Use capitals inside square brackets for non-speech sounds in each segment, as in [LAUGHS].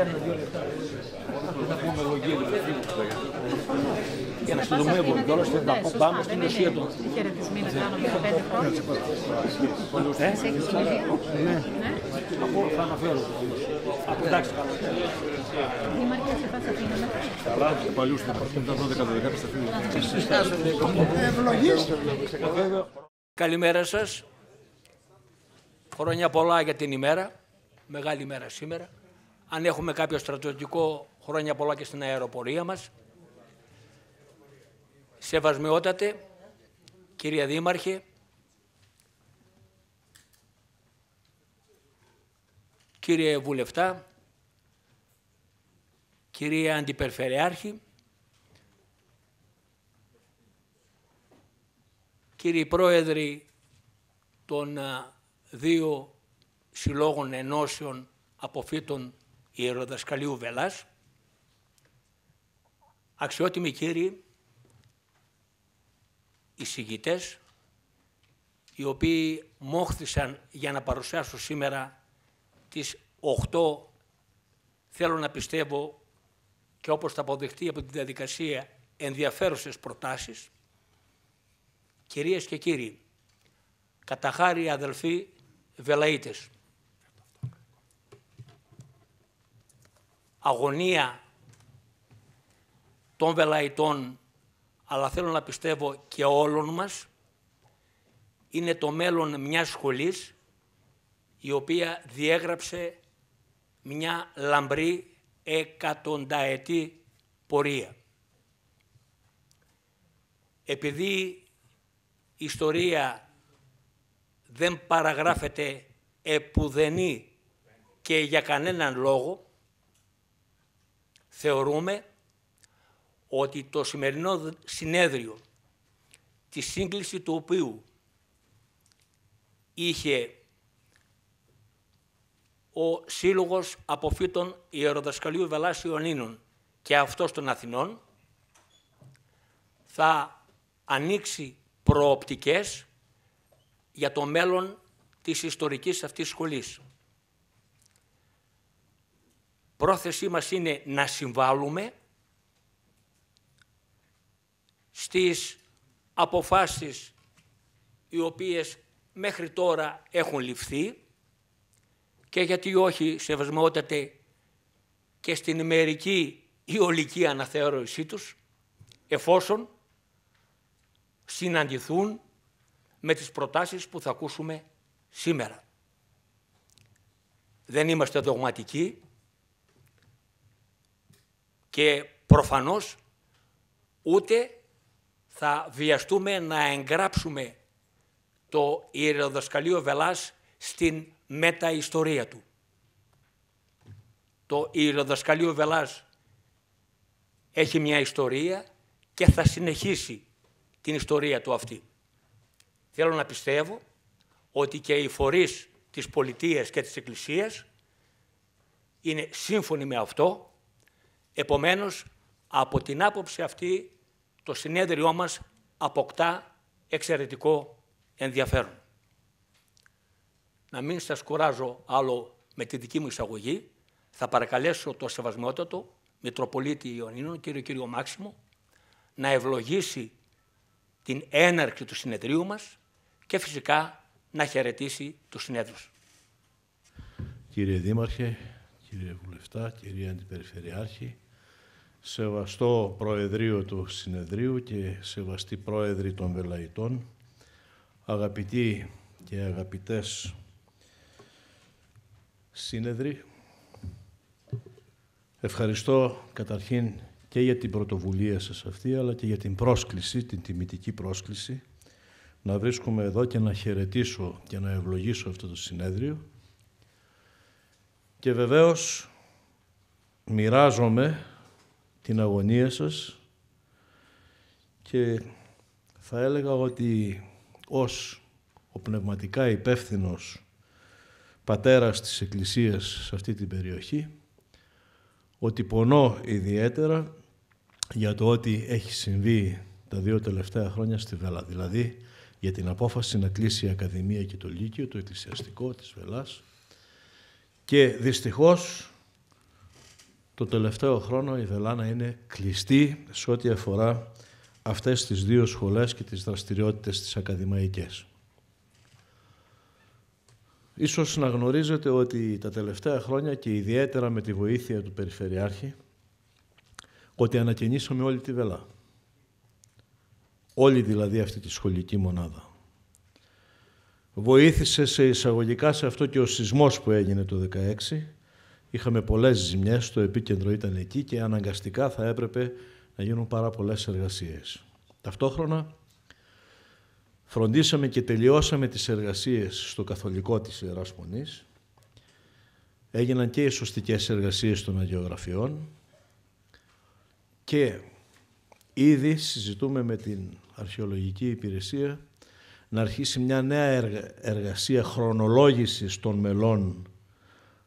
Ένα-δύο λεπτά. Θα πούμε λογία για να συντομεύουμε κιόλας και να πάμε στην ουσία του. Τι χαιρετισμοί να κάνουμε για πέντε χρόνια. Ε, Σε έχεις συμβεί. ναι. Από θα αναφέρω. Από εντάξει, καλά. Δήμαρχε, σε πάσα αφήνουμε. Καλά, παλιούς θα πάρουμε τα 12-13 στα Καλημέρα σας. Χρόνια πολλά για την ημέρα. Μεγάλη ημέρα σήμερα. Αν έχουμε κάποιο στρατιωτικό, χρόνια πολλά και στην αεροπορία μας. Σεβασμιότατε, κυρία Δήμαρχε, κύριε Βουλευτά, κυρία Αντιπερφερειάρχη, κύριοι πρόεδροι των α, δύο συλλόγων ενώσεων αποφύτων Ιεροδασκαλίου Βελάς, αξιότιμοι κύριοι εισηγητές, οι οποίοι μόχθησαν για να παρουσιάσω σήμερα τις 8, θέλω να πιστεύω και όπως θα αποδεχτεί από τη διαδικασία ενδιαφέρουσες προτάσεις, Κυρίες και κύριοι, καταχάρη αδελφοί Βελαΐτες, αγωνία των Βελαΐτών, αλλά θέλω να πιστεύω και όλων μας, είναι το μέλλον μιας σχολής η οποία διέγραψε μια λαμπρή εκατονταετή πορεία. Επειδή η ιστορία δεν παραγράφεται επουδενή και για κανέναν λόγο, θεωρούμε ότι το σημερινό συνέδριο, της σύγκλησης του οποίου είχε ο Σύλλογος Αποφύτων Ιεροδασκαλίου Βελάσιου Ιωνίνων και αυτός των Αθηνών, θα ανοίξει προοπτικές για το μέλλον της ιστορικής αυτής σχολής. Πρόθεσή μας είναι να συμβάλλουμε στις αποφάσεις οι οποίες μέχρι τώρα έχουν ληφθεί και γιατί όχι σεβασμότατε και στην ημερική ή ολική αναθεώρησή τους εφόσον συναντηθούν με τις προτάσεις που θα ακούσουμε σήμερα. Δεν είμαστε δογματικοί και προφανώς ούτε θα βιαστούμε να εγγράψουμε το ιεροδοσκαλείο Βελάς στην μεταιστορία του. Το ιεροδοσκαλείο Βελάς έχει μια ιστορία και θα συνεχίσει την ιστορία του αυτή. Θέλω να πιστεύω ότι και οι φορείς της πολιτείας και της εκκλησίας είναι σύμφωνοι με αυτό, επομένως από την άποψη αυτή το συνέδριό μας αποκτά εξαιρετικό ενδιαφέρον. Να μην σας κουράζω άλλο με τη δική μου εισαγωγή, θα παρακαλέσω το σεβασμιότατο Μητροπολίτη Ιωνίνων, κύριο κύριο Μάξιμο, να ευλογήσει την έναρξη του συνεδρίου μας και φυσικά να χαιρετήσει τους συνέδρους. Κύριε Δήμαρχε, κύριε Βουλευτά, κύριε Αντιπεριφερειάρχη, σεβαστό Προεδρείο του Συνεδρίου και σεβαστή Πρόεδροι των Βελαϊτών, αγαπητοί και αγαπητές σύνεδροι, ευχαριστώ καταρχήν και για την πρωτοβουλία σας αυτή, αλλά και για την πρόσκληση, την τιμητική πρόσκληση, να βρίσκομαι εδώ και να χαιρετήσω και να ευλογήσω αυτό το συνέδριο. Και βεβαίως μοιράζομαι την αγωνία σας και θα έλεγα ότι ως ο πνευματικά υπεύθυνος πατέρας της Εκκλησίας σε αυτή την περιοχή, ότι πονώ ιδιαίτερα για το ότι έχει συμβεί τα δύο τελευταία χρόνια στη Βέλα. Δηλαδή για την απόφαση να κλείσει η Ακαδημία και το Λύκειο, το Εκκλησιαστικό της Βελάς Και δυστυχώς το τελευταίο χρόνο η Βελάνα είναι κλειστή σε ό,τι αφορά αυτές τις δύο σχολές και τις δραστηριότητες της ακαδημαϊκές. Ίσως να γνωρίζετε ότι τα τελευταία χρόνια και ιδιαίτερα με τη βοήθεια του Περιφερειάρχη ότι ανακαινήσαμε όλη τη Βελά. Όλη δηλαδή αυτή τη σχολική μονάδα. Βοήθησε σε εισαγωγικά σε αυτό και ο σεισμός που έγινε το 2016. Είχαμε πολλές ζημιές, το επίκεντρο ήταν εκεί και αναγκαστικά θα έπρεπε να γίνουν πάρα πολλές εργασίες. Ταυτόχρονα φροντίσαμε και τελειώσαμε τις εργασίες στο καθολικό της Ιεράς Μονής. Έγιναν και οι σωστικές εργασίες των αγιογραφιών και ήδη συζητούμε με την αρχαιολογική υπηρεσία να αρχίσει μια νέα εργασία χρονολόγησης των μελών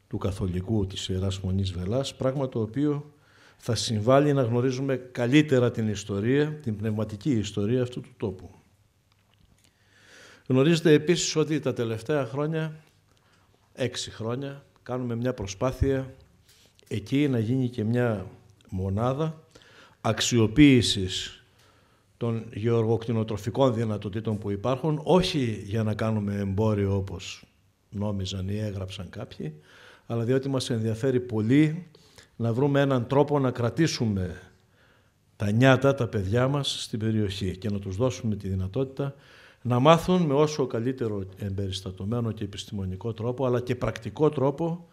του καθολικού της Ιεράς Μονής Βελάς, πράγμα το οποίο θα συμβάλλει να γνωρίζουμε καλύτερα την ιστορία, την πνευματική ιστορία αυτού του τόπου. Γνωρίζετε επίσης ότι τα τελευταία χρόνια, έξι χρόνια, κάνουμε μια προσπάθεια εκεί να γίνει και μια μονάδα αξιοποίησης των γεωργοκτηνοτροφικών δυνατοτήτων που υπάρχουν, όχι για να κάνουμε εμπόριο όπως νόμιζαν ή έγραψαν κάποιοι, αλλά διότι μας ενδιαφέρει πολύ να βρούμε έναν τρόπο να κρατήσουμε τα νιάτα, τα παιδιά μας στην περιοχή και να τους δώσουμε τη δυνατότητα να μάθουν με όσο καλύτερο εμπεριστατωμένο και επιστημονικό τρόπο, αλλά και πρακτικό τρόπο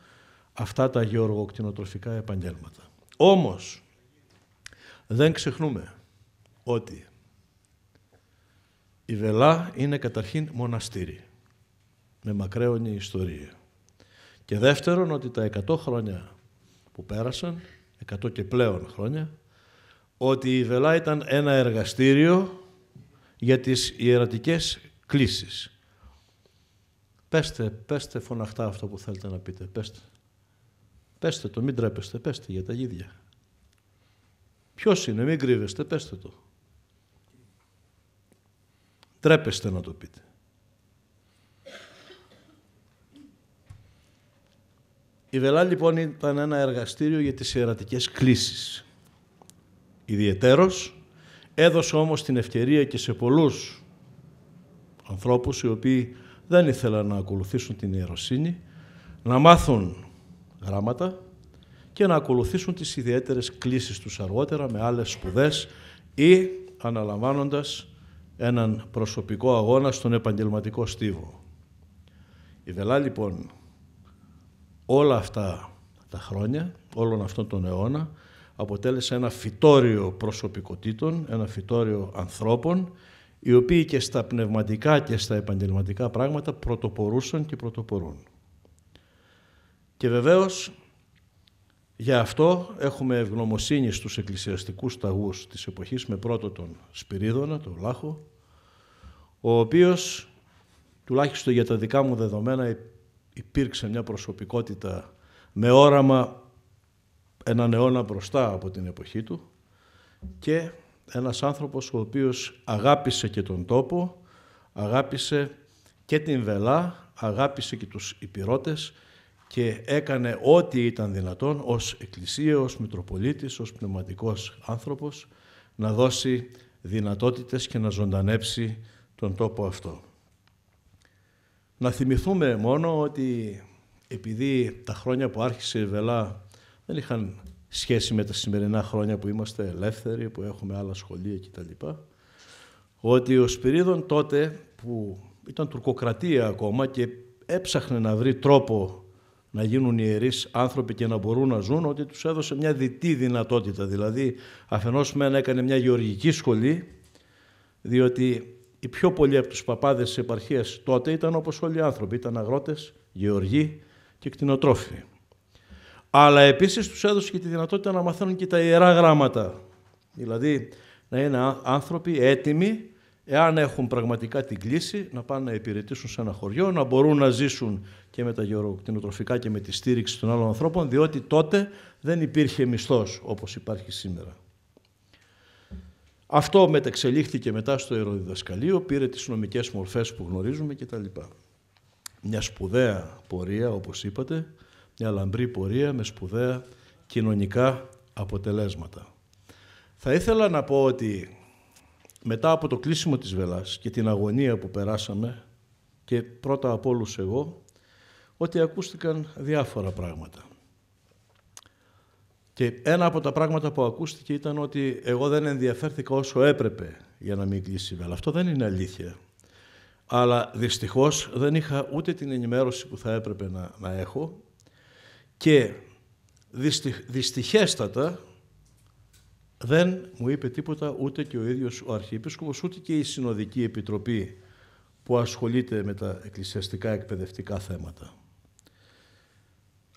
αυτά τα γεωργοκτηνοτροφικά επαγγέλματα. Όμως, δεν ξεχνούμε ότι η Βελά είναι καταρχήν μοναστήρι, με μακραίωνη ιστορία. Και δεύτερον, ότι τα 100 χρόνια που πέρασαν, 100 και πλέον χρόνια, ότι η Βελά ήταν ένα εργαστήριο για τις ιερατικές κλήσεις. Πέστε, πέστε φωναχτά αυτό που θέλετε να πείτε, πέστε. Πέστε το, μην τρέπεστε, πέστε για τα γίδια. Ποιος είναι, μην κρύβεστε, πέστε το. Τρέπεστε να το πείτε. Η Βελά λοιπόν ήταν ένα εργαστήριο για τις ιερατικές κλήσεις. Ιδιαιτέρως έδωσε όμως την ευκαιρία και σε πολλούς ανθρώπους οι οποίοι δεν ήθελαν να ακολουθήσουν την ιεροσύνη να μάθουν γράμματα και να ακολουθήσουν τις ιδιαίτερες κλήσεις τους αργότερα με άλλες σπουδές ή αναλαμβάνοντας έναν προσωπικό αγώνα στον επαγγελματικό στίβο. Η Βελά λοιπόν όλα αυτά τα χρόνια, όλον αυτόν τον αιώνα, αποτέλεσε ένα φυτόριο προσωπικότητων, ένα φυτόριο ανθρώπων, οι οποίοι και στα πνευματικά και στα επαγγελματικά πράγματα πρωτοπορούσαν και πρωτοπορούν. Και βεβαίως για αυτό έχουμε ευγνωμοσύνη στους εκκλησιαστικούς ταγούς της εποχής με πρώτο τον Σπυρίδωνα, τον Λάχο, ο οποίος, τουλάχιστον για τα δικά μου δεδομένα, υπήρξε μια προσωπικότητα με όραμα έναν αιώνα μπροστά από την εποχή του και ένας άνθρωπος ο οποίος αγάπησε και τον τόπο, αγάπησε και την Βελά, αγάπησε και τους υπηρώτες και έκανε ό,τι ήταν δυνατόν ως Εκκλησία, ως Μητροπολίτης, ως πνευματικός άνθρωπος να δώσει δυνατότητες και να ζωντανέψει τον τόπο αυτό. Να θυμηθούμε μόνο ότι επειδή τα χρόνια που άρχισε η Βελά δεν είχαν σχέση με τα σημερινά χρόνια που είμαστε ελεύθεροι, που έχουμε άλλα σχολεία κτλ. Ότι ο Σπυρίδων τότε που ήταν τουρκοκρατία ακόμα και έψαχνε να βρει τρόπο να γίνουν ιερείς άνθρωποι και να μπορούν να ζουν, ότι τους έδωσε μια διτή δυνατότητα. Δηλαδή, αφενός μεν έκανε μια γεωργική σχολή, διότι οι πιο πολλοί από τους παπάδες της επαρχίας τότε ήταν όπως όλοι οι άνθρωποι, ήταν αγρότες, γεωργοί και κτηνοτρόφοι. Αλλά επίσης τους έδωσε και τη δυνατότητα να μαθαίνουν και τα ιερά γράμματα. Δηλαδή, να είναι άνθρωποι έτοιμοι εάν έχουν πραγματικά την κλίση, να πάνε να υπηρετήσουν σε ένα χωριό, να μπορούν να ζήσουν και με τα γεωροκτηνοτροφικά και με τη στήριξη των άλλων ανθρώπων, διότι τότε δεν υπήρχε μισθός όπως υπάρχει σήμερα. Αυτό μεταξελίχθηκε μετά στο ιεροδιδασκαλείο, πήρε τις νομικές μορφές που γνωρίζουμε κτλ. Μια σπουδαία πορεία, όπως είπατε, μια λαμπρή πορεία με σπουδαία κοινωνικά αποτελέσματα. Θα ήθελα να πω ότι μετά από το κλείσιμο της Βελάς και την αγωνία που περάσαμε και πρώτα από όλους εγώ, ότι ακούστηκαν διάφορα πράγματα. Και ένα από τα πράγματα που ακούστηκε ήταν ότι εγώ δεν ενδιαφέρθηκα όσο έπρεπε για να μην κλείσει η Βέλα. Αυτό δεν είναι αλήθεια. Αλλά δυστυχώς δεν είχα ούτε την ενημέρωση που θα έπρεπε να, να έχω και δυστυχέστατα δεν μου είπε τίποτα ούτε και ο ίδιος ο Αρχιεπίσκοπος, ούτε και η Συνοδική Επιτροπή που ασχολείται με τα εκκλησιαστικά εκπαιδευτικά θέματα.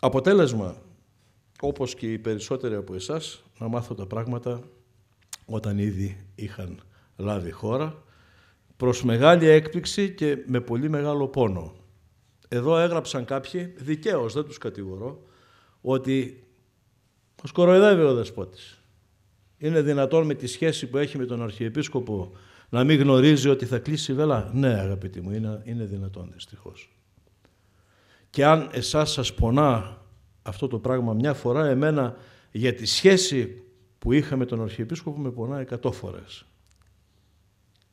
Αποτέλεσμα, όπως και οι περισσότεροι από εσάς, να μάθω τα πράγματα όταν ήδη είχαν λάβει χώρα, προς μεγάλη έκπληξη και με πολύ μεγάλο πόνο. Εδώ έγραψαν κάποιοι, δικαίως δεν τους κατηγορώ, ότι μας κοροϊδεύει ο Δεσπότης. Είναι δυνατόν με τη σχέση που έχει με τον Αρχιεπίσκοπο να μην γνωρίζει ότι θα κλείσει η βέλα. Ναι, αγαπητοί μου, είναι, είναι δυνατόν δυστυχώς. Και αν εσάς σας πονά αυτό το πράγμα μια φορά, εμένα για τη σχέση που είχα με τον Αρχιεπίσκοπο με πονά εκατό φορές.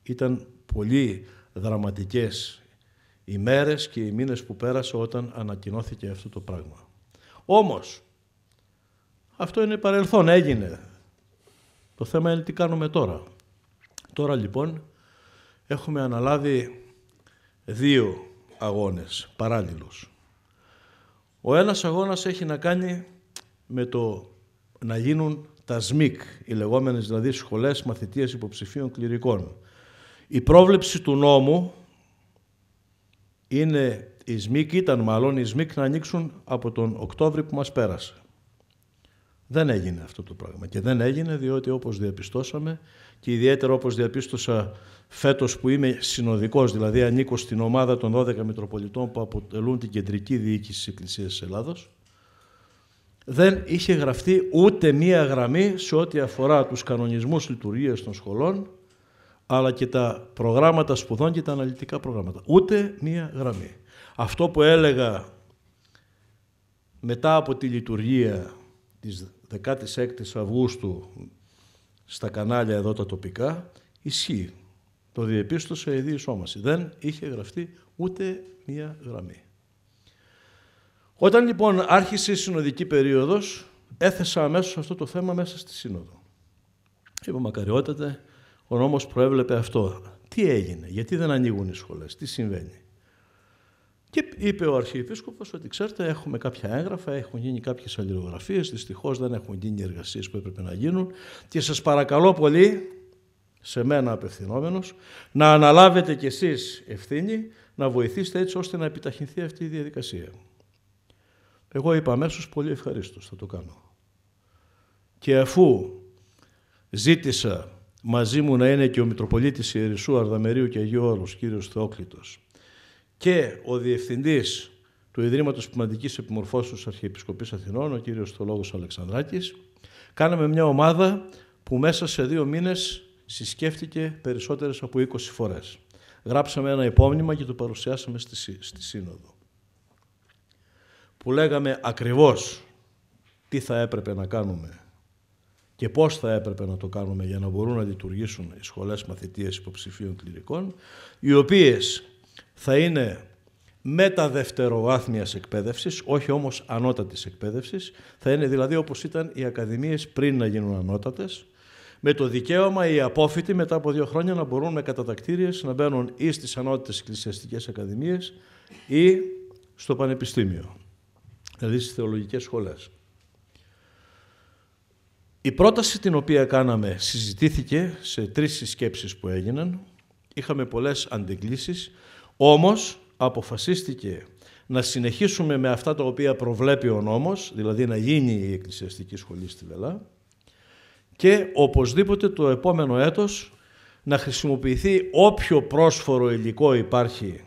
Ήταν πολύ δραματικές οι μέρες και οι μήνες που πέρασα όταν ανακοινώθηκε αυτό το πράγμα. Όμως, αυτό είναι παρελθόν, έγινε. Το θέμα είναι τι κάνουμε τώρα. Τώρα λοιπόν έχουμε αναλάβει δύο αγώνες παράλληλους. Ο ένας αγώνας έχει να κάνει με το να γίνουν τα ΣΜΙΚ, οι λεγόμενες δηλαδή σχολές μαθητείας υποψηφίων κληρικών. Η πρόβλεψη του νόμου είναι οι ΣΜΙΚ, ήταν μάλλον οι ΣΜΙΚ να ανοίξουν από τον Οκτώβρη που μας πέρασε. Δεν έγινε αυτό το πράγμα. Και δεν έγινε διότι όπως διαπιστώσαμε και ιδιαίτερα όπως διαπίστωσα φέτος που είμαι συνοδικός, δηλαδή ανήκω στην ομάδα των 12 Μητροπολιτών που αποτελούν την κεντρική διοίκηση της Εκκλησίας της Ελλάδος, δεν είχε γραφτεί ούτε μία γραμμή σε ό,τι αφορά τους κανονισμούς λειτουργίας των σχολών, αλλά και τα προγράμματα σπουδών και τα αναλυτικά προγράμματα. Ούτε μία γραμμή. Αυτό που έλεγα μετά από τη λειτουργία της 16 Αυγούστου στα κανάλια εδώ τα τοπικά, ισχύει. Το διεπίστωσε η διεισόμαση. Δεν είχε γραφτεί ούτε μία γραμμή. Όταν λοιπόν άρχισε η συνοδική περίοδος, έθεσα αμέσως αυτό το θέμα μέσα στη σύνοδο. Είπα μακαριότατε, ο νόμος προέβλεπε αυτό. Τι έγινε, γιατί δεν ανοίγουν οι σχολές, τι συμβαίνει. Και είπε ο Αρχιεπίσκοπος ότι ξέρετε έχουμε κάποια έγγραφα, έχουν γίνει κάποιες αλληλογραφίες, δυστυχώς δεν έχουν γίνει οι εργασίες που έπρεπε να γίνουν και σας παρακαλώ πολύ, σε μένα απευθυνόμενος, να αναλάβετε κι εσείς ευθύνη, να βοηθήσετε έτσι ώστε να επιταχυνθεί αυτή η διαδικασία. Εγώ είπα αμέσως πολύ ευχαρίστως, θα το κάνω. Και αφού ζήτησα μαζί μου να είναι και ο Μητροπολίτης Ιερισσού Αρδαμερίου και Αγίου Όρους, κύριος Θεόκλητος, και ο Διευθυντής του Ιδρύματος Πνευματικής Επιμορφώσεως Αρχιεπισκοπής Αθηνών, ο κύριος Θολόγος Αλεξανδράκης, κάναμε μια ομάδα που μέσα σε δύο μήνες συσκέφτηκε περισσότερες από 20 φορές. Γράψαμε ένα υπόμνημα και το παρουσιάσαμε στη, στη Σύνοδο. Που λέγαμε ακριβώς τι θα έπρεπε να κάνουμε και πώς θα έπρεπε να το κάνουμε για να μπορούν να λειτουργήσουν οι σχολές μαθητείας υποψηφίων κληρικών, οι οποίες θα είναι μεταδευτεροβάθμιας εκπαίδευσης, όχι όμως ανώτατης εκπαίδευσης. Θα είναι δηλαδή όπως ήταν οι ακαδημίες πριν να γίνουν ανώτατες, με το δικαίωμα οι απόφοιτοι μετά από δύο χρόνια να μπορούν με κατατακτήριες να μπαίνουν ή στις ανώτατες εκκλησιαστικές ακαδημίες ή στο πανεπιστήμιο, δηλαδή στις θεολογικές σχολές. Η πρόταση την οποία κάναμε συζητήθηκε σε τρεις συσκέψεις που έγιναν. Είχαμε πολλές αντιγκλήσεις όμως αποφασίστηκε να συνεχίσουμε με αυτά τα οποία προβλέπει ο νόμος, δηλαδή να γίνει η εκκλησιαστική σχολή στη Βελά και οπωσδήποτε το επόμενο έτος να χρησιμοποιηθεί όποιο πρόσφορο υλικό υπάρχει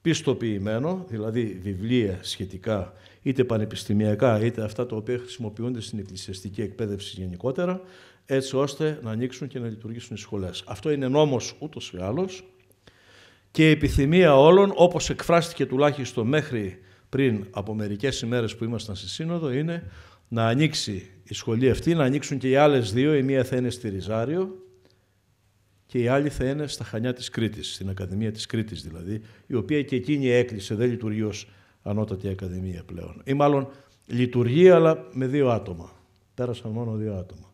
πιστοποιημένο, δηλαδή βιβλία σχετικά είτε πανεπιστημιακά είτε αυτά τα οποία χρησιμοποιούνται στην εκκλησιαστική εκπαίδευση γενικότερα, έτσι ώστε να ανοίξουν και να λειτουργήσουν οι σχολές. Αυτό είναι νόμος ούτως ή άλλως, και η επιθυμία όλων, όπως εκφράστηκε τουλάχιστον μέχρι πριν από μερικές ημέρες που ήμασταν στη Σύνοδο είναι να ανοίξει η σχολή αυτή, να ανοίξουν και οι άλλες δύο, η μία θα είναι στη Ριζάριο και η άλλη θα είναι στα Χανιά της Κρήτης, στην Ακαδημία της Κρήτης δηλαδή, η οποία και εκείνη έκλεισε, δεν λειτουργεί ως ανώτατη Ακαδημία πλέον. Ή μάλλον λειτουργεί αλλά με δύο άτομα. Πέρασαν μόνο δύο άτομα.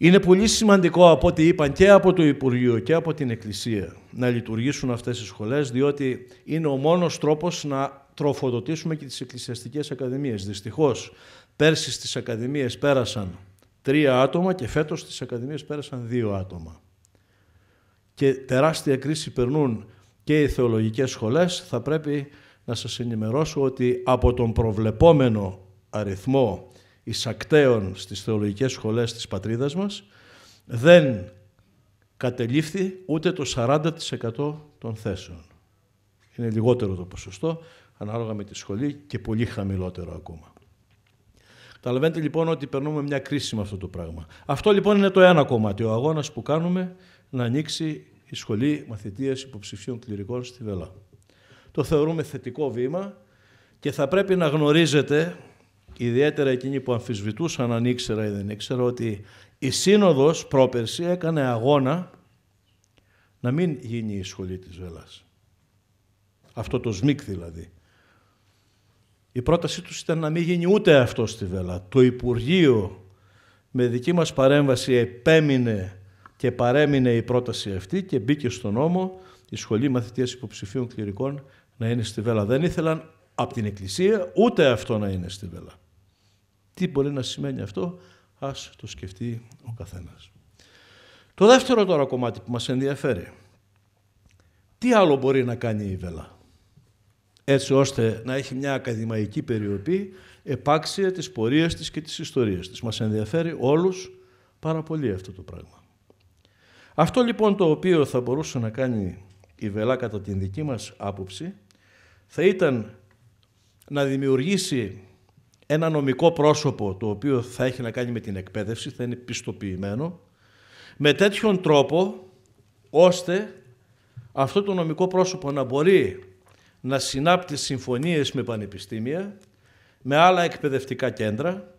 Είναι πολύ σημαντικό από ό,τι είπαν και από το Υπουργείο και από την Εκκλησία να λειτουργήσουν αυτές οι σχολές, διότι είναι ο μόνος τρόπος να τροφοδοτήσουμε και τις εκκλησιαστικές ακαδημίες. Δυστυχώς, πέρσι στις ακαδημίες πέρασαν τρία άτομα και φέτος στις ακαδημίες πέρασαν δύο άτομα. Και τεράστια κρίση περνούν και οι θεολογικές σχολές. Θα πρέπει να σας ενημερώσω ότι από τον προβλεπόμενο αριθμό εισακτέων στις θεολογικές σχολές της πατρίδας μας δεν κατελήφθη ούτε το 40% των θέσεων. Είναι λιγότερο το ποσοστό, ανάλογα με τη σχολή και πολύ χαμηλότερο ακόμα. Καταλαβαίνετε λοιπόν ότι περνούμε μια κρίση με αυτό το πράγμα. Αυτό λοιπόν είναι το ένα κομμάτι, ο αγώνας που κάνουμε να ανοίξει η σχολή μαθητείας υποψηφίων κληρικών στη Βελά. Το θεωρούμε θετικό βήμα και θα πρέπει να γνωρίζετε, ιδιαίτερα εκείνοι που αμφισβητούσαν αν ήξερα ή δεν ήξερα, ότι η Σύνοδος πρόπερση έκανε αγώνα να μην γίνει η σχολή της Βελάς. Αυτό το ΣΜΙΚ δηλαδή. Η πρότασή τους ήταν να μην γίνει ούτε αυτό στη Βέλα. Το Υπουργείο με δική μας παρέμβαση επέμεινε και παρέμεινε η πρόταση αυτή και μπήκε στον νόμο η Σχολή Μαθητείας Υποψηφίων Κληρικών να είναι στη Βέλα. Δεν ήθελαν από την Εκκλησία ούτε αυτό να είναι στη Βέλα. Τι μπορεί να σημαίνει αυτό, ας το σκεφτεί ο καθένας. Το δεύτερο τώρα κομμάτι που μας ενδιαφέρει. Τι άλλο μπορεί να κάνει η Βέλα έτσι ώστε να έχει μια ακαδημαϊκή περιοπή επάξια της πορείας της και της ιστορίας της. Μας ενδιαφέρει όλους πάρα πολύ αυτό το πράγμα. Αυτό λοιπόν το οποίο θα μπορούσε να κάνει η Βελά κατά την δική μας άποψη θα ήταν να δημιουργήσει ένα νομικό πρόσωπο το οποίο θα έχει να κάνει με την εκπαίδευση, θα είναι πιστοποιημένο, με τέτοιον τρόπο ώστε αυτό το νομικό πρόσωπο να μπορεί να συνάπτει συμφωνίες με πανεπιστήμια, με άλλα εκπαιδευτικά κέντρα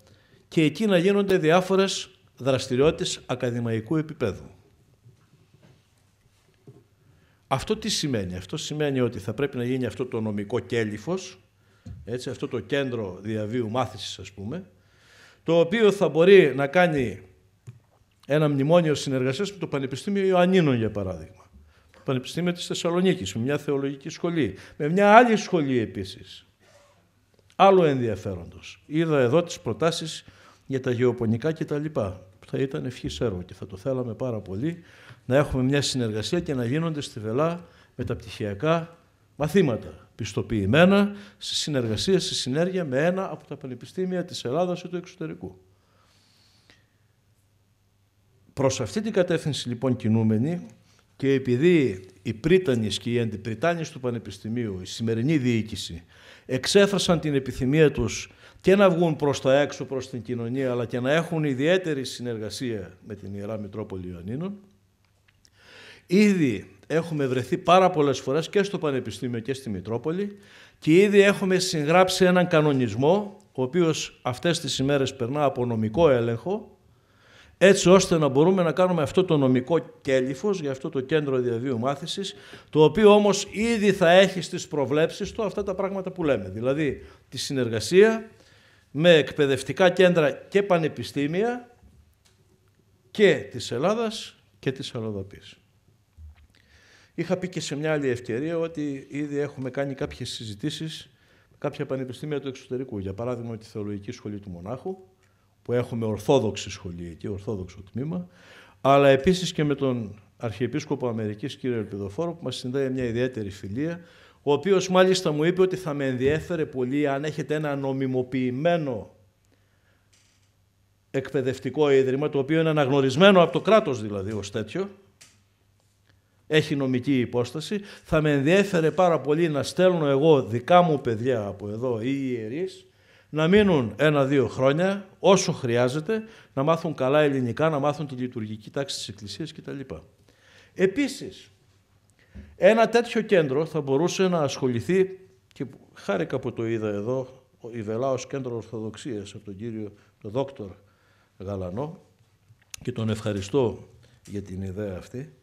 και εκεί να γίνονται διάφορες δραστηριότητες ακαδημαϊκού επίπεδου. Αυτό τι σημαίνει; Αυτό σημαίνει ότι θα πρέπει να γίνει αυτό το νομικό κέλυφος, έτσι, αυτό το κέντρο διαβίου μάθησης ας πούμε, το οποίο θα μπορεί να κάνει ένα μνημόνιο συνεργασίας με το Πανεπιστήμιο Ιωαννίνων για παράδειγμα. Πανεπιστήμιο της Θεσσαλονίκης, με μια θεολογική σχολή, με μια άλλη σχολή επίσης. Άλλο ενδιαφέροντος. Είδα εδώ τις προτάσεις για τα γεωπονικά και τα λοιπά. Θα ήταν ευχής έργο και θα το θέλαμε πάρα πολύ να έχουμε μια συνεργασία και να γίνονται στη Βελά μεταπτυχιακά μαθήματα πιστοποιημένα σε συνεργασία, σε συνέργεια με ένα από τα πανεπιστήμια της Ελλάδας ή του εξωτερικού. Προς αυτή την κατεύθυνση λοιπόν κινούμενοι και επειδή οι πρίτανες και οι αντιπριτάνες του Πανεπιστημίου, η σημερινή διοίκηση, εξέφρασαν την επιθυμία τους και να βγουν προς τα έξω, προς την κοινωνία, αλλά και να έχουν ιδιαίτερη συνεργασία με την Ιερά Μητρόπολη Ιωαννίνων, ήδη έχουμε βρεθεί πάρα πολλές φορές και στο Πανεπιστήμιο και στη Μητρόπολη και ήδη έχουμε συγγράψει έναν κανονισμό, ο οποίος αυτές τις ημέρες περνά από νομικό έλεγχο, έτσι ώστε να μπορούμε να κάνουμε αυτό το νομικό κέλυφος για αυτό το κέντρο διαβίου μάθησης, το οποίο όμως ήδη θα έχει στις προβλέψεις του αυτά τα πράγματα που λέμε. Δηλαδή τη συνεργασία με εκπαιδευτικά κέντρα και πανεπιστήμια και της Ελλάδας και της Αλλοδαπής. Είχα πει και σε μια άλλη ευκαιρία ότι ήδη έχουμε κάνει κάποιες συζητήσεις με κάποια πανεπιστήμια του εξωτερικού. Για παράδειγμα, τη Θεολογική Σχολή του Μονάχου, που έχουμε ορθόδοξη σχολή και ορθόδοξο τμήμα, αλλά επίσης και με τον Αρχιεπίσκοπο Αμερικής κύριο Ελπιδοφόρο που μας συνδέει μια ιδιαίτερη φιλία, ο οποίος μάλιστα μου είπε ότι θα με ενδιέφερε πολύ αν έχετε ένα νομιμοποιημένο εκπαιδευτικό ίδρυμα, το οποίο είναι αναγνωρισμένο από το κράτος δηλαδή ως τέτοιο, έχει νομική υπόσταση, θα με ενδιέφερε πάρα πολύ να στέλνω εγώ δικά μου παιδιά από εδώ ή ιερείς, να μείνουν ένα-δύο χρόνια, όσο χρειάζεται, να μάθουν καλά ελληνικά, να μάθουν τη λειτουργική τάξη της Εκκλησίας κτλ. Επίσης, ένα τέτοιο κέντρο θα μπορούσε να ασχοληθεί και χάρηκα που το είδα εδώ, η Βελά ως κέντρο Ορθοδοξίας από τον κύριο τον δόκτωρ Γαλανό και τον ευχαριστώ για την ιδέα αυτή,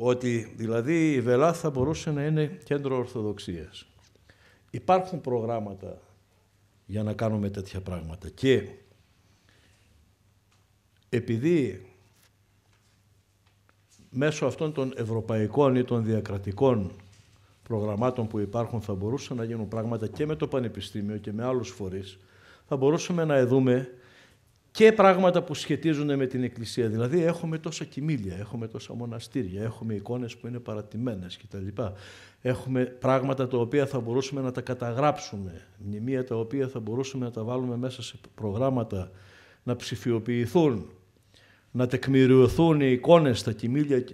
ότι δηλαδή η Βελά θα μπορούσε να είναι κέντρο Ορθοδοξίας. Υπάρχουν προγράμματα για να κάνουμε τέτοια πράγματα και επειδή μέσω αυτών των ευρωπαϊκών ή των διακρατικών προγραμμάτων που υπάρχουν θα μπορούσαν να γίνουν πράγματα και με το Πανεπιστήμιο και με άλλους φορείς, θα μπορούσαμε να δούμε και πράγματα που σχετίζονται με την Εκκλησία. Δηλαδή έχουμε τόσα κοιμήλια, έχουμε τόσα μοναστήρια, έχουμε εικόνες που είναι παρατημένες κτλ. Έχουμε πράγματα τα οποία θα μπορούσαμε να τα καταγράψουμε, μνημεία τα οποία θα μπορούσαμε να τα βάλουμε μέσα σε προγράμματα, να ψηφιοποιηθούν, να τεκμηριωθούν οι εικόνες στα κοιμήλια.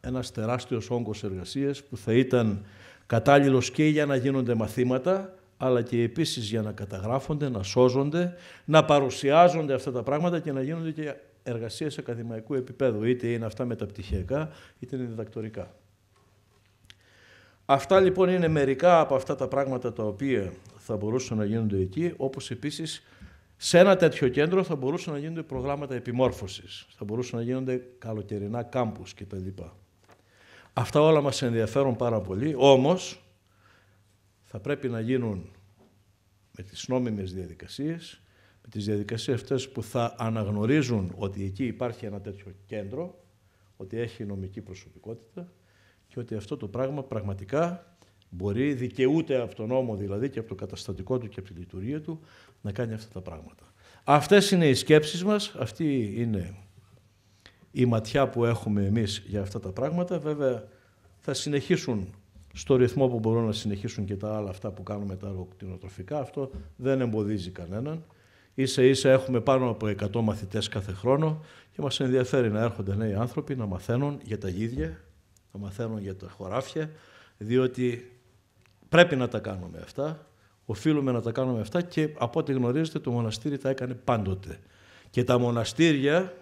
Ένας τεράστιος όγκος εργασίας που θα ήταν κατάλληλος και για να γίνονται μαθήματα, αλλά και επίσης για να καταγράφονται, να σώζονται, να παρουσιάζονται αυτά τα πράγματα και να γίνονται και εργασίες ακαδημαϊκού επίπεδου, είτε είναι αυτά μεταπτυχιακά, είτε είναι διδακτορικά. Αυτά λοιπόν είναι μερικά από αυτά τα πράγματα τα οποία θα μπορούσαν να γίνονται εκεί, όπως επίσης σε ένα τέτοιο κέντρο θα μπορούσαν να γίνονται προγράμματα επιμόρφωσης, θα μπορούσαν να γίνονται καλοκαιρινά κάμπους κτλ. Αυτά όλα μας ενδιαφέρουν πάρα πολύ, όμως θα πρέπει να γίνουν με τις νόμιμες διαδικασίες, με τις διαδικασίες αυτές που θα αναγνωρίζουν ότι εκεί υπάρχει ένα τέτοιο κέντρο, ότι έχει νομική προσωπικότητα και ότι αυτό το πράγμα πραγματικά μπορεί, δικαιούται από τον νόμο δηλαδή και από το καταστατικό του και από τη λειτουργία του, να κάνει αυτά τα πράγματα. Αυτές είναι οι σκέψεις μας, αυτή είναι η ματιά που έχουμε εμείς για αυτά τα πράγματα. Βέβαια θα συνεχίσουν στο ρυθμό που μπορούν να συνεχίσουν και τα άλλα αυτά που κάνουμε τα κτηνοτροφικά. Αυτό δεν εμποδίζει κανέναν. Ίσα ίσα έχουμε πάνω από 100 μαθητές κάθε χρόνο και μας ενδιαφέρει να έρχονται νέοι άνθρωποι να μαθαίνουν για τα γίδια, να μαθαίνουν για τα χωράφια, διότι πρέπει να τα κάνουμε αυτά, οφείλουμε να τα κάνουμε αυτά και από ό,τι γνωρίζετε το μοναστήρι τα έκανε πάντοτε. Και τα μοναστήρια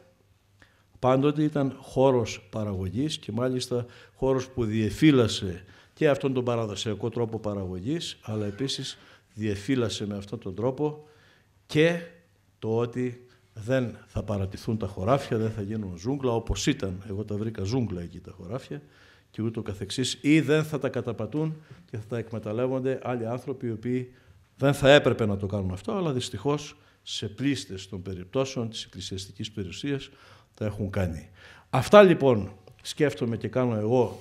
πάντοτε ήταν χώρος παραγωγής και μάλιστα χώρος που διεφύλασε και αυτόν τον παραδοσιακό τρόπο παραγωγής, αλλά επίσης διεφύλασε με αυτόν τον τρόπο και το ότι δεν θα παρατηθούν τα χωράφια, δεν θα γίνουν ζούγκλα όπως ήταν. Εγώ τα βρήκα ζούγκλα εκεί τα χωράφια και ούτω καθεξής ή δεν θα τα καταπατούν και θα τα εκμεταλλεύονται άλλοι άνθρωποι οι οποίοι δεν θα έπρεπε να το κάνουν αυτό, αλλά δυστυχώς σε πλήστες των περιπτώσεων της εκκλησιαστικής περιουσίας τα έχουν κάνει. Αυτά λοιπόν σκέφτομαι και κάνω εγώ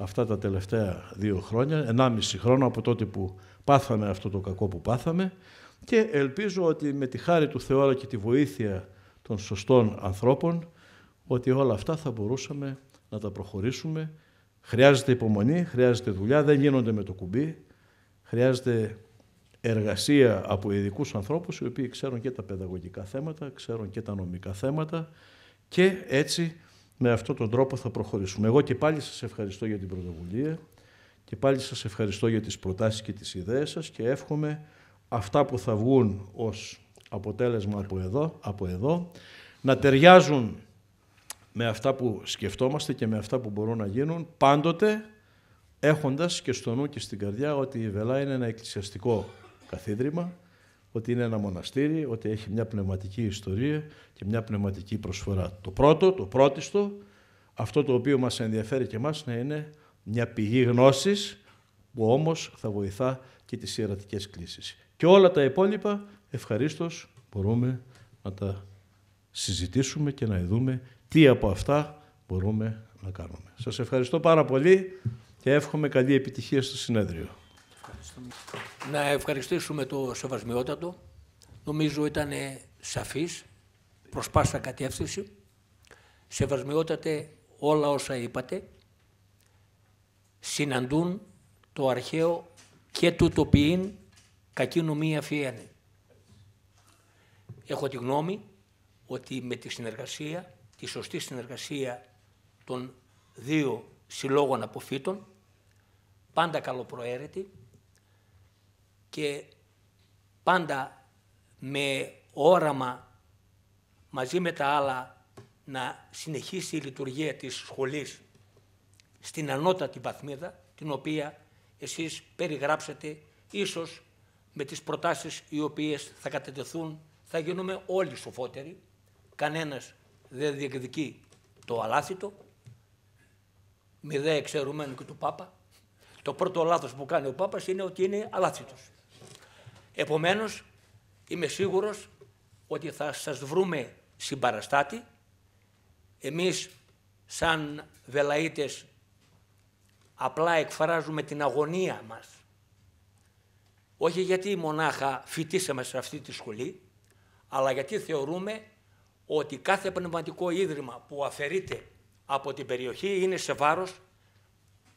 αυτά τα τελευταία δύο χρόνια, ενάμιση χρόνο από τότε που πάθαμε αυτό το κακό που πάθαμε και ελπίζω ότι με τη χάρη του Θεού αλλά και τη βοήθεια των σωστών ανθρώπων ότι όλα αυτά θα μπορούσαμε να τα προχωρήσουμε. Χρειάζεται υπομονή, χρειάζεται δουλειά, δεν γίνονται με το κουμπί. Χρειάζεται εργασία από ειδικούς ανθρώπους οι οποίοι ξέρουν και τα παιδαγωγικά θέματα, ξέρουν και τα νομικά θέματα και έτσι με αυτόν τον τρόπο θα προχωρήσουμε. Εγώ και πάλι σας ευχαριστώ για την πρωτοβουλία και πάλι σας ευχαριστώ για τις προτάσεις και τις ιδέες σας και εύχομαι αυτά που θα βγουν ως αποτέλεσμα από εδώ, από εδώ να ταιριάζουν με αυτά που σκεφτόμαστε και με αυτά που μπορούν να γίνουν πάντοτε έχοντας και στο νου και στην καρδιά ότι η Βελά είναι ένα εκκλησιαστικό καθίδρυμα ότι είναι ένα μοναστήρι, ότι έχει μια πνευματική ιστορία και μια πνευματική προσφορά. Το πρώτο, το πρώτιστο, αυτό το οποίο μας ενδιαφέρει και μας να είναι μια πηγή γνώσης που όμως θα βοηθά και τις ιερατικές κλήσεις. Και όλα τα υπόλοιπα ευχαρίστως μπορούμε να τα συζητήσουμε και να δούμε τι από αυτά μπορούμε να κάνουμε. Σας ευχαριστώ πάρα πολύ και εύχομαι καλή επιτυχία στο συνέδριο. Να ευχαριστήσουμε το Σεβασμιότατο. Νομίζω ήταν σαφής προς πάσα κατεύθυνση. Σεβασμιότατε όλα όσα είπατε συναντούν το αρχαίο και του τοπίν κακή νομία φιένει. Έχω τη γνώμη ότι με τη συνεργασία, τη σωστή συνεργασία των δύο συλλόγων αποφύτων, πάντα καλοπροαίρετη, και πάντα με όραμα μαζί με τα άλλα να συνεχίσει η λειτουργία της σχολής στην ανώτατη βαθμίδα, την οποία εσείς περιγράψετε, ίσως με τις προτάσεις οι οποίες θα κατατεθούν, θα γίνουμε όλοι σοφότεροι. Κανένας δεν διεκδικεί το αλάθητο, μηδέ εξαιρουμένου και του Πάπα. Το πρώτο λάθος που κάνει ο Πάπας είναι ότι είναι αλάθητος. Επομένως, είμαι σίγουρος ότι θα σας βρούμε συμπαραστάτη. Εμείς, σαν βελαΐτες, απλά εκφράζουμε την αγωνία μας. Όχι γιατί μονάχα φοιτήσαμε σε αυτή τη σχολή, αλλά γιατί θεωρούμε ότι κάθε πνευματικό ίδρυμα που αφαιρείται από την περιοχή είναι σε βάρος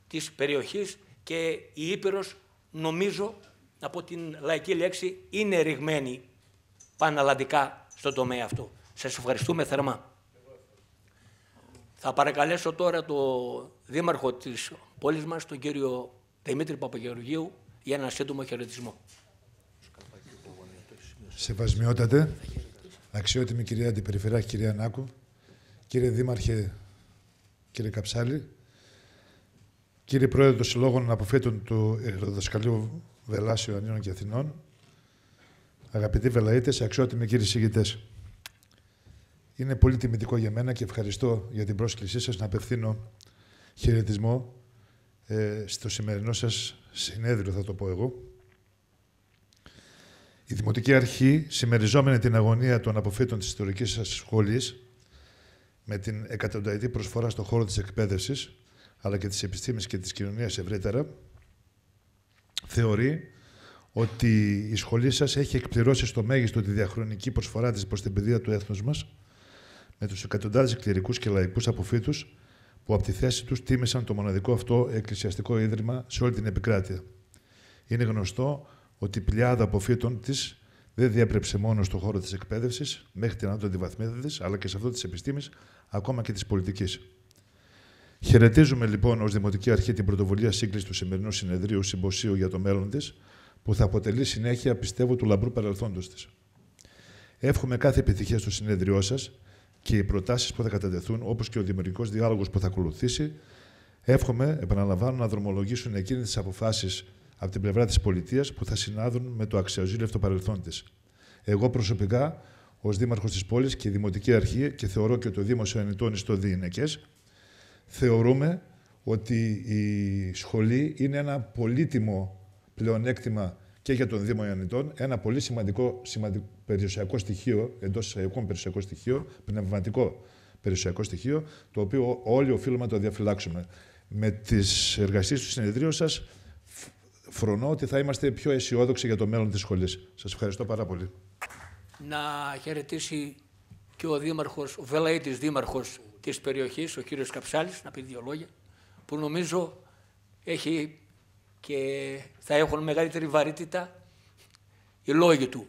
της περιοχής και η Ήπειρος νομίζω από την λαϊκή λέξη είναι ρηγμένη πανελλαδικά στον τομέα αυτό. Σας ευχαριστούμε θερμά. Θα παρακαλέσω τώρα το δήμαρχο της πόλης μας, τον κύριο Δημήτρη Παπαγεωργίου, για ένα σύντομο χαιρετισμό. Σεβασμιότατε, αξιότιμη κυρία Αντιπεριφερειάρχη, κυρία Νάκου, κύριε Δήμαρχε, κύριε Καψάλη, κύριε Πρόεδρε των Συλλόγων Αποφέτων του Εροδοσκαλίου Βελάσιο Ανίων και Αθηνών, αγαπητοί Βελαΐτες, αξιότιμοι κύριοι συγητές. Είναι πολύ τιμητικό για μένα και ευχαριστώ για την πρόσκλησή σας να απευθύνω χαιρετισμό ε, στο σημερινό σας συνέδριο, θα το πω εγώ. Η Δημοτική Αρχή, συμμεριζόμενη την αγωνία των αποφύτων της ιστορικής σας σχολής, με την εκατονταετή προσφορά στον χώρο της εκπαίδευσης, αλλά και της επιστήμης και της κοινωνίας ευρύτερα, θεωρεί ότι η σχολή σας έχει εκπληρώσει στο μέγιστο τη διαχρονική προσφορά της προς την παιδεία του έθνους μας, με τους εκατοντάδες κληρικούς και λαϊκούς αποφύτους που από τη θέση τους τίμησαν το μοναδικό αυτό εκκλησιαστικό ίδρυμα σε όλη την επικράτεια. Είναι γνωστό ότι η πλειάδα αποφύτων της δεν διέπρεψε μόνος στον χώρο της εκπαίδευσης, μέχρι την ανώτατη βαθμίδα της, αλλά και σε αυτό της επιστήμης, ακόμα και της πολιτικής. Χαιρετίζουμε λοιπόν ως Δημοτική Αρχή την πρωτοβουλία σύγκληση του σημερινού συνεδρίου συμποσίου για το μέλλον της, που θα αποτελεί συνέχεια, πιστεύω, του λαμπρού παρελθόντος της. Εύχομαι κάθε επιτυχία στο συνέδριό σας και οι προτάσεις που θα κατατεθούν, όπως και ο δημιουργικός διάλογος που θα ακολουθήσει, εύχομαι, επαναλαμβάνω, να δρομολογήσουν εκείνες τις αποφάσεις από την πλευρά της πολιτείας που θα συνάδουν με το αξιοζήλευτο παρελθόν της. Εγώ προσωπικά, ως Δήμαρχος της πόλης και η Δημοτική Αρχή, και θεωρώ και το Δήμο Ιωαννητών στο Διηνεκέ, θεωρούμε ότι η σχολή είναι ένα πολύτιμο πλεονέκτημα και για τον Δήμο Ιωαννητών, ένα πολύ σημαντικό, σημαντικό περιουσιακό στοιχείο, εντός εισαγωγικών περιουσιακό στοιχείο, πνευματικό περιουσιακό στοιχείο, το οποίο όλοι οφείλουμε να το διαφυλάξουμε. Με τις εργασίες του συνεδρίου σας, φρονώ ότι θα είμαστε πιο αισιόδοξοι για το μέλλον της σχολής. Σας ευχαριστώ πάρα πολύ. Να χαιρετήσει και ο δήμαρχος, ο Βελαίτης δήμαρχος της περιοχής, ο κύριος Καψάλης, να πει δύο λόγια, που νομίζω έχει και θα έχουν μεγαλύτερη βαρύτητα οι λόγοι του,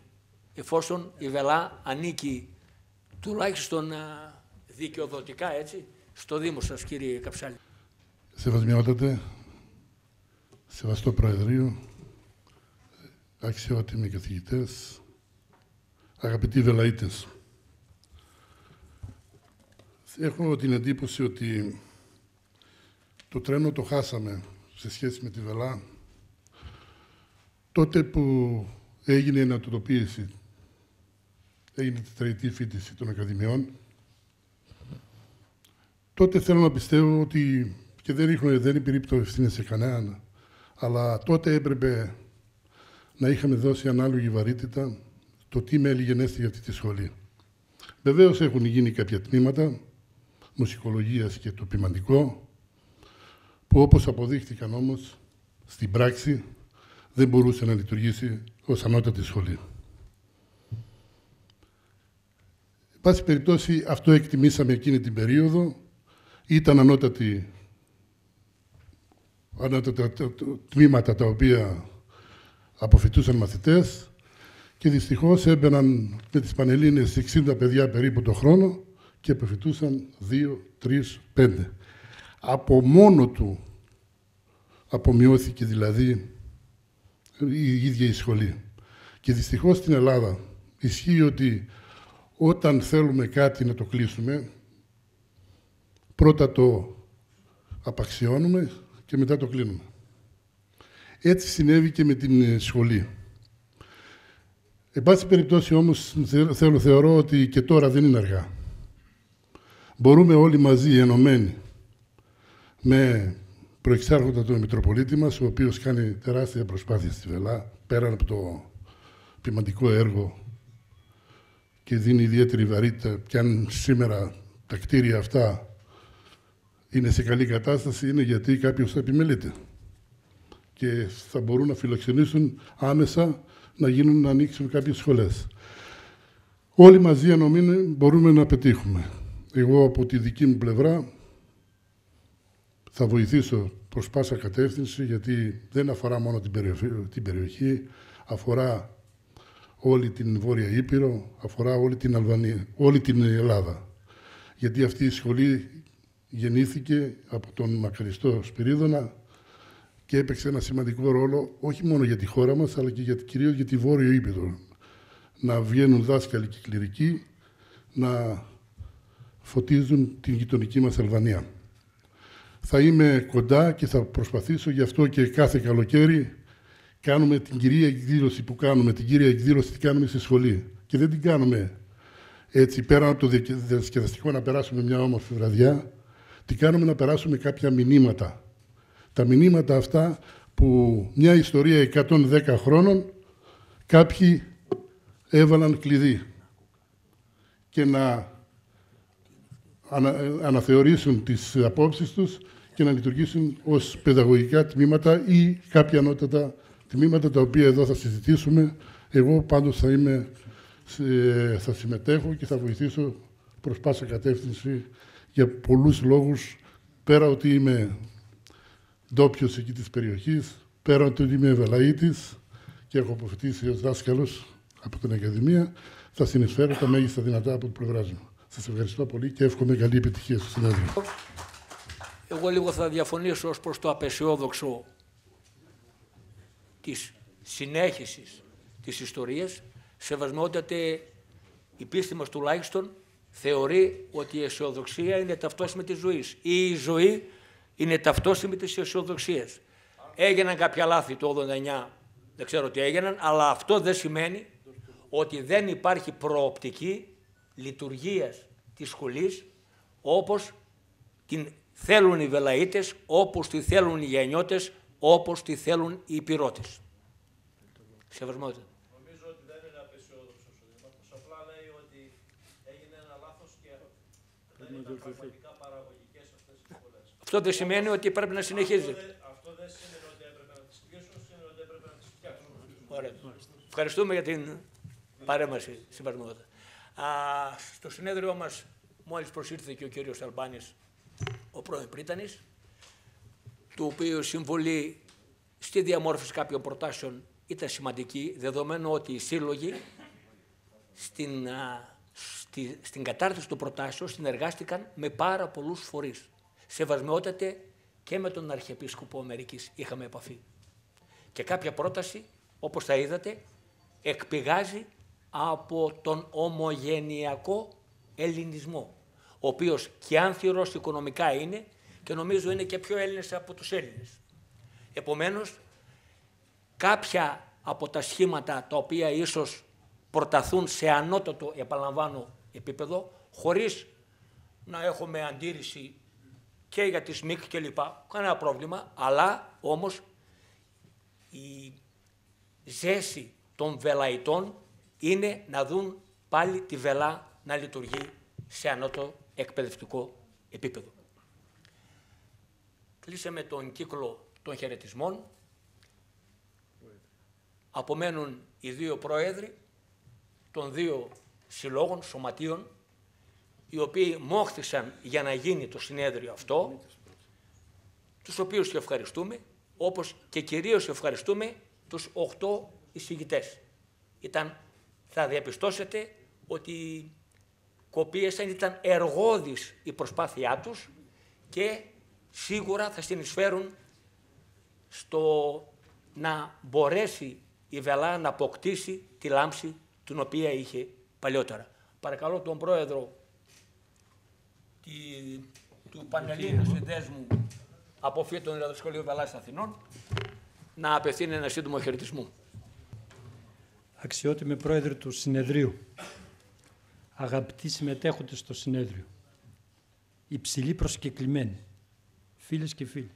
εφόσον η Βελά ανήκει τουλάχιστον δικαιοδοτικά, έτσι, στο Δήμο σας, κύριε Καψάλη. Σεβασμιότατε, Σεβαστό Προεδρείο, αξιότιμοι καθηγητές, αγαπητοί δελαΐτες. Έχω την εντύπωση ότι το τρένο το χάσαμε σε σχέση με τη Βελά τότε που έγινε η ανατοτοποίηση, έγινε η τετραετή φίτηση των Ακαδημιών, τότε θέλω να πιστεύω ότι, και δεν, ρίχνω, δεν υπηρείπτω ευθύνη σε κανέναν, αλλά τότε έπρεπε να είχαμε δώσει ανάλογη βαρύτητα το τι μέλη γενέστε για αυτή τη σχολή. Βεβαίως έχουν γίνει κάποια τμήματα μουσικολογίας και το ποιμαντικό, που όπως αποδείχτηκαν όμως στην πράξη δεν μπορούσε να λειτουργήσει ως ανώτατη σχολή. Εν πάση περιπτώσει, αυτό εκτιμήσαμε εκείνη την περίοδο. Ήταν ανώτατη ανώτατα τμήματα τα οποία αποφυτούσαν μαθητές και δυστυχώς έμπαιναν με τις Πανελλήνες 60 παιδιά περίπου το χρόνο και αποφυτούσαν 2, 3, 5. Από μόνο του απομειώθηκε δηλαδή η ίδια η σχολή. Και δυστυχώς στην Ελλάδα ισχύει ότι όταν θέλουμε κάτι να το κλείσουμε, πρώτα το απαξιώνουμε και μετά το κλείνουμε. Έτσι συνέβη και με την ε, σχολή. Εν πάση περιπτώσει όμως θέλω, θεωρώ ότι και τώρα δεν είναι αργά. Μπορούμε όλοι μαζί ενωμένοι με προεξάρχοντα τον Μητροπολίτη μας, ο οποίος κάνει τεράστια προσπάθεια στη Βελά, πέραν από το ποιμαντικό έργο και δίνει ιδιαίτερη βαρύτητα, και αν σήμερα τα κτίρια αυτά είναι σε καλή κατάσταση, είναι γιατί κάποιος θα επιμελείται. Και θα μπορούν να φιλοξενήσουν άμεσα να γίνουν να ανοίξουν κάποιες σχολές. Όλοι μαζί ενωμένοι μπορούμε να πετύχουμε. Εγώ από τη δική μου πλευρά θα βοηθήσω προς πάσα κατεύθυνση γιατί δεν αφορά μόνο την περιοχή, την περιοχή αφορά όλη την Βόρεια Ήπειρο, αφορά όλη την Αλβανία, όλη την Ελλάδα. Γιατί αυτή η σχολή γεννήθηκε από τον μακαριστό Σπυρίδωνα και έπαιξε ένα σημαντικό ρόλο όχι μόνο για τη χώρα μας, αλλά και για, κυρίως για τη Βόρειο Ήπειρο. Να βγαίνουν δάσκαλοι και κληρικοί, να φωτίζουν την γειτονική μας Αλβανία. Θα είμαι κοντά και θα προσπαθήσω γι' αυτό και κάθε καλοκαίρι κάνουμε την κυρία εκδήλωση που κάνουμε, την κύρια εκδήλωση τι κάνουμε στη σχολή. Και δεν την κάνουμε έτσι πέρα από το διασκεδαστικό να περάσουμε μια όμορφη βραδιά, τι κάνουμε να περάσουμε κάποια μηνύματα. Τα μηνύματα αυτά που μια ιστορία 110 χρόνων κάποιοι έβαλαν κλειδί και να αναθεωρήσουν τις απόψεις τους και να λειτουργήσουν ως παιδαγωγικά τμήματα ή κάποια ανώτατα τμήματα τα οποία εδώ θα συζητήσουμε. Εγώ πάντως θα, είμαι, θα συμμετέχω και θα βοηθήσω προς πάσα κατεύθυνση για πολλούς λόγους, πέρα ότι είμαι ντόπιος εκεί της περιοχής, πέρα ότι είμαι ευελαΐτης και έχω αποφυτίσει ως δάσκαλος από την Ακαδημία, θα συνεισφέρω τα μέγιστα δυνατά από την πλευρά μου. Σας ευχαριστώ πολύ και εύχομαι καλή επιτυχία στο συνέδριο. Εγώ λίγο θα διαφωνήσω ως προς το απεσιόδοξο της συνέχισης της ιστορίας, σεβασμότατε η πίστη μας τουλάχιστον θεωρεί ότι η αισιοδοξία είναι ταυτόσιμη της ζωής ή η ζωή είναι ταυτόσιμη της αισιοδοξίας. Έγιναν κάποια λάθη το 89, δεν ξέρω τι έγιναν, αλλά αυτό δεν σημαίνει ότι δεν υπάρχει προοπτική λειτουργίας της σχολής όπως την θέλουν οι Βελαΐτες, όπως τη θέλουν οι Γενιώτες, όπως τη θέλουν οι Υπηρώτες. Σεβασμότητα. Νομίζω ότι δεν είναι απεσιόδοξο ο Δήμαρχος. Απλά λέει ότι έγινε ένα λάθος και δεν ήταν πραγματικά παραγωγικές αυτές οι σχολές. Αυτό δεν σημαίνει ότι πρέπει να συνεχίζεται. Αυτό δεν σημαίνει ότι έπρεπε να τις κλείσουν, σημαίνει ότι έπρεπε να τις φτιάξουν. Ωραία. Ευχαριστούμε για την παρέμβαση, συμπαρμότητα. Στο συνέδριό μας μόλις προσήρθε και ο κύριος Αλμπάνης, ο πρώην Πρίτανης, του οποίου συμβολή στη διαμόρφωση κάποιων προτάσεων ήταν σημαντική, δεδομένου ότι οι σύλλογοι στην, στη, στην κατάρτιση των προτάσεων συνεργάστηκαν με πάρα πολλούς φορείς. Σεβασμιότατε και με τον Αρχιεπίσκοπο Αμερικής είχαμε επαφή. Και κάποια πρόταση, όπως θα είδατε, εκπηγάζει από τον ομογενειακό ελληνισμό, ο οποίος και άνθυρος οικονομικά είναι και νομίζω είναι και πιο Έλληνες από τους Έλληνες. Επομένως, κάποια από τα σχήματα τα οποία ίσως προταθούν σε ανώτατο, επαναλαμβάνω, επίπεδο, χωρίς να έχουμε αντίρρηση και για τη ΣΜΙΚ και λοιπά, κανένα πρόβλημα, αλλά όμως η ζέση των βελαϊτών είναι να δουν πάλι τη βελά να λειτουργεί σε ανώτο εκπαιδευτικό επίπεδο. Κλείσαμε τον κύκλο των χαιρετισμών. Απομένουν οι δύο πρόεδροι των δύο συλλόγων, σωματείων, οι οποίοι μόχθησαν για να γίνει το συνέδριο αυτό, τους οποίους και ευχαριστούμε, όπως και κυρίως ευχαριστούμε τους οχτώ εισηγητές. Ήταν, θα διαπιστώσετε ότι κοπίεσαν, ήταν εργόδης η προσπάθειά τους και σίγουρα θα συνεισφέρουν στο να μπορέσει η Βελά να αποκτήσει τη λάμψη την οποία είχε παλιότερα. Παρακαλώ τον πρόεδρο τη, του Πανελλήνου Συνδέσμου Αποφύτων Ιεροδοσχολείου Βελάς Αθηνών να απευθύνει ένα σύντομο χαιρετισμό. Αξιότιμη Πρόεδρε του Συνεδρίου, αγαπητοί συμμετέχοντες στο Συνέδριο, υψηλοί προσκεκλημένοι, φίλες και φίλοι,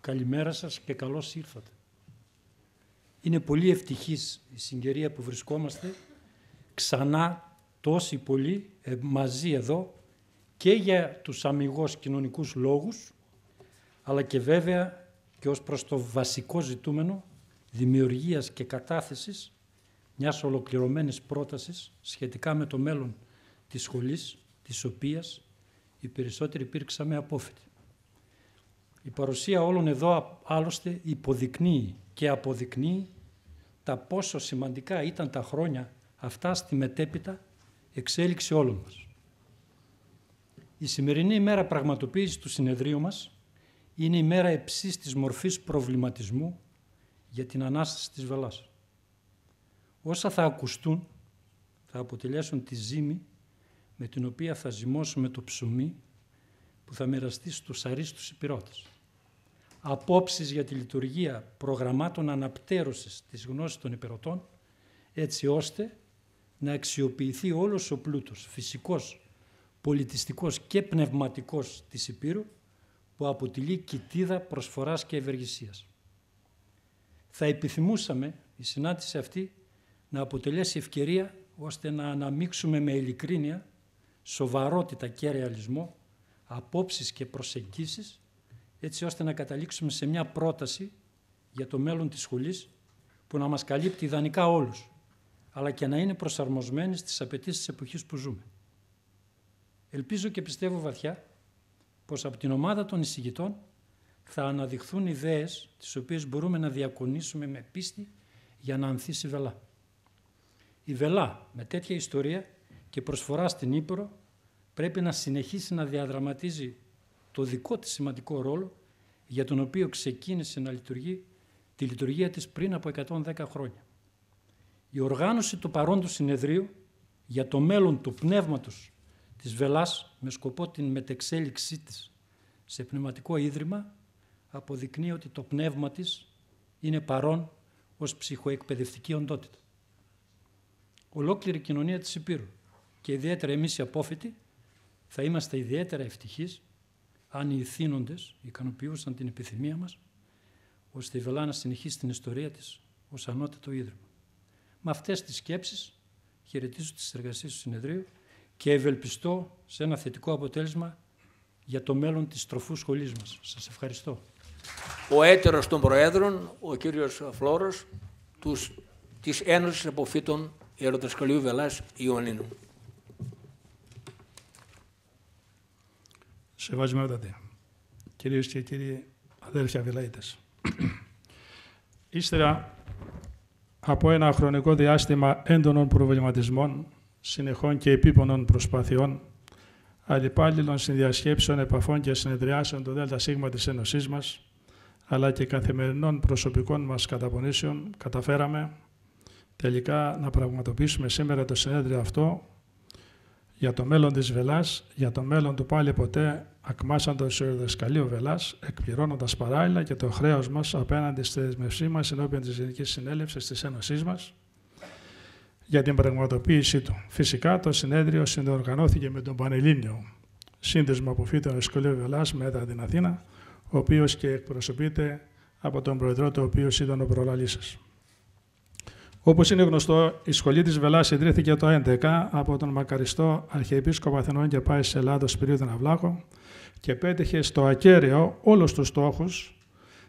καλημέρα σας και καλώς ήρθατε. Είναι πολύ ευτυχής η συγκαιρία που βρισκόμαστε ξανά τόσοι πολλοί ε, μαζί εδώ και για τους αμυγός κοινωνικούς λόγους, αλλά και βέβαια και ως προς το βασικό ζητούμενο δημιουργίας και κατάθεσης μιας ολοκληρωμένης πρότασης σχετικά με το μέλλον της σχολής, της οποίας οι περισσότεροι υπήρξαμε απόφοιτοι. Η παρουσία όλων εδώ άλλωστε υποδεικνύει και αποδεικνύει τα πόσο σημαντικά ήταν τα χρόνια αυτά στη μετέπειτα εξέλιξη όλων μας. Η σημερινή ημέρα πραγματοποίησης του συνεδρίου μας είναι η μέρα εψής της μορφής προβληματισμού για την Ανάσταση της Βελάς. Όσα θα ακουστούν θα αποτελέσουν τη ζύμη με την οποία θα ζυμώσουμε το ψωμί που θα μοιραστεί στους αρίστους υπηρώτες. Απόψεις για τη λειτουργία προγραμμάτων αναπτέρωσης της γνώσης των υπηρετών, έτσι ώστε να αξιοποιηθεί όλος ο πλούτος, φυσικός, πολιτιστικός και πνευματικός της Υπήρου, που αποτελεί κοιτίδα προσφοράς και ευεργησίας. Θα επιθυμούσαμε η συνάντηση αυτή να αποτελέσει ευκαιρία ώστε να αναμίξουμε με ειλικρίνεια, σοβαρότητα και ρεαλισμό, απόψεις και προσεγγίσεις, έτσι ώστε να καταλήξουμε σε μια πρόταση για το μέλλον της σχολής που να μας καλύπτει ιδανικά όλους, αλλά και να είναι προσαρμοσμένη στις απαιτήσεις της εποχής που ζούμε. Ελπίζω και πιστεύω βαθιά πως από την ομάδα των εισηγητών θα αναδειχθούν ιδέες τις οποίες μπορούμε να διακονήσουμε με πίστη για να ανθίσει βελά. Η Βελά με τέτοια ιστορία και προσφορά στην Ήπειρο πρέπει να συνεχίσει να διαδραματίζει το δικό της σημαντικό ρόλο για τον οποίο ξεκίνησε να λειτουργεί τη λειτουργία της πριν από 110 χρόνια. Η οργάνωση του παρόντου συνεδρίου για το μέλλον του πνεύματος της Βελάς με σκοπό την μετεξέλιξή της σε πνευματικό ίδρυμα αποδεικνύει ότι το πνεύμα της είναι παρόν ως ψυχοεκπαιδευτική οντότητα ολόκληρη κοινωνία της Υπήρου και ιδιαίτερα εμείς οι απόφοιτοι θα είμαστε ιδιαίτερα ευτυχείς αν οι ηθήνοντες ικανοποιούσαν την επιθυμία μας ώστε η Βελά να συνεχίσει την ιστορία της ως ανώτατο ίδρυμα. Με αυτές τις σκέψεις χαιρετίζω τις εργασίες του συνεδρίου και ευελπιστώ σε ένα θετικό αποτέλεσμα για το μέλλον της τροφού σχολής μας. Σας ευχαριστώ. Ο έτερος των Προέδρων, ο κύριος Φλόρος, τους, της Ένωσης Αποφύτων Ιεροδοσκολίου Βελάς Ιωαννίνου. Σεβασμιότατε, κυρίες και κύριοι αδέλφια Βελαίτες. [CLEARS THROAT] Ύστερα από ένα χρονικό διάστημα έντονων προβληματισμών, συνεχών και επίπονων προσπαθειών, αλληπάλληλων συνδιασκέψεων, επαφών και συνεδριάσεων του ΔΣ της Ένωσής μας, αλλά και καθημερινών προσωπικών μας καταπονήσεων, καταφέραμε τελικά να πραγματοποιήσουμε σήμερα το συνέδριο αυτό για το μέλλον της Βελάς, για το μέλλον του πάλι ποτέ ακμάσαντος ο Ιεροδοσκαλίου Βελάς, εκπληρώνοντας παράλληλα και το χρέος μας απέναντι στη δεσμευσή μας ενώπιον της Γενικής Συνέλευσης της Ένωσής μας για την πραγματοποίησή του. Φυσικά το συνέδριο συνδιοργανώθηκε με τον Πανελλήνιο Σύνδεσμο Αποφύτων Σχολείου Βελάς μετά την Αθήνα, ο οποίος και εκπροσωπείται από τον Προεδρό, το οποίο ήταν ο προλαλής σας. Όπως είναι γνωστό, η σχολή της Βελάς ιδρύθηκε το 2011 από τον μακαριστό Αρχιεπίσκοπο Αθηνών και πάει σε Ελλάδος Σπυρίδων Αυλάχο και πέτυχε στο ακέραιο όλους τους στόχους,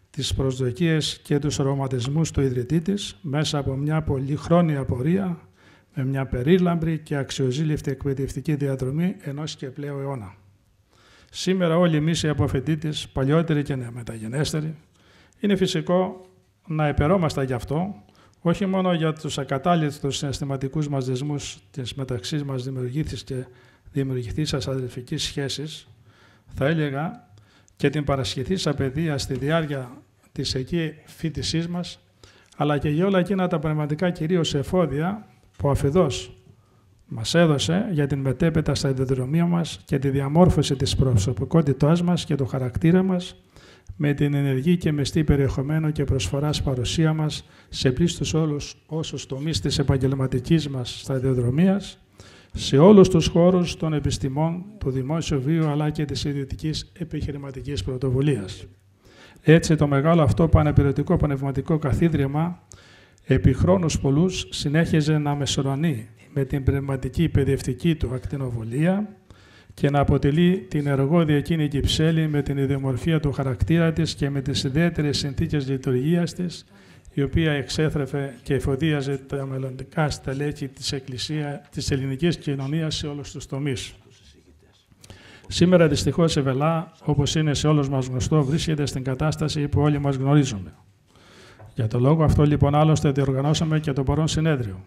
τις προσδοκίες και τους ρωματισμούς του ιδρυτή της μέσα από μια πολύ χρόνια πορεία με μια περίλαμπρη και αξιοζήλευτη εκπαιδευτική διαδρομή ενός και πλέον αιώνα. Σήμερα όλοι εμείς οι αποφετήτες, παλιότεροι και μεταγενέστεροι, είναι φυσικό να επερόμαστε γι' αυτό όχι μόνο για τους ακατάλληλους συναισθηματικούς μας δεσμούς της μεταξύ μας δημιουργήθης και δημιουργηθήσας αδελφικής σχέσης, θα έλεγα και την παρασχεθήσα παιδεία στη διάρκεια της εκεί φοιτησής μας, αλλά και για όλα εκείνα τα πραγματικά κυρίως εφόδια που αφιδός μας έδωσε για την μετέπειτα στα ιδεοδρομία μας και τη διαμόρφωση της προσωπικότητάς μας και του χαρακτήρα μας με την ενεργή και μεστή περιεχομένο και προσφοράς παρουσία μας σε πλήστους όλους όσους τομείς της επαγγελματικής μας σταδιοδρομίας, σε όλους τους χώρους των επιστημών, του δημόσιου βίου αλλά και της ιδιωτικής επιχειρηματικής πρωτοβουλίας. Έτσι το μεγάλο αυτό πανεπηρετικό πνευματικό καθίδρυμα επί χρόνους πολλούς συνέχιζε να μεσορανεί με την πνευματική παιδευτική του ακτινοβολία και να αποτελεί την εργόδια εκείνη κυψέλη με την ιδιομορφία του χαρακτήρα της και με τις ιδιαίτερες συνθήκες λειτουργίας της, η οποία εξέθρεφε και εφοδίαζε τα μελλοντικά στελέχη της, Εκκλησία, της ελληνικής κοινωνίας σε όλους τους τομείς. Σήμερα δυστυχώς η Βελά, όπως είναι σε όλους μας γνωστό, βρίσκεται στην κατάσταση που όλοι μας γνωρίζουμε. Για το λόγο αυτό λοιπόν άλλωστε διοργανώσαμε και το παρόν συνέδριο.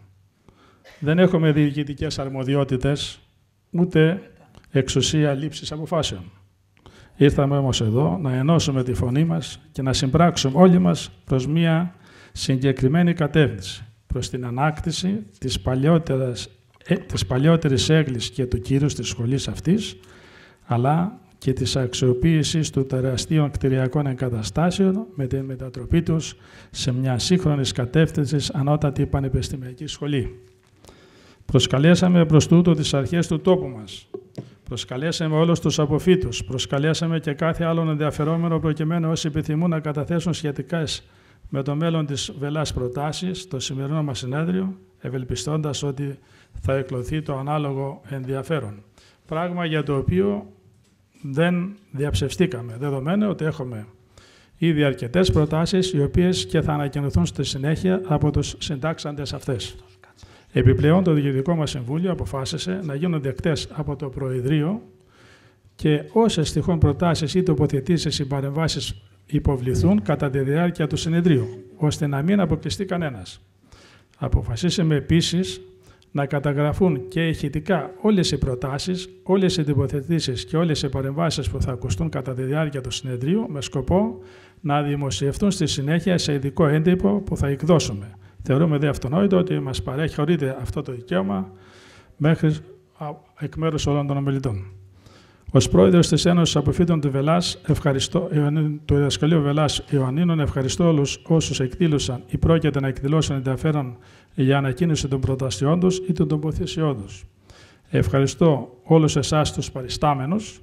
Δεν έχουμε διοικητικές αρμοδιότητες, ούτε εξουσία λήψης αποφάσεων. Ήρθαμε όμως εδώ να ενώσουμε τη φωνή μας και να συμπράξουμε όλοι μας προς μία συγκεκριμένη κατεύθυνση, προς την ανάκτηση της παλιότερης, ε, της παλιότερης έγκλης και του κύρους της σχολής αυτής, αλλά και της αξιοποίησης του τεραστίων κτηριακών εγκαταστάσεων με την μετατροπή τους σε μια σύγχρονης κατεύθυνσης ανώτατη πανεπιστημιακή σχολή. Προσκαλέσαμε προς τούτο τις αρχές του τόπου μας. Προσκαλέσαμε όλους τους αποφύτους. Προσκαλέσαμε και κάθε άλλον ενδιαφερόμενο προκειμένου όσοι επιθυμούν να καταθέσουν σχετικά με το μέλλον της Βελάς προτάσεις στο σημερινό μας συνέδριο, ευελπιστώντας ότι θα εκλωθεί το ανάλογο ενδιαφέρον. Πράγμα για το οποίο δεν διαψευστήκαμε, δεδομένου ότι έχουμε ήδη αρκετές προτάσεις, οι οποίες και θα ανακοινωθούν στη συνέχεια από τους συντάξαντες αυτές. Επιπλέον, το Διοικητικό μας Συμβούλιο αποφάσισε να γίνουν δεκτέ από το Προεδρείο και όσε τυχόν προτάσεις ή τοποθετήσεις ή παρεμβάσεις υποβληθούν κατά τη διάρκεια του συνεδρίου, ώστε να μην αποκλειστεί κανένας. Αποφασίσαμε επίσης να καταγραφούν και ηχητικά όλες οι προτάσεις, όλες οι τοποθετήσεις και όλες οι παρεμβάσεις που θα ακουστούν κατά τη διάρκεια του συνεδρίου με σκοπό να δημοσιευτούν στη συνέχεια σε ειδικό έντυπο που θα εκδώσουμε. Θεωρούμε δε αυτονόητο ότι μας παρέχει χωρίτε αυτό το δικαίωμα μέχρι εκ μέρους όλων των ομιλητών. Ω πρόεδρος της Ένωσης Αποφύτων του Βελάς, του διδασκαλείου Βελάς Ιωαννίνων, ευχαριστώ όλους όσους εκδήλωσαν ή πρόκειται να εκδηλώσουν ενδιαφέρον για ανακοίνωση των προτασιών τους ή των τοποθεσιών τους. Ευχαριστώ όλους εσάς τους παριστάμενους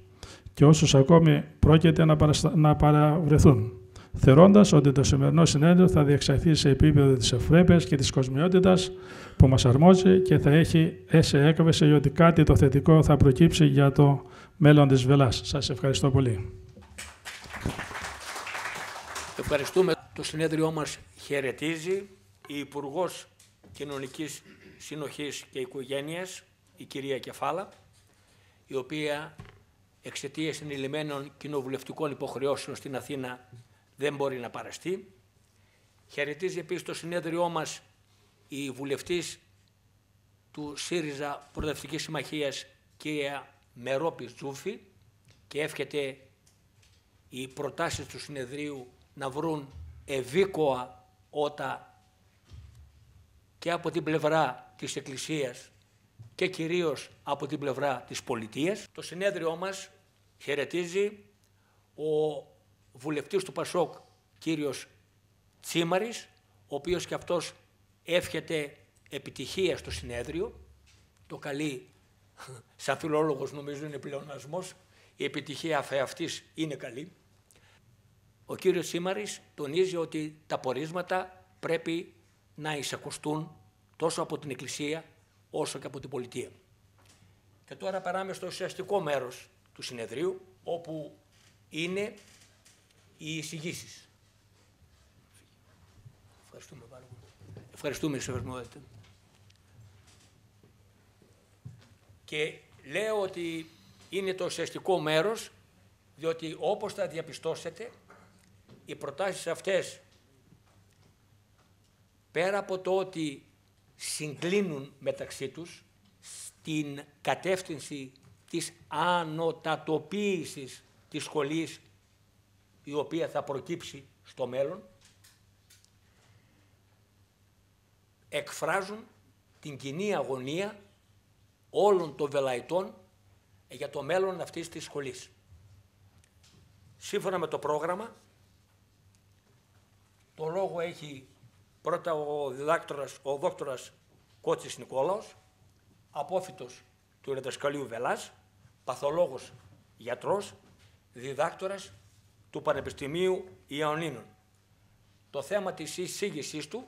και όσους ακόμη πρόκειται να, να παραβρεθούν, θεωρώντας ότι το σημερινό συνέδριο θα διεξαχθεί σε επίπεδο της ευπρέπειας και της κοσμιότητας που μας αρμόζει και θα έχει έσαι έκβεση ότι κάτι το θετικό θα προκύψει για το μέλλον της Βελάς. Σας ευχαριστώ πολύ. Ευχαριστούμε. Το συνέδριό μας χαιρετίζει η Υπουργός Κοινωνικής Συνοχής και Οικογένειας, η κυρία Κεφάλα, η οποία εξαιτίας συνειλημμένων κοινοβουλευτικών υποχρεώσεων στην Αθήνα δεν μπορεί να παραστεί. Χαιρετίζει επίσης το συνέδριό μας η βουλευτής του ΣΥΡΙΖΑ Προοδευτικής Συμμαχίας, κυρία Μερόπης Τζούφη και εύχεται οι προτάσεις του συνεδρίου να βρουν ευήκοα ότα και από την πλευρά της Εκκλησίας και κυρίως από την πλευρά της πολιτείας. Το συνέδριό μας χαιρετίζει ο βουλευτής του Πασόκ, κύριος Τσίμαρης, ο οποίος και αυτός εύχεται επιτυχία στο συνέδριο, το καλεί σαν φιλόλογος νομίζω είναι πλεονασμός, η επιτυχία αυτής είναι καλή. Ο κύριος Σίμαρης τονίζει ότι τα πορίσματα πρέπει να εισακουστούν τόσο από την Εκκλησία όσο και από την πολιτεία. Και τώρα περάμε στο ουσιαστικό μέρος του συνεδρίου, όπου είναι οι εισηγήσεις. Ευχαριστούμε πάρα πολύ. Ευχαριστούμε, Σεβασμότητα. Και λέω ότι είναι το ουσιαστικό μέρος, διότι όπως θα διαπιστώσετε, οι προτάσεις αυτές, πέρα από το ότι συγκλίνουν μεταξύ τους, στην κατεύθυνση της ανωτατοποίησης της σχολής, η οποία θα προκύψει στο μέλλον, εκφράζουν την κοινή αγωνία όλων των βελαϊτών για το μέλλον αυτής της σχολής. Σύμφωνα με το πρόγραμμα, Το λόγο έχει πρώτα ο διδάκτορας, ο δόκτορας Κώτσης Νικόλαος, απόφυτος του Ερετασκαλίου Βελάς, παθολόγος γιατρός, διδάκτορας του Πανεπιστημίου Ιωαννίνων. Το θέμα της εισήγησής του,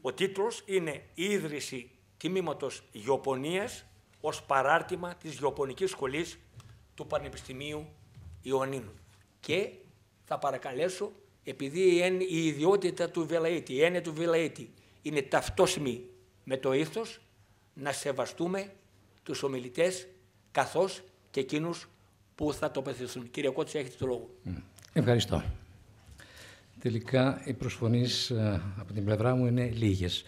ο τίτλος είναι «Η ίδρυση τιμήματος γεωπονίας ως παράρτημα της Γεωπονικής Σχολής του Πανεπιστημίου Ιωαννίνων». Και θα παρακαλέσω, επειδή η ιδιότητα του Βελαΐτη, η έννοια του Βελαΐτη είναι ταυτόσιμη με το ήθος, να σεβαστούμε τους ομιλητές καθώς και εκείνους που θα τοποθετηθούν. Κύριε Κότση, έχετε το λόγο. Ευχαριστώ. Τελικά οι προσφωνείς ε, από την πλευρά μου είναι λίγες.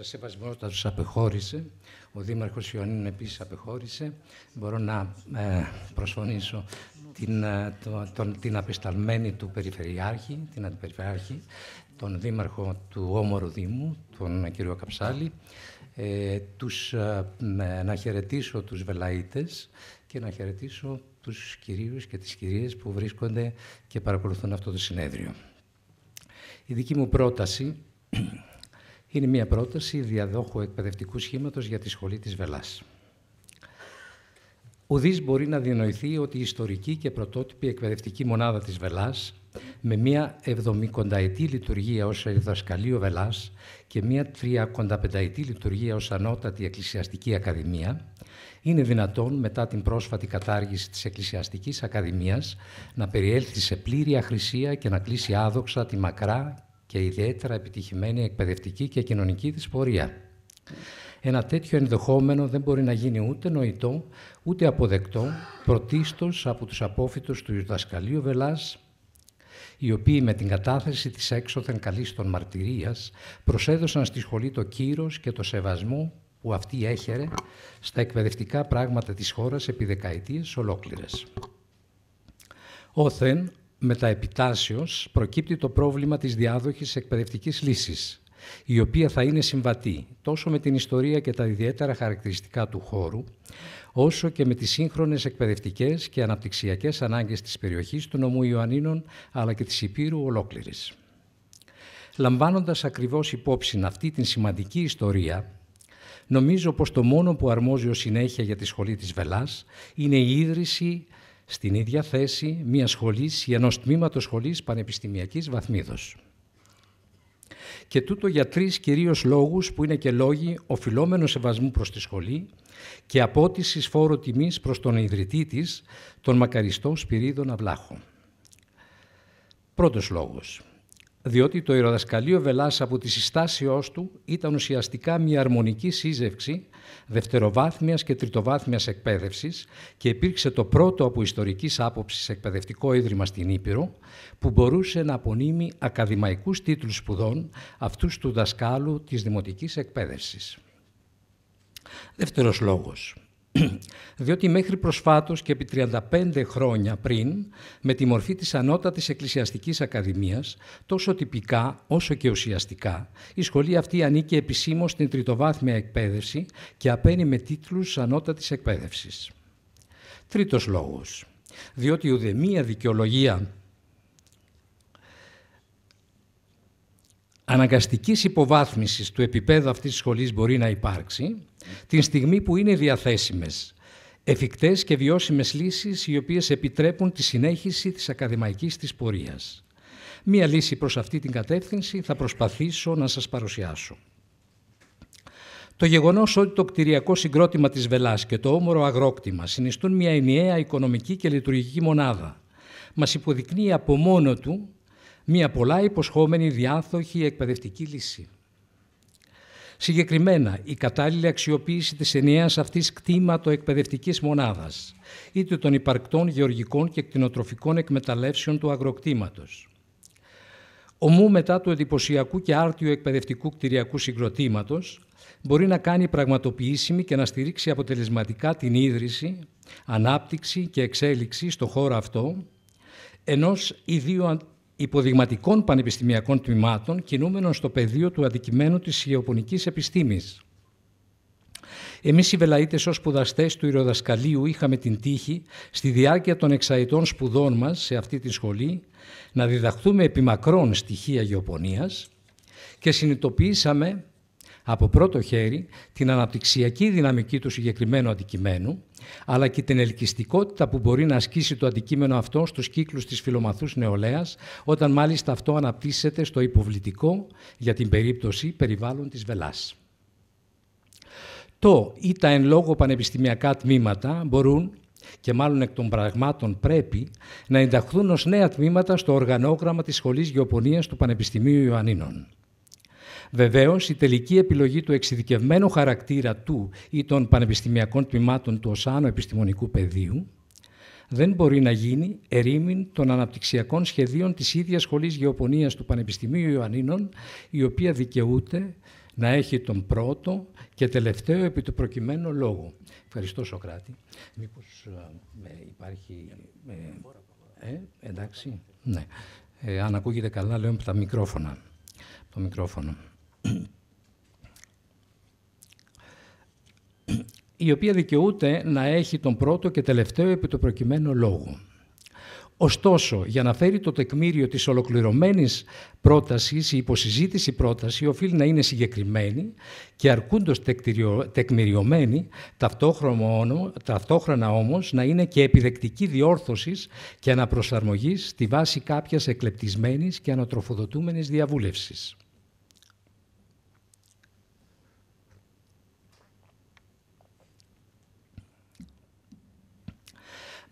Ο σεβασμός απεχώρησε, ο Δήμαρχος Ιωαννίνου επίσης απεχώρησε. Μπορώ να ε, προσφωνήσω την, ε, τον, την απεσταλμένη του Περιφερειάρχη, την Αντιπεριφερειάρχη, τον Δήμαρχο του Όμορου Δήμου, τον κύριο Καψάλη, ε, τους, ε, να χαιρετήσω τους Βελαΐτες και να χαιρετήσω τους κυρίους και τις κυρίες που βρίσκονται και παρακολουθούν αυτό το συνέδριο. Η δική μου πρόταση [CLEARS THROAT] είναι μια πρόταση διαδόχου εκπαιδευτικού σχήματος για τη σχολή της Βελάς. Ουδής μπορεί να διανοηθεί ότι η ιστορική και πρωτότυπη εκπαιδευτική μονάδα της Βελάς με μια εβδομικονταετή λειτουργία ως διδασκαλείο Βελάς και μια τριακονταπενταετή λειτουργία ως ανώτατη εκκλησιαστική ακαδημία, είναι δυνατόν μετά την πρόσφατη κατάργηση της Εκκλησιαστικής Ακαδημίας να περιέλθει σε πλήρη αχρησία και να κλείσει άδοξα τη μακρά και ιδιαίτερα επιτυχημένη εκπαιδευτική και κοινωνική της πορεία. Ένα τέτοιο ενδεχόμενο δεν μπορεί να γίνει ούτε νοητό, ούτε αποδεκτό, πρωτίστως από τους απόφυτους του διδασκαλείου Βελάς, οι οποίοι με την κατάθεση της έξωθεν καλής των μαρτυρίας προσέδωσαν στη σχολή το κύρος και το σεβασμό που αυτή έχερε στα εκπαιδευτικά πράγματα της χώρας επί δεκαετίες ολόκληρες. Όθεν, με τα επιτάσεως, προκύπτει το πρόβλημα της διάδοχης εκπαιδευτικής λύσης, η οποία θα είναι συμβατή τόσο με την ιστορία και τα ιδιαίτερα χαρακτηριστικά του χώρου, όσο και με τις σύγχρονες εκπαιδευτικές και αναπτυξιακές ανάγκες της περιοχής του νομού Ιωαννίνων, αλλά και της Υπήρου ολόκληρης. Λαμβάνοντας ακριβώς υπόψη αυτή την σημαντική ιστορία, νομίζω πως το μόνο που αρμόζει ως συνέχεια για τη σχολή της Βελάς είναι η ίδρυση στην ίδια θέση μια σχολής ή ενός τμήματος σχολής πανεπιστημιακής βαθμίδος. Και τούτο για τρεις κυρίως λόγους που είναι και λόγοι οφειλόμενου σεβασμού προς τη σχολή και απότησης φόρου τιμής προς τον ιδρυτή της, τον μακαριστό Σπυρίδων Αυλάχο. Πρώτος λόγος. Διότι το ιεροδασκαλείο Βελάς από τη συστάσεώς του ήταν ουσιαστικά μια αρμονική σύζευξη δευτεροβάθμιας και τριτοβάθμιας εκπαίδευσης και υπήρξε το πρώτο από ιστορικής άποψης εκπαιδευτικό ίδρυμα στην Ήπειρο που μπορούσε να απονείμει ακαδημαϊκούς τίτλους σπουδών αυτούς του δασκάλου της δημοτικής εκπαίδευσης. Δεύτερος λόγος. [CLEARS THROAT] Διότι μέχρι προσφάτως και επί 35 χρόνια πριν, με τη μορφή της Ανώτατης Εκκλησιαστικής Ακαδημίας, τόσο τυπικά όσο και ουσιαστικά, η σχολή αυτή ανήκει επισήμως στην τριτοβάθμια εκπαίδευση και απένει με τίτλους Ανώτατης Εκπαίδευσης. Τρίτος λόγος. Διότι ουδεμία δικαιολογία αναγκαστικής υποβάθμισης του επίπεδου αυτής της σχολής μπορεί να υπάρξει, την στιγμή που είναι διαθέσιμες εφικτές και βιώσιμες λύσεις οι οποίες επιτρέπουν τη συνέχιση της ακαδημαϊκής της πορείας. Μία λύση προς αυτή την κατεύθυνση θα προσπαθήσω να σας παρουσιάσω. Το γεγονός ότι το κτηριακό συγκρότημα της Βελάς και το όμορο αγρόκτημα συνιστούν μια ενιαία οικονομική και λειτουργική μονάδα μας υποδεικνύει από μόνο του μια πολλά υποσχόμενη διάθοχη εκπαιδευτική λύση. Συγκεκριμένα, η κατάλληλη αξιοποίηση της ενιαίας αυτής κτήματο-εκπαιδευτικής μονάδας, είτε των υπαρκτών γεωργικών και κτηνοτροφικών εκμεταλλεύσεων του αγροκτήματος. Ομού μετά του εντυπωσιακού και άρτιου εκπαιδευτικού κτηριακού συγκροτήματος, μπορεί να κάνει πραγματοποιήσιμη και να στηρίξει αποτελεσματικά την ίδρυση, ανάπτυξη και εξέλιξη στο χώρο αυτό, ενός ιδίου υποδειγματικών πανεπιστημιακών τμήματων κινούμενων στο πεδίο του αντικειμένου της γεωπονικής επιστήμης. Εμείς οι Βελαΐτες ως σπουδαστές του Ηροδασκαλίου είχαμε την τύχη στη διάρκεια των εξαετών σπουδών μας σε αυτή τη σχολή να διδαχθούμε επιμακρών στοιχεία γεωπονίας και συνειδητοποιήσαμε από πρώτο χέρι την αναπτυξιακή δυναμική του συγκεκριμένου αντικειμένου, αλλά και την ελκυστικότητα που μπορεί να ασκήσει το αντικείμενο αυτό στους κύκλους της φιλομαθούς νεολαίας, όταν μάλιστα αυτό αναπτύσσεται στο υποβλητικό για την περίπτωση περιβάλλον της Βελάς. Το ή τα εν λόγω πανεπιστημιακά τμήματα μπορούν και μάλλον εκ των πραγμάτων πρέπει να ενταχθούν ως νέα τμήματα στο οργανόγραμμα της Σχολής Γεωπονίας του Πανεπιστημίου Ιωαννίνων. Βεβαίως, η τελική επιλογή του εξειδικευμένου χαρακτήρα του ή των πανεπιστημιακών τμήματων του οσάνου επιστημονικού πεδίου δεν μπορεί να γίνει ερήμην των αναπτυξιακών σχεδίων της ίδιας Σχολής Γεωπονίας του Πανεπιστημίου Ιωαννίνων, η οποία δικαιούται να έχει τον πρώτο και τελευταίο επί του προκειμένου λόγου. Ευχαριστώ Σοκράτη. Μήπως ε, υπάρχει... Ε, ε, εντάξει. Ναι. Ε, αν ακούγεται καλά, λέω από τα μικρόφωνα. Το μικρόφωνο. Η οποία δικαιούται να έχει τον πρώτο και τελευταίο επί το προκειμένο λόγο. Ωστόσο, για να φέρει το τεκμήριο της ολοκληρωμένης πρότασης, η υποσυζήτηση πρόταση οφείλει να είναι συγκεκριμένη και αρκούντος τεκμηριωμένη, ταυτόχρονα όμως να είναι και επιδεκτική διόρθωσης και αναπροσαρμογής στη βάση κάποιας εκλεπτισμένης και ανατροφοδοτούμενης διαβούλευσης.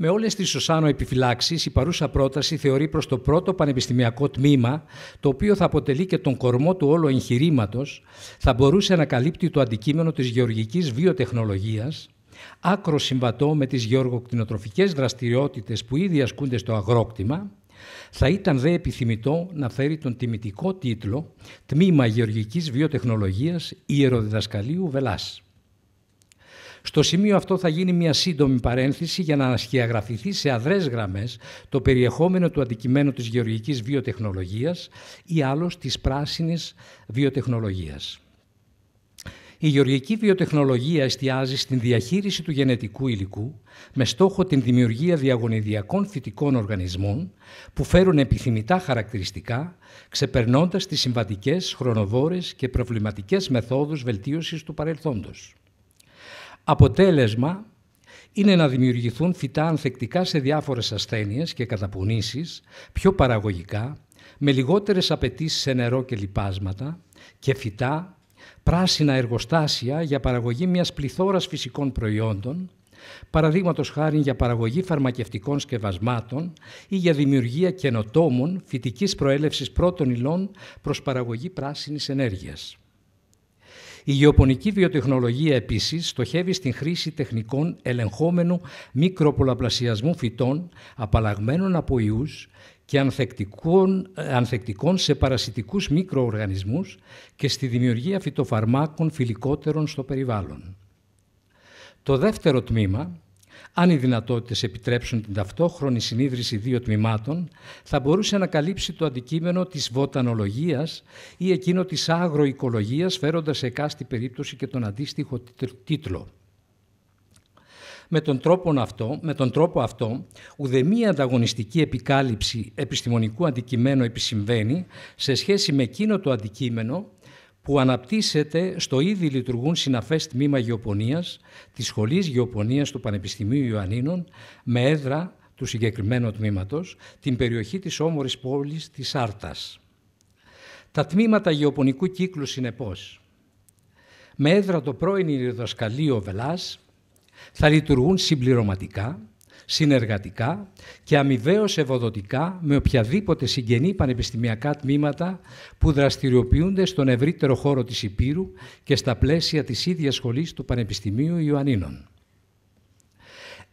Με όλες τις οσάνω επιφυλάξεις, η παρούσα πρόταση θεωρεί προς το πρώτο πανεπιστημιακό τμήμα, το οποίο θα αποτελεί και τον κορμό του όλου εγχειρήματος, θα μπορούσε να καλύπτει το αντικείμενο της γεωργικής βιοτεχνολογίας, άκρο συμβατό με τις γεωργοκτηνοτροφικές δραστηριότητες που ήδη ασκούνται στο αγρόκτημα, θα ήταν δε επιθυμητό να φέρει τον τιμητικό τίτλο «Τμήμα Γεωργικής Βιοτεχνολογίας Ιεροδιδασκαλίου Βελάς». Στο σημείο αυτό θα γίνει μια σύντομη παρένθεση για να ανασχεαγραφηθεί σε αδρές γραμμές το περιεχόμενο του αντικειμένου της γεωργικής βιοτεχνολογίας ή άλλως της πράσινης βιοτεχνολογίας. Η γεωργική βιοτεχνολογία εστιάζει στην διαχείριση του γενετικού υλικού με στόχο την δημιουργία διαγωνιδιακών φυτικών οργανισμών που φέρουν επιθυμητά χαρακτηριστικά, ξεπερνώντας τις συμβατικές, χρονοβόρες και προβληματικές μεθόδους βελτίωσης του παρελθόντος. Αποτέλεσμα είναι να δημιουργηθούν φυτά ανθεκτικά σε διάφορες ασθένειες και καταπονήσεις, πιο παραγωγικά, με λιγότερες απαιτήσεις σε νερό και λιπάσματα και φυτά, πράσινα εργοστάσια για παραγωγή μιας πληθώρας φυσικών προϊόντων, παραδείγματος χάρη για παραγωγή φαρμακευτικών σκευασμάτων ή για δημιουργία καινοτόμων φυτικής προέλευσης πρώτων υλών προς παραγωγή πράσινης ενέργειας. Η γεωπονική βιοτεχνολογία επίσης στοχεύει στην χρήση τεχνικών ελεγχόμενου μικροπολαπλασιασμού φυτών απαλλαγμένων από ιούς και ανθεκτικών, ανθεκτικών σε παρασιτικούς μικροοργανισμούς και στη δημιουργία φυτοφαρμάκων φιλικότερων στο περιβάλλον. Το δεύτερο τμήμα αν οι δυνατότητες επιτρέψουν την ταυτόχρονη συνείδρυση δύο τμήματων, θα μπορούσε να καλύψει το αντικείμενο της βοτανολογίας ή εκείνο της αγροοικολογίας, φέροντας σε εκάστη περίπτωση και τον αντίστοιχο τίτλο. Με τον, τρόπο αυτό, με τον τρόπο αυτό, ουδεμία ανταγωνιστική επικάλυψη επιστημονικού αντικειμένου επισυμβαίνει σε σχέση με εκείνο το αντικείμενο που αναπτύσσεται στο ήδη λειτουργούν συναφές τμήμα γεωπονίας της Σχολής Γεωπονίας του Πανεπιστημίου Ιωαννίνων με έδρα του συγκεκριμένου τμήματος την περιοχή της όμορης πόλης της Άρτας. Τα τμήματα γεωπονικού κύκλου συνεπώς με έδρα το πρώην Ιδρυδοσκαλείο Βελάς θα λειτουργούν συμπληρωματικά συνεργατικά και αμοιβαίως ευοδοτικά με οποιαδήποτε συγγενή πανεπιστημιακά τμήματα που δραστηριοποιούνται στον ευρύτερο χώρο της Υπήρου και στα πλαίσια της ίδιας σχολής του Πανεπιστημίου Ιωαννίνων.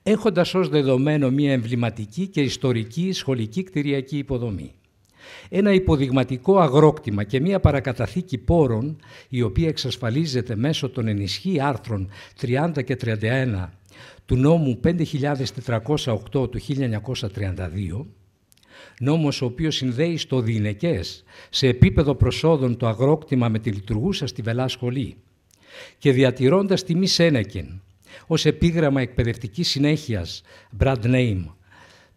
Έχοντας ως δεδομένο μια εμβληματική και ιστορική σχολική κτηριακή υποδομή, ένα υποδειγματικό αγρόκτημα και μία παρακαταθήκη πόρων, η οποία εξασφαλίζεται μέσω των ενισχύ άρθρων 30 και 31 του νόμου 5408 του 1932, νόμος ο οποίος συνδέει στο διηνεκές σε επίπεδο προσόδων το αγρόκτημα με τη λειτουργούσα στη Βελά Σχολή και διατηρώντας τη μη Σένεκεν ως επίγραμμα εκπαιδευτικής συνέχειας brand name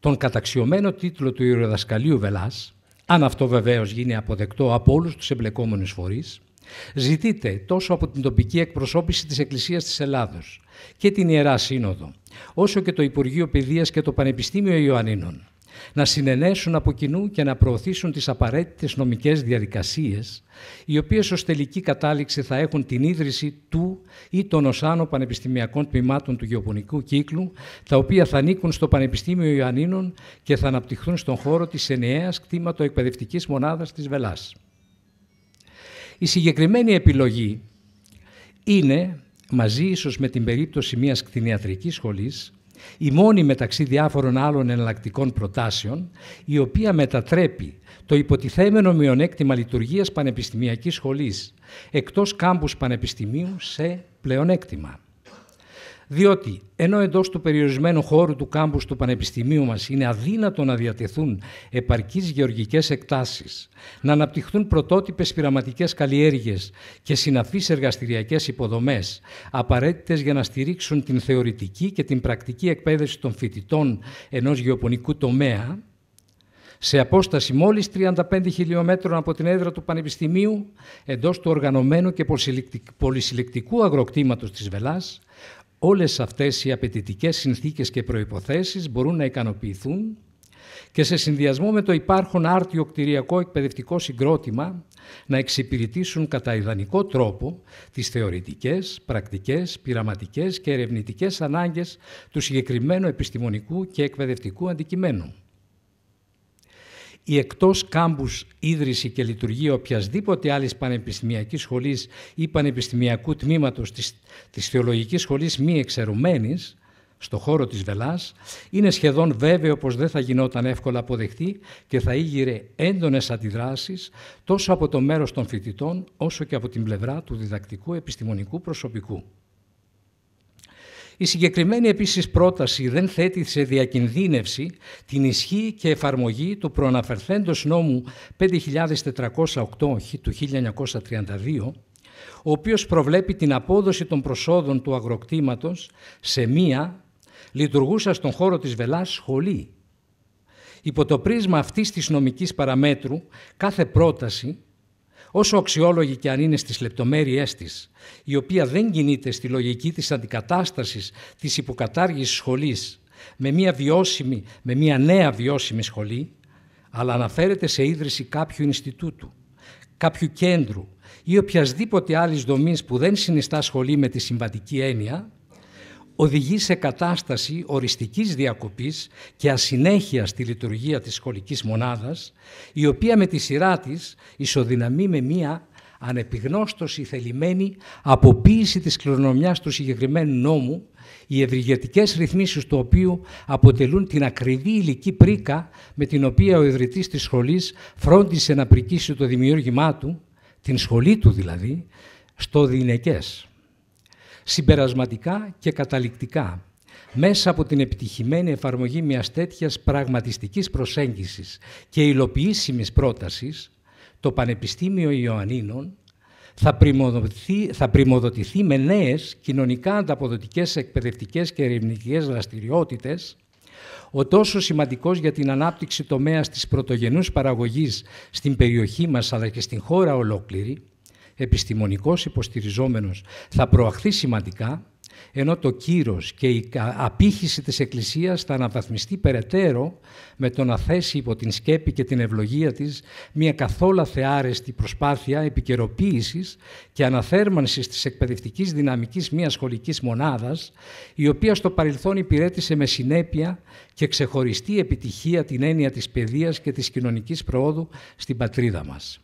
τον καταξιωμένο τίτλο του Ιεροδασκαλίου Βελάς, αν αυτό βεβαίως γίνει αποδεκτό από όλους τους εμπλεκόμενους φορείς, ζητείται τόσο από την τοπική εκπροσώπηση της Εκκλησίας της Ελλάδος και την Ιερά Σύνοδο, όσο και το Υπουργείο Παιδείας και το Πανεπιστήμιο Ιωαννίνων, να συνενέσουν από κοινού και να προωθήσουν τις απαραίτητες νομικές διαδικασίες, οι οποίες ως τελική κατάληξη θα έχουν την ίδρυση του ή των οσάνων πανεπιστημιακών τμήματων του γεωπονικού κύκλου, τα οποία θα ανήκουν στο Πανεπιστήμιο Ιωαννίνων και θα αναπτυχθούν στον χώρο της ενιαίας κτήματο-εκπαιδευτικής μονάδας της Βελάς. Η συγκεκριμένη επιλογή είναι, μαζί ίσως με την περίπτωση μιας κτηνιατρικής σχολής, η μόνη μεταξύ διάφορων άλλων εναλλακτικών προτάσεων, η οποία μετατρέπει το υποτιθέμενο μειονέκτημα λειτουργίας πανεπιστημιακής σχολής εκτός κάμπους πανεπιστημίου σε πλεονέκτημα διότι ενώ εντός του περιορισμένου χώρου του κάμπους του Πανεπιστημίου μας είναι αδύνατο να διατεθούν επαρκείς γεωργικές εκτάσεις, να αναπτυχθούν πρωτότυπες πειραματικές καλλιέργειες και συναφείς εργαστηριακές υποδομές, απαραίτητες για να στηρίξουν την θεωρητική και την πρακτική εκπαίδευση των φοιτητών ενός γεωπονικού τομέα, σε απόσταση μόλις 35 χιλιόμετρων από την έδρα του Πανεπιστημίου, εντός του οργανωμένου και πολυσυλλεκτικού αγροκτήματος της Βελάς, όλες αυτές οι απαιτητικές συνθήκες και προϋποθέσεις μπορούν να ικανοποιηθούν και σε συνδυασμό με το υπάρχον άρτιο κτηριακό εκπαιδευτικό συγκρότημα να εξυπηρετήσουν κατά ιδανικό τρόπο τις θεωρητικές, πρακτικές, πειραματικές και ερευνητικές ανάγκες του συγκεκριμένου επιστημονικού και εκπαιδευτικού αντικειμένου η εκτός κάμπους ίδρυση και λειτουργία οποιασδήποτε άλλης πανεπιστημιακής σχολής ή πανεπιστημιακού τμήματος της, της θεολογικής σχολής μη εξαιρουμένης, στο χώρο της Βελάς, είναι σχεδόν βέβαιο πως δεν θα γινόταν εύκολα αποδεχτή και θα ήγηρε έντονες αντιδράσεις τόσο από το μέρος των φοιτητών όσο και από την πλευρά του διδακτικού επιστημονικού προσωπικού. Η συγκεκριμένη επίσης πρόταση δεν θέτει σε διακινδύνευση την ισχύ και εφαρμογή του προαναφερθέντος νόμου 5408 του 1932, ο οποίος προβλέπει την απόδοση των προσόδων του αγροκτήματος σε μία λειτουργούσα στον χώρο της Βελάς σχολή. Υπό το πρίσμα αυτής της νομικής παραμέτρου, κάθε πρόταση όσο αξιόλογη και αν είναι στις λεπτομέρειές της, η οποία δεν κινείται στη λογική της αντικατάστασης της υποκατάργησης σχολής με μια, βιώσιμη, με μια νέα βιώσιμη σχολή, αλλά αναφέρεται σε ίδρυση κάποιου Ινστιτούτου, κάποιου κέντρου ή οποιασδήποτε άλλης δομής που δεν συνιστά σχολή με τη συμβατική έννοια, οδηγεί σε κατάσταση οριστικής διακοπής και ασυνέχεια στη λειτουργία της σχολικής μονάδας, η οποία με τη σειρά της ισοδυναμεί με μία ανεπιγνώστοση θελημένη αποποίηση της κληρονομιάς του συγκεκριμένου νόμου, οι ευρυγετικές ρυθμίσεις του οποίου αποτελούν την ακριβή υλική πρίκα με την οποία ο ιδρυτής της σχολής φρόντισε να πρικήσει το δημιούργημά του, την σχολή του δηλαδή, στο διηνεκές συμπερασματικά και καταληκτικά μέσα από την επιτυχημένη εφαρμογή μιας τέτοιας πραγματιστικής προσέγγισης και υλοποιήσιμης πρότασης, το Πανεπιστήμιο Ιωαννίνων θα πρημοδοτηθεί, θα πρημοδοτηθεί με νέες κοινωνικά ανταποδοτικές εκπαιδευτικές και ερευνητικές δραστηριότητες, ο τόσο σημαντικός για την ανάπτυξη τομέας της πρωτογενούς παραγωγής στην περιοχή μας αλλά και στην χώρα ολόκληρη, επιστημονικός υποστηριζόμενος θα προαχθεί σημαντικά, ενώ το κύρος και η απήχηση της Εκκλησίας θα αναβαθμιστεί περαιτέρω με το να θέσει υπό την σκέπη και την ευλογία της μια καθόλου θεάρεστη προσπάθεια επικαιροποίησης και αναθέρμανσης της εκπαιδευτικής δυναμικής μιας σχολικής μονάδας, η οποία στο παρελθόν υπηρέτησε με συνέπεια και ξεχωριστή επιτυχία την έννοια της παιδείας και της κοινωνικής προόδου στην πατρίδα μας.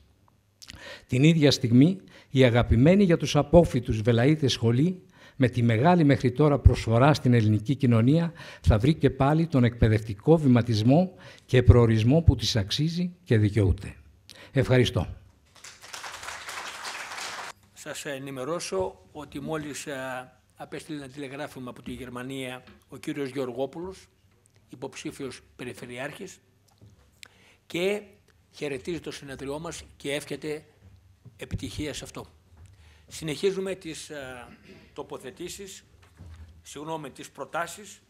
Την ίδια στιγμή, η αγαπημένη για τους απόφοιτους Βελαΐτες σχολή, με τη μεγάλη μέχρι τώρα προσφορά στην ελληνική κοινωνία, θα βρει και πάλι τον εκπαιδευτικό βηματισμό και προορισμό που της αξίζει και δικαιούται. Ευχαριστώ. Σας ενημερώσω ότι μόλις ε, απέστειλε ένα τηλεγράφημα από τη Γερμανία ο κύριος Γεωργόπουλος, υποψήφιος περιφερειάρχης και χαιρετίζει το συνεδριό μας και εύχεται επιτυχία σε αυτό. Συνεχίζουμε τις ε, τοποθετήσεις, συγγνώμη, τις προτάσεις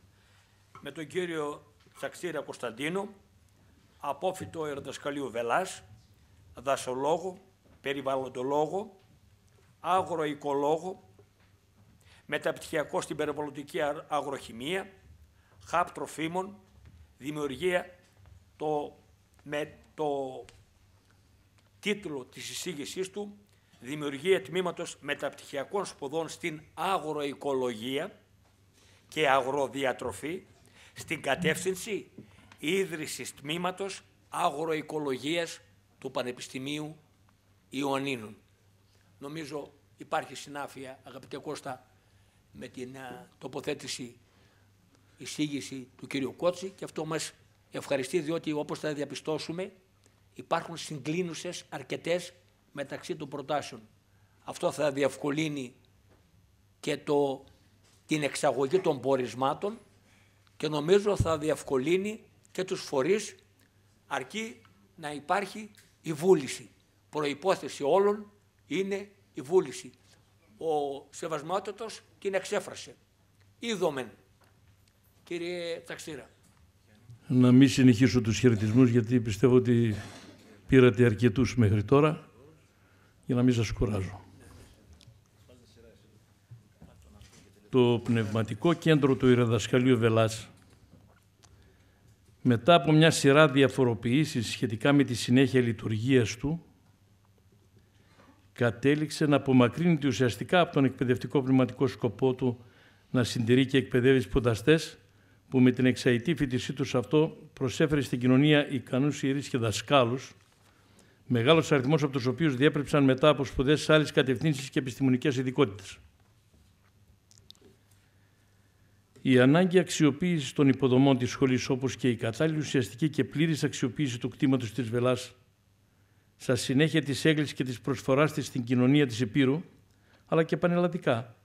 με τον κύριο Τσαξίρα Κωνσταντίνο, απόφυτο ερδασκαλίου Βελάς, δασολόγο, περιβαλλοντολόγο, αγροοικολόγο, μεταπτυχιακό στην περιβαλλοντική αγροχημία, χαπ τροφίμων, δημιουργία το, με το τίτλο της εισήγησής του «Δημιουργία τμήματος μεταπτυχιακών σπουδών στην αγροοικολογία και αγροδιατροφή στην κατεύθυνση ίδρυσης τμήματος αγροοικολογίας του Πανεπιστημίου Ιωαννίνων». Νομίζω υπάρχει συνάφεια, αγαπητέ Κώστα, με την τοποθέτηση εισήγηση του κύριου Κότση και αυτό μας ευχαριστεί διότι όπως θα διαπιστώσουμε υπάρχουν συγκλίνουσες αρκετές μεταξύ των προτάσεων. Αυτό θα διευκολύνει και το, την εξαγωγή των πορισμάτων και νομίζω θα διευκολύνει και τους φορείς αρκεί να υπάρχει η βούληση. Προϋπόθεση όλων είναι η βούληση. Ο Σεβασμάτωτος την εξέφρασε. Είδομεν. Κύριε Ταξίρα. Να μην συνεχίσω τους χαιρετισμούς γιατί πιστεύω ότι πήρατε αρκετούς μέχρι τώρα για να μην σας κουράζω. Το Πνευματικό Κέντρο του Ιρεδασκαλίου Βελάς μετά από μια σειρά διαφοροποιήσεις σχετικά με τη συνέχεια λειτουργίας του κατέληξε να απομακρύνεται ουσιαστικά από τον εκπαιδευτικό πνευματικό σκοπό του να συντηρεί και εκπαιδεύει σπουδαστές που με την εξαητή φοιτησή τους αυτό προσέφερε στην κοινωνία ικανούς ιερείς και δασκάλους, μεγάλος αριθμός από τους οποίους διέπρεψαν μετά από σπουδές σε άλλες κατευθύνσεις και επιστημονικές ειδικότητες. Η ανάγκη αξιοποίησης των υποδομών της σχολής, όπως και η κατάλληλη ουσιαστική και πλήρης αξιοποίηση του κτήματος της Βελάς, στα συνέχεια της έγκλησης και της προσφοράς της στην κοινωνία της Επίρου, αλλά και πανελλαδικά,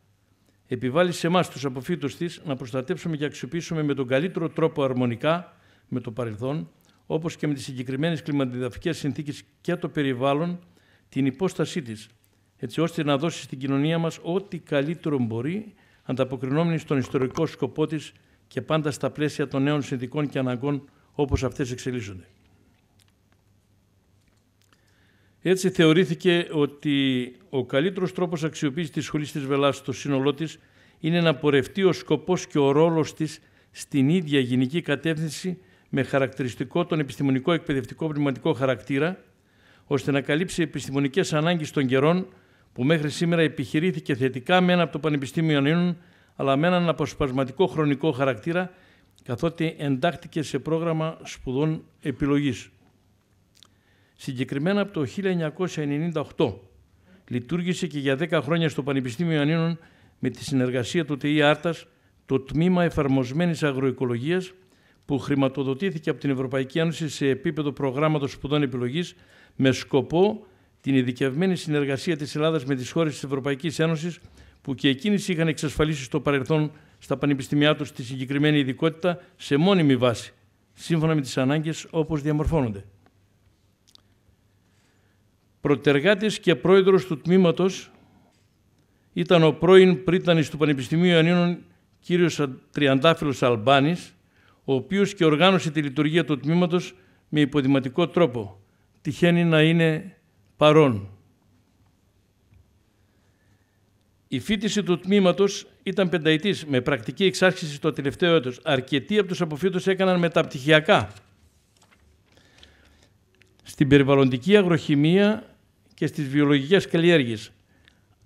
επιβάλλει σε εμάς τους αποφύτου της να προστατεύσουμε και αξιοποιήσουμε με τον καλύτερο τρόπο αρμονικά με το παρελθόν, όπως και με τις συγκεκριμένες κλιματιδαφικές συνθήκες και το περιβάλλον, την υπόστασή της, έτσι ώστε να δώσει στην κοινωνία μας ό,τι καλύτερο μπορεί, ανταποκρινόμενη στον ιστορικό σκοπό της και πάντα στα πλαίσια των νέων συνθήκων και αναγκών όπως αυτές εξελίσσονται. Έτσι θεωρήθηκε ότι ο καλύτερος τρόπος αξιοποίησης της σχολής της Βελάς στο σύνολό της είναι να πορευτεί ο σκοπός και ο ρόλος της στην ίδια γενική κατεύθυνση με χαρακτηριστικό τον επιστημονικό εκπαιδευτικό πνευματικό χαρακτήρα, ώστε να καλύψει επιστημονικές ανάγκες των καιρών που μέχρι σήμερα επιχειρήθηκε θετικά με ένα από το Πανεπιστήμιο Ιωαννίνων, αλλά με έναν αποσπασματικό χρονικό χαρακτήρα, καθότι εντάχθηκε σε πρόγραμμα σπουδών επιλογής. Συγκεκριμένα από το 1998 λειτουργήσε και για 10 χρόνια στο Πανεπιστήμιο Ιωαννίνων με τη συνεργασία του ΤΕΙ Άρτας το Τμήμα Εφαρμοσμένης Αγροοικολογίας που χρηματοδοτήθηκε από την Ευρωπαϊκή Ένωση σε επίπεδο προγράμματος σπουδών επιλογής με σκοπό την ειδικευμένη συνεργασία της Ελλάδας με τις χώρες της Ευρωπαϊκής Ένωσης που και εκείνες είχαν εξασφαλίσει στο παρελθόν στα πανεπιστήμια τους τη συγκεκριμένη ειδικότητα σε μόνιμη βάση, σύμφωνα με τις ανάγκες όπως διαμορφώνονται. Προτεργάτης και πρόεδρος του τμήματος ήταν ο πρώην πρίτανης του Πανεπιστημίου Ιωαννίνων κύριος Τριαντάφυλλος Αλμπάνης, ο οποίος και οργάνωσε τη λειτουργία του τμήματος με υποδηματικό τρόπο. Τυχαίνει να είναι παρόν. Η φίτηση του τμήματος ήταν πενταετής, με πρακτική εξάσκηση το τελευταίο έτος. Αρκετοί από τους αποφύτους έκαναν μεταπτυχιακά. Στην περιβαλλοντική αγροχημία και στις βιολογικές καλλιέργειες.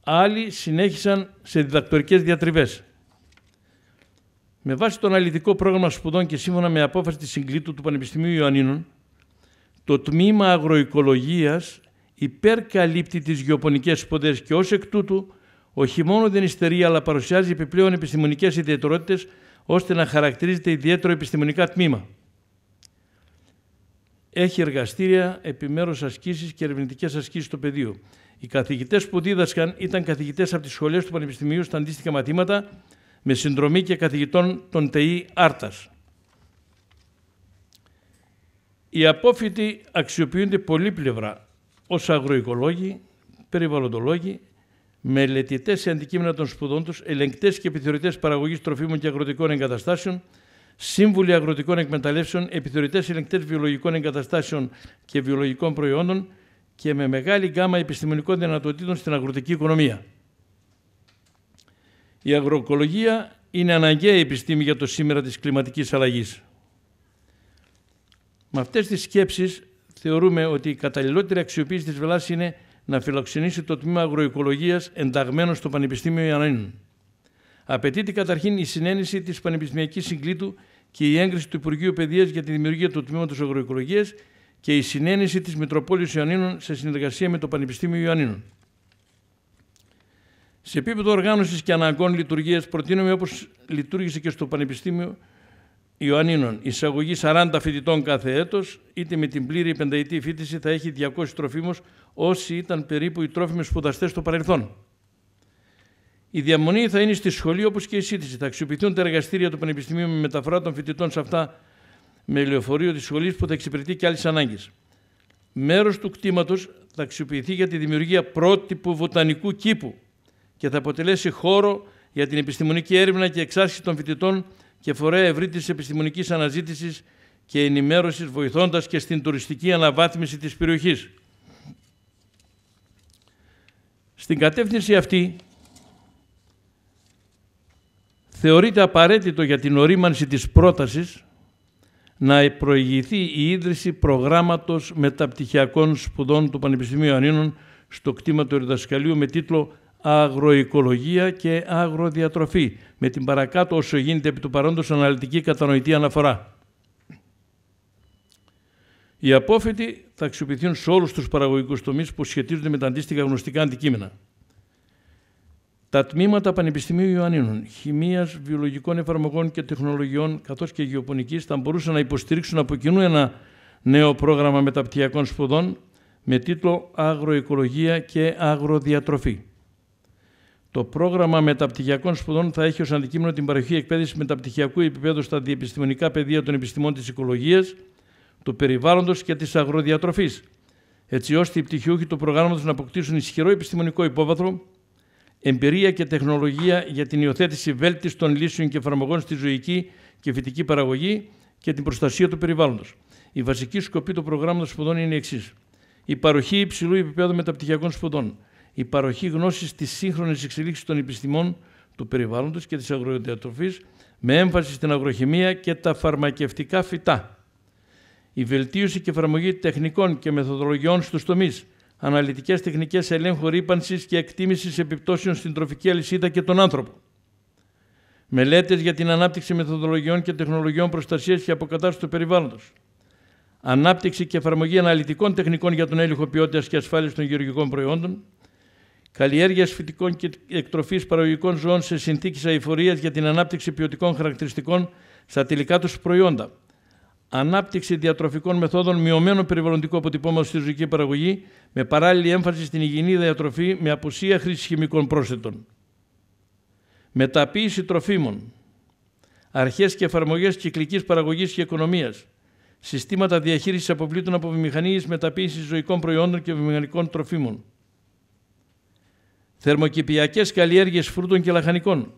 Άλλοι συνέχισαν σε διδακτορικές διατριβές. Με βάση το αναλυτικό πρόγραμμα σπουδών και σύμφωνα με απόφαση της συγκλήτου του Πανεπιστημίου Ιωαννίνων, το τμήμα αγροοικολογίας υπερκαλύπτει τις γεωπονικές σπουδές και ως εκ τούτου όχι μόνο δεν υστερεί αλλά παρουσιάζει επιπλέον επιστημονικές ιδιαιτερότητες ώστε να χαρακτηρίζεται ιδιαίτερο επιστημονικά τμήμα έχει εργαστήρια, επιμέρους ασκήσεις και ερευνητικές ασκήσεις στο πεδίο. Οι καθηγητές που δίδασκαν ήταν καθηγητές από τις σχολές του Πανεπιστημίου στα αντίστοιχα μαθήματα με συνδρομή και καθηγητών των ΤΕΗ Άρτας. Οι απόφοιτοι αξιοποιούνται πολύπλευρα ως αγροοικολόγοι, περιβαλλοντολόγοι, μελετητές σε αντικείμενα των σπουδών τους, ελεγκτές και επιθεωρητές παραγωγής τροφίμων και αγροτικών εγκαταστάσεων, σύμβουλοι αγροτικών εκμεταλλεύσεων, επιθεωρητές ελεγκτές βιολογικών εγκαταστάσεων και βιολογικών προϊόντων και με μεγάλη γκάμα επιστημονικών δυνατοτήτων στην αγροτική οικονομία. Η αγροοικολογία είναι αναγκαία επιστήμη για το σήμερα της κλιματικής αλλαγής. Με αυτές τις σκέψεις θεωρούμε ότι η καταλληλότερη αξιοποίηση της Βελάς είναι να φιλοξενήσει το τμήμα αγροοικολογίας ενταγμένο στο Πανεπιστήμιο Ιαννίνων. Απαιτείται καταρχήν η συνένεση της Πανεπιστημιακής Συγκλήτου και η έγκριση του Υπουργείου Παιδείας για τη δημιουργία του Τμήματος Αγροοικολογίας και η συνένεση της Μητροπόλης Ιωαννίνων σε συνεργασία με το Πανεπιστήμιο Ιωαννίνων. Σε επίπεδο οργάνωσης και αναγκών λειτουργίας προτείνουμε όπως λειτουργήσε και στο Πανεπιστήμιο Ιωαννίνων εισαγωγή 40 φοιτητών κάθε έτος, είτε με την πλήρη πενταετή φοιτηση θα έχει 200 τροφίμους όσοι ήταν περίπου οι τρόφιμοι σπουδαστές στο παρελθόν. Η διαμονή θα είναι στη σχολή όπως και η σύντηση. Θα αξιοποιηθούν τα εργαστήρια του Πανεπιστημίου με μεταφορά των φοιτητών σε αυτά με λεωφορείο της σχολής που θα εξυπηρετεί και άλλες ανάγκες. Μέρος του κτήματος θα αξιοποιηθεί για τη δημιουργία πρότυπου βοτανικού κήπου και θα αποτελέσει χώρο για την επιστημονική έρευνα και εξάσκηση των φοιτητών και φορέα ευρύτερη επιστημονικής αναζήτησης και ενημέρωσης, βοηθώντας και στην τουριστική αναβάθμιση της περιοχής. Στην κατεύθυνση αυτή θεωρείται απαραίτητο για την ορίμανση της πρότασης να προηγηθεί η ίδρυση προγράμματος μεταπτυχιακών σπουδών του Πανεπιστημίου Ανίνων στο κτήμα του Ερδασκαλείου με τίτλο «Αγροοικολογία και αγροδιατροφή» με την παρακάτω όσο γίνεται επί του παρόντος αναλυτική κατανοητή αναφορά. Οι απόφοιτοι θα αξιοποιηθούν σε όλους τους παραγωγικούς τομείς που σχετίζονται με τα αντίστοιχα γνωστικά αντικείμενα. Τα τμήματα Πανεπιστημίου Ιωαννίνων, Χημίας, Βιολογικών Εφαρμογών και Τεχνολογιών, καθώς και Γεωπονικής, θα μπορούσαν να υποστηρίξουν από κοινού ένα νέο πρόγραμμα μεταπτυχιακών σπουδών με τίτλο Αγροοικολογία και Αγροδιατροφή. Το πρόγραμμα μεταπτυχιακών σπουδών θα έχει ως αντικείμενο την παροχή εκπαίδευσης μεταπτυχιακού επίπεδου στα διεπιστημονικά πεδία των επιστημών της οικολογίας, του περιβάλλοντος και της αγροδιατροφής, έτσι ώστε οι πτυχιούχοι του προγράμματος να αποκτήσουν ισχυρό επιστημονικό υπόβαθρο εμπειρία και τεχνολογία για την υιοθέτηση βέλτιστων λύσεων και εφαρμογών στη ζωική και φυτική παραγωγή και την προστασία του περιβάλλοντος. Η βασική σκοπή του προγράμματος σπουδών είναι η εξής. Η παροχή υψηλού επίπεδου μεταπτυχιακών σπουδών. Η παροχή γνώσης της σύγχρονης εξελίξης των επιστημών του περιβάλλοντος και της αγροδιατροφής με έμφαση στην αγροχημία και τα φαρμακευτικά φυτά. Η βελτίωση και εφαρμογή τεχνικών και μεθοδολογιών στους τομείς αναλυτικές τεχνικές ελέγχου ρήπανσης και εκτίμησης επιπτώσεων στην τροφική αλυσίδα και τον άνθρωπο. Μελέτες για την ανάπτυξη μεθοδολογιών και τεχνολογιών προστασίας και αποκατάστασης του περιβάλλοντος. Ανάπτυξη και εφαρμογή αναλυτικών τεχνικών για τον έλεγχο ποιότητας και ασφάλειας των γεωργικών προϊόντων. Καλλιέργειας φυτικών και εκτροφής παραγωγικών ζώων σε συνθήκες αηφορίας για την ανάπτυξη ποιοτικών χαρακτηριστικών στα τελικά τους προϊόντα ανάπτυξη διατροφικών μεθόδων μειωμένων περιβαλλοντικού αποτυπώματος στη ζωική παραγωγή, με παράλληλη έμφαση στην υγιεινή διατροφή με απουσία χρήσης χημικών πρόσθετων. Μεταποίηση τροφίμων. Αρχές και εφαρμογές κυκλικής παραγωγής και οικονομίας. Συστήματα διαχείρισης αποβλήτων από βιομηχανίες μεταποίησης ζωικών προϊόντων και βιομηχανικών τροφίμων. Θερμοκηπιακές καλλιέργειες φρούτων και λαχανικών.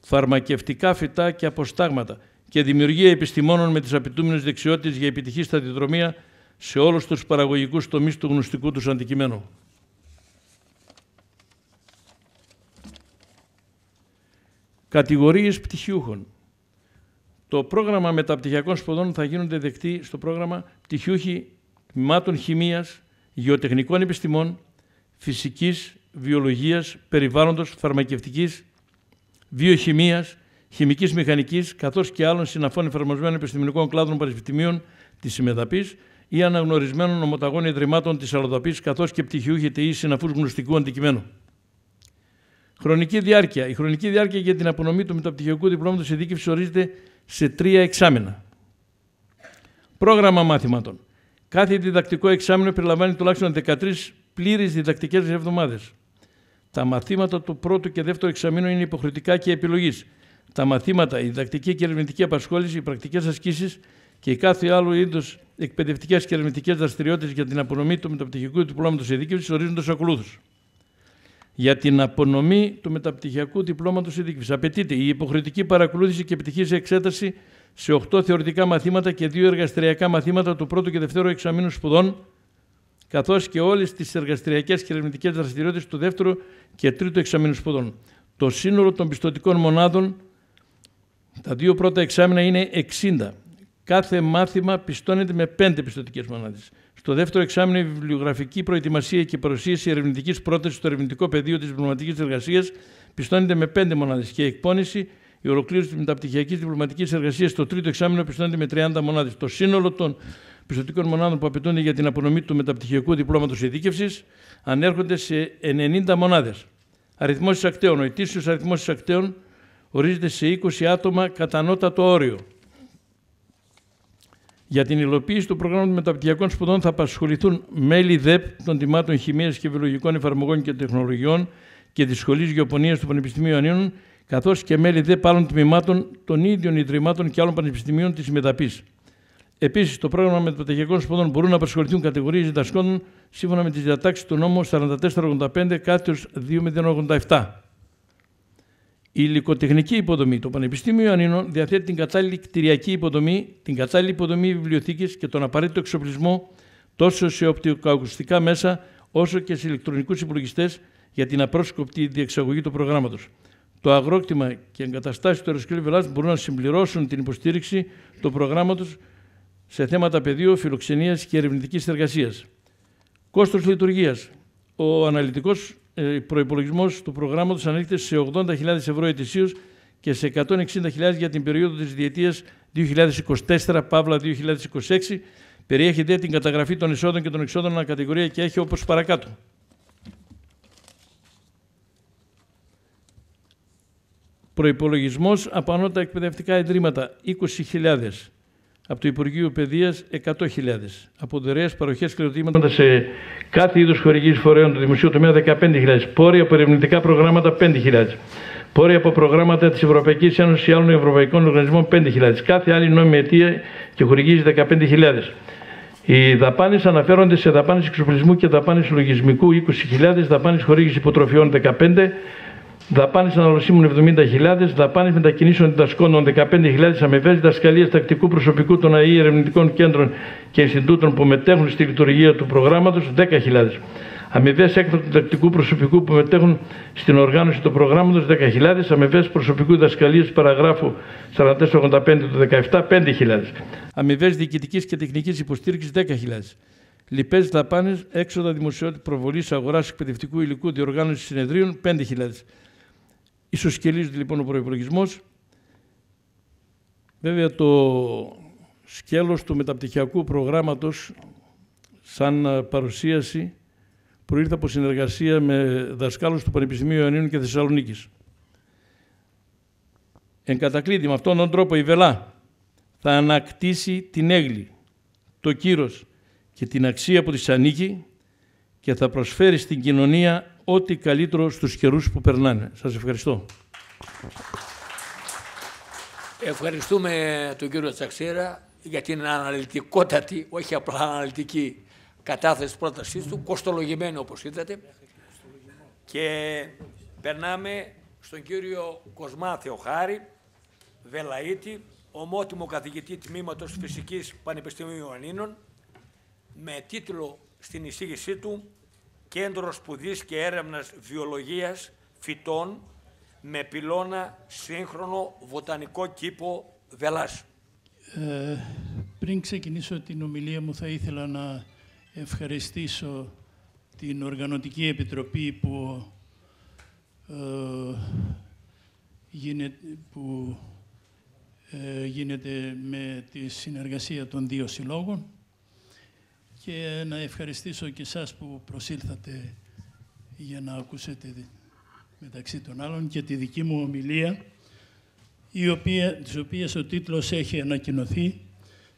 Φαρμακευτικά φυτά και αποστάγματα και δημιουργία επιστημόνων με τις απαιτούμενες δεξιότητες για επιτυχή σταδιοδρομία σε όλους τους παραγωγικούς τομείς του γνωστικού τους αντικειμένου. Κατηγορίες πτυχιούχων. Το πρόγραμμα μεταπτυχιακών σπουδών θα γίνονται δεκτοί στο πρόγραμμα πτυχιούχοι τμήματων χημίας, γεωτεχνικών επιστημών, φυσικής, βιολογίας, περιβάλλοντος, φαρμακευτικής, βιοχημίας, χημικής μηχανικής καθώς και άλλων συναφών εφαρμοσμένων επιστημονικών κλάδων πανεπιστημίων της Συμμεταπής ή αναγνωρισμένων ομοταγών ιδρυμάτων της Αλλοδαπή καθώς και πτυχιούχοι ή συναφούς γνωστικού αντικειμένου. Χρονική διάρκεια. Η χρονική διάρκεια για την απονομή του μεταπτυχιακού διπλώματος ειδίκευσης ορίζεται σε τρία εξάμεινα. Πρόγραμμα μάθηματων. Κάθε διδακτικό εξάμεινο περιλαμβάνει τουλάχιστον 13 πλήρε διδακτικές εβδομάδες. Τα μαθήματα του πρώτου και δεύτερου εξαμήνου είναι υποχρεωτικά και επιλογής τα μαθήματα, η διδακτική και ερευνητική απασχόληση, οι πρακτικές ασκήσεις και κάθε άλλο είδο εκπαιδευτικές και ερευνητικές δραστηριότητες για την απονομή του μεταπτυχιακού διπλώματος ειδίκευσης ορίζονται ως ακολούθους. για την απονομή του μεταπτυχιακού διπλώματος ειδίκευσης. Απαιτείται η υποχρεωτική παρακολούθηση και επιτυχής εξέταση σε 8 θεωρητικά μαθήματα και 2 εργαστηριακά μαθήματα του πρώτου και δευτέρου εξαμήνου σπουδών, καθώς και όλες τις εργαστηριακές και ερευνητικές δραστηριότητες του δεύτερου και τρίτου εξαμήνου σπουδών. Το σύνολο των πιστοτικών μονάδων, τα δύο πρώτα εξάμεινα είναι 60. Κάθε μάθημα πιστώνεται με 5 πιστοτικές μονάδες. Στο δεύτερο εξάμεινο, η βιβλιογραφική προετοιμασία και παρουσίαση ερευνητικής πρότασης στο ερευνητικό πεδίο της διπλωματική εργασίας πιστώνεται με 5 μονάδες και η εκπόνηση, η ολοκλήρωση της μεταπτυχιακής διπλωματικής εργασίας στο τρίτο εξάμεινο πιστώνεται με 30 μονάδες. Το σύνολο των πιστοτικών μονάδων που απαιτούνται για την απονομή του μεταπτυχιακού διπλώματος ειδίκευσης ανέρχονται σε 90 μονάδες. Αριθμός εισακτέων. Ο ετήσιος αριθμός εισακτέων ορίζεται σε 20 άτομα κατά ανώτατο όριο. Για την υλοποίηση του προγράμματος μεταπτυχιακών σπουδών θα απασχοληθούν μέλη ΔΕΠ των τιμάτων χημίας και βιολογικών εφαρμογών και τεχνολογιών και της Σχολής Γεωπονίας του Πανεπιστημίου Ανίων, καθώς και μέλη ΔΕΠ άλλων τμήματων των ίδιων ιδρυμάτων και άλλων πανεπιστημίων της Μεταπής. Επίσης, το πρόγραμμα μεταπτυχιακών σπουδών μπορούν να απασχοληθούν κατηγορίες διδασκόντων σύμφωνα με τις διατάξεις του νόμου 4485 κάθετος 2087. Η υλικοτεχνική υποδομή. Το Πανεπιστήμιο Ιωαννίνων διαθέτει την κατάλληλη κτηριακή υποδομή, την κατάλληλη υποδομή βιβλιοθήκης και τον απαραίτητο εξοπλισμό τόσο σε οπτικοακουστικά μέσα όσο και σε ηλεκτρονικούς υπολογιστές για την απρόσκοπτη διεξαγωγή του προγράμματος. Το αγρόκτημα και εγκαταστάσεις του Αεροσκύλου Βελά μπορούν να συμπληρώσουν την υποστήριξη του προγράμματος σε θέματα πεδίου, φιλοξενίας και ερευνητικής εργασία. Κόστος λειτουργίας. Ο αναλυτικός ε, προπολογισμό του προγράμματος ανέρχεται σε 80.000 ευρώ ετησίως και σε 160.000 για την περίοδο της διετίας 2024 Παύλα 2026. Περιέχεται την καταγραφή των εισόδων και των εξόδων ανακατηγορία και έχει όπως παρακάτω. Προϋπολογισμός από ανώτατα εκπαιδευτικά ιδρύματα 20.000 από το Υπουργείο Παιδείας 100.000. Από δωρεές παροχές κληροτήματος σε κάθε είδους χορηγής φορέων του δημοσίου τομέα 15.000. Πόροι από ερευνητικά προγράμματα 5.000. Πόροι από προγράμματα της Ευρωπαϊκής Ένωσης ή άλλων ευρωπαϊκών οργανισμών 5.000. Κάθε άλλη νόμιμη αιτία και χορηγής 15.000. Οι δαπάνες αναφέρονται σε δαπάνες εξοπλισμού και δαπάνες λογισμικού 20.000, δαπάνες χορήγησης υποτροφιών 15, δαπάνες αναλωσίμων 70.000, δαπάνες μετακινήσεων διδασκόντων 15.000, αμοιβές διδασκαλίας τακτικού προσωπικού των ΑΕΗ ερευνητικών κέντρων και Ινστιτούτων που μετέχουν στη λειτουργία του προγράμματος 10.000. Αμοιβές έκτακτου τακτικού προσωπικού που μετέχουν στην οργάνωση του προγράμματος 10.000, αμοιβές προσωπικού διδασκαλίας παραγράφου 4485 του 17 5.000. Αμοιβές διοικητικής και τεχνικής υποστήριξης 10.000. Λοιπές δαπάνες, έξοδα δημοσιότητας προβολής αγοράς εκπαιδευτικού υλικού διοργάνωση συνεδρίων 5.000. Ισοσκελίζεται λοιπόν ο προπολογισμό. Βέβαια το σκέλος του μεταπτυχιακού προγράμματος σαν παρουσίαση προήρθε από συνεργασία με δασκάλους του Πανεπιστημίου Ιωαννίνου και Θεσσαλονίκης. Εν κατακλείδη, με αυτόν τον τρόπο η Βελά θα ανακτήσει την έγκλη, το κύρος και την αξία που της ανήκει και θα προσφέρει στην κοινωνία ό,τι καλύτερο στους καιρούς που περνάνε. Σας ευχαριστώ. Ευχαριστούμε τον κύριο Τσαξίρα για την αναλυτικότατη, όχι απλά αναλυτική κατάθεση πρότασής του, κοστολογημένη όπως είδατε. Και περνάμε στον κύριο Κοσμά Θεοχάρη, Βελαΐτη, ομότιμο καθηγητή τμήματος Φυσικής Πανεπιστημίου Ιωαννίνων, με τίτλο στην εισήγησή του Κέντρος Σπουδής και Έρευνας Βιολογίας Φυτών με πυλώνα σύγχρονο βοτανικό κήπο Βελάς. Ε, πριν ξεκινήσω την ομιλία μου θα ήθελα να ευχαριστήσω την Οργανωτική Επιτροπή που, ε, γίνεται, που ε, γίνεται με τη συνεργασία των δύο συλλόγων και να ευχαριστήσω και εσάς που προσήλθατε για να ακούσετε μεταξύ των άλλων και τη δική μου ομιλία, η οποία, της οποίας ο τίτλος έχει ανακοινωθεί.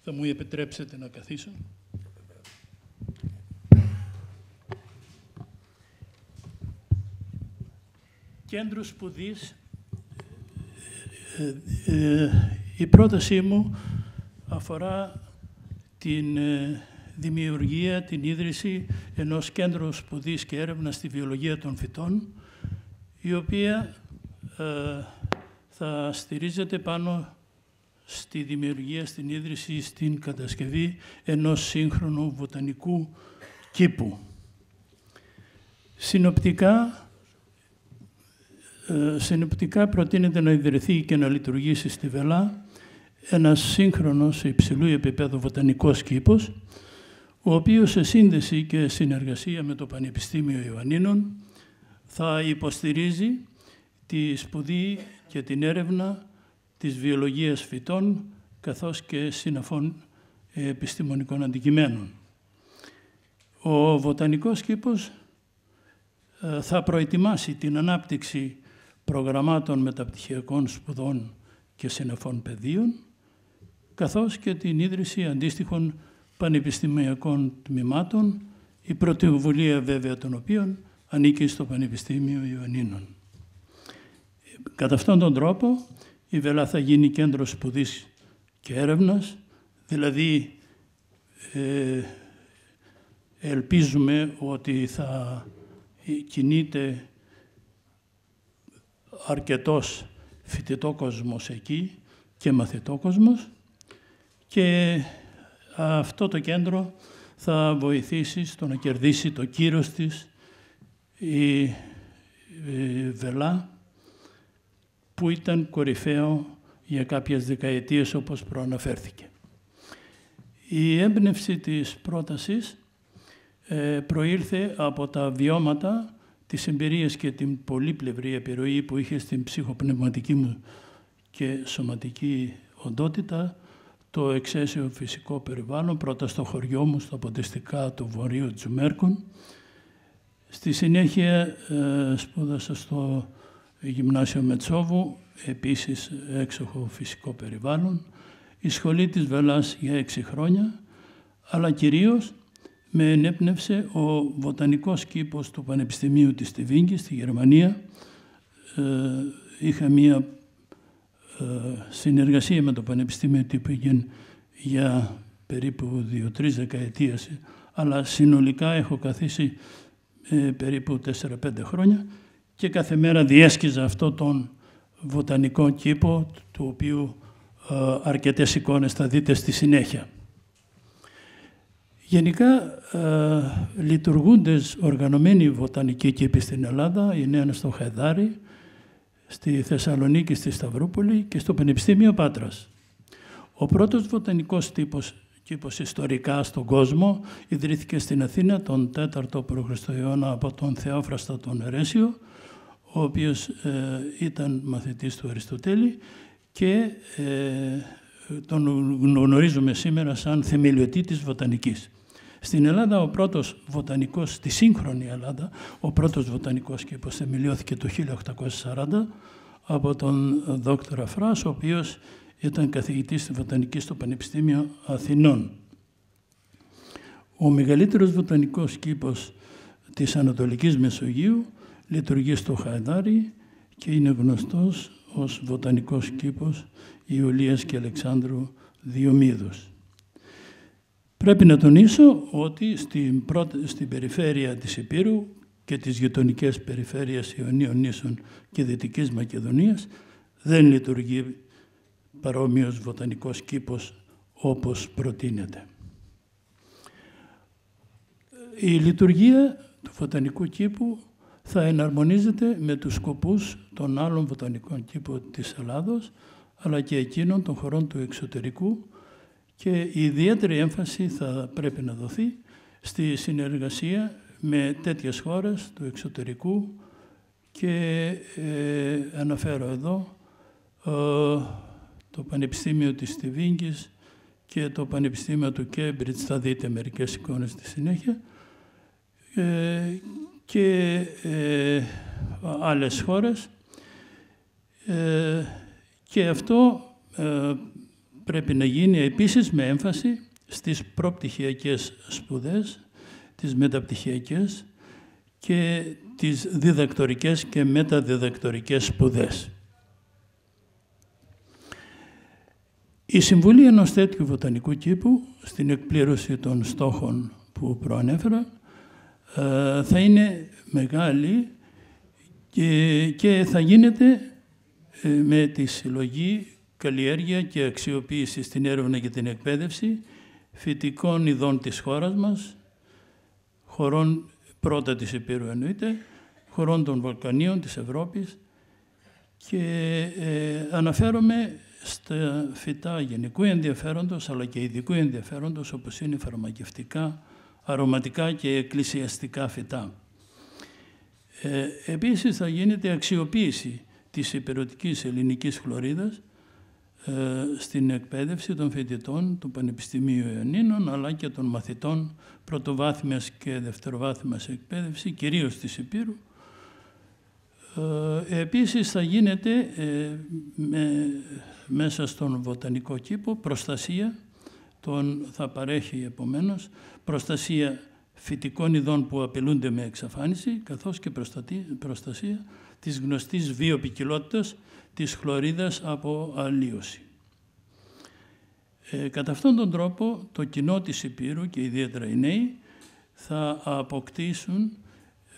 Θα μου επιτρέψετε να καθίσω. Κέντρος σπουδής. Ε, ε, η πρότασή μου αφορά την ε, δημιουργία, την ίδρυση ενός κέντρου σπουδής και έρευνας στη βιολογία των φυτών, η οποία ε, θα στηρίζεται πάνω στη δημιουργία, στην ίδρυση, στην κατασκευή ενός σύγχρονου βοτανικού κήπου. Συνοπτικά, ε, συνοπτικά προτείνεται να ιδρυθεί και να λειτουργήσει στη Βελά ένας σύγχρονος υψηλού επίπεδου βοτανικός κήπος, ο οποίος σε σύνδεση και συνεργασία με το Πανεπιστήμιο Ιωαννίνων θα υποστηρίζει τη σπουδή και την έρευνα της βιολογίας φυτών καθώς και συναφών επιστημονικών αντικειμένων. Ο βοτανικός κήπος ε, θα προετοιμάσει την ανάπτυξη προγραμμάτων μεταπτυχιακών σπουδών και συναφών πεδίων, καθώς και την ίδρυση αντίστοιχων πανεπιστημιακών τμήματων, η πρωτοβουλία βέβαια των οποίων ανήκει στο Πανεπιστήμιο Ιωαννίνων. Κατά αυτόν τον τρόπο η Βελά θα γίνει κέντρο σπουδής και έρευνας, δηλαδή ε, ελπίζουμε ότι θα κινείται αρκετός φοιτητό κόσμος εκεί και μαθητό κόσμος και αυτό το κέντρο θα βοηθήσει στο να κερδίσει το κύρος της η Βελά που ήταν κορυφαίο για κάποιες δεκαετίες όπως προαναφέρθηκε. Η έμπνευση της πρότασης ε, προήλθε από τα βιώματα, τις εμπειρίες και την πολύπλευρη επιρροή που είχε στην ψυχοπνευματική μου και σωματική οντότητα το εξαίσιο φυσικό περιβάλλον, πρώτα στο χωριό μου, στα ποτιστικά του Βορείου Τζουμέρκων. Στη συνέχεια ε, σπούδασα στο Γυμνάσιο Μετσόβου, επίσης έξοχο φυσικό περιβάλλον. Η σχολή της Βελάς για έξι χρόνια, αλλά κυρίως με ενέπνευσε ο βοτανικός κήπος του Πανεπιστημίου της Στιβίνκη στη Γερμανία. Ε, είχα μία ε, συνεργασία με το Πανεπιστήμιο Τύπηγεν για περίπου δύο-τρεις δεκαετίες, αλλά συνολικά έχω καθίσει ε, περίπου τέσσερα-πέντε χρόνια και κάθε μέρα διέσκιζα αυτό τον βοτανικό κήπο, του οποίου ε, αρκετές εικόνες θα δείτε στη συνέχεια. Γενικά ε, λειτουργούνται οργανωμένοι βοτανικοί κήποι στην Ελλάδα, είναι ένα στο Χαϊδάρι, στη Θεσσαλονίκη, στη Σταυρούπολη και στο Πανεπιστήμιο Πάτρας. Ο πρώτος βοτανικός τύπος κήπος ιστορικά στον κόσμο ιδρύθηκε στην Αθήνα τον 4ο π.Χ. αιώνα από τον Θεόφραστο τον Ερέσιο, ο οποίος ε, ήταν μαθητής του Αριστοτέλη και ε, τον γνωρίζουμε σήμερα σαν θεμελιωτή της βοτανικής. Στην Ελλάδα ο πρώτος βοτανικός, στη σύγχρονη Ελλάδα, ο πρώτος βοτανικός κήπος θεμελιώθηκε το 1840 από τον δόκτωρα Φράς, ο οποίος ήταν καθηγητής στη βοτανικής στο Πανεπιστήμιο Αθηνών. Ο μεγαλύτερος βοτανικός κήπος της Ανατολικής Μεσογείου λειτουργεί στο Χαϊδάρι και είναι γνωστός ως βοτανικός κήπος Ιουλίας και Αλεξάνδρου Διομήδους. Πρέπει να τονίσω ότι στην, στην περιφέρεια της Επίρου και τις γειτονικές περιφέρειες Ιωνίων Νήσων και Δυτικής Μακεδονίας δεν λειτουργεί παρόμοιος βοτανικός κήπος όπως προτείνεται. Η λειτουργία του βοτανικού κήπου θα εναρμονίζεται με τους σκοπούς των άλλων βοτανικών κήπων της Ελλάδος, αλλά και εκείνων των χωρών του εξωτερικού και η ιδιαίτερη έμφαση θα πρέπει να δοθεί στη συνεργασία με τέτοιες χώρες του εξωτερικού. Και ε, αναφέρω εδώ ε, το Πανεπιστήμιο της Στιβίνγκης και το Πανεπιστήμιο του Κέμπριτ, θα δείτε μερικές εικόνες στη συνέχεια, ε, και ε, άλλες χώρες. Ε, και αυτό ε, πρέπει να γίνει επίσης με έμφαση στις προπτυχιακές σπουδές, τις μεταπτυχιακές και τις διδακτορικές και μεταδιδακτορικές σπουδές. Η συμβολή ενός τέτοιου βοτανικού κήπου στην εκπλήρωση των στόχων που προανέφερα ε, θα είναι μεγάλη και, και θα γίνεται ε, με τη συλλογή, καλλιέργεια και αξιοποίηση στην έρευνα και την εκπαίδευση φυτικών ειδών της χώρας μας, χωρών πρώτα της Επίρου εννοείται, χωρών των Βαλκανίων, της Ευρώπης και ε, αναφέρομαι στα φυτά γενικού ενδιαφέροντος αλλά και ειδικού ενδιαφέροντος όπως είναι φαρμακευτικά, αρωματικά και εκκλησιαστικά φυτά. Ε, επίσης θα γίνεται αξιοποίηση της υπηρετικής ελληνικής χλωρίδας ε, στην εκπαίδευση των φοιτητών του Πανεπιστημίου Ιωνίνων αλλά και των μαθητών πρωτοβάθμιας και δευτεροβάθμιας εκπαίδευσης, κυρίως της Υπήρου. Ε, επίσης θα γίνεται ε, με, μέσα στον βοτανικό κήπο προστασία, τον θα παρέχει επομένως, προστασία φυτικών ειδών που απειλούνται με εξαφάνιση, καθώς και προστασία της γνωστής βιοπικιλότητας της χλωρίδας από αλλίωση. Ε, κατά αυτόν τον τρόπο το κοινό της Υπήρου και ιδιαίτερα οι νέοι θα αποκτήσουν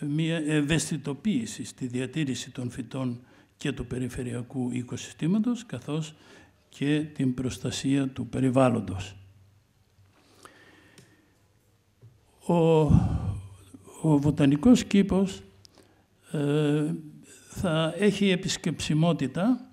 μια ευαισθητοποίηση στη διατήρηση των φυτών και του περιφερειακού οικοσυστήματος καθώς και την προστασία του περιβάλλοντος. Ο, ο βοτανικός κήπος ε, θα έχει επισκεψιμότητα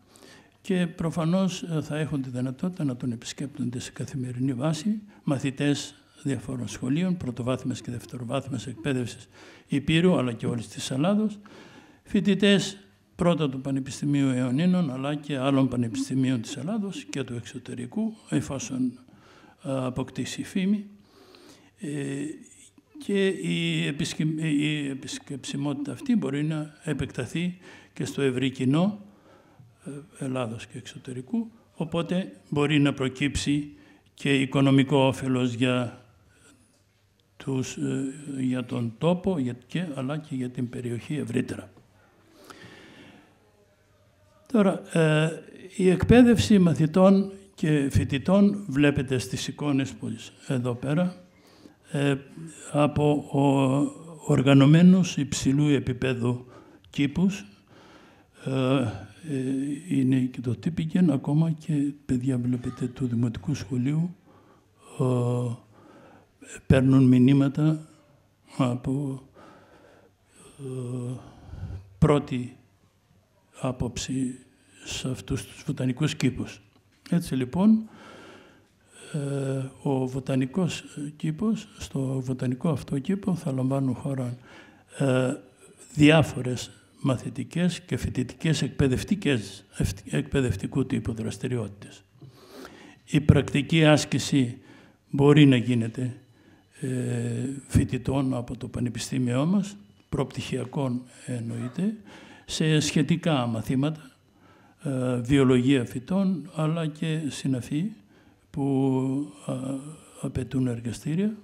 και προφανώς ε, θα έχουν τη δυνατότητα να τον επισκέπτονται σε καθημερινή βάση μαθητές διαφόρων σχολείων, πρωτοβάθμιας και δευτεροβάθμιας εκπαίδευσης Υπήρου, αλλά και όλης της Ελλάδος, φοιτητές πρώτα του Πανεπιστημίου Ιωνίνων, αλλά και άλλων πανεπιστημίων της Ελλάδος και του εξωτερικού, εφόσον ε, αποκτήσει φήμη. Ε, και η, η επισκεψιμότητα αυτή μπορεί να επεκταθεί και στο ευρύ κοινό ε, Ελλάδος και εξωτερικού, οπότε μπορεί να προκύψει και οικονομικό όφελος για, τους, ε, για τον τόπο και, αλλά και για την περιοχή ευρύτερα. Τώρα, ε, η εκπαίδευση μαθητών και φοιτητών βλέπετε στις εικόνες που εδώ πέρα από οργανωμένους υψηλού επίπεδου κήπους ε, είναι και το τύπικεν ακόμα και παιδιά βλέπετε του Δημοτικού Σχολείου ε, παίρνουν μηνύματα από ε, πρώτη άποψη σε αυτούς τους βοτανικούς κήπους. Έτσι λοιπόν, ο βοτανικός κήπος, στο βοτανικό αυτό κήπο θα λαμβάνουν χώρα διάφορες μαθητικές και φοιτητικές εκπαιδευτικές, εκπαιδευτικού τύπου δραστηριότητες. Η πρακτική άσκηση μπορεί να γίνεται ε, φοιτητών από το Πανεπιστήμιό μας, προπτυχιακών εννοείται, σε σχετικά μαθήματα, ε, βιολογία φυτών, αλλά και συναφή που απαιτούν εργαστήρια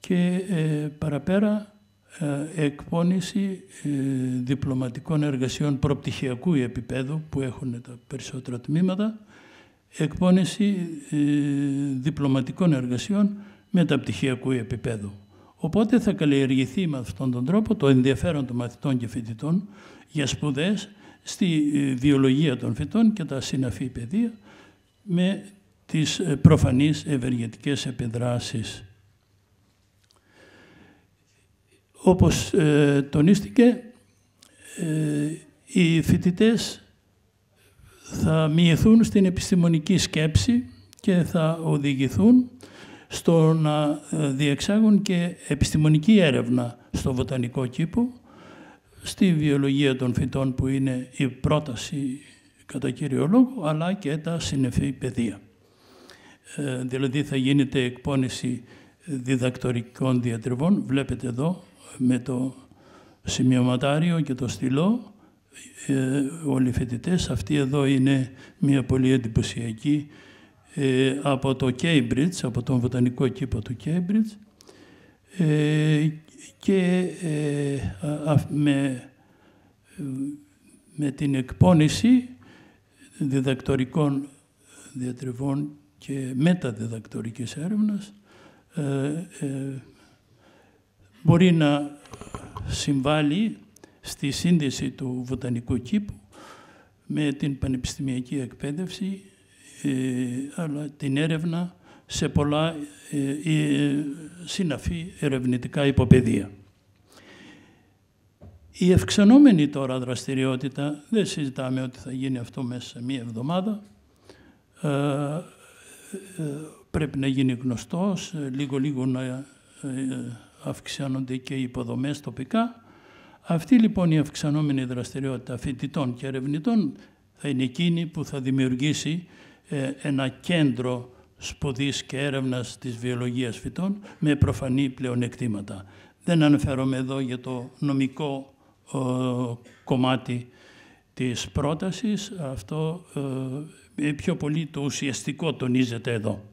και ε, παραπέρα ε, εκπόνηση ε, διπλωματικών εργασιών προπτυχιακού επίπεδου που έχουν τα περισσότερα τμήματα, εκπόνηση ε, διπλωματικών εργασιών μεταπτυχιακού επίπεδου. Οπότε θα καλλιεργηθεί με αυτόν τον τρόπο το ενδιαφέρον των μαθητών και φοιτητών για σπουδές στη βιολογία των φυτών και τα συναφή παιδεία με τις προφανείς ευεργετικές επιδράσεις Όπως ε, τονίστηκε, ε, οι φοιτητές θα μοιηθούν στην επιστημονική σκέψη και θα οδηγηθούν στο να ε, διεξάγουν και επιστημονική έρευνα στο βοτανικό κήπο, στη βιολογία των φυτών που είναι η πρόταση κατά κύριο λόγο, αλλά και τα συνεφή παιδεία. Δηλαδή θα γίνεται εκπόνηση διδακτορικών διατριβών. Βλέπετε εδώ με το σημειωματάριο και το στυλό ε, όλοι οι φοιτητές. Αυτή εδώ είναι μια πολύ εντυπωσιακή ε, από το Cambridge, από τον βοτανικό κήπο του Cambridge ε, και ε, με, με την εκπόνηση διδακτορικών διατριβών και μεταδιδακτορικής έρευνας μπορεί να συμβάλλει στη σύνδεση του βοτανικού κήπου με την πανεπιστημιακή εκπαίδευση αλλά την έρευνα σε πολλά συναφή ερευνητικά υποπεδία. Η ευξανόμενη τώρα δραστηριότητα, δεν συζητάμε ότι θα γίνει αυτό μέσα σε μία εβδομάδα, ε, ε, πρέπει να γίνει γνωστός, λίγο-λίγο να ε, αυξάνονται και οι υποδομές τοπικά. Αυτή λοιπόν η αυξανόμενη δραστηριότητα φοιτητών και ερευνητών θα είναι εκείνη που θα δημιουργήσει ένα κέντρο σπουδής και έρευνας της βιολογίας φυτών με προφανή πλεονεκτήματα. Δεν αναφέρομαι εδώ για το νομικό κομμάτι της πρότασης. Αυτό ε, πιο πολύ το ουσιαστικό τονίζεται εδώ.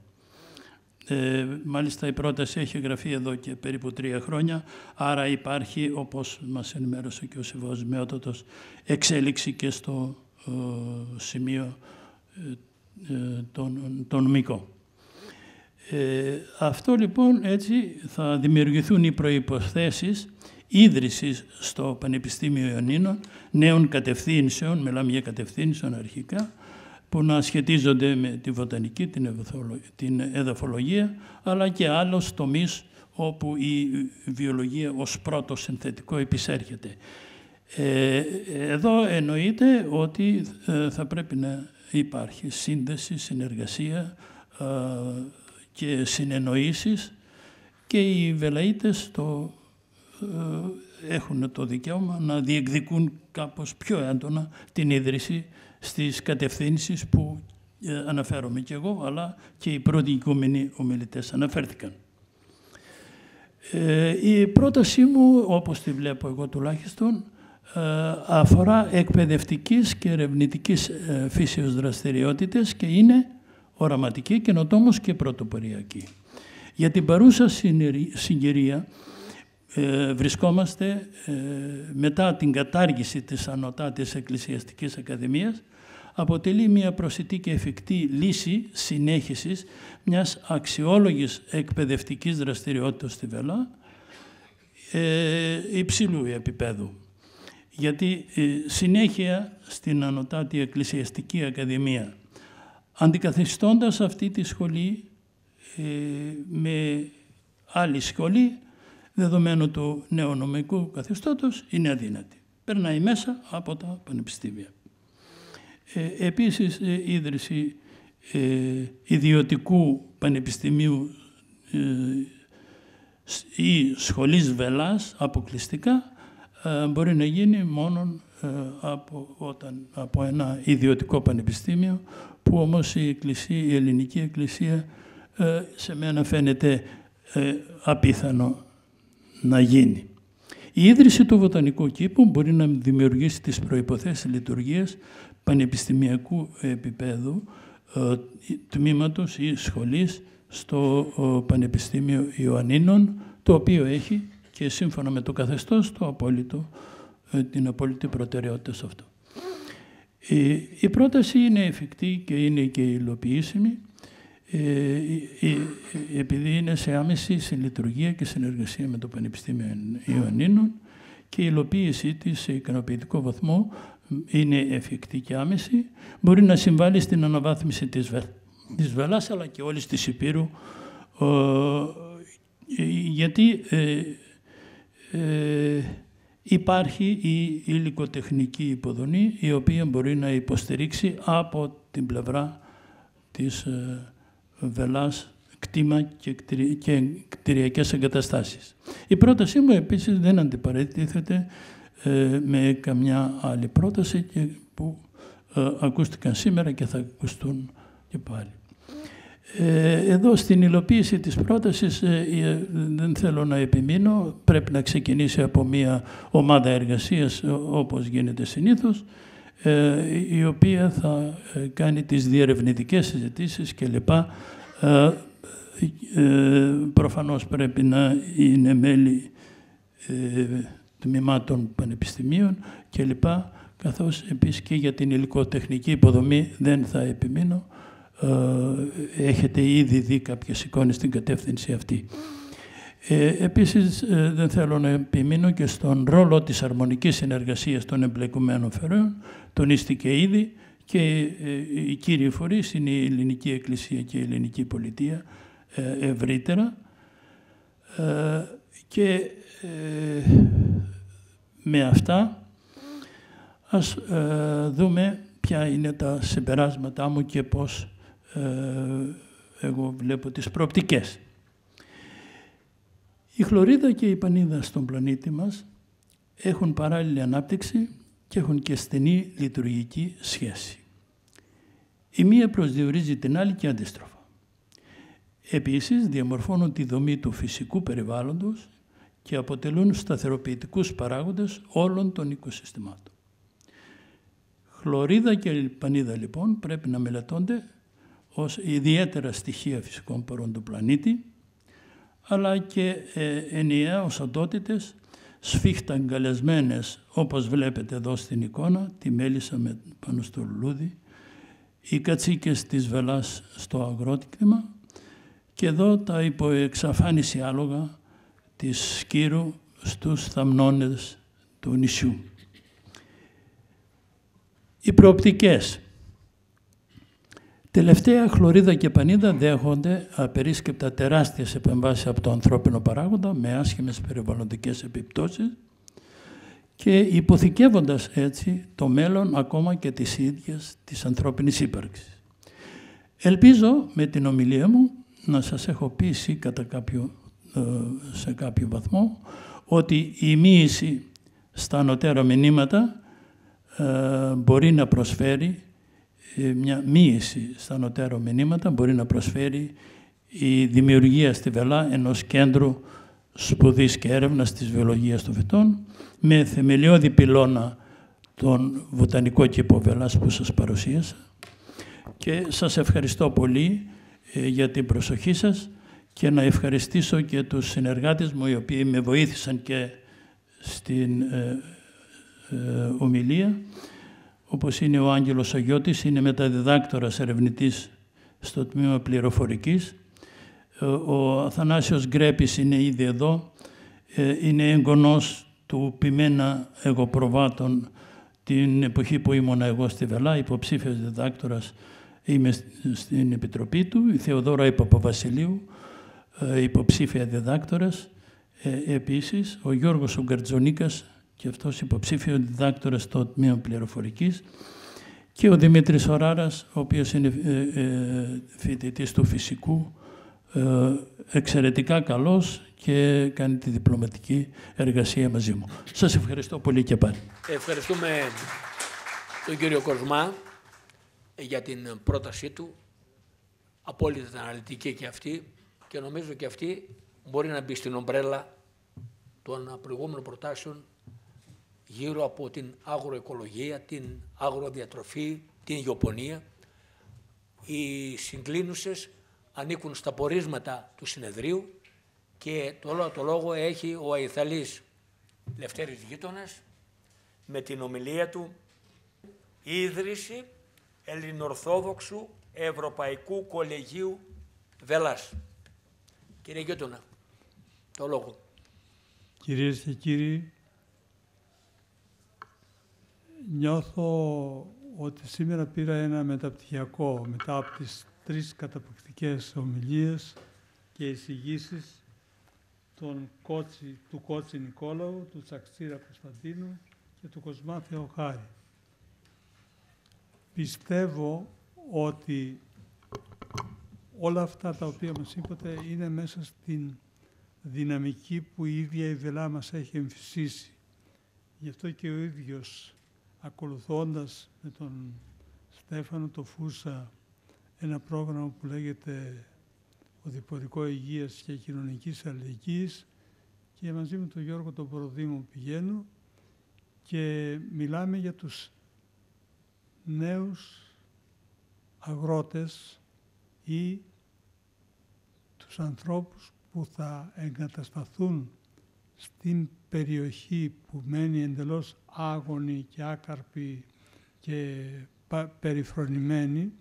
Ε, μάλιστα η πρόταση έχει γραφεί εδώ και περίπου τρία χρόνια, άρα υπάρχει, όπως μας ενημέρωσε και ο Σεβός Μεότοτος, εξέλιξη και στο ε, σημείο ε, το, νομικό. αυτό λοιπόν έτσι θα δημιουργηθούν οι προϋποθέσεις ίδρυσης στο Πανεπιστήμιο Ιωνίνων νέων κατευθύνσεων, μιλάμε για κατευθύνσεων αρχικά, που να σχετίζονται με τη βοτανική, την εδαφολογία, αλλά και άλλους τομείς όπου η βιολογία ως πρώτο συνθετικό επισέρχεται. Ε, εδώ εννοείται ότι ε, θα πρέπει να υπάρχει σύνδεση, συνεργασία ε, και συνεννοήσεις και οι Βελαΐτες το ε, έχουν το δικαίωμα να διεκδικούν κάπως πιο έντονα την ίδρυση στις κατευθύνσεις που ε, αναφέρομαι και εγώ, αλλά και οι πρώτοι οικούμενοι ομιλητές αναφέρθηκαν. Ε, η πρότασή μου, όπως τη βλέπω εγώ τουλάχιστον, αφορά εκπαιδευτικής και ερευνητικής φύσεως δραστηριότητες και είναι οραματική, καινοτόμως και πρωτοποριακή. Για την παρούσα συγκυρία, ε, βρισκόμαστε ε, μετά την κατάργηση της Ανωτάτης Εκκλησιαστικής Ακαδημίας αποτελεί μια προσιτή και εφικτή λύση συνέχισης μιας αξιόλογης εκπαιδευτικής δραστηριότητας στη Βελά ε, υψηλού επίπεδου. Γιατί ε, συνέχεια στην Ανωτάτη Εκκλησιαστική Ακαδημία αντικαθιστώντας αυτή τη σχολή με άλλη σχολή δεδομένου του νέου νομικού καθεστώτος, είναι αδύνατη. Περνάει μέσα από τα πανεπιστήμια. Ε, επίσης, η ε, ίδρυση ε, ιδιωτικού πανεπιστημίου ε, ή σχολής βελάς αποκλειστικά ε, μπορεί να γίνει μόνο από, όταν, από ένα ιδιωτικό πανεπιστήμιο που όμως η, εκκλησία, η ελληνική εκκλησία σε μένα φαίνεται απίθανο να γίνει. Η ίδρυση του βοτανικού κήπου μπορεί να δημιουργήσει τις προϋποθέσεις λειτουργίας πανεπιστημιακού επίπεδου ε, τμήματος ή σχολής στο Πανεπιστήμιο Ιωαννίνων, το οποίο έχει και σύμφωνα με το καθεστώς το απόλυτο, ε, την απόλυτη προτεραιότητα σε αυτό. Η, η πρόταση είναι εφικτή και είναι και υλοποιήσιμη ε, επειδή είναι σε άμεση συλλειτουργία και συνεργασία με το Πανεπιστήμιο Ιωαννίνων και η υλοποίησή της σε ικανοποιητικό βαθμό είναι εφικτή και άμεση, μπορεί να συμβάλλει στην αναβάθμιση της, βε... της Βελάς αλλά και όλης της Υπήρου γιατί ε, ε, υπάρχει η υλικοτεχνική υποδομή η οποία μπορεί να υποστηρίξει από την πλευρά της βελάς, κτήμα και, κτηρι... και κτηριακές εγκαταστάσεις. Η πρότασή μου επίσης δεν αντιπαρατήθεται ε, με καμιά άλλη πρόταση και που ε, ακούστηκαν σήμερα και θα ακουστούν και πάλι. Ε, εδώ στην υλοποίηση της πρότασης δεν θέλω να επιμείνω, πρέπει να ξεκινήσει από μια ομάδα εργασίας όπως γίνεται συνήθως ε, η οποία θα ε, κάνει τις διερευνητικές συζητήσεις κλπ. Ε, προφανώς πρέπει να είναι μέλη τμήματων πανεπιστημίων κλπ. Καθώς επίσης και για την υλικοτεχνική υποδομή δεν θα επιμείνω. ε, έχετε ήδη δει κάποιες εικόνες στην κατεύθυνση αυτή. Ε, επίσης, ε, δεν θέλω να επιμείνω και στον ρόλο της αρμονικής συνεργασίας των εμπλεκομένων φορέων. Τονίστηκε ήδη και ε, οι κύριοι φορείς είναι η Ελληνική Εκκλησία και η Ελληνική Πολιτεία ε, ευρύτερα. Ε, και με αυτά ας δούμε ποια είναι τα συμπεράσματά μου και πώς εγώ βλέπω τις προοπτικές. Η χλωρίδα και η πανίδα στον πλανήτη μας έχουν παράλληλη ανάπτυξη και έχουν και στενή λειτουργική σχέση. Η μία προσδιορίζει την άλλη και αντίστροφα. Επίσης, διαμορφώνουν τη δομή του φυσικού περιβάλλοντος και αποτελούν σταθεροποιητικούς παράγοντες όλων των οικοσυστημάτων. Χλωρίδα και πανίδα λοιπόν πρέπει να μελετώνται ως ιδιαίτερα στοιχεία φυσικών πορών του πλανήτη αλλά και ε, ενιαία ως οντότητες σφίχτα εγκαλεσμένες όπως βλέπετε εδώ στην εικόνα, τη μέλισσα με, πάνω στο λουλούδι, οι κατσίκες της βελάς στο αγρότικημα και εδώ τα υποεξαφάνιση άλογα της σκύρου στους θαμνώνες του νησιού. Οι προοπτικές Τελευταία χλωρίδα και πανίδα δέχονται απερίσκεπτα τεράστιες επεμβάσεις από το ανθρώπινο παράγοντα με άσχημες περιβαλλοντικές επιπτώσεις και υποθηκεύοντας έτσι το μέλλον ακόμα και της ίδιας της ανθρώπινης ύπαρξης. Ελπίζω με την ομιλία μου να σας έχω πείσει κατά κάποιο, ε, σε κάποιο βαθμό ότι η μοίηση στα ανωτέρα μηνύματα ε, μπορεί να προσφέρει ε, μια μοίηση στα νοτέρω μηνύματα μπορεί να προσφέρει η δημιουργία στη Βελά ενός κέντρου σπουδής και έρευνας της βιολογίας των φυτών με θεμελιώδη πυλώνα τον βοτανικό κήπο Βελάς που σας παρουσίασα. Και σας ευχαριστώ πολύ ε, για την προσοχή σας και να ευχαριστήσω και τους συνεργάτες μου οι οποίοι με βοήθησαν και στην ε, ομιλία όπως είναι ο Άγγελος Αγιώτης, είναι μεταδιδάκτορας ερευνητής στο Τμήμα Πληροφορικής. Ο Αθανάσιος Γκρέπης είναι ήδη εδώ, ε, είναι εγγονός του Πιμένα εγωπροβάτων την εποχή που ήμουν εγώ στη Βελά, υποψήφιος διδάκτορας. Είμαι στην Επιτροπή του, η Θεοδόρα η Παπαβασιλείου, ε, υποψήφια διδάκτορας. Ε, επίσης, ο Γιώργος Ογκαρτζονίκας, και αυτός υποψήφιο διδάκτορας στο Τμήμα Πληροφορικής και ο Δημήτρης Οράρας, ο οποίος είναι ε, ε, φοιτητής του φυσικού, ε, εξαιρετικά καλός και κάνει τη διπλωματική εργασία μαζί μου. Σας ευχαριστώ πολύ και πάλι. Ευχαριστούμε τον κύριο Κοσμά για την πρότασή του, απόλυτα αναλυτική και αυτή και νομίζω και αυτή μπορεί να μπει στην ομπρέλα των προηγούμενων προτάσεων γύρω από την αγροοικολογία, την αγροδιατροφή, την γεωπονία. Οι συγκλίνουσες ανήκουν στα πορίσματα του συνεδρίου και το, το λόγο έχει ο Αϊθαλής Λευτέρης Γείτονας με την ομιλία του «Ίδρυση Ελληνορθόδοξου Ευρωπαϊκού Κολεγίου Βελάς». Κύριε Γείτονα, το λόγο. Κυρίες και κύριοι, νιώθω ότι σήμερα πήρα ένα μεταπτυχιακό μετά από τις τρεις καταπληκτικές ομιλίες και εισηγήσεις των Κότσι, του Κότσι Νικόλαου, του Τσαξίρα Κωνσταντίνου και του Κοσμά Θεοχάρη. Πιστεύω ότι όλα αυτά τα οποία μας είπατε είναι μέσα στην δυναμική που η ίδια η Βελά μας έχει εμφυσίσει. Γι' αυτό και ο ίδιος ακολουθώντας με τον Στέφανο το Φούσα ένα πρόγραμμα που λέγεται Οδηπορικό Υγείας και Κοινωνικής Αλληλεγγύης και μαζί με τον Γιώργο τον Προδήμο πηγαίνω και μιλάμε για τους νέους αγρότες ή τους ανθρώπους που θα εγκατασταθούν στην περιοχή που μένει εντελώς άγωνη και άκαρπη και περιφρονημένη,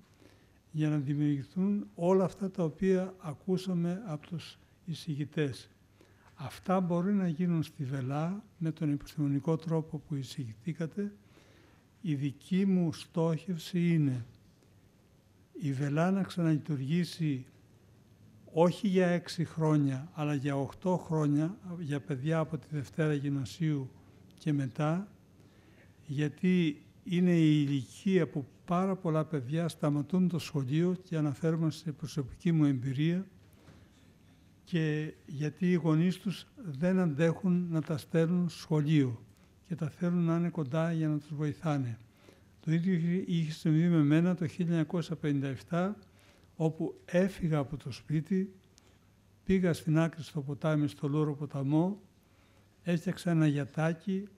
για να δημιουργηθούν όλα αυτά τα οποία ακούσαμε από τους εισηγητές. Αυτά μπορεί να γίνουν στη Βελά με τον επιστημονικό τρόπο που εισηγηθήκατε. Η δική μου στόχευση είναι η Βελά να ξαναλειτουργήσει όχι για έξι χρόνια, αλλά για οχτώ χρόνια, για παιδιά από τη Δευτέρα Γυμνασίου και μετά, γιατί είναι η ηλικία που πάρα πολλά παιδιά σταματούν το σχολείο και αναφέρομαι σε προσωπική μου εμπειρία και γιατί οι γονείς τους δεν αντέχουν να τα στέλνουν σχολείο και τα θέλουν να είναι κοντά για να τους βοηθάνε. Το ίδιο είχε συμβεί με μένα το 1957, όπου έφυγα από το σπίτι, πήγα στην άκρη στο ποτάμι, στο Λόρο ποταμό, έφτιαξα ένα γιατάκι,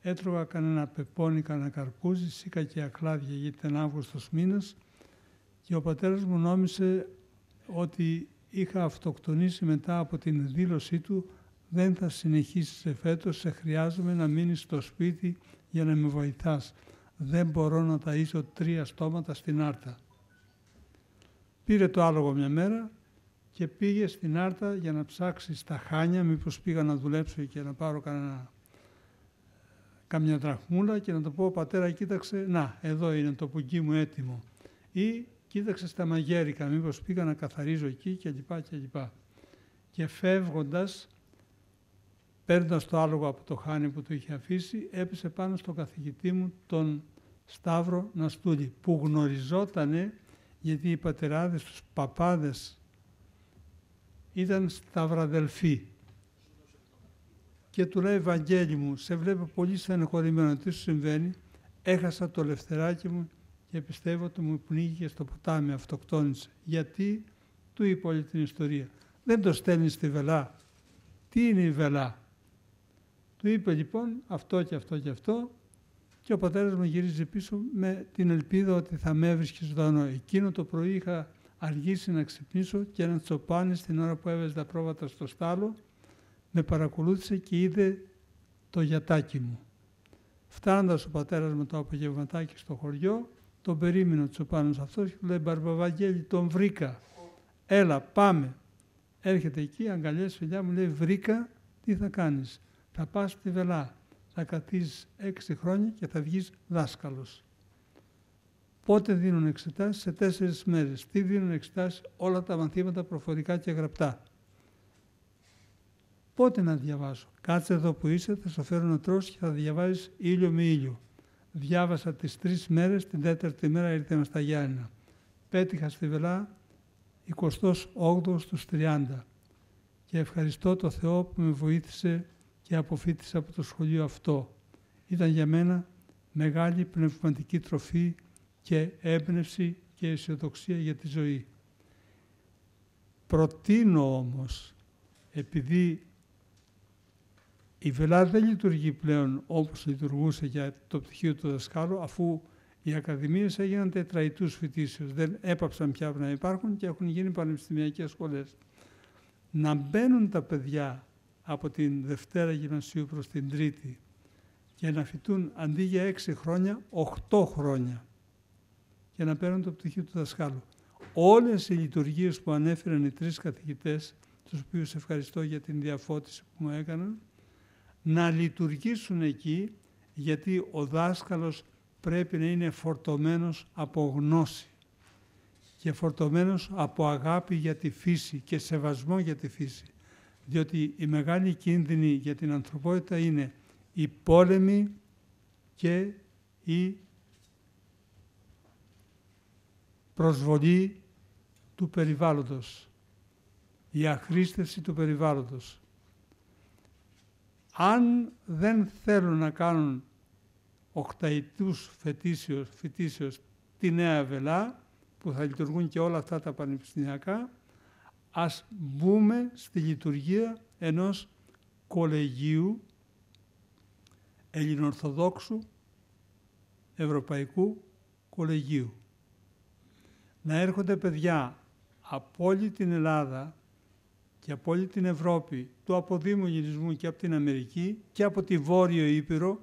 έτρωγα κανένα πεπόνι, κανένα καρπούζι, σήκα και ακλάδια γιατί ήταν Αύγουστος μήνας και ο πατέρας μου νόμισε ότι είχα αυτοκτονήσει μετά από την δήλωσή του δεν θα συνεχίσεις σε φέτος, σε χρειάζομαι να μείνεις στο σπίτι για να με βοηθάς. Δεν μπορώ να ταΐσω τρία στόματα στην Άρτα. Πήρε το άλογο μια μέρα και πήγε στην Άρτα για να ψάξει στα Χάνια, μήπως πήγα να δουλέψω και να πάρω κανένα, καμιά δραχμούλα και να το πω πατέρα κοίταξε, να εδώ είναι το πουγγί μου έτοιμο. Ή κοίταξε στα μαγέρικα, μήπως πήγα να καθαρίζω εκεί και λοιπά και λοιπά. Και φεύγοντας, παίρνοντας το άλογο από το χάνι που του είχε αφήσει, έπεσε πάνω στο καθηγητή μου τον Σταύρο Ναστούλη, που γνωριζότανε γιατί οι πατεράδες, τους παπάδες ήταν σταυραδελφοί. Και του λέει, Βαγγέλη μου, σε βλέπω πολύ στενοχωρημένο, τι σου συμβαίνει, έχασα το λευτεράκι μου και πιστεύω ότι μου πνίγηκε στο ποτάμι, αυτοκτόνησε. Γιατί, του είπε όλη την ιστορία. Δεν το στέλνεις στη βελά. Τι είναι η βελά; Του είπε λοιπόν αυτό και αυτό και αυτό και ο πατέρας μου γυρίζει πίσω με την ελπίδα ότι θα με έβρισκε ζωντανό. Εκείνο το πρωί είχα αργήσει να ξυπνήσω και έναν τσοπάνι στην ώρα που έβαζε τα πρόβατα στο στάλο με παρακολούθησε και είδε το γιατάκι μου. Φτάνοντας ο πατέρας με το απογευματάκι στο χωριό, τον περίμενε ο Τσοπάνος αυτός και του λέει «Μπαρμπαβαγγέλη, τον βρήκα. Έλα, πάμε». Έρχεται εκεί, αγκαλιές φιλιά μου, λέει «Βρήκα, τι θα κάνεις; Θα πας στη Βελά, θα καθίσεις έξι χρόνια και θα βγεις δάσκαλος». Πότε δίνουν εξετάσεις, σε τέσσερις μέρες. Τι δίνουν εξετάσεις, όλα τα μαθήματα προφορικά και γραπτά. Πότε να διαβάσω; Κάτσε εδώ που είσαι, θα σου φέρω να τρως και θα διαβάζεις ήλιο με ήλιο. Διάβασα τις τρεις μέρες, την τέταρτη μέρα ήρθαμε στα Γιάννα. Πέτυχα στη Βελά 28 στους 30 και ευχαριστώ το Θεό που με βοήθησε και αποφύτησε από το σχολείο αυτό. Ήταν για μένα μεγάλη πνευματική τροφή και έμπνευση και αισιοδοξία για τη ζωή. Προτείνω όμως, επειδή η Βελά δεν λειτουργεί πλέον όπως λειτουργούσε για το πτυχίο του δασκάλου, αφού οι ακαδημίες έγιναν τετραετούς φοιτήσεως, δεν έπαψαν πια να υπάρχουν και έχουν γίνει πανεπιστημιακές σχολές. Να μπαίνουν τα παιδιά από την Δευτέρα Γυμνασίου προς την Τρίτη και να φοιτούν αντί για έξι χρόνια, οχτώ χρόνια και να παίρνουν το πτυχίο του δασκάλου. Όλες οι λειτουργίες που ανέφεραν οι τρεις καθηγητές, τους οποίους ευχαριστώ για την διαφώτιση που μου έκαναν, να λειτουργήσουν εκεί γιατί ο δάσκαλος πρέπει να είναι φορτωμένος από γνώση και φορτωμένος από αγάπη για τη φύση και σεβασμό για τη φύση. Διότι η μεγάλη κίνδυνη για την ανθρωπότητα είναι η πόλεμη και η προσβολή του περιβάλλοντος, η αχρήστευση του περιβάλλοντος. Αν δεν θέλουν να κάνουν οχταετούς φετήσεως, φετήσεως τη Νέα Βελά, που θα λειτουργούν και όλα αυτά τα πανεπιστημιακά, ας μπούμε στη λειτουργία ενός κολεγίου ελληνορθοδόξου ευρωπαϊκού κολεγίου. Να έρχονται παιδιά από όλη την Ελλάδα και από όλη την Ευρώπη, του αποδήμου και από την Αμερική και από τη Βόρειο Ήπειρο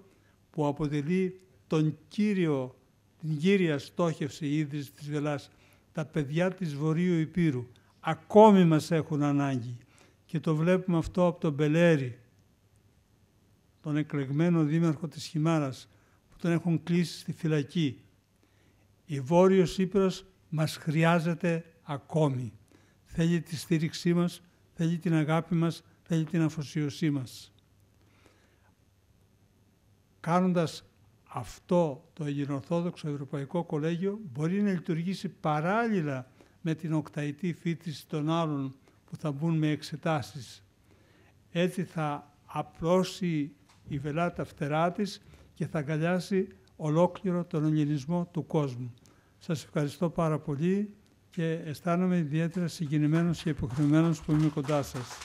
που αποτελεί τον κύριο, την κύρια στόχευση ίδρυσης της Βελάς τα παιδιά της Βορείου Υπήρου ακόμη μας έχουν ανάγκη. Και το βλέπουμε αυτό από τον Μπελέρη, τον εκλεγμένο δήμαρχο της Χιμάρας, που τον έχουν κλείσει στη φυλακή. Η Βόρειος Ήπειρος μας χρειάζεται ακόμη. Θέλει τη στήριξή μας, θέλει την αγάπη μας, θέλει την αφοσίωσή μας. Κάνοντας αυτό το Ελληνοορθόδοξο Ευρωπαϊκό Κολέγιο μπορεί να λειτουργήσει παράλληλα με την οκταετή φίτηση των άλλων που θα μπουν με εξετάσεις. Έτσι θα απλώσει η βελά τα φτερά της και θα αγκαλιάσει ολόκληρο τον ελληνισμό του κόσμου. Σας ευχαριστώ πάρα πολύ και αισθάνομαι ιδιαίτερα συγκινημένος και υποχρεωμένος που είμαι κοντά σας.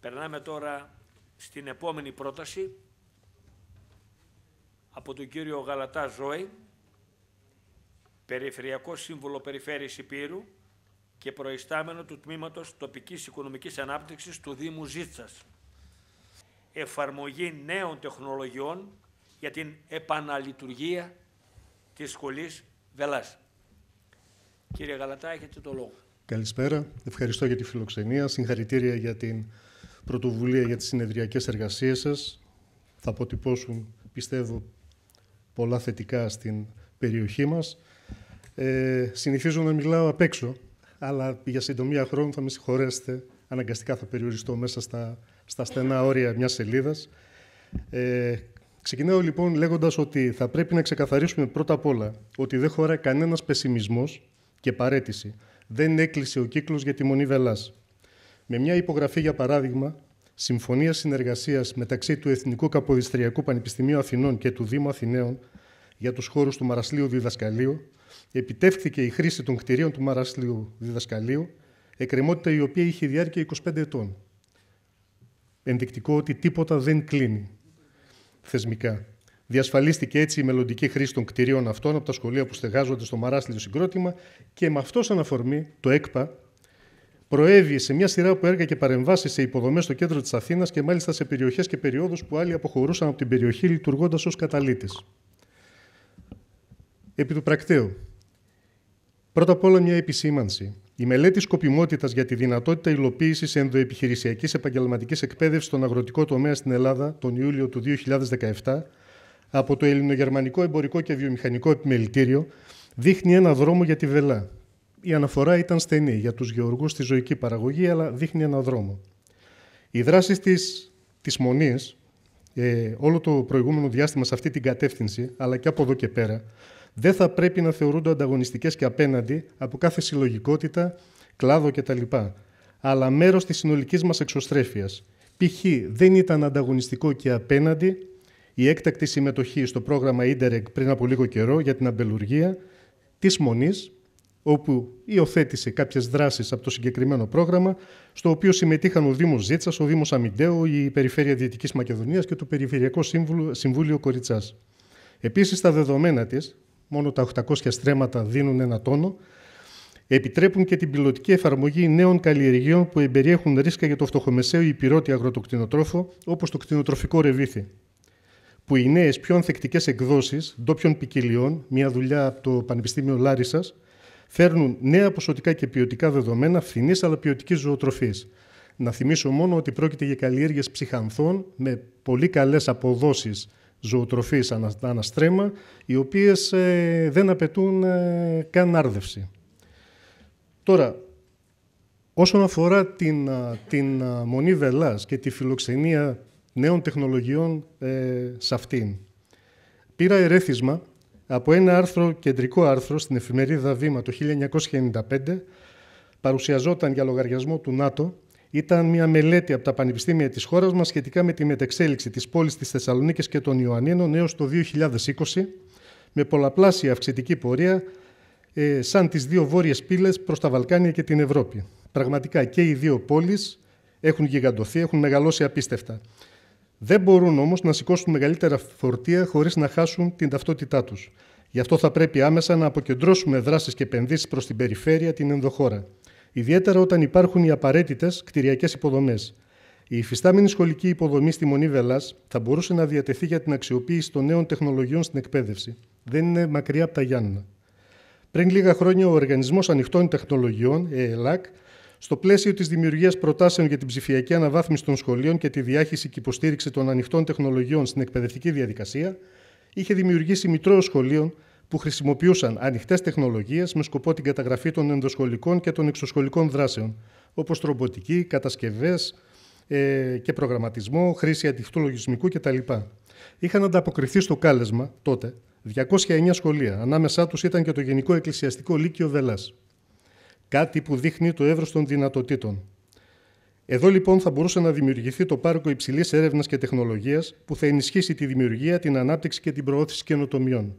Περνάμε τώρα στην επόμενη πρόταση από τον κύριο Γαλατά Ζώη, Περιφερειακό Σύμβουλο Περιφέρειας Υπήρου και προϊστάμενο του Τμήματος Τοπικής Οικονομικής Ανάπτυξης του Δήμου Ζήτσας. Εφαρμογή νέων τεχνολογιών για την επαναλειτουργία της σχολής Βελάς. Κύριε Γαλατά, έχετε το λόγο. Καλησπέρα. Ευχαριστώ για τη φιλοξενία. Συγχαρητήρια για την πρωτοβουλία για τις συνεδριακές εργασίες σας. Θα αποτυπώσουν, πιστεύω, πολλά θετικά στην περιοχή μας. Ε, συνηθίζω να μιλάω απ' έξω, αλλά για συντομία χρόνου θα με συγχωρέσετε. Αναγκαστικά θα περιοριστώ μέσα στα, στα στενά όρια μιας σελίδας. Ε, ξεκινάω λοιπόν λέγοντας ότι θα πρέπει να ξεκαθαρίσουμε πρώτα απ' όλα ότι δεν χωράει κανένας πεσιμισμός και παρέτηση. Δεν έκλεισε ο κύκλος για τη Μονή Βελάς. Με μια υπογραφή, για παράδειγμα, συμφωνία συνεργασίας μεταξύ του Εθνικού Καποδιστριακού Πανεπιστημίου Αθηνών και του Δήμου Αθηναίων για τους χώρους του Μαρασλίου Διδασκαλίου, επιτεύχθηκε η χρήση των κτηρίων του Μαρασλίου Διδασκαλίου, εκκρεμότητα η οποία είχε διάρκεια 25 ετών. Ενδεικτικό ότι τίποτα δεν κλείνει θεσμικά. Διασφαλίστηκε έτσι η μελλοντική χρήση των κτηρίων αυτών από τα σχολεία που στεγάζονται στο Μαράσλιο συγκρότημα και με αυτός σαν αφορμή το ΕΚΠΑ προέβη σε μια σειρά από έργα και παρεμβάσεις σε υποδομές στο κέντρο της Αθήνας και μάλιστα σε περιοχές και περιόδους που άλλοι αποχωρούσαν από την περιοχή λειτουργώντας ως καταλήτη. Επί του πρακτέου. Πρώτα απ' όλα μια επισήμανση. Η μελέτη σκοπιμότητας για τη δυνατότητα υλοποίησης ενδοεπιχειρησιακής επαγγελματικής εκπαίδευσης στον αγροτικό τομέα στην Ελλάδα τον Ιούλιο του 2017 από το Ελληνογερμανικό Εμπορικό και Βιομηχανικό Επιμελητήριο δείχνει ένα δρόμο για τη Βελά, η αναφορά ήταν στενή για τους γεωργούς στη ζωική παραγωγή, αλλά δείχνει ένα δρόμο. Οι δράσεις της, της Μονής, ε, όλο το προηγούμενο διάστημα σε αυτή την κατεύθυνση, αλλά και από εδώ και πέρα, δεν θα πρέπει να θεωρούνται ανταγωνιστικές και απέναντι από κάθε συλλογικότητα, κλάδο κτλ. Αλλά μέρος της συνολικής μας εξωστρέφειας. Π.χ. δεν ήταν ανταγωνιστικό και απέναντι η έκτακτη συμμετοχή στο πρόγραμμα Ίντερεκ πριν από λίγο καιρό για την αμπελουργία της Μονής, όπου υιοθέτησε κάποιες δράσεις από το συγκεκριμένο πρόγραμμα, στο οποίο συμμετείχαν ο Δήμος Ζήτσας, ο Δήμος Αμιντέου, η Περιφέρεια Δυτικής Μακεδονίας και το Περιφερειακό Συμβούλιο Κοριτσάς. Επίσης, τα δεδομένα της, μόνο τα 800 στρέμματα δίνουν ένα τόνο, επιτρέπουν και την πιλωτική εφαρμογή νέων καλλιεργειών που εμπεριέχουν ρίσκα για το φτωχομεσαίο υπηρότη αγροτοκτηνοτρόφο, όπως το κτηνοτροφικό ρεβίθι. Που οι νέες, πιο ανθεκτικές εκδόσεις ντόπιων ποικιλιών, μια δουλειά από το Πανεπιστήμιο Λάρισας, φέρνουν νέα ποσοτικά και ποιοτικά δεδομένα φθηνής αλλά ποιοτικής ζωοτροφής. Να θυμίσω μόνο ότι πρόκειται για καλλιέργειες ψυχανθών με πολύ καλές αποδόσεις ζωοτροφή αναστρέμα, οι οποίες ε, δεν απαιτούν ε, καν άρδευση. Τώρα, όσον αφορά την, την Μονή Βελάς και τη φιλοξενία νέων τεχνολογιών ε, σε αυτήν, πήρα ερέθισμα από ένα άρθρο, κεντρικό άρθρο στην εφημερίδα Βήμα το 1995, παρουσιαζόταν για λογαριασμό του ΝΑΤΟ, ήταν μια μελέτη από τα πανεπιστήμια της χώρας μας σχετικά με τη μετεξέλιξη της πόλης της Θεσσαλονίκης και των Ιωαννίνων έως το 2020, με πολλαπλάσια αυξητική πορεία, ε, σαν τις δύο βόρειες πύλες προς τα Βαλκάνια και την Ευρώπη. Πραγματικά και οι δύο πόλεις έχουν γιγαντωθεί, έχουν μεγαλώσει απίστευτα. Δεν μπορούν όμως να σηκώσουν μεγαλύτερα φορτία χωρίς να χάσουν την ταυτότητά τους. Γι' αυτό θα πρέπει άμεσα να αποκεντρώσουμε δράσεις και επενδύσεις προς την περιφέρεια, την ενδοχώρα. Ιδιαίτερα όταν υπάρχουν οι απαραίτητες κτηριακές υποδομές. Η υφιστάμενη σχολική υποδομή στη Μονή Βελά θα μπορούσε να διατεθεί για την αξιοποίηση των νέων τεχνολογιών στην εκπαίδευση. Δεν είναι μακριά από τα Γιάννα. Πριν λίγα χρόνια, ο Οργανισμός Ανοιχτών Τεχνολογιών, ΕΕΛΑΚ, στο πλαίσιο της δημιουργίας προτάσεων για την ψηφιακή αναβάθμιση των σχολείων και τη διάχυση και υποστήριξη των ανοιχτών τεχνολογιών στην εκπαιδευτική διαδικασία, είχε δημιουργήσει μητρό σχολείων που χρησιμοποιούσαν ανοιχτές τεχνολογίες με σκοπό την καταγραφή των ενδοσχολικών και των εξωσχολικών δράσεων, όπως ρομποτική, κατασκευές ε, και προγραμματισμό, χρήση αντιχτού λογισμικού κτλ. Είχαν ανταποκριθεί στο κάλεσμα τότε 209 σχολεία. Ανάμεσά τους ήταν και το Γενικό Εκκλησιαστικό Λύκειο Βελά. Κάτι που δείχνει το εύρος των δυνατοτήτων. Εδώ λοιπόν θα μπορούσε να δημιουργηθεί το πάρκο υψηλής έρευνας και τεχνολογίας που θα ενισχύσει τη δημιουργία, την ανάπτυξη και την προώθηση καινοτομιών.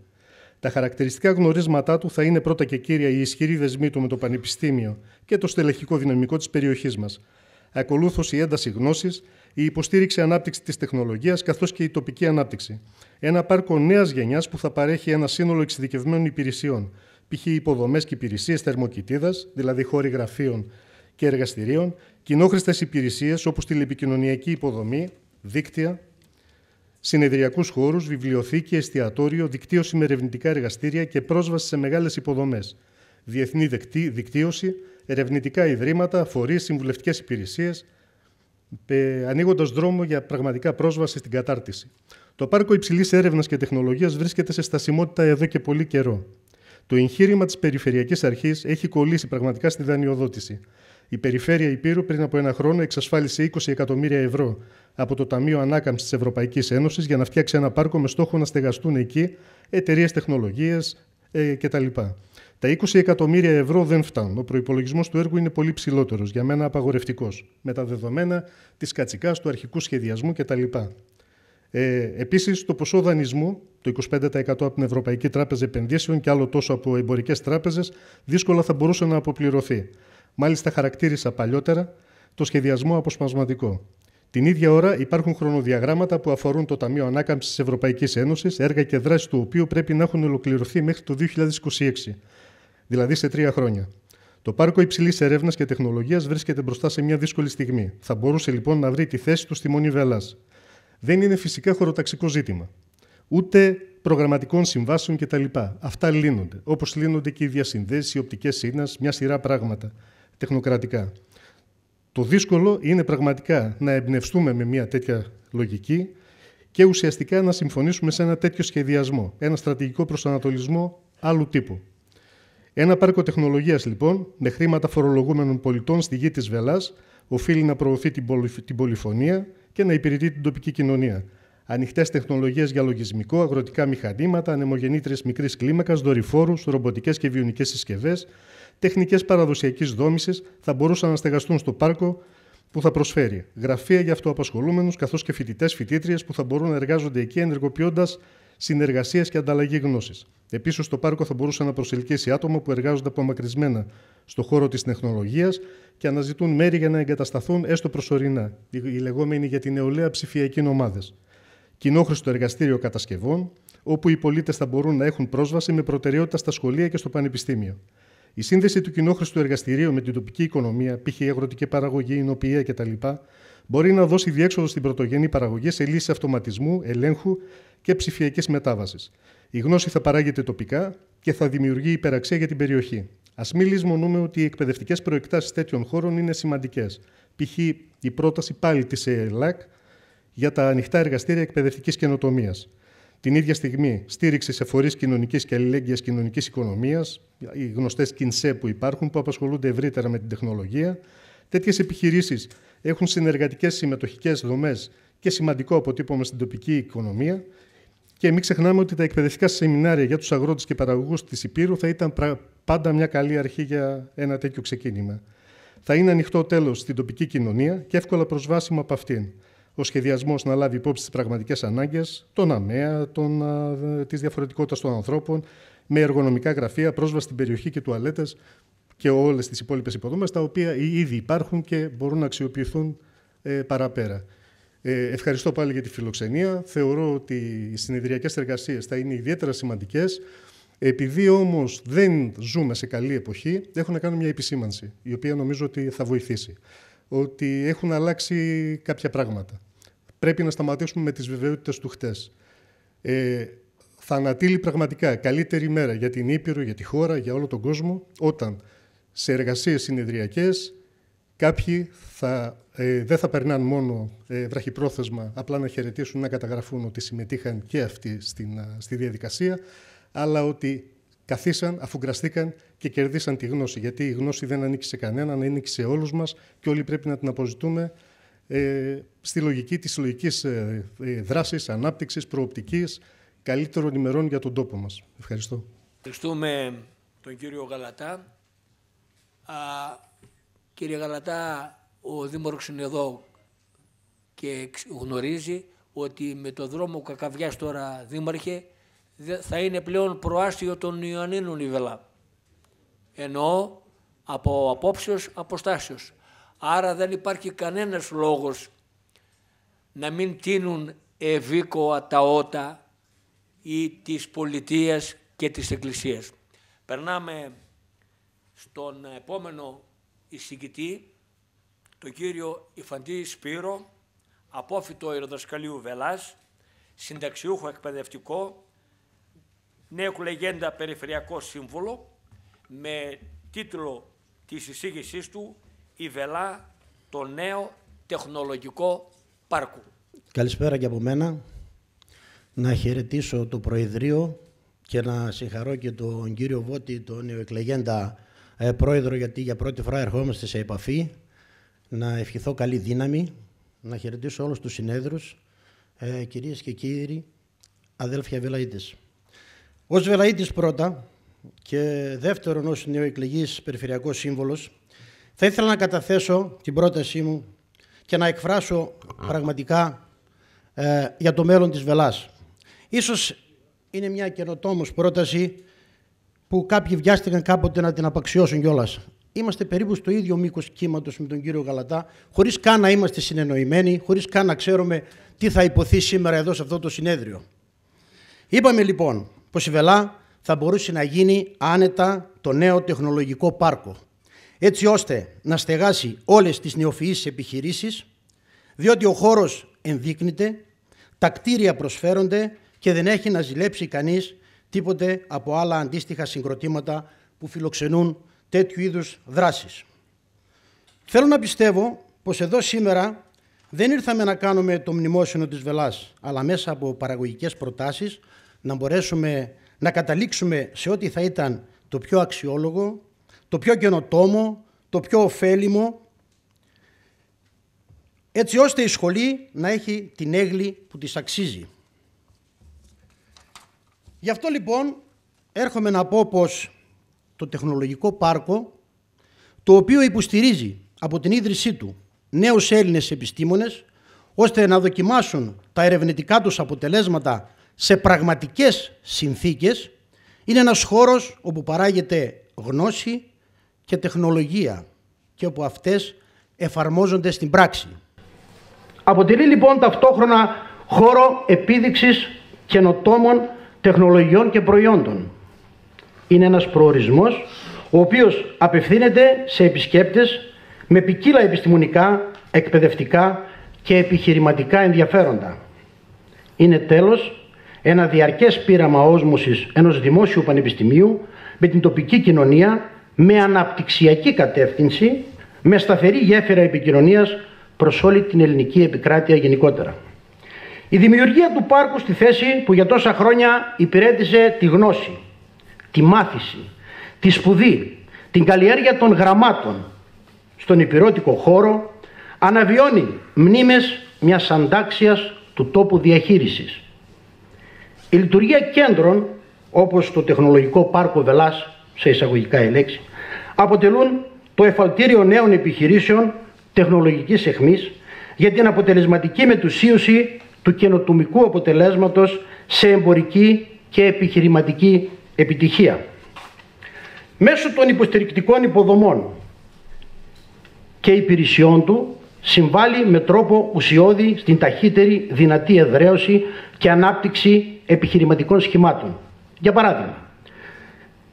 Τα χαρακτηριστικά γνωρίσματά του θα είναι πρώτα και κύρια η ισχυρή δεσμή του με το Πανεπιστήμιο και το στελεχικό δυναμικό της περιοχής μας. Ακολούθως η ένταση γνώσης, η υποστήριξη ανάπτυξης της τεχνολογίας καθώς και η τοπική ανάπτυξη. Ένα πάρκο νέας γενιάς που θα παρέχει ένα σύνολο εξειδικευμένων υπηρεσιών, π.χ. υποδομές και υπηρεσίες θερμοκοιτίδας, δηλαδή χώροι γραφείων και εργαστηρίων, κοινόχρηστες υπηρεσίες όπως τηλεπικοινωνιακή υποδομή, δίκτυα, συνεδριακούς χώρους, βιβλιοθήκη, εστιατόριο, δικτύωση με ερευνητικά εργαστήρια και πρόσβαση σε μεγάλες υποδομές, διεθνή δικτύωση, ερευνητικά ιδρύματα, φορείς, συμβουλευτικές υπηρεσίες, ανοίγοντας δρόμο για πραγματικά πρόσβαση στην κατάρτιση. Το πάρκο υψηλής έρευνας και τεχνολογίας βρίσκεται σε στασιμότητα εδώ και πολύ καιρό. Το εγχείρημα της Περιφερειακής Αρχής έχει κολλήσει πραγματικά στη δανειοδότηση. Η Περιφέρεια Υπήρου πριν από ένα χρόνο εξασφάλισε 20 εκατομμύρια ευρώ από το Ταμείο Ανάκαμψης της Ευρωπαϊκής Ένωσης για να φτιάξει ένα πάρκο με στόχο να στεγαστούν εκεί εταιρείες τεχνολογίας ε, κτλ. Τα 20 εκατομμύρια ευρώ δεν φτάνουν. Ο προπολογισμό του έργου είναι πολύ ψηλότερος, για μένα απαγορευτικός, με τα δεδομένα της κατσικά, του αρχικού σχεδιασμού κτλ. Ε, Επίσης, το ποσό δανεισμού, το 25% από την Ευρωπαϊκή Τράπεζα Επενδύσεων και άλλο τόσο από εμπορικές τράπεζες, δύσκολα θα μπορούσε να αποπληρωθεί. Μάλιστα, χαρακτήρισα παλιότερα το σχεδιασμό αποσπασματικό. Την ίδια ώρα υπάρχουν χρονοδιαγράμματα που αφορούν το Ταμείο Ανάκαμψης της Ευρωπαϊκής Ένωσης, έργα και δράσει του οποίου πρέπει να έχουν ολοκληρωθεί μέχρι το 2026, δηλαδή σε τρία χρόνια. Το πάρκο υψηλής έρευνας και τεχνολογίας βρίσκεται μπροστά σε μια δύσκολη στιγμή. Θα μπορούσε λοιπόν να βρει τη θέση του στη Μονή Βελάς. Δεν είναι φυσικά χωροταξικό ζήτημα. Ούτε προγραμματικών συμβάσεων κτλ. Αυτά λύνονται. Όπως λύνονται και οι διασυνδέσεις, οι οπτικές σύνες, μια σειρά πράγματα τεχνοκρατικά. Το δύσκολο είναι πραγματικά να εμπνευστούμε με μια τέτοια λογική και ουσιαστικά να συμφωνήσουμε σε ένα τέτοιο σχεδιασμό, ένα στρατηγικό προσανατολισμό άλλου τύπου. Ένα πάρκο τεχνολογίας, λοιπόν, με χρήματα φορολογούμενων πολιτών στη γη της Βελάς, οφείλει να προωθεί την πολυφωνία και να υπηρετεί την τοπική κοινωνία. Ανοιχτές τεχνολογίες για λογισμικό, αγροτικά μηχανήματα, ανεμογεννήτρε μικρής κλίμακας, δορυφόρους, ρομποτικές και βιονικές συσκευές, τεχνικές παραδοσιακής δόμησης θα μπορούσαν να στεγαστούν στο πάρκο που θα προσφέρει. Γραφεία για αυτοαπασχολούμενους καθώς και φοιτητές, φοιτήτριες που θα μπορούν να εργάζονται εκεί ενεργοποιώντας συνεργασία και ανταλλαγή γνώσης. Επίσης, το πάρκο θα μπορούσε να προσελκύσει άτομα που εργάζονται απομακρυσμένα στο χώρο της τεχνολογίας και αναζητούν μέρη για να εγκατασταθούν έστω προσωρινά, οι λεγόμενοι για την νεολαία ψηφιακή ομάδε. Κοινόχρηστο εργαστήριο κατασκευών, όπου οι πολίτες θα μπορούν να έχουν πρόσβαση με προτεραιότητα στα σχολεία και στο πανεπιστήμιο. Η σύνδεση του κοινόχρηστου εργαστηρίου με την τοπική οικονομία, π.χ. αγροτική παραγωγή, εινοποιία κτλ., μπορεί να δώσει διέξοδο στην πρωτογενή παραγωγή σε λύσεις αυτοματισμού, ελέγχου και ψηφιακής μετάβασης. Η γνώση θα παράγεται τοπικά και θα δημιουργεί υπεραξία για την περιοχή. Α μην λησμονούμε ότι οι εκπαιδευτικές προεκτάσεις τέτοιων χώρων είναι σημαντικές. Π.χ. η πρόταση πάλι της ΕΕΛΑΚ για τα ανοιχτά εργαστήρια εκπαιδευτικής καινοτομίας. Την ίδια στιγμή, στήριξη σε φορείς κοινωνικής και αλληλέγγυας κοινωνικής οικονομίας, οι γνωστές κινσέ που υπάρχουν, που απασχολούνται ευρύτερα με την τεχνολογία. Τέτοιες επιχειρήσεις έχουν συνεργατικές συμμετοχικές δομές και σημαντικό αποτύπωμα στην τοπική οικονομία. Και μην ξεχνάμε ότι τα εκπαιδευτικά σεμινάρια για τους αγρότες και παραγωγούς της Υπήρου θα ήταν πάντα μια καλή αρχή για ένα τέτοιο ξεκίνημα. Θα είναι ανοιχτό τέλος στην τοπική κοινωνία και εύκολα προσβάσιμο από αυτήν ο σχεδιασμός να λάβει υπόψη τις πραγματικές ανάγκες, τον ΑΜΕΑ, της διαφορετικότητας των ανθρώπων, με εργονομικά γραφεία, πρόσβαση στην περιοχή και τουαλέτες και όλες τις υπόλοιπες υποδομές, τα οποία ήδη υπάρχουν και μπορούν να αξιοποιηθούν ε, παραπέρα. Ε, ευχαριστώ πάλι για τη φιλοξενία. Θεωρώ ότι οι συνεδριακές εργασίες θα είναι ιδιαίτερα σημαντικές. Επειδή όμως δεν ζούμε σε καλή εποχή, έχω να κάνω μια επισήμανση, η οποία νομίζω ότι θα βοηθήσει. Ότι έχουν αλλάξει κάποια πράγματα πρέπει να σταματήσουμε με τις βεβαιότητες του χτες. Ε, θα ανατείλει πραγματικά καλύτερη μέρα για την Ήπειρο, για τη χώρα, για όλο τον κόσμο, όταν σε εργασίες συνεδριακές κάποιοι θα, ε, δεν θα περνάνε μόνο ε, βραχυπρόθεσμα, απλά να χαιρετήσουν, να καταγραφούν ότι συμμετείχαν και αυτοί στην, στη διαδικασία, αλλά ότι καθίσαν, αφουγκραστήκαν και κερδίσαν τη γνώση. Γιατί η γνώση δεν ανήκει σε κανέναν, ανήκει σε όλους μας και όλοι πρέπει να την αποζητούμε ε, στη λογική της συλλογικής ε, ε, δράσης, ανάπτυξης, προοπτικής, καλύτερων ημερών για τον τόπο μας. Ευχαριστώ. Ευχαριστούμε τον κύριο Γαλατά. Α, κύριε Γαλατά, ο Δήμαρχος είναι εδώ και γνωρίζει ότι με το δρόμο Κακαβιάς τώρα Δήμαρχε θα είναι πλέον προάστιο των Ιωαννίνων η Βελά. Εννοώ από απόψεως αποστάσεως. Άρα δεν υπάρχει κανένας λόγος να μην τίνουν ευήκοα τα ότα ή της πολιτείας και της εκκλησίας. Περνάμε στον επόμενο εισηγητή, τον κύριο Ιφαντή Σπύρο, απόφυτο αεροδοσκαλίου Βελάς, συνταξιούχο εκπαιδευτικό, νέο λεγέντα περιφερειακό σύμβολο, με τίτλο της εισήγησής του «Η Βελά, το νέο τεχνολογικό πάρκο». Καλησπέρα και από μένα. Να χαιρετήσω το Προεδρείο και να συγχαρώ και τον κύριο Βότη, τον νεοεκλεγέντα ε, πρόεδρο, γιατί για πρώτη φορά ερχόμαστε σε επαφή. Να ευχηθώ καλή δύναμη, να χαιρετήσω όλους τους συνέδρους, ε, κυρίες και κύριοι, αδέλφια Βελαΐτες. Ως Βελαΐτης πρώτα και δεύτερον ως νεοεκλεγής περιφερειακός σύμβολος, θα ήθελα να καταθέσω την πρότασή μου και να εκφράσω πραγματικά ε, για το μέλλον της Βελάς. Ίσως είναι μια καινοτόμως πρόταση που κάποιοι βιάστηκαν κάποτε να την απαξιώσουν κιόλας. Είμαστε περίπου στο ίδιο μήκος κύματος με τον κύριο Γαλατά, χωρίς καν να είμαστε συνεννοημένοι, χωρίς καν να ξέρουμε τι θα υποθεί σήμερα εδώ σε αυτό το συνέδριο. Είπαμε λοιπόν πως η Βελά θα μπορούσε να γίνει άνετα το νέο τεχνολογικό πάρκο, έτσι ώστε να στεγάσει όλες τις νεοφυείς επιχειρήσεις, διότι ο χώρος ενδείκνυται, τα κτίρια προσφέρονται και δεν έχει να ζηλέψει κανείς τίποτε από άλλα αντίστοιχα συγκροτήματα που φιλοξενούν τέτοιου είδους δράσεις. Θέλω να πιστεύω πως εδώ σήμερα δεν ήρθαμε να κάνουμε το μνημόσυνο της Βελάς, αλλά μέσα από παραγωγικές προτάσεις να μπορέσουμε να καταλήξουμε σε ό,τι θα ήταν το πιο αξιόλογο, το πιο καινοτόμο, το πιο ωφέλιμο, έτσι ώστε η σχολή να έχει την έγκλη που της αξίζει. Γι' αυτό λοιπόν έρχομαι να πω πως το τεχνολογικό πάρκο, το οποίο υποστηρίζει από την ίδρυσή του νέους Έλληνες επιστήμονες, ώστε να δοκιμάσουν τα ερευνητικά τους αποτελέσματα σε πραγματικές συνθήκες, είναι ένας χώρος όπου παράγεται γνώση και τεχνολογία και όπου αυτές εφαρμόζονται στην πράξη. Αποτελεί λοιπόν ταυτόχρονα χώρο επίδειξης καινοτόμων τεχνολογιών και προϊόντων. Είναι ένας προορισμός ο οποίος απευθύνεται σε επισκέπτες με ποικίλα επιστημονικά, εκπαιδευτικά και επιχειρηματικά ενδιαφέροντα. Είναι τέλος ένα διαρκές πείραμα όσμωσης ενός δημόσιου πανεπιστημίου με την τοπική κοινωνία, με αναπτυξιακή κατεύθυνση, με σταθερή γέφυρα επικοινωνίας προς όλη την ελληνική επικράτεια γενικότερα. Η δημιουργία του πάρκου στη θέση που για τόσα χρόνια υπηρέτησε τη γνώση, τη μάθηση, τη σπουδή, την καλλιέργεια των γραμμάτων στον υπηρώτικο χώρο αναβιώνει μνήμες μιας αντάξιας του τόπου διαχείρισης. Η λειτουργία κέντρων όπως το τεχνολογικό πάρκο Βελάς σε εισαγωγικά η λέξη αποτελούν το εφαλτήριο νέων επιχειρήσεων τεχνολογικής εχμής για την αποτελεσματική μετουσίωση του καινοτομικού αποτελέσματος σε εμπορική και επιχειρηματική επιτυχία. Μέσω των υποστηρικτικών υποδομών και υπηρεσιών του συμβάλλει με τρόπο ουσιώδη στην ταχύτερη δυνατή εδραίωση και ανάπτυξη επιχειρηματικών σχημάτων. Για παράδειγμα,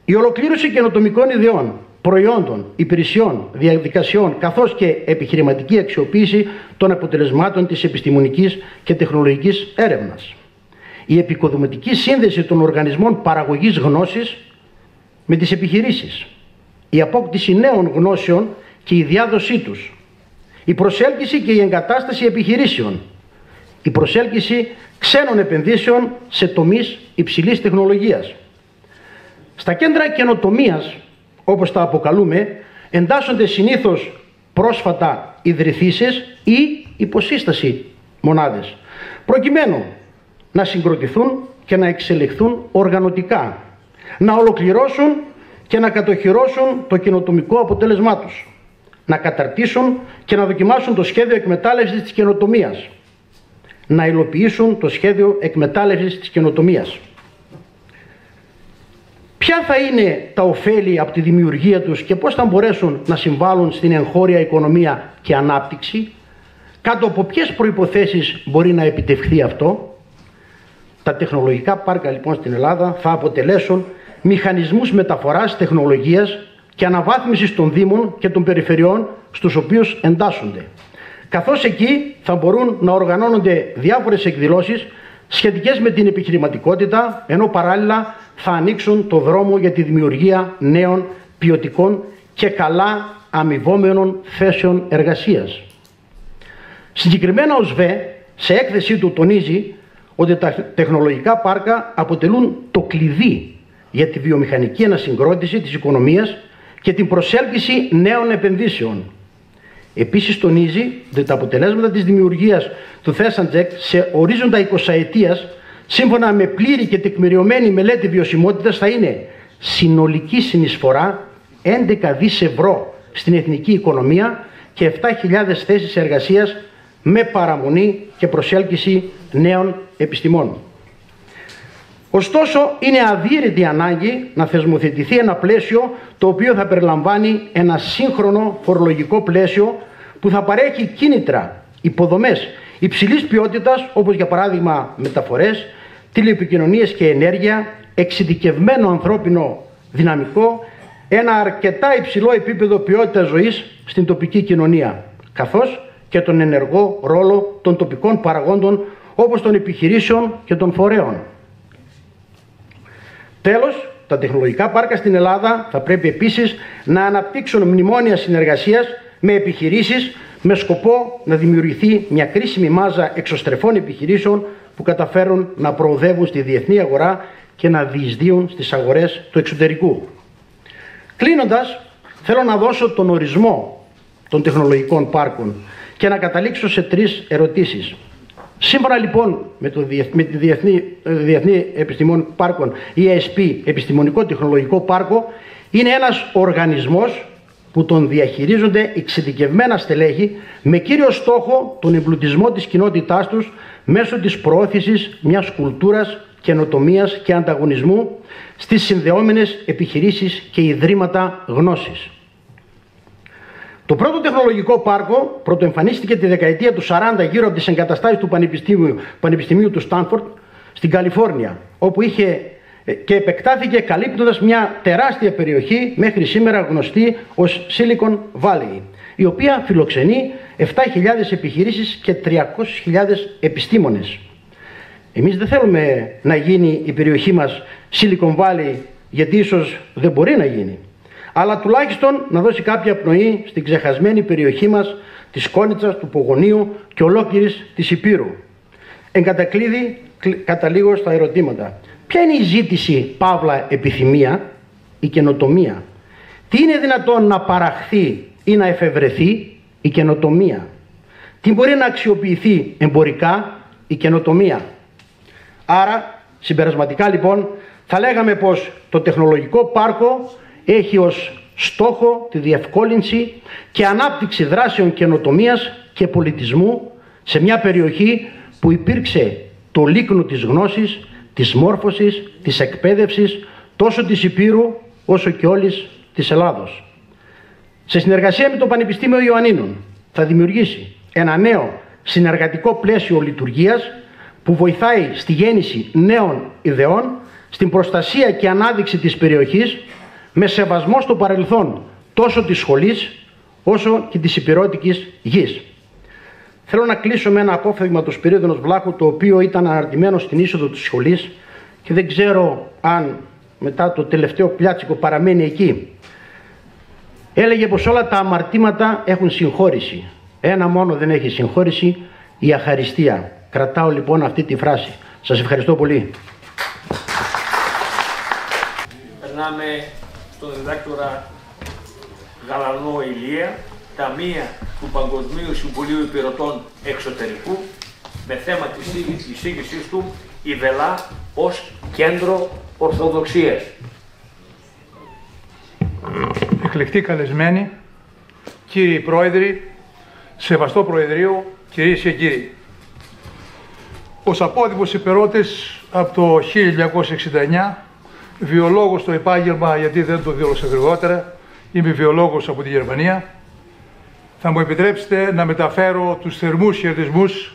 η ολοκλήρωση καινοτομικών ιδεών προϊόντων, υπηρεσιών, διαδικασιών καθώς και επιχειρηματική αξιοποίηση των αποτελεσμάτων της επιστημονικής και τεχνολογικής έρευνας. η επικοδομητική σύνδεση των οργανισμών παραγωγής γνώσης με τις επιχειρήσεις, η απόκτηση νέων γνώσεων και η διάδοσή τους, η προσέλκυση και η εγκατάσταση επιχειρήσεων, η προσέλκυση ξένων επενδύσεων σε τομείς υψηλής τεχνολογίας. Στα κέντρα καινοτομίας, όπως τα αποκαλούμε, εντάσσονται συνήθως πρόσφατα ιδρυθήσεις ή υποσύσταση μονάδες, προκειμένου να συγκροτηθούν και να εξελιχθούν οργανωτικά, να ολοκληρώσουν και να κατοχυρώσουν το καινοτομικό αποτέλεσμά τους, να καταρτήσουν και να δοκιμάσουν το σχέδιο εκμετάλλευσης της καινοτομίας, να υλοποιήσουν το σχέδιο εκμετάλλευσης της καινοτομίας. Ποια θα είναι τα ωφέλη από τη δημιουργία τους και πώς θα μπορέσουν να συμβάλλουν στην εγχώρια οικονομία και ανάπτυξη, κάτω από ποιες προϋποθέσεις μπορεί να επιτευχθεί αυτό; Τα τεχνολογικά πάρκα λοιπόν στην Ελλάδα θα αποτελέσουν μηχανισμούς μεταφοράς τεχνολογίας και αναβάθμισης των Δήμων και των περιφερειών στους οποίους εντάσσονται. Καθώς εκεί θα μπορούν να οργανώνονται διάφορες εκδηλώσεις σχετικές με την επιχειρηματικότητα, ενώ παράλληλα θα ανοίξουν το δρόμο για τη δημιουργία νέων ποιοτικών και καλά αμοιβόμενων θέσεων εργασίας. Συγκεκριμένα ο ΣΒΕ σε έκθεσή του τονίζει ότι τα τεχνολογικά πάρκα αποτελούν το κλειδί για τη βιομηχανική ανασυγκρότηση της οικονομίας και την προσέλκυση νέων επενδύσεων. Επίσης τονίζει ότι τα αποτελέσματα της δημιουργίας του Θέσαντζεκ σε ορίζοντα 20 ετίας σύμφωνα με πλήρη και τεκμηριωμένη μελέτη βιωσιμότητας θα είναι συνολική συνεισφορά 11 δις ευρώ στην εθνική οικονομία και 7.000 θέσεις εργασίας με παραμονή και προσέλκυση νέων επιστημών. Ωστόσο, είναι αδύρυτη ανάγκη να θεσμοθετηθεί ένα πλαίσιο το οποίο θα περιλαμβάνει ένα σύγχρονο φορολογικό πλαίσιο που θα παρέχει κίνητρα, υποδομές υψηλής ποιότητας, όπως για παράδειγμα μεταφορές, τηλεπικοινωνίες και ενέργεια, εξειδικευμένο ανθρώπινο δυναμικό, ένα αρκετά υψηλό επίπεδο ποιότητας ζωής στην τοπική κοινωνία, καθώς και τον ενεργό ρόλο των τοπικών παραγόντων όπως των επιχειρήσεων και των φορέων. Τέλος, τα τεχνολογικά πάρκα στην Ελλάδα θα πρέπει επίσης να αναπτύξουν μνημόνια συνεργασίας με επιχειρήσεις με σκοπό να δημιουργηθεί μια κρίσιμη μάζα εξωστρεφών επιχειρήσεων που καταφέρουν να προοδεύουν στη διεθνή αγορά και να διεισδύουν στις αγορές του εξωτερικού. Κλείνοντας, θέλω να δώσω τον ορισμό των τεχνολογικών πάρκων και να καταλήξω σε τρεις ερωτήσεις. Σύμφωνα λοιπόν με, το, με τη Διεθνή, ε, Διεθνή Επιστημών Πάρκων, ESP, Επιστημονικό Τεχνολογικό Πάρκο, είναι ένας οργανισμός που τον διαχειρίζονται εξειδικευμένα στελέχη με κύριο στόχο τον εμπλουτισμό της κοινότητάς τους μέσω της προώθησης μιας κουλτούρας καινοτομίας και ανταγωνισμού στις συνδεόμενες επιχειρήσεις και ιδρύματα γνώσης. Το πρώτο τεχνολογικό πάρκο πρωτοεμφανίστηκε τη δεκαετία του 40 γύρω από τις εγκαταστάσεις του Πανεπιστημίου, Πανεπιστημίου του Στάνφορντ στην Καλιφόρνια, όπου είχε ε, και επεκτάθηκε καλύπτοντας μια τεράστια περιοχή μέχρι σήμερα γνωστή ως Silicon Valley, η οποία φιλοξενεί 7.000 επιχειρήσεις και 300.000 επιστήμονες. Εμείς δεν θέλουμε να γίνει η περιοχή μας Silicon Valley γιατί ίσως δεν μπορεί να γίνει αλλά τουλάχιστον να δώσει κάποια πνοή στην ξεχασμένη περιοχή μας της Κόνιτσας, του Πογονίου και ολόκληρης της Υπήρου. Εν κατακλείδη, καταλήγω στα ερωτήματα. Ποια είναι η ζήτηση, παύλα, επιθυμία, η καινοτομία; Τι είναι δυνατόν να παραχθεί ή να εφευρεθεί η καινοτομία; Τι μπορεί να αξιοποιηθεί εμπορικά η καινοτομία; Άρα, συμπερασματικά λοιπόν, θα λέγαμε πως το τεχνολογικό πάρκο έχει ως στόχο τη διευκόλυνση και ανάπτυξη δράσεων καινοτομίας και πολιτισμού σε μια περιοχή που υπήρξε το λίκνο της γνώσης, της μόρφωσης, της εκπαίδευσης τόσο της Υπήρου όσο και όλης της Ελλάδος. Σε συνεργασία με το Πανεπιστήμιο Ιωαννίνων θα δημιουργήσει ένα νέο συνεργατικό πλαίσιο λειτουργίας που βοηθάει στη γέννηση νέων ιδεών, στην προστασία και ανάδειξη της περιοχής με σεβασμό στο παρελθόν τόσο της σχολής όσο και της υπηρώτικης γης. Θέλω να κλείσω με ένα απόφευγμα του Σπυρίδωνος Βλάχου, το οποίο ήταν αναρτημένο στην είσοδο της σχολής και δεν ξέρω αν μετά το τελευταίο πλιάτσικο παραμένει εκεί. Έλεγε πως όλα τα αμαρτήματα έχουν συγχώρηση. Ένα μόνο δεν έχει συγχώρηση, η αχαριστία. Κρατάω λοιπόν αυτή τη φράση. Σας ευχαριστώ πολύ. Περνάμε στον διδάκτορα Γαλανό Ηλία, ταμεία του Παγκοσμίου Συμβουλίου Υπηρετών Εξωτερικού, με θέμα της εισήγησής του η Βελά ως κέντρο Ορθοδοξίας. Εκλεκτοί καλεσμένοι, κύριοι πρόεδροι, σεβαστό Προεδρείο, κυρίες και κύριοι. Ως απόδημος υπερώτης από το 1969, βιολόγος στο επάγγελμα, γιατί δεν το δήλωσα γρηγότερα, είμαι βιολόγος από τη Γερμανία, θα μου επιτρέψετε να μεταφέρω τους θερμούς χαιρετισμούς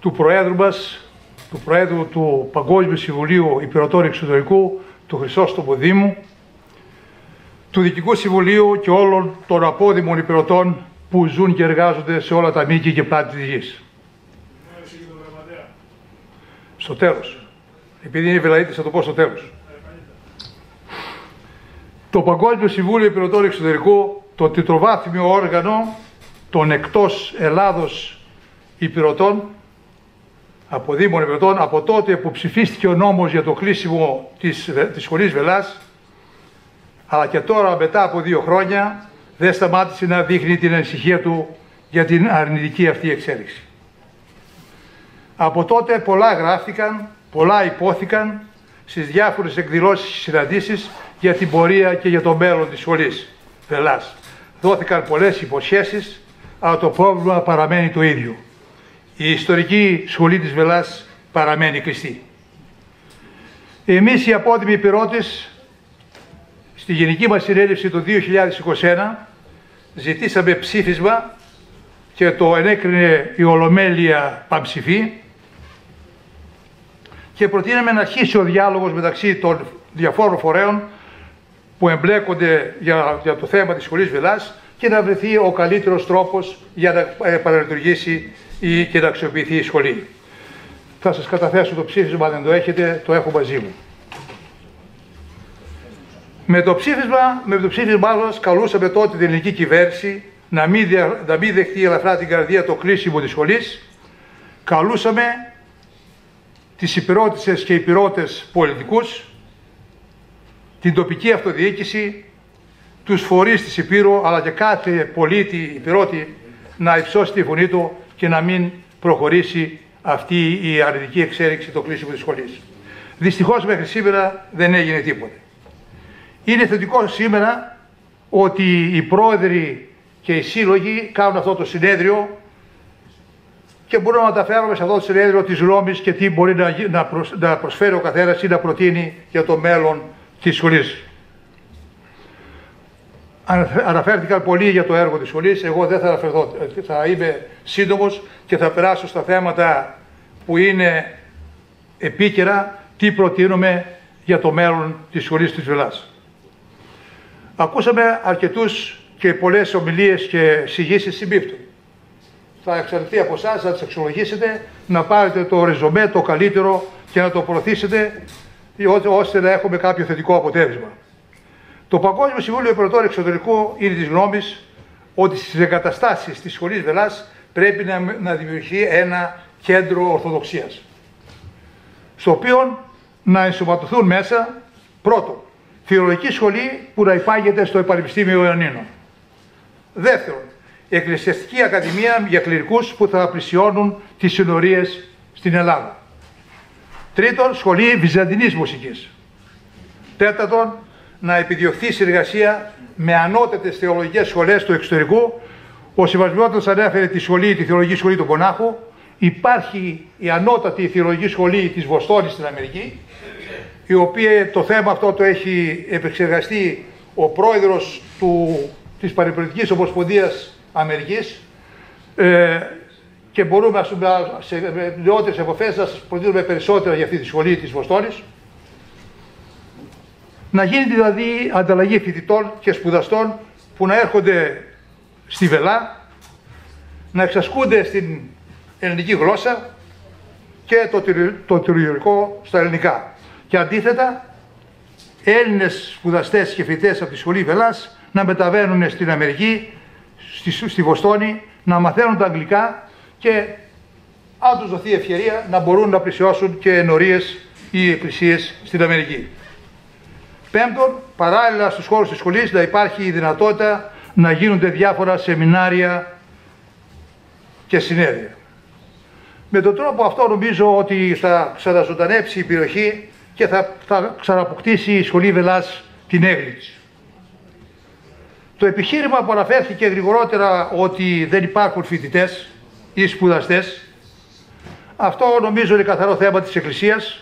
του Προέδρου μας, του Προέδρου του Παγκόσμιου Συμβουλίου Υπηρετών Εξωτερικού, του Χρυσόστομου Δήμου, του Δικικού Συμβουλίου και όλων των απόδημων υπηρετών που ζουν και εργάζονται σε όλα τα μήκη και πλάτη της γης. Στο τέλος. Επειδή είναι βελαίτης θα το πω στο τέλος. Το Παγκόσμιο Συμβούλιο Υπηρετών Εξωτερικού, το τετροβάθμιο όργανο των εκτός Ελλάδος υπηρετών, από Δήμων υπηρετών, από τότε που ψηφίστηκε ο νόμος για το κλείσιμο της, της σχολής Βελάς, αλλά και τώρα μετά από δύο χρόνια δεν σταμάτησε να δείχνει την ανησυχία του για την αρνητική αυτή εξέλιξη. Από τότε πολλά γράφτηκαν, πολλά υπόθηκαν στις διάφορες εκδηλώσεις και συναντήσεις για την πορεία και για το μέλλον της σχολής Βελάς. Δόθηκαν πολλές υποσχέσεις, αλλά το πρόβλημα παραμένει το ίδιο. Η ιστορική σχολή της Βελάς παραμένει κλειστή. Εμείς οι απότιμοι πυρώτες στη γενική μας συνέλευση το 2021 ζητήσαμε ψήφισμα και το ενέκρινε η Ολομέλεια Παμψηφή και προτείναμε να αρχίσει ο διάλογος μεταξύ των διαφόρων φορέων που εμπλέκονται για, για το θέμα της σχολής Βελάς και να βρεθεί ο καλύτερος τρόπος για να ε, παραλειτουργήσει ή και να αξιοποιηθεί η σχολή. Θα σας καταθέσω το ψήφισμα, αν δεν το έχετε, το έχω μαζί μου. Με το ψήφισμα, με το ψήφισμά μας καλούσαμε τότε την ελληνική κυβέρνηση να μην, δια, να μην δεχτεί ελαφρά την καρδία το κλείσιμο της σχολής. Καλούσαμε τις υπηρώτησες και υπηρώτες πολιτικούς, την τοπική αυτοδιοίκηση, τους φορείς της Υπήρου, αλλά και κάθε πολίτη υπηρώτη να υψώσει τη φωνή του και να μην προχωρήσει αυτή η αρνητική εξέλιξη το κλείσιμο της σχολής. Δυστυχώς μέχρι σήμερα δεν έγινε τίποτε. Είναι θετικό σήμερα ότι οι πρόεδροι και οι σύλλογοι κάνουν αυτό το συνέδριο και μπορούμε να μεταφέρουμε σε αυτό το συνέδριο της γνώμη και τι μπορεί να, να, να προσφέρει ο καθένας ή να προτείνει για το μέλλον της σχολής. Αναφέρθηκαν πολύ για το έργο της σχολής, εγώ δεν θα αναφερθώ, θα είμαι σύντομος και θα περάσω στα θέματα που είναι επίκαιρα, τι προτείνουμε για το μέλλον της σχολής της Βελάς. Ακούσαμε αρκετούς και πολλές ομιλίες και συγγύσεις συμπίπτων. Θα εξαρτηθεί από εσάς να τις αξιολογήσετε, να πάρετε το ρεζομέ το καλύτερο και να το προωθήσετε ώστε να έχουμε κάποιο θετικό αποτέλεσμα. Το Παγκόσμιο Συμβούλιο Υπηρετών Εξωτερικού είναι της γνώμης ότι στις εγκαταστάσεις της σχολή Βελάς πρέπει να, να δημιουργηθεί ένα κέντρο Ορθοδοξίας. Στο οποίο να ενσωματωθούν μέσα πρώτον Θεολογική σχολή που να υπάγεται στο Πανεπιστήμιο Ιωαννίνων. Δεύτερον, Εκκλησιαστική Ακαδημία για κληρικούς που θα πλησιώνουν τις συνορίες στην Ελλάδα. Τρίτον, Σχολή Βυζαντινής Μουσικής. Τέταρτον, να επιδιωχθεί συνεργασία με ανώτατες θεολογικές σχολές του εξωτερικού. Ο Σεβασμιώτος ανέφερε τη σχολή, τη θεολογική σχολή του Πονάχου. Υπάρχει η ανώτατη θεολογική σχολή της Βοστόνης στην Αμερική η οποία το θέμα αυτό το έχει επεξεργαστεί ο πρόεδρος του, της Παρεπολιτικής Ομοσπονδίας Αμερικής ε, και μπορούμε πούμε, σε νεότερες επαφές να σας προτείνουμε περισσότερα για αυτή τη σχολή της Βοστόνης. Να γίνει δηλαδή ανταλλαγή φοιτητών και σπουδαστών που να έρχονται στη Βελά, να εξασκούνται στην ελληνική γλώσσα και το, το τυριορικό στα ελληνικά. Και αντίθετα, Έλληνες σπουδαστές και φοιτητές από τη Σχολή Βελάς να μεταβαίνουν στην Αμερική, στη, στη Βοστόνη, να μαθαίνουν τα αγγλικά και αν τους δοθεί ευκαιρία να μπορούν να πλησιώσουν και ενορίες ή εκκλησίες στην Αμερική. Πέμπτον, παράλληλα στους χώρους της σχολής να υπάρχει η δυνατότητα να γίνονται διάφορα σεμινάρια και συνέδρια. Με τον τρόπο αυτό νομίζω ότι θα ξαναζωντανέψει η περιοχή και θα, θα ξαναποκτήσει η Σχολή Βελάς την έγκληξη. Το επιχείρημα που αναφέρθηκε γρηγορότερα ότι δεν υπάρχουν φοιτητές ή σπουδαστές, αυτό νομίζω είναι καθαρό θέμα της Εκκλησίας.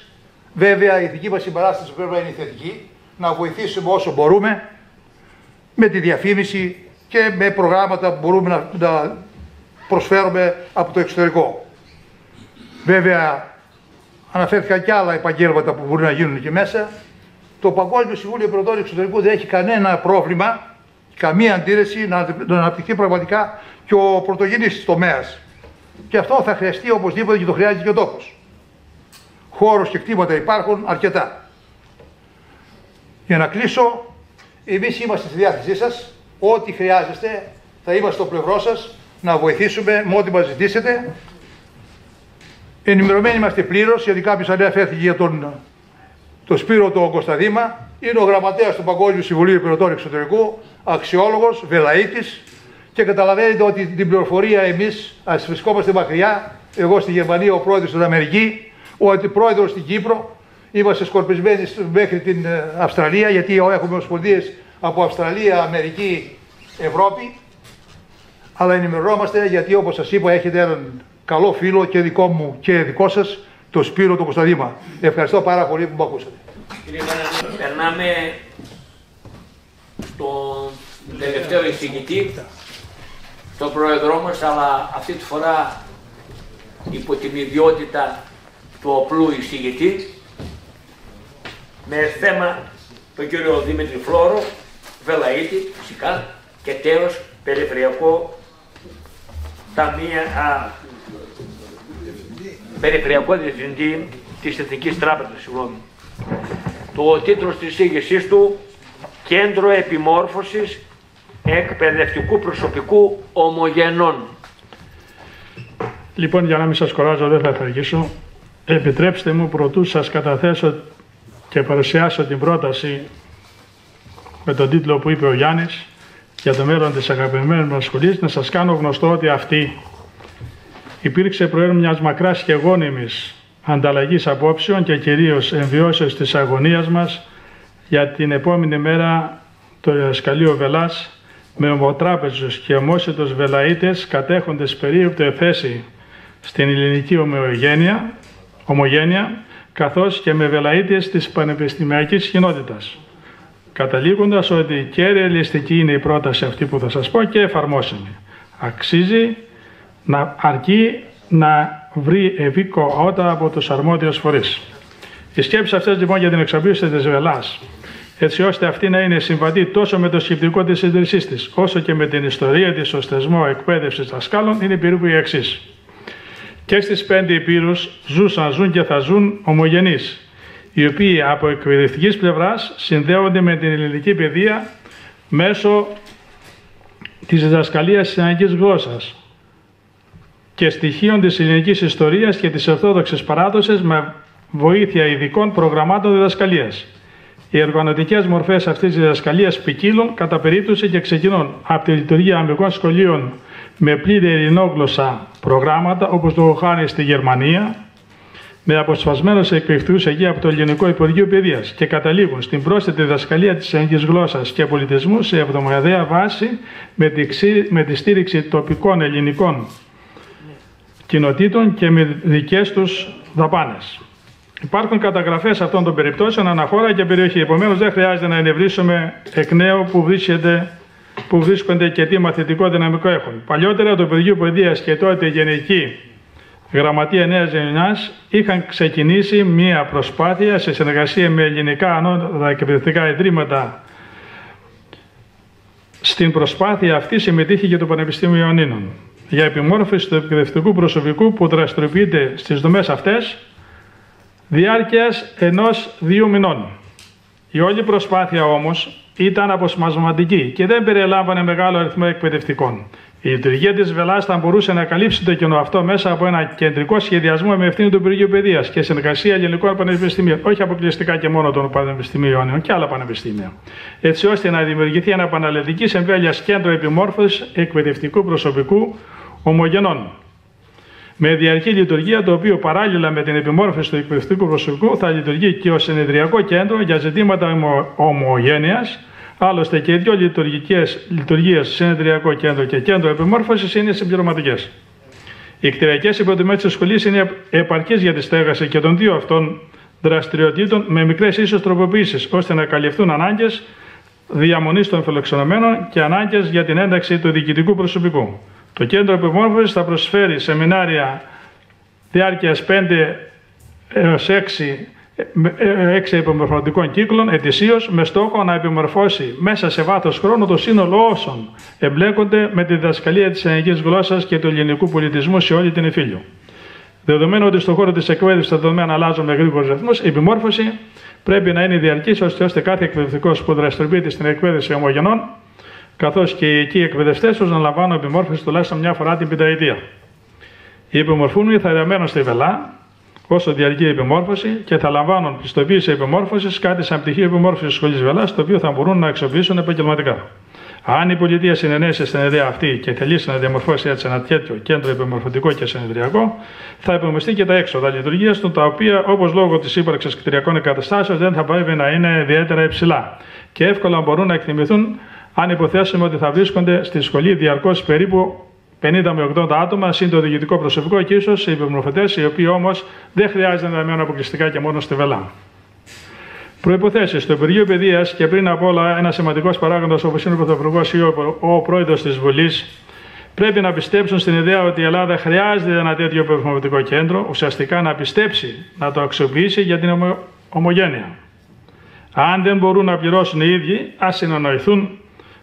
Βέβαια η δική μας συμπαράσταση πρέπει να είναι θετική, να βοηθήσουμε όσο μπορούμε με τη διαφήμιση και με προγράμματα που μπορούμε να, να προσφέρουμε από το εξωτερικό. Βέβαια, αναφέρθηκαν και άλλα επαγγέλματα που μπορούν να γίνουν εκεί μέσα. Το Παγκόσμιο Συμβούλιο Πρωτών Εξωτερικού δεν έχει κανένα πρόβλημα, καμία αντίρρηση να αναπτυχθεί πραγματικά και ο πρωτογενής τομέας. Και αυτό θα χρειαστεί οπωσδήποτε και το χρειάζεται και ο τόπος. Χώρος και κτήματα υπάρχουν αρκετά. Για να κλείσω, εμείς είμαστε στη διάθεσή σας. Ό,τι χρειάζεστε θα είμαστε στο πλευρό σας να βοηθήσουμε με ό,τι μας ζητήσετε. Ενημερωμένοι είμαστε πλήρως, γιατί κάποιος ανέφερθηκε για τον το Σπύρο τον Κωνσταντίμα. Είναι ο γραμματέας του Παγκόσμιου Συμβουλίου Υπηρετών Εξωτερικού, αξιόλογος, βελαήτη και καταλαβαίνετε ότι την πληροφορία εμείς, ας βρισκόμαστε μακριά, εγώ στη Γερμανία, ο πρόεδρος στην Αμερική, ο αντιπρόεδρος στην Κύπρο, είμαστε σκορπισμένοι μέχρι την ε, Αυστραλία, γιατί έχουμε ομοσπονδίες από Αυστραλία, Αμερική, Ευρώπη. Αλλά ενημερώνομαστε γιατί όπως σας είπα έχετε έναν καλό φίλο και δικό μου και δικό σας, το Σπύρο του Κωνσταντίμα. Ευχαριστώ πάρα πολύ που με ακούσατε. Κύριε περνάμε στον τελευταίο εισηγητή, στον πρόεδρό μας, αλλά αυτή τη φορά υπό την ιδιότητα του οπλού εισηγητή, με θέμα τον κύριο Δημήτρη Φλόρο, Βελαΐτη, φυσικά, και τέος περιφερειακό ταμεία, α, περιφερειακό διευθυντή της Εθνικής Τράπεζας, συγγνώμη. Το τίτλος της εισήγησής του «Κέντρο Επιμόρφωσης Εκπαιδευτικού Προσωπικού Ομογενών». Λοιπόν, για να μην σας κοράζω, δεν θα αργήσω. Επιτρέψτε μου πρωτού σας καταθέσω και παρουσιάσω την πρόταση με τον τίτλο που είπε ο Γιάννης για το μέλλον της αγαπημένης μας σχολής, να σας κάνω γνωστό ότι αυτή υπήρξε προέρω μιας μακράς και γόνιμης ανταλλαγής απόψεων και κυρίως εμβιώσεως της αγωνίας μας για την επόμενη μέρα το διδασκαλείο Βελάς με ομοτράπεζους και ομόσυτος Βελαΐτες κατέχοντες περίοπτο θέση στην ελληνική ομογένεια, ομογένεια καθώς και με Βελαΐτες της πανεπιστημιακής κοινότητας καταλήγοντας ότι και ρεαλιστική είναι η πρόταση αυτή που θα σας πω και εφαρμόσιμη. Αξίζει να αρκεί να βρει ευήκοτα από τους αρμόδιους φορείς. Οι σκέψεις αυτές λοιπόν για την εξαπλήρωση της Βελάς, έτσι ώστε αυτή να είναι συμβατή τόσο με το σκεπτικό της ίδρυσής της, όσο και με την ιστορία της ως θεσμό εκπαίδευσης δασκάλων, είναι περίπου η εξής. Και στις πέντε υπήρους ζούσαν, ζουν και θα ζουν ομογενείς, οι οποίοι από εκπαιδευτικής πλευράς συνδέονται με την ελληνική παιδεία μέσω της διδασκαλίας της ελληνικής γλώσσας και στοιχείων της ελληνικής ιστορίας και της ορθόδοξης παράδοσης με βοήθεια ειδικών προγραμμάτων διδασκαλίας. Οι οργανωτικές μορφές αυτής της διδασκαλίας ποικίλουν κατά περίπτωση και ξεκινούν από τη λειτουργία αμυγών σχολείων με πλήρη ελληνόγλωσσα προγράμματα όπως το χάνει στη Γερμανία, με αποσπασμένους εκπαιδευτικού εκεί από το Ελληνικό Υπουργείο Παιδείας και καταλήγουν στην πρόσθετη διδασκαλία της ελληνική γλώσσας και πολιτισμού σε εβδομαδαία βάση με τη, με τη στήριξη τοπικών ελληνικών κοινοτήτων και με δικές τους δαπάνες. Υπάρχουν καταγραφές αυτών των περιπτώσεων αναχώρα και περιοχή. Επομένως, δεν χρειάζεται να ενευρίσουμε εκ νέου που, βρίσκεται, που βρίσκονται και τι μαθητικό δυναμικό έχουν. Παλιότερα το Υπουργείο Παιδείας και τότε η Γενική Γραμματεία Νέας Γενιάς είχαν ξεκινήσει μία προσπάθεια σε συνεργασία με ελληνικά ανώτατα εκπαιδευτικά ιδρύματα. Στην προσπάθεια αυτή συμμετείχε και το Πανεπιστήμιο Ιωαννίνων. για επιμόρφωση του εκπαιδευτικού προσωπικού που δραστηριοποιείται στις δομές αυτές διάρκειας ενός δύο μηνών. Η όλη προσπάθεια όμως ήταν αποσπασματική και δεν περιλάμβανε μεγάλο αριθμό εκπαιδευτικών. Η λειτουργία της ΒΕΛΑ θα μπορούσε να καλύψει το κενό αυτό μέσα από ένα κεντρικό σχεδιασμό με ευθύνη του Υπουργείου Παιδείας και συνεργασία ελληνικών πανεπιστημίων, όχι αποκλειστικά και μόνο των Πανεπιστημίων και άλλα πανεπιστήμια. Έτσι ώστε να δημιουργηθεί ένα πανελλαδικής εμβέλειας κέντρο επιμόρφωσης εκπαιδευτικού προσωπικού ομογενών. Με διαρκή λειτουργία, το οποίο παράλληλα με την επιμόρφωση του εκπαιδευτικού προσωπικού θα λειτουργεί και ως συνεδριακό κέντρο για ζητήματα ομογένειας, Άλλωστε και οι δύο λειτουργίες, συνεδριακό κέντρο και κέντρο επιμόρφωσης, είναι συμπληρωματικές. Οι κτηριακές υποδομέ της σχολής είναι επαρκείς για τη στέγαση και των δύο αυτών δραστηριοτήτων με μικρές ίσως τροποποιήσεις, ώστε να καλυφθούν ανάγκες διαμονής των φιλοξενωμένων και ανάγκες για την ένταξη του διοικητικού προσωπικού. Το κέντρο επιμόρφωσης θα προσφέρει σεμινάρια διάρκειας 5 έως 6 έξι επιμορφωτικών κύκλων ετησίως με στόχο να επιμορφώσει μέσα σε βάθος χρόνου το σύνολο όσων εμπλέκονται με τη διδασκαλία της ελληνικής γλώσσας και του ελληνικού πολιτισμού σε όλη την Εφήλιο. Δεδομένου ότι στον χώρο της εκπαίδευσης τα δεδομένα αλλάζουν με γρήγορους ρυθμούς, η επιμόρφωση πρέπει να είναι διαρκής ώστε, ώστε κάθε εκπαιδευτικός που δραστηριοποιείται στην εκπαίδευση ομογενών, καθώς και οι εκεί εκπαιδευτές τους να λαμβάνουν επιμόρφωση τουλάχιστον μια φορά την πενταετία. Οι επιμορφούμενοι θα διαμένουν στη Βελά, όσο διαρκεί η επιμόρφωση και θα λαμβάνουν πιστοποίηση επιμόρφωσης κάτι σαν πτυχίο επιμόρφωσης της σχολής Βελάς, το οποίο θα μπορούν να αξιοποιήσουν επαγγελματικά. Αν η πολιτεία συνενέσει στην ιδέα αυτή και θελήσει να διαμορφώσει έτσι ένα τέτοιο κέντρο επιμορφωτικό και συνεδριακό, θα υπομειστεί και τα έξοδα λειτουργίας του, τα οποία όπως λόγω της ύπαρξης κτηριακών εγκαταστάσεων δεν θα πρέπει να είναι ιδιαίτερα υψηλά και εύκολα μπορούν να εκτιμηθούν αν υποθέσουμε ότι θα βρίσκονται στη σχολή διαρκώς περίπου 50 με 80 άτομα, συν το διοικητικό προσωπικό και ίσως οι υπομορφωτές, οι οποίοι όμως δεν χρειάζεται να μένουν αποκλειστικά και μόνο στη βελά. Προποθέσει. Το Υπουργείο Παιδείας και πριν από όλα ένας σημαντικός παράγοντας όπως είναι ο Πρωθυπουργός ή ο, ο πρόεδρος της Βουλής πρέπει να πιστέψουν στην ιδέα ότι η Ελλάδα χρειάζεται ένα τέτοιο υπομορφωτικό κέντρο, ουσιαστικά να πιστέψει, να το αξιοποιήσει για την ομο, ομογένεια. Αν δεν μπορούν να πληρώσουν οι ίδιοι, ας συνεννοηθούν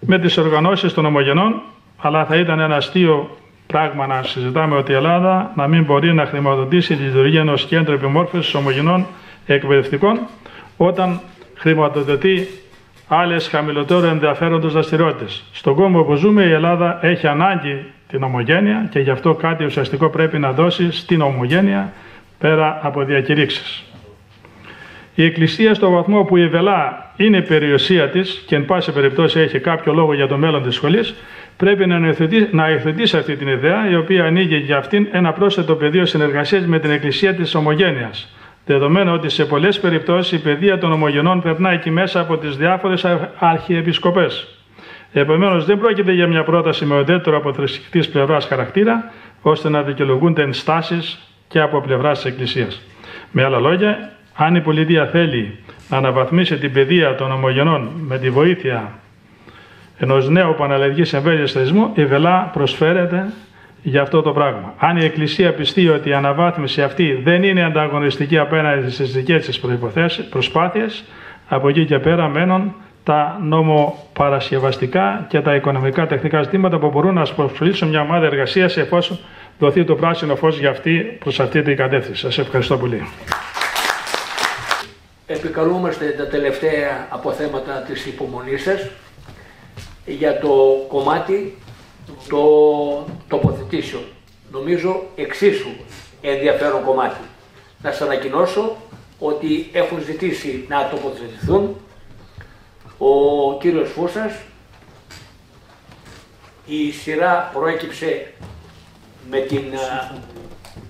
με τις οργανώσεις των ομογενών αλλά θα ήταν ένα αστείο πράγμα να συζητάμε ότι η Ελλάδα να μην μπορεί να χρηματοδοτήσει τη λειτουργία ενός κέντρου επιμόρφωσης ομογενών εκπαιδευτικών όταν χρηματοδοτεί άλλες χαμηλότερου ενδιαφέροντο δραστηριότητες. Στον κόμμα που ζούμε, η Ελλάδα έχει ανάγκη την ομογένεια και γι' αυτό κάτι ουσιαστικό πρέπει να δώσει στην ομογένεια πέρα από διακηρύξεις. Η Εκκλησία στο βαθμό που η Βελά είναι περιουσία της και εν πάση περιπτώσει έχει κάποιο λόγο για το μέλλον της σχολής, πρέπει να υιοθετήσει, αυτή την ιδέα, η οποία ανοίγει για αυτήν ένα πρόσθετο πεδίο συνεργασίας με την Εκκλησία της Ομογένειας. Δεδομένου ότι σε πολλές περιπτώσεις η παιδεία των ομογενών περνάει εκεί μέσα από τις διάφορες αρχιεπισκοπές. Επομένως, δεν πρόκειται για μια πρόταση με οδέτερο από θρησκευτική πλευράς χαρακτήρα, ώστε να δικαιολογούνται ενστάσεις και από πλευράς της Εκκλησίας. Με άλλα λόγια, αν η πολιτεία θέλει να αναβαθμίσει την παιδεία των ομογενών με τη βοήθεια ενός νέου παναλλαγή εμβέλεια θεσμού, η Βελά προσφέρεται για αυτό το πράγμα. Αν η Εκκλησία πιστεί ότι η αναβάθμιση αυτή δεν είναι ανταγωνιστική απέναντι στις δικές της προσπάθειες, από εκεί και πέρα μένουν τα νομοπαρασκευαστικά και τα οικονομικά τεχνικά ζητήματα που μπορούν να ασφαλίσουν μια ομάδα εργασίας εφόσον δοθεί το πράσινο φως για αυτή προς αυτή την κατεύθυνση. Σας ευχαριστώ πολύ. Επικαλούμαστε τα τελευταία αποθέματα της υπομονής σας για το κομμάτι το τοποθετήσεων. Νομίζω εξίσου ενδιαφέρον κομμάτι. Να σας ανακοινώσω ότι έχουν ζητήσει να τοποθετηθούν ο κύριος Φούσας, η σειρά προέκυψε με την,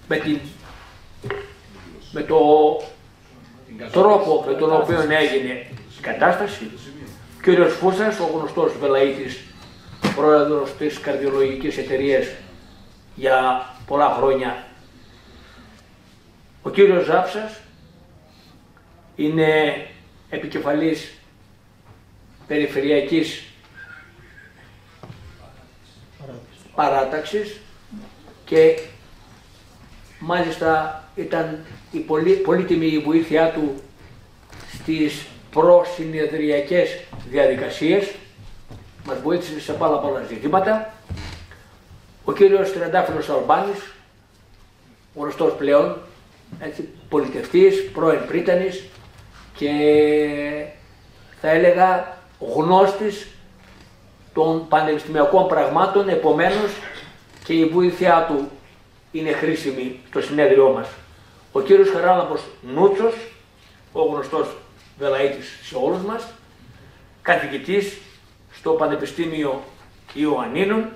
με την με το τρόπο με τον οποίο έγινε η κατάσταση κύριος Φούσας, ο γνωστός Βελαΐτης, πρόεδρος της καρδιολογικής εταιρείας για πολλά χρόνια. Ο κύριος Ζάψας είναι επικεφαλής περιφερειακής παράταξης και μάλιστα ήταν η πολύ, πολύτιμη βοήθειά του στις προσυνεδριακές διαδικασίες, μας βοήθησε σε πάρα πολλά ζητήματα ο κύριος Τριαντάφυλλος Αλμπάνης, γνωστός πλέον, έτσι, πολιτευτής, πρώην πρίτανης και θα έλεγα γνώστης των πανεπιστημιακών πραγμάτων, επομένως και η βοήθειά του είναι χρήσιμη στο συνέδριό μας. Ο κύριος Χαράλαμπος Νούτσος, ο γνωστός Βελαΐτης σε όλους μας, καθηγητής στο Πανεπιστήμιο Ιωαννίνων,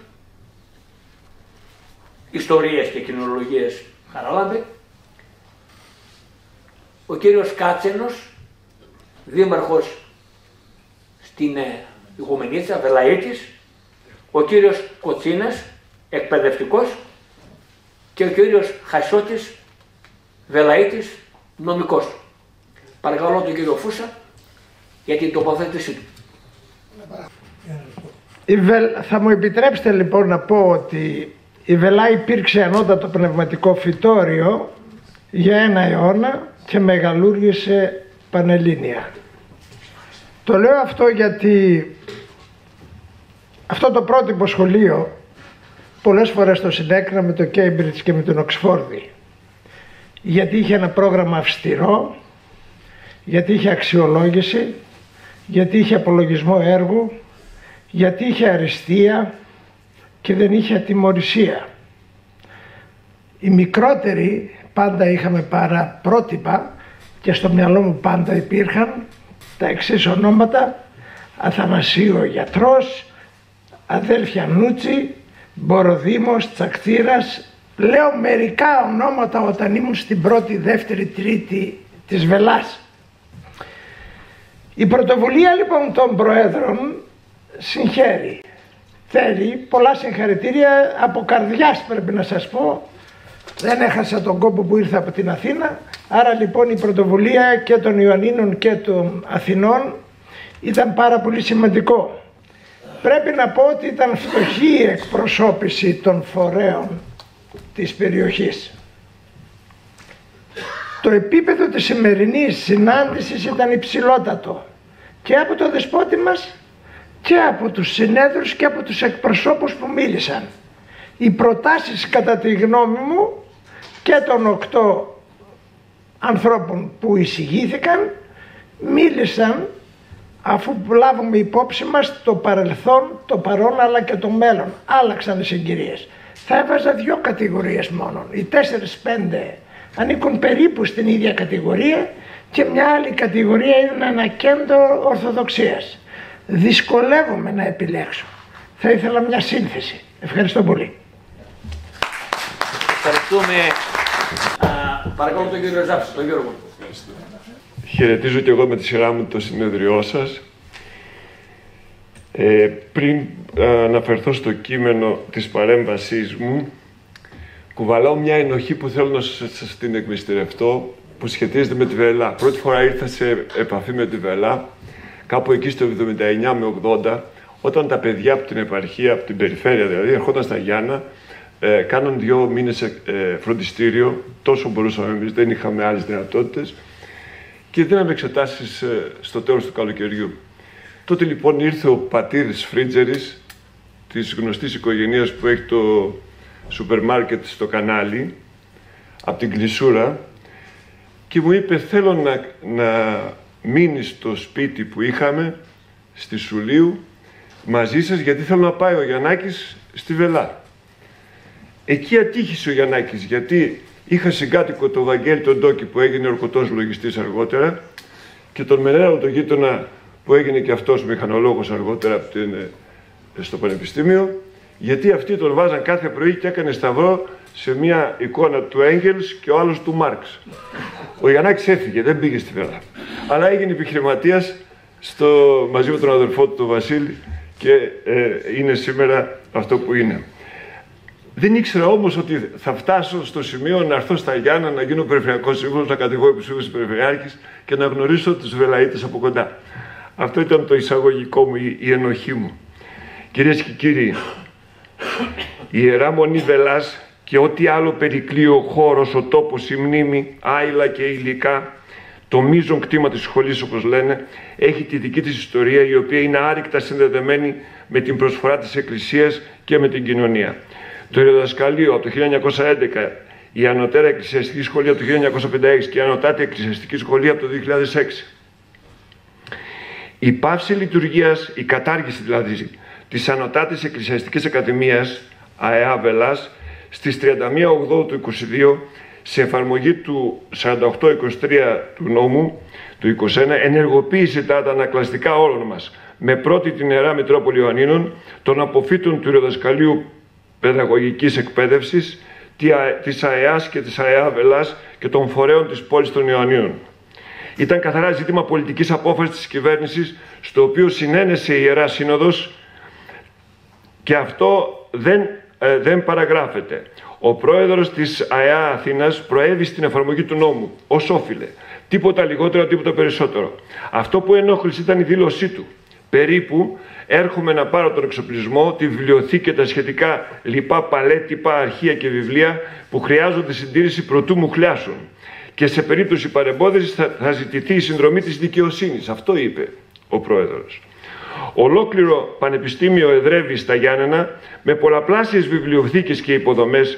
ιστορίες και κοινωνολογίες Χαράλαμπε, ο κύριος Κάτσενος, δήμαρχος στην ε, Ιγουμενίτσα, Βελαΐτης, ο κύριος Κοτσίνας, εκπαιδευτικός και ο κύριος Χασιώτης, Βελαΐτης, νομικός. Παρακαλώ τον κύριο Φούσα για την τοποθέτησή του. Θα μου επιτρέψετε λοιπόν να πω ότι η Βελά υπήρξε ανώτατο πνευματικό φυτόριο για ένα αιώνα και μεγαλούργησε πανελλήνια. Το λέω αυτό γιατί αυτό το πρότυπο σχολείο πολλές φορές το συνέκρινα με το Cambridge και με τον Οξφόρδη γιατί είχε ένα πρόγραμμα αυστηρό, γιατί είχε αξιολόγηση, γιατί είχε απολογισμό έργου, γιατί είχε αριστεία και δεν είχε ατιμορρησία. Οι μικρότεροι πάντα είχαμε παρά πρότυπα και στο μυαλό μου πάντα υπήρχαν τα εξής ονόματα Αθανασίου γιατρός, αδέλφια Νούτσι, Μποροδήμος, Τσακτήρας. Λέω μερικά ονόματα όταν ήμουν στην πρώτη, δεύτερη, τρίτη της Βελάς. Η πρωτοβουλία λοιπόν των Προέδρων συγχαίρει. Θέλει πολλά συγχαρητήρια από καρδιάς πρέπει να σας πω. Δεν έχασα τον κόπο που ήρθα από την Αθήνα. Άρα λοιπόν η πρωτοβουλία και των Ιωαννίνων και των Αθηνών ήταν πάρα πολύ σημαντικό. Πρέπει να πω ότι ήταν φτωχή η εκπροσώπηση των φορέων της περιοχής. Το επίπεδο της σημερινής συνάντησης ήταν υψηλότατο και από το δεσπότη μας και από τους συνέδρους και από τους εκπροσώπους που μίλησαν. Οι προτάσεις κατά τη γνώμη μου και των οκτώ ανθρώπων που εισηγήθηκαν μίλησαν αφού λάβουμε υπόψη μας το παρελθόν, το παρόν αλλά και το μέλλον. Άλλαξαν οι συγκυρίες. Θα έβαζα δύο κατηγορίες μόνο. Οι τέσσερις πέντε ανήκουν περίπου στην ίδια κατηγορία και μια άλλη κατηγορία είναι ένα κέντρο ορθοδοξίας. Δυσκολεύομαι να επιλέξω. Θα ήθελα μια σύνθεση. Ευχαριστώ πολύ. Ευχαριστούμε. παρακαλώ τον κύριο Ζάψη, τον Γιώργο. Χαιρετίζω και εγώ με τη σειρά μου το συνεδριό σας. Ε, πριν αναφερθώ στο κείμενο της παρέμβασής μου, κουβαλάω μια ενοχή που θέλω να σας την εκμυστηρευτώ, που σχετίζεται με τη Βελά. Πρώτη φορά ήρθα σε επαφή με τη Βελά, κάπου εκεί στο 79 με 80, όταν τα παιδιά από την επαρχία, από την περιφέρεια δηλαδή, ερχόταν στα Γιάννα, ε, κάναν δύο μήνες ε, φροντιστήριο, τόσο μπορούσαμε εμείς, δεν είχαμε άλλες δυνατότητες, και δίναμε εξετάσεις ε, στο τέλος του καλοκαιριού. Τότε λοιπόν ήρθε ο πατήρης Φρίτζερης, της γνωστής οικογένειας που έχει το σούπερ μάρκετ στο κανάλι, από την Κλεισούρα, και μου είπε θέλω να, να μείνεις στο σπίτι που είχαμε, στη Σουλίου, μαζί σας, γιατί θέλω να πάει ο Γιαννάκης στη Βελά. Εκεί ατύχησε ο Γιαννάκης, γιατί Είχα συγκάτοικο τον Βαγγέλη τον Τόκη που έγινε ορκωτός λογιστής αργότερα και τον Μενέο τον γείτονα που έγινε και αυτός μηχανολόγος αργότερα από την, ε, στο Πανεπιστήμιο γιατί αυτοί τον βάζαν κάθε πρωί και έκανε σταυρό σε μια εικόνα του Έγγελς και ο άλλος του Μάρξ. Ο Γιαννάκης έφυγε, δεν πήγε στη Βέλα. Αλλά έγινε επιχειρηματίας στο, μαζί με τον αδερφό του τον Βασίλη και ε, είναι σήμερα αυτό που είναι. Δεν ήξερα όμως ότι θα φτάσω στο σημείο να έρθω στα Γιάννα, να γίνω περιφερειακός σύμβουλος, να κατηγώ επισήμω της Περιφερειάρχης και να γνωρίσω τους Βελαίτες από κοντά. Αυτό ήταν το εισαγωγικό μου, η ενοχή μου. Κυρίες και κύριοι, η Ιερά Μονή Βελάς και ό,τι άλλο περικλεί ο χώρος, ο τόπος, η μνήμη, άειλα και υλικά, το μείζον κτήμα της σχολής όπως λένε, έχει τη δική της ιστορία η οποία είναι άρρηκτα συνδεδεμένη με την προσφορά της Εκκλησίας και με την κοινωνία. το Ιεροδασκαλείο από το 1911, η Ανωτέρα Εκκλησιαστική Σχολή από το 1956 και η Ανωτάτη Εκκλησιαστική Σχολή από το 2006. Η πάυση λειτουργίας, η κατάργηση δηλαδή της Ανωτάτης Εκκλησιαστικής Ακαδημίας ΑΕΑ Βελάς στις 31 Οκτώου του 22 σε εφαρμογή του 48-23 του νόμου του 21 ενεργοποίησε τα ανακλαστικά όλων μας με πρώτη την Ιερά Μητρόπολη Ιωαννίνων των αποφύτων του Ιεροδασκαλείου Παιδαγωγικής Εκπαίδευσης της ΑΕΑΣ και της ΑΕΑ Βελάς και των φορέων της πόλης των Ιωαννίνων. Ήταν καθαρά ζήτημα πολιτικής απόφασης της κυβέρνησης στο οποίο συνένεσε η Ιερά Σύνοδος και αυτό δεν, ε, δεν παραγράφεται. Ο πρόεδρος της ΑΕΑ Αθήνας προέβη στην εφαρμογή του νόμου ως όφιλε. Τίποτα λιγότερο, τίποτα περισσότερο. Αυτό που ενόχλησε ήταν η δήλωσή του. Περίπου έρχομαι να πάρω τον εξοπλισμό, τη βιβλιοθήκη και τα σχετικά λοιπά παλέτυπα, αρχεία και βιβλία που χρειάζονται συντήρηση προτού μου χλιάσουν. Και σε περίπτωση παρεμπόδισης θα, θα ζητηθεί η συνδρομή της δικαιοσύνης. Αυτό είπε ο πρόεδρος. Ολόκληρο πανεπιστήμιο εδρεύει στα Γιάννενα με πολλαπλάσιες βιβλιοθήκες και υποδομές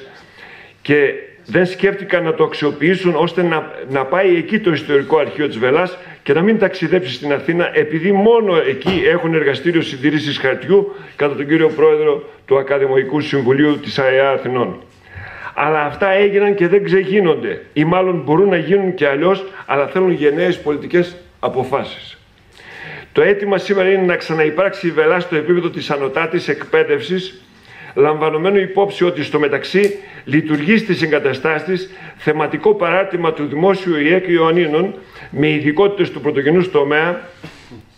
και δεν σκέφτηκαν να το αξιοποιήσουν ώστε να, να πάει εκεί το ιστορικό αρχείο της Βελάς και να μην ταξιδέψει στην Αθήνα επειδή μόνο εκεί έχουν εργαστήριο συντήρησης χαρτιού κατά τον κύριο Πρόεδρο του Ακαδημαϊκού Συμβουλίου της ΑΕΑ Αθηνών. Αλλά αυτά έγιναν και δεν ξεγίνονται ή μάλλον μπορούν να γίνουν και αλλιώς αλλά θέλουν γενναίες πολιτικές αποφάσεις. Το αίτημα σήμερα είναι να ξαναυπάρξει η Βελά στο επίπεδο της ανωτάτης εκπαίδευσης λαμβανομένου υπόψη ότι στο μεταξύ λειτουργεί στις εγκαταστάσεις θεματικό παράρτημα του Δημόσιου ΙΕΚ Ιωαννίνων με ειδικότητες του πρωτογενούς τομέα,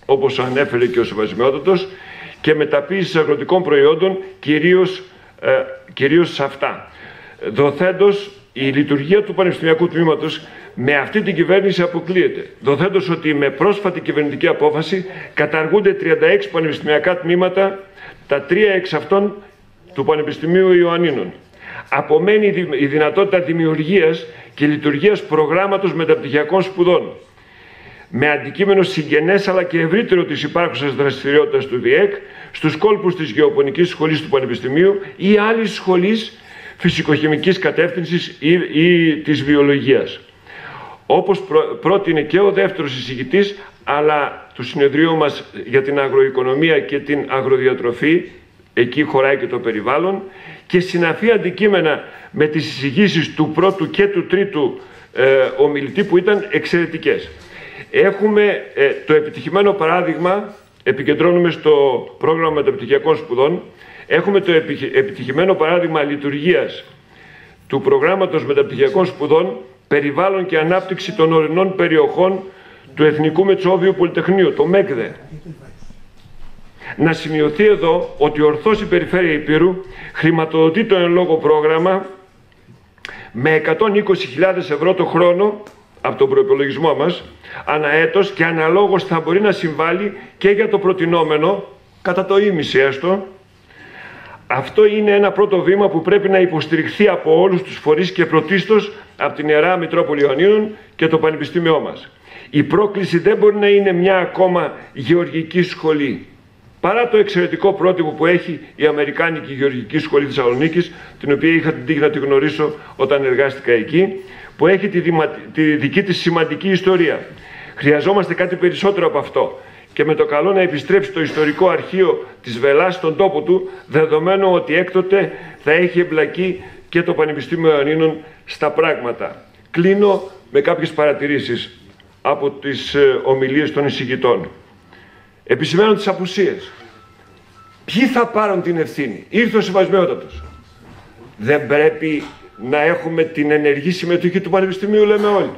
όπως ανέφερε και ο Σεβασμιότατος, και μεταποίησης αγροτικών προϊόντων, κυρίως, ε, κυρίως σε αυτά. Δοθέντος, η λειτουργία του Πανεπιστημιακού Τμήματος με αυτή την κυβέρνηση αποκλείεται. Δοθέντως ότι με πρόσφατη κυβερνητική απόφαση καταργούνται 36 πανεπιστημιακά τμήματα, τα τρία εξ αυτών του Πανεπιστημίου Ιωαννίνων. Απομένει η δυνατότητα δημιουργίας και λειτουργίας προγράμματος μεταπτυχιακών σπουδών με αντικείμενο συγγενές αλλά και ευρύτερο της υπάρχουσας δραστηριότητας του ΔΙΕΚ στους κόλπους της Γεωπονικής Σχολής του Πανεπιστημίου ή άλλης σχολής φυσικοχημικής κατεύθυνσης ή, ή της βιολογίας. Όπως πρότεινε και ο δεύτερος εισηγητής αλλά του συνεδρίου μας για την αγροοικονομία και την αγροδιατροφή εκεί χωράει και το περιβάλλον και συναφή αντικείμενα με τις εισηγήσεις του πρώτου και του τρίτου ε, ομιλητή που ήταν εξαιρετικές. Έχουμε ε, το επιτυχημένο παράδειγμα, επικεντρώνουμε στο πρόγραμμα μεταπτυχιακών σπουδών, έχουμε το επιτυχημένο παράδειγμα λειτουργίας του προγράμματος μεταπτυχιακών σπουδών περιβάλλον και ανάπτυξη των ορεινών περιοχών του Εθνικού Μετσόβιου Πολυτεχνείου, το ΜΕΚΔΕ. Να σημειωθεί εδώ ότι ορθώς η Περιφέρεια Υπήρου χρηματοδοτεί το εν λόγω πρόγραμμα με 120.000 ευρώ το χρόνο από τον προϋπολογισμό μας ανά έτος και αναλόγως θα μπορεί να συμβάλλει και για το προτινόμενο κατά το ίμιση έστω αυτό είναι ένα πρώτο βήμα που πρέπει να υποστηριχθεί από όλους τους φορείς και πρωτίστως από την Ιερά Μητρόπολη Ιωαννίνων και το Πανεπιστήμιό μας. Η πρόκληση δεν μπορεί να είναι μια ακόμα γεωργική σχολή παρά το εξαιρετικό πρότυπο που έχει η Αμερικάνικη Γεωργική Σχολή Θεσσαλονίκης, την οποία είχα την τύχη να τη γνωρίσω όταν εργάστηκα εκεί, που έχει τη, τη δική της σημαντική ιστορία. Χρειαζόμαστε κάτι περισσότερο από αυτό και με το καλό να επιστρέψει το ιστορικό αρχείο της Βελάς στον τόπο του, δεδομένου ότι έκτοτε θα έχει εμπλακεί και το Πανεπιστήμιο Ιωαννίνων στα πράγματα. Κλείνω με κάποιες παρατηρήσεις από τις ε, ομιλίες των εισηγητών επισημαίνουν τις απουσίες. Ποιοι θα πάρουν την ευθύνη; Ήρθε ο Συμβασμιότατος. Δεν πρέπει να έχουμε την ενεργή συμμετοχή του Πανεπιστημίου, λέμε όλοι.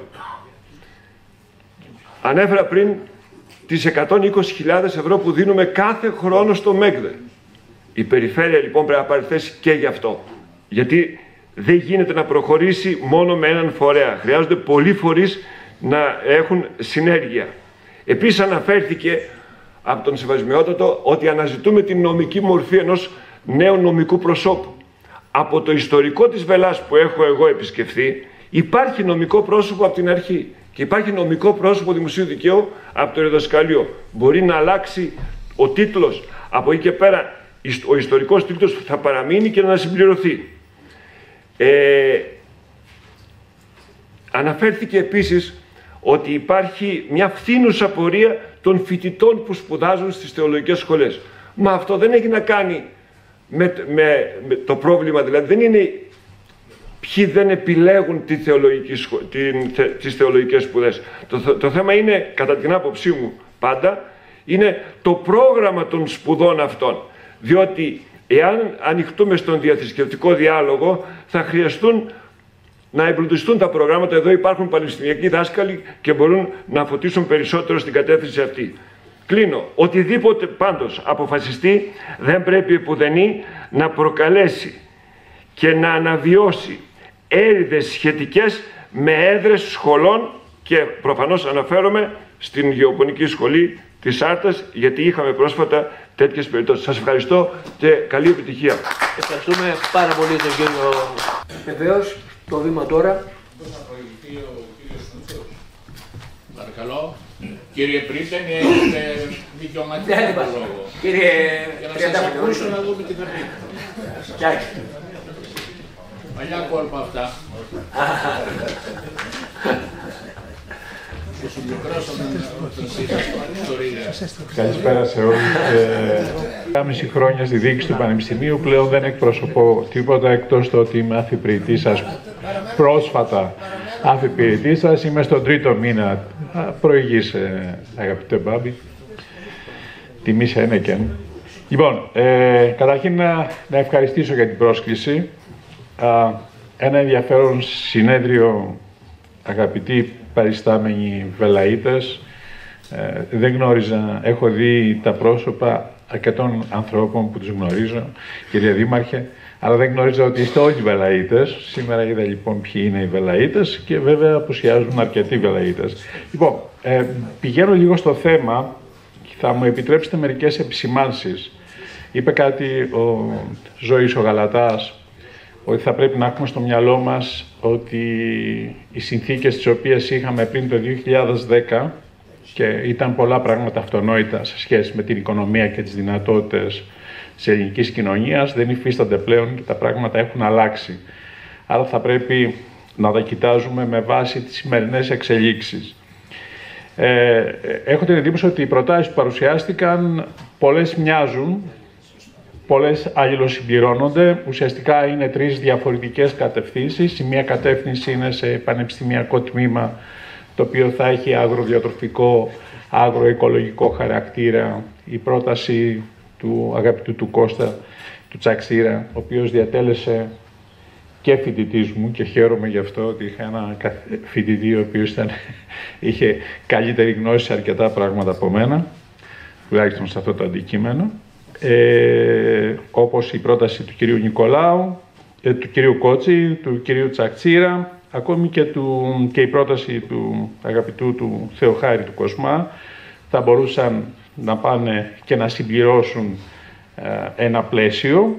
Ανέφερα πριν τις 120.000 ευρώ που δίνουμε κάθε χρόνο στο ΜΕΚΔΕ. Η περιφέρεια λοιπόν πρέπει να πάρει θέση και γι' αυτό. Γιατί δεν γίνεται να προχωρήσει μόνο με έναν φορέα. Χρειάζονται πολλοί φορείς να έχουν συνέργεια. Επίσης αναφέρθηκε από τον Σεβασμιότατο ότι αναζητούμε την νομική μορφή ενός νέου νομικού προσώπου. Από το ιστορικό της Βελάς που έχω εγώ επισκεφθεί υπάρχει νομικό πρόσωπο από την αρχή και υπάρχει νομικό πρόσωπο δημοσίου δικαίου από το Ρεδοσκαλείο. Μπορεί να αλλάξει ο τίτλος. Από εκεί και πέρα ο ιστορικός τίτλος θα παραμείνει και να συμπληρωθεί. Ε, αναφέρθηκε επίσης ότι υπάρχει μια φθήνουσα πορεία των φοιτητών που σπουδάζουν στις θεολογικές σχολές. Μα αυτό δεν έχει να κάνει με, με, το πρόβλημα, δηλαδή δεν είναι ποιοι δεν επιλέγουν τη θεολογική, την, τις θεολογικές σπουδές. Το, το θέμα είναι, κατά την άποψή μου πάντα, είναι το πρόγραμμα των σπουδών αυτών. Διότι εάν ανοιχτούμε στον διαθρησκευτικό διάλογο θα χρειαστούν να εμπλουτιστούν τα προγράμματα. Εδώ υπάρχουν πανεπιστημιακοί δάσκαλοι και μπορούν να φωτίσουν περισσότερο στην κατεύθυνση αυτή. Κλείνω. Οτιδήποτε πάντως αποφασιστεί δεν πρέπει επουδενή να προκαλέσει και να αναβιώσει έρηδες σχετικές με έδρες σχολών και προφανώς αναφέρομαι στην Γεωπονική Σχολή της Άρτας γιατί είχαμε πρόσφατα τέτοιες περιπτώσεις. Σας ευχαριστώ και καλή επιτυχία. Ευχαριστούμε πάρα πολύ τον κύριο Βεβαίως. Το βήμα τώρα. Παρακαλώ. Κύριε Πρίτεν, έχετε δικαιωματικό λόγο. Κύριε Για να σας ακούσω να δούμε τι θα πείτε. Κιάκι. Παλιά κόλπα αυτά. Καλησπέρα σε όλους. Ε, μισή χρόνια στη διοίκηση του Πανεπιστημίου πλέον δεν εκπροσωπώ τίποτα εκτός το ότι είμαι αφιπηρητής σας πρόσφατα αφιπηρητής σας. Είμαι στον τρίτο μήνα προηγής ε, αγαπητέ Μπάμπη. Τιμή σε Ένεκεν. Λοιπόν, ε, καταρχήν να, να ευχαριστήσω για την πρόσκληση. Ένα ενδιαφέρον συνέδριο αγαπητοί παριστάμενοι βελαΐτες. Ε, δεν γνώριζα, έχω δει τα πρόσωπα αρκετών ανθρώπων που τους γνωρίζω, κυρία Δήμαρχε, αλλά δεν γνώριζα ότι είστε όλοι βελαΐτες. Σήμερα είδα λοιπόν ποιοι είναι οι βελαΐτες και βέβαια απουσιάζουν αρκετοί βελαΐτες. Λοιπόν, ε, πηγαίνω λίγο στο θέμα θα μου επιτρέψετε μερικές επισημάνσεις. Είπε κάτι ο Ζωής ο Γαλατάς, ότι θα πρέπει να έχουμε στο μυαλό μας ότι οι συνθήκες τις οποίες είχαμε πριν το 2010 και ήταν πολλά πράγματα αυτονόητα σε σχέση με την οικονομία και τις δυνατότητες της ελληνικής κοινωνίας δεν υφίστανται πλέον και τα πράγματα έχουν αλλάξει. Άρα θα πρέπει να τα κοιτάζουμε με βάση τις σημερινές εξελίξεις. Ε, έχω την εντύπωση ότι οι προτάσεις που παρουσιάστηκαν πολλές μοιάζουν πολλές αλληλοσυμπληρώνονται. Ουσιαστικά είναι τρεις διαφορετικές κατευθύνσεις. Η μία κατεύθυνση είναι σε πανεπιστημιακό τμήμα, το οποίο θα έχει αγροδιατροφικό, αγροοικολογικό χαρακτήρα. Η πρόταση του αγαπητού του Κώστα, του Τσαξίρα, ο οποίος διατέλεσε και φοιτητής μου και χαίρομαι γι' αυτό ότι είχα ένα φοιτητή ο οποίος [LAUGHS] είχε καλύτερη γνώση σε αρκετά πράγματα από μένα, τουλάχιστον σε αυτό το αντικείμενο ε, όπως η πρόταση του κυρίου Νικολάου, ε, του κυρίου Κότσι, του κυρίου Τσακτσίρα, ακόμη και, του, και η πρόταση του αγαπητού του Θεοχάρη του Κοσμά, θα μπορούσαν να πάνε και να συμπληρώσουν ε, ένα πλαίσιο.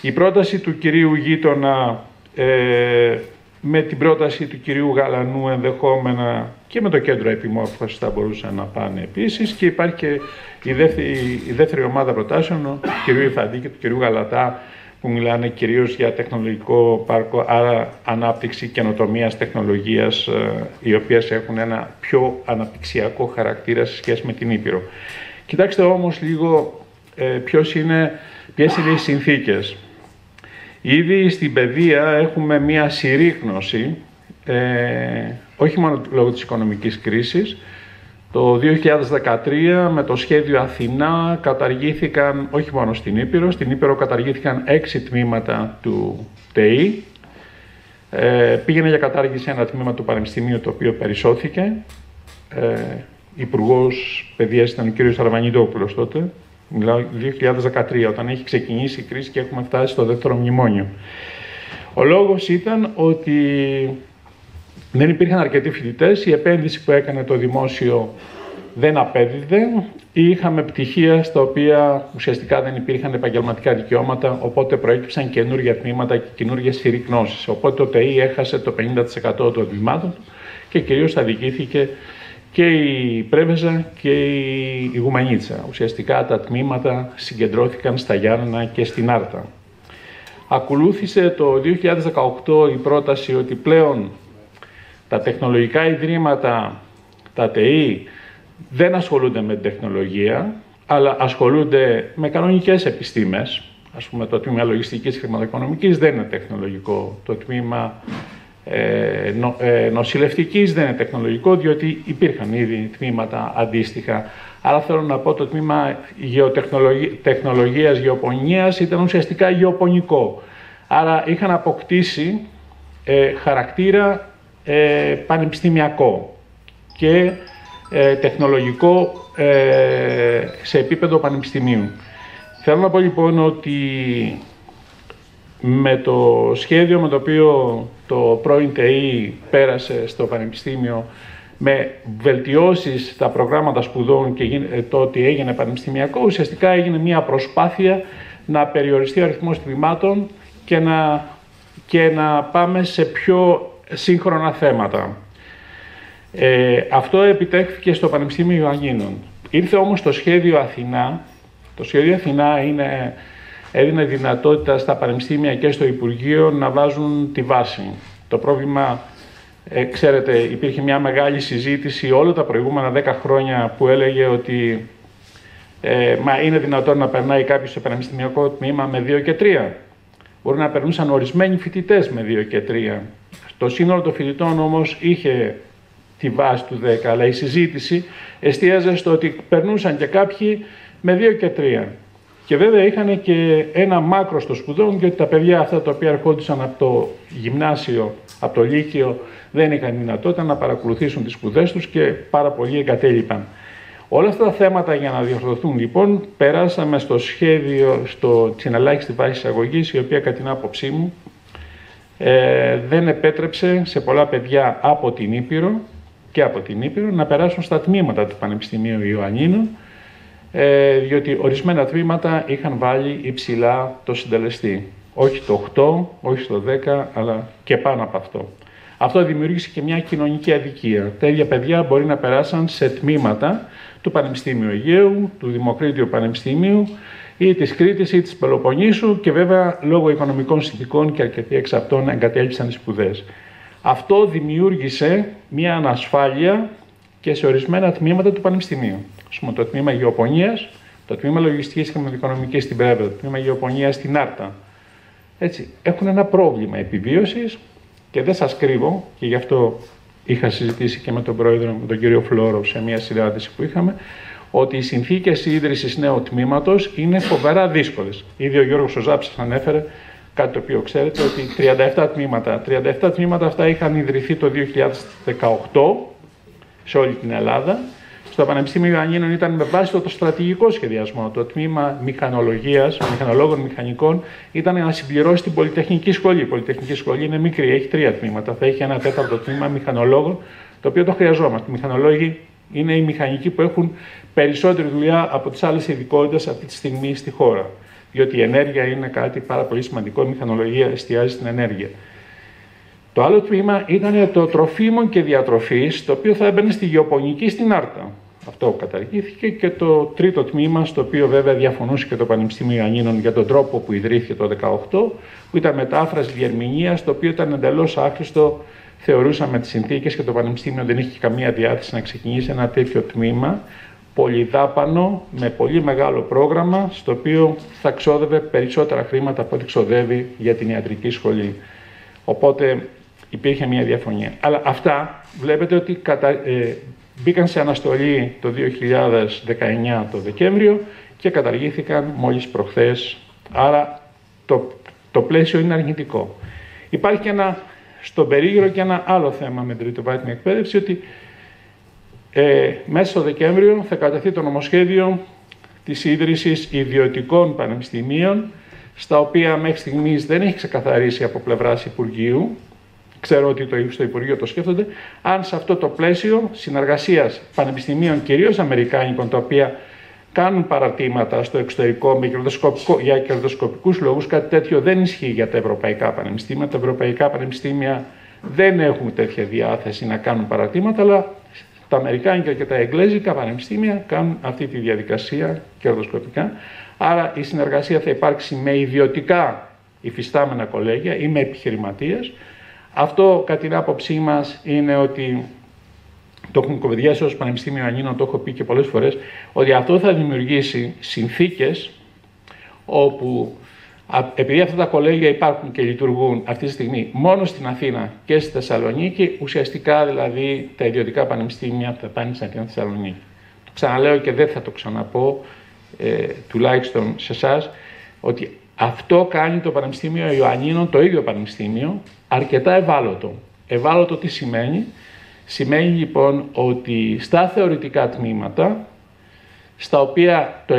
Η πρόταση του κυρίου Γείτονα ε, με την πρόταση του κυρίου Γαλανού ενδεχόμενα και με το κέντρο επιμόρφωσης θα μπορούσαν να πάνε επίσης και υπάρχει και η δεύτερη, η δεύτερη ομάδα προτάσεων του κυρίου Ιφαντή και του κυρίου Γαλατά που μιλάνε κυρίως για τεχνολογικό πάρκο, άρα ανάπτυξη καινοτομίας τεχνολογίας, ε, οι οποίες έχουν ένα πιο αναπτυξιακό χαρακτήρα σε σχέση με την Ήπειρο. Κοιτάξτε όμως λίγο ε, ποιος είναι, ποιες είναι οι συνθήκες. Ήδη στην παιδεία έχουμε μία συρρήκνωση, ε, όχι μόνο λόγω της οικονομικής κρίσης, το 2013 με το σχέδιο Αθηνά καταργήθηκαν, όχι μόνο στην Ήπειρο, στην Ήπειρο καταργήθηκαν έξι τμήματα του ΤΕΗ. Ε, πήγαινε για κατάργηση ένα τμήμα του Πανεπιστημίου το οποίο περισσώθηκε. Ε, Υπουργός Παιδείας ήταν ο κ. Αρβανιδόπουλος τότε. Μιλάω 2013, όταν έχει ξεκινήσει η κρίση και έχουμε φτάσει στο δεύτερο μνημόνιο. Ο λόγος ήταν ότι δεν υπήρχαν αρκετοί φοιτητές, η επένδυση που έκανε το δημόσιο δεν απέδιδε ή είχαμε πτυχία στα οποία ουσιαστικά δεν υπήρχαν επαγγελματικά δικαιώματα, οπότε προέκυψαν καινούργια τμήματα και καινούργιες συρρυκνώσεις. Οπότε το ΤΕΗ έχασε το 50% των τμήματων του και κυρίως αδικήθηκε και η Πρέβεζα και η Ιγουμανίτσα. Ουσιαστικά τα τμήματα συγκεντρώθηκαν στα Γιάννενα και στην Άρτα. Ακολούθησε το 2018 η πρόταση ότι πλέον τα τεχνολογικά ιδρύματα, τα ΤΕΗ, δεν ασχολούνται με τεχνολογία, αλλά ασχολούνται με κανονικές επιστήμες. Ας πούμε, το τμήμα λογιστικής χρηματοοικονομικής δεν είναι τεχνολογικό. Το τμήμα ε, νο, ε, νοσηλευτικής δεν είναι τεχνολογικό, διότι υπήρχαν ήδη τμήματα αντίστοιχα. Άρα θέλω να πω το τμήμα γεωτεχνολογίας, γεωπονίας ήταν ουσιαστικά γεωπονικό. Άρα είχαν αποκτήσει ε, χαρακτήρα ε, πανεπιστημιακό και ε, τεχνολογικό ε, σε επίπεδο πανεπιστημίου. Θέλω να πω λοιπόν ότι με το σχέδιο με το οποίο το πρώην ΤΕΗ πέρασε στο Πανεπιστήμιο με βελτιώσεις στα προγράμματα σπουδών και το ότι έγινε πανεπιστημιακό, ουσιαστικά έγινε μια προσπάθεια να περιοριστεί ο αριθμός τμήματων και να, και να πάμε σε πιο σύγχρονα θέματα. Ε, αυτό επιτέχθηκε στο Πανεπιστήμιο Ιωαννίνων. Ήρθε όμως το σχέδιο Αθηνά. Το σχέδιο Αθηνά είναι, έδινε δυνατότητα στα πανεπιστήμια και στο Υπουργείο να βάζουν τη βάση. Το πρόβλημα, ε, ξέρετε, υπήρχε μια μεγάλη συζήτηση όλα τα προηγούμενα δέκα χρόνια που έλεγε ότι ε, μα είναι δυνατόν να περνάει κάποιος στο πανεπιστημιακό τμήμα με 2 και 3. Μπορεί να περνούσαν ορισμένοι φοιτητές με 2 και 3. Το σύνολο των φοιτητών όμως είχε τη βάση του 10, αλλά η συζήτηση εστίαζε στο ότι περνούσαν και κάποιοι με 2 και 3. Και βέβαια είχαν και ένα μάκρο στο σπουδών, γιατί τα παιδιά αυτά τα οποία ερχόντουσαν από το γυμνάσιο, από το λύκειο, δεν είχαν δυνατότητα να παρακολουθήσουν τις σπουδές τους και πάρα πολλοί εγκατέλειπαν. Όλα αυτά τα θέματα για να διορθωθούν λοιπόν περάσαμε στο σχέδιο, στο, στην ελάχιστη βάση εισαγωγής, η οποία κατά την άποψή μου ε, δεν επέτρεψε σε πολλά παιδιά από την Ήπειρο και από την Ήπειρο να περάσουν στα τμήματα του Πανεπιστημίου Ιωαννίνου, ε, διότι ορισμένα τμήματα είχαν βάλει υψηλά το συντελεστή. Όχι το 8, όχι το 10, αλλά και πάνω από αυτό. Αυτό δημιούργησε και μια κοινωνική αδικία. Τα ίδια παιδιά μπορεί να περάσαν σε τμήματα του Πανεπιστήμιου Αιγαίου, του Δημοκρίτιου Πανεπιστήμιου ή της Κρήτης ή της Πελοποννήσου και βέβαια λόγω οικονομικών συνθηκών και αρκετοί εξ αυτών εγκατέλειψαν τις σπουδές. Αυτό δημιούργησε μια ανασφάλεια και σε ορισμένα τμήματα του Πανεπιστημίου. Πούμε, το τμήμα Γεωπονίας, το τμήμα Λογιστικής και Οικονομικής στην Πρέβα, το τμήμα Γεωπονίας στην Άρτα. Έτσι, έχουν ένα πρόβλημα επιβίωσης και δεν σας κρύβω και γι' αυτό είχα συζητήσει και με τον πρόεδρο, με τον κύριο Φλόρο, σε μια συνάντηση που είχαμε, ότι οι συνθήκες ίδρυσης νέου τμήματος είναι φοβερά δύσκολες. Ήδη ο Γιώργος Οζάψη ανέφερε κάτι το οποίο ξέρετε, ότι 37 τμήματα, 37 τμήματα αυτά είχαν ιδρυθεί το 2018 σε όλη την Ελλάδα. Στο Πανεπιστήμιο Ιωαννίνων ήταν με βάση το, το στρατηγικό σχεδιασμό. Το τμήμα μηχανολογίας, μηχανολόγων μηχανικών, ήταν να συμπληρώσει την Πολυτεχνική Σχολή. Η Πολυτεχνική Σχολή είναι μικρή, έχει τρία τμήματα. Θα έχει ένα τέταρτο τμήμα μηχανολόγων, το οποίο το χρειαζόμαστε. Οι μηχανολόγοι είναι οι μηχανικοί που έχουν περισσότερη δουλειά από τις άλλες ειδικότητες αυτή τη στιγμή στη χώρα διότι η ενέργεια είναι κάτι πάρα πολύ σημαντικό, η μηχανολογία εστιάζει στην ενέργεια. Το άλλο τμήμα ήταν το τροφίμων και διατροφής, το οποίο θα έμπαινε στη γεωπονική στην Άρτα. Αυτό καταργήθηκε και το τρίτο τμήμα, στο οποίο βέβαια διαφωνούσε και το Πανεπιστήμιο Ιωαννίνων για τον τρόπο που ιδρύθηκε το 18, που ήταν μετάφραση διερμηνίας, το οποίο ήταν εντελώς άχρηστο, θεωρούσαμε τις συνθήκες και το Πανεπιστήμιο δεν είχε καμία διάθεση να ξεκινήσει ένα τέτοιο τμήμα, πολυδάπανο, με πολύ μεγάλο πρόγραμμα, στο οποίο θα ξόδευε περισσότερα χρήματα από ό,τι ξοδεύει για την ιατρική σχολή. Οπότε υπήρχε μια διαφωνία. Αλλά αυτά βλέπετε ότι κατα... ε, μπήκαν σε αναστολή το 2019 το Δεκέμβριο και καταργήθηκαν μόλις προχθές. Άρα το, το πλαίσιο είναι αρνητικό. Υπάρχει και ένα, στον περίγυρο και ένα άλλο θέμα με την τριτοβάθμια εκπαίδευση, ότι ε, μέσα στο Δεκέμβριο θα κατεθεί το νομοσχέδιο της ίδρυσης ιδιωτικών πανεπιστημίων, στα οποία μέχρι στιγμής δεν έχει ξεκαθαρίσει από πλευράς Υπουργείου, ξέρω ότι το, στο Υπουργείο το σκέφτονται, αν σε αυτό το πλαίσιο συνεργασίας πανεπιστημίων, κυρίως αμερικάνικων, τα οποία κάνουν παρατήματα στο εξωτερικό με για κερδοσκοπικούς λόγους, κάτι τέτοιο δεν ισχύει για τα ευρωπαϊκά πανεπιστήμια. Τα ευρωπαϊκά πανεπιστήμια δεν έχουν τέτοια διάθεση να κάνουν παρατήματα, αλλά τα Αμερικάνικα και τα Εγγλέζικα πανεπιστήμια κάνουν αυτή τη διαδικασία κερδοσκοπικά. Άρα η συνεργασία θα υπάρξει με ιδιωτικά υφιστάμενα κολέγια ή με επιχειρηματίες. Αυτό, κατά την άποψή μας, είναι ότι το έχουμε κουβεντιάσει ως Πανεπιστήμιο Ανίνων, το έχω πει και πολλές φορές, ότι αυτό θα δημιουργήσει συνθήκες όπου επειδή αυτά τα κολέγια υπάρχουν και λειτουργούν αυτή τη στιγμή μόνο στην Αθήνα και στη Θεσσαλονίκη, ουσιαστικά δηλαδή τα ιδιωτικά πανεπιστήμια θα πάνε στην Αθήνα Θεσσαλονίκη. Το ξαναλέω και δεν θα το ξαναπώ, ε, τουλάχιστον σε εσάς, ότι αυτό κάνει το Πανεπιστήμιο Ιωαννίνων, το ίδιο Πανεπιστήμιο, αρκετά ευάλωτο. Ευάλωτο τι σημαίνει; Σημαίνει λοιπόν ότι στα θεωρητικά τμήματα στα οποία το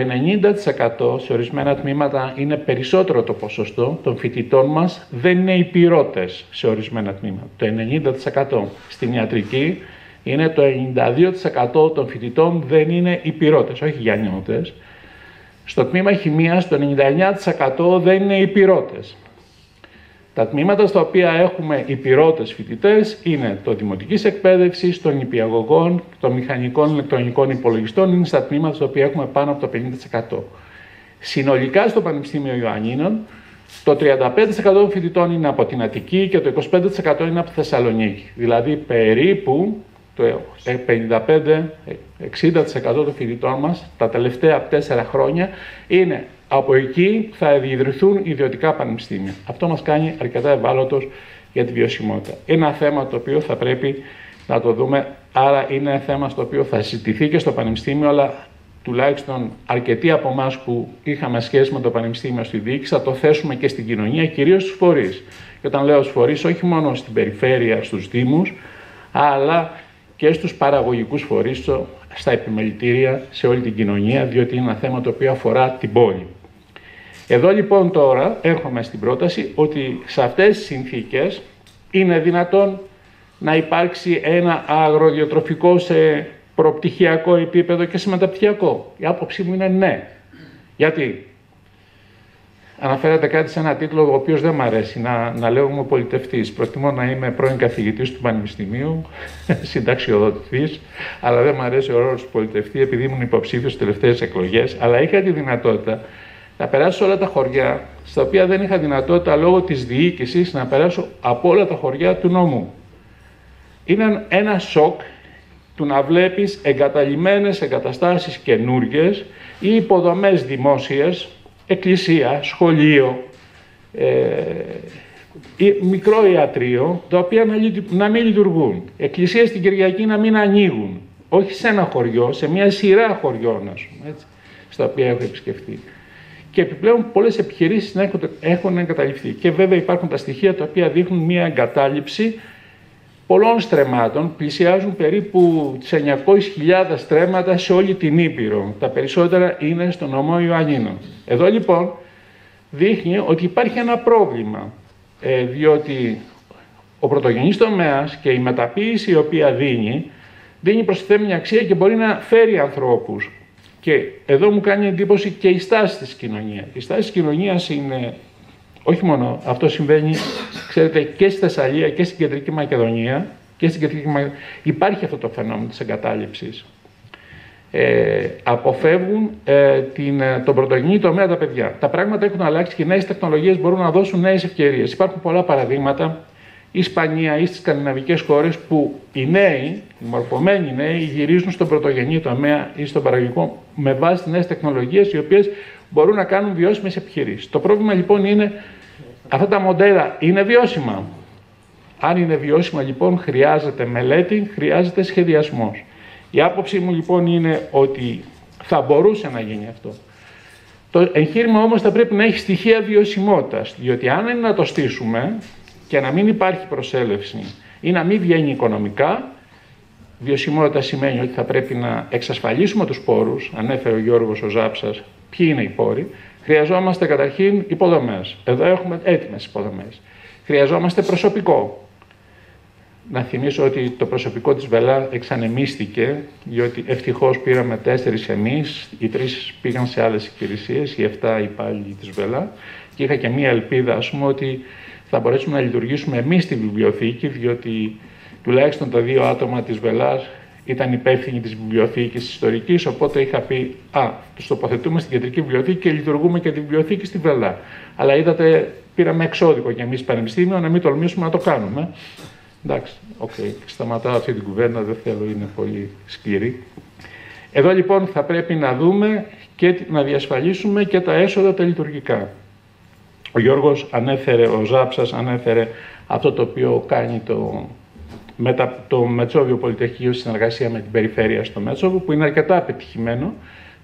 90% σε ορισμένα τμήματα είναι περισσότερο το ποσοστό των φοιτητών μας δεν είναι υπηρώτες σε ορισμένα τμήματα. Το 90% στην ιατρική είναι το 92% των φοιτητών δεν είναι υπηρώτες, όχι γιαννιώτες. Στο τμήμα χημίας το 99% δεν είναι υπηρώτες. Τα τμήματα στα οποία έχουμε υπηρώτες φοιτητές είναι το δημοτικής εκπαίδευσης, των νηπιαγωγών, των μηχανικών ηλεκτρονικών υπολογιστών, είναι στα τμήματα στα οποία έχουμε πάνω από το 50%. Συνολικά στο Πανεπιστήμιο Ιωαννίνων, το 35% των φοιτητών είναι από την Αττική και το 25% είναι από τη Θεσσαλονίκη. Δηλαδή περίπου το 55-60% των φοιτητών μας τα τελευταία τέσσερα χρόνια είναι από εκεί θα διειδρυθούν ιδιωτικά πανεπιστήμια. Αυτό μας κάνει αρκετά ευάλωτος για τη βιωσιμότητα. Είναι ένα θέμα το οποίο θα πρέπει να το δούμε, άρα είναι ένα θέμα στο οποίο θα συζητηθεί και στο Πανεπιστήμιο, αλλά τουλάχιστον αρκετοί από εμάς που είχαμε σχέση με το Πανεπιστήμιο στη διοίκηση θα το θέσουμε και στην κοινωνία, κυρίως στους φορείς. Και όταν λέω στους φορείς, όχι μόνο στην περιφέρεια, στους Δήμους, αλλά και στους παραγωγικούς φορείς, στα επιμελητήρια, σε όλη την κοινωνία, διότι είναι ένα θέμα το οποίο αφορά την πόλη. Εδώ λοιπόν τώρα έρχομαι στην πρόταση ότι σε αυτές τις συνθήκες είναι δυνατόν να υπάρξει ένα αγροδιοτροφικό σε προπτυχιακό επίπεδο και σε μεταπτυχιακό. Η άποψή μου είναι ναι. Γιατί αναφέρατε κάτι σε ένα τίτλο ο οποίος δεν μου αρέσει να, να λέω είμαι πολιτευτής. Προτιμώ να είμαι πρώην καθηγητής του Πανεπιστημίου, [LAUGHS] συνταξιοδοτητής, αλλά δεν μου αρέσει ο ρόλος του πολιτευτή επειδή ήμουν υποψήφιος στις τελευταίες εκλογές, αλλά είχα τη δυνατότητα να περάσω σε όλα τα χωριά, στα οποία δεν είχα δυνατότητα λόγω της διοίκησης να περάσω από όλα τα χωριά του νόμου. Είναι ένα σοκ του να βλέπεις εγκαταλειμμένες εγκαταστάσεις καινούργιες ή υποδομές δημόσιες, εκκλησία, σχολείο, ε, μικρό ιατρείο, τα οποία να, να μην λειτουργούν. Εκκλησίες στην Κυριακή να μην ανοίγουν. Όχι σε ένα χωριό, σε μια σειρά χωριών, ας πούμε, έτσι, στα οποία έχω επισκεφτεί και επιπλέον πολλές επιχειρήσεις να έχουν εγκαταλειφθεί. Και βέβαια υπάρχουν τα στοιχεία τα οποία δείχνουν μια εγκατάλειψη πολλών στρεμάτων, πλησιάζουν περίπου τις 900.000 στρέμματα σε όλη την Ήπειρο. Τα περισσότερα είναι στο νομό Ιωαννίνων. Εδώ λοιπόν δείχνει ότι υπάρχει ένα πρόβλημα, ε, διότι ο πρωτογενής τομέας και η μεταποίηση η οποία δίνει, δίνει προσθέμενη αξία και μπορεί να φέρει ανθρώπους και εδώ μου κάνει εντύπωση και η στάση της κοινωνίας. Η στάση της κοινωνίας είναι, όχι μόνο, αυτό συμβαίνει, ξέρετε, και στη Θεσσαλία και στην Κεντρική Μακεδονία, και στην Κεντρική Μακεδονία, υπάρχει αυτό το φαινόμενο της εγκατάλειψης. Ε, αποφεύγουν ε, την, ε, τον πρωτογενή τομέα τα παιδιά. Τα πράγματα έχουν αλλάξει και οι νέες τεχνολογίες μπορούν να δώσουν νέες ευκαιρίες. Υπάρχουν πολλά παραδείγματα η Ισπανία ή στις σκανδιναβικές χώρες που οι νέοι, οι μορφωμένοι νέοι, γυρίζουν στον πρωτογενή τομέα ή στον παραγωγικό με βάση τις νέες τεχνολογίες, οι οποίες μπορούν να κάνουν βιώσιμες επιχειρήσεις. Το πρόβλημα λοιπόν είναι αυτά τα μοντέλα είναι βιώσιμα; Αν είναι βιώσιμα λοιπόν χρειάζεται μελέτη, χρειάζεται σχεδιασμός. Η άποψή μου λοιπόν είναι ότι θα μπορούσε να γίνει αυτό. Το εγχείρημα όμως θα πρέπει να έχει στοιχεία βιωσιμότητας, διότι αν είναι να το στήσουμε, και να μην υπάρχει προσέλευση ή να μην βγαίνει οικονομικά, βιωσιμότητα σημαίνει ότι θα πρέπει να εξασφαλίσουμε τους πόρους, ανέφερε ο Γιώργος ο Ζάψας, ποιοι είναι οι πόροι, χρειαζόμαστε καταρχήν υποδομές. Εδώ έχουμε έτοιμες υποδομές. Χρειαζόμαστε προσωπικό. Να θυμίσω ότι το προσωπικό της ΒΕΛΑ εξανεμίστηκε, διότι ευτυχώς πήραμε τέσσερις εμείς, οι τρεις πήγαν σε άλλες υπηρεσίες, οι εφτά υπάλληλοι της ΒΕΛΑ, και είχα και μία ελπίδα, ας πούμε, ότι θα μπορέσουμε να λειτουργήσουμε εμείς στη βιβλιοθήκη, διότι τουλάχιστον τα δύο άτομα της Βελάς ήταν υπεύθυνη της βιβλιοθήκης ιστορικής, οπότε είχα πει «Α, τους τοποθετούμε στην κεντρική βιβλιοθήκη και λειτουργούμε και τη βιβλιοθήκη στη Βελλά». Αλλά είδατε, πήραμε εξώδικο και εμείς πανεπιστήμιο να μην τολμήσουμε να το κάνουμε. Εντάξει, OK, okay. σταματάω αυτή την κουβέντα, δεν θέλω, είναι πολύ σκληρή. Εδώ λοιπόν θα πρέπει να δούμε και να διασφαλίσουμε και τα έσοδα τα λειτουργικά. Ο Γιώργος ανέφερε, ο Ζάψας ανέφερε αυτό το οποίο κάνει το, μετα, το Μετσόβιο Πολυτεχνείο συνεργασία με την περιφέρεια στο Μέτσοβο, που είναι αρκετά πετυχημένο,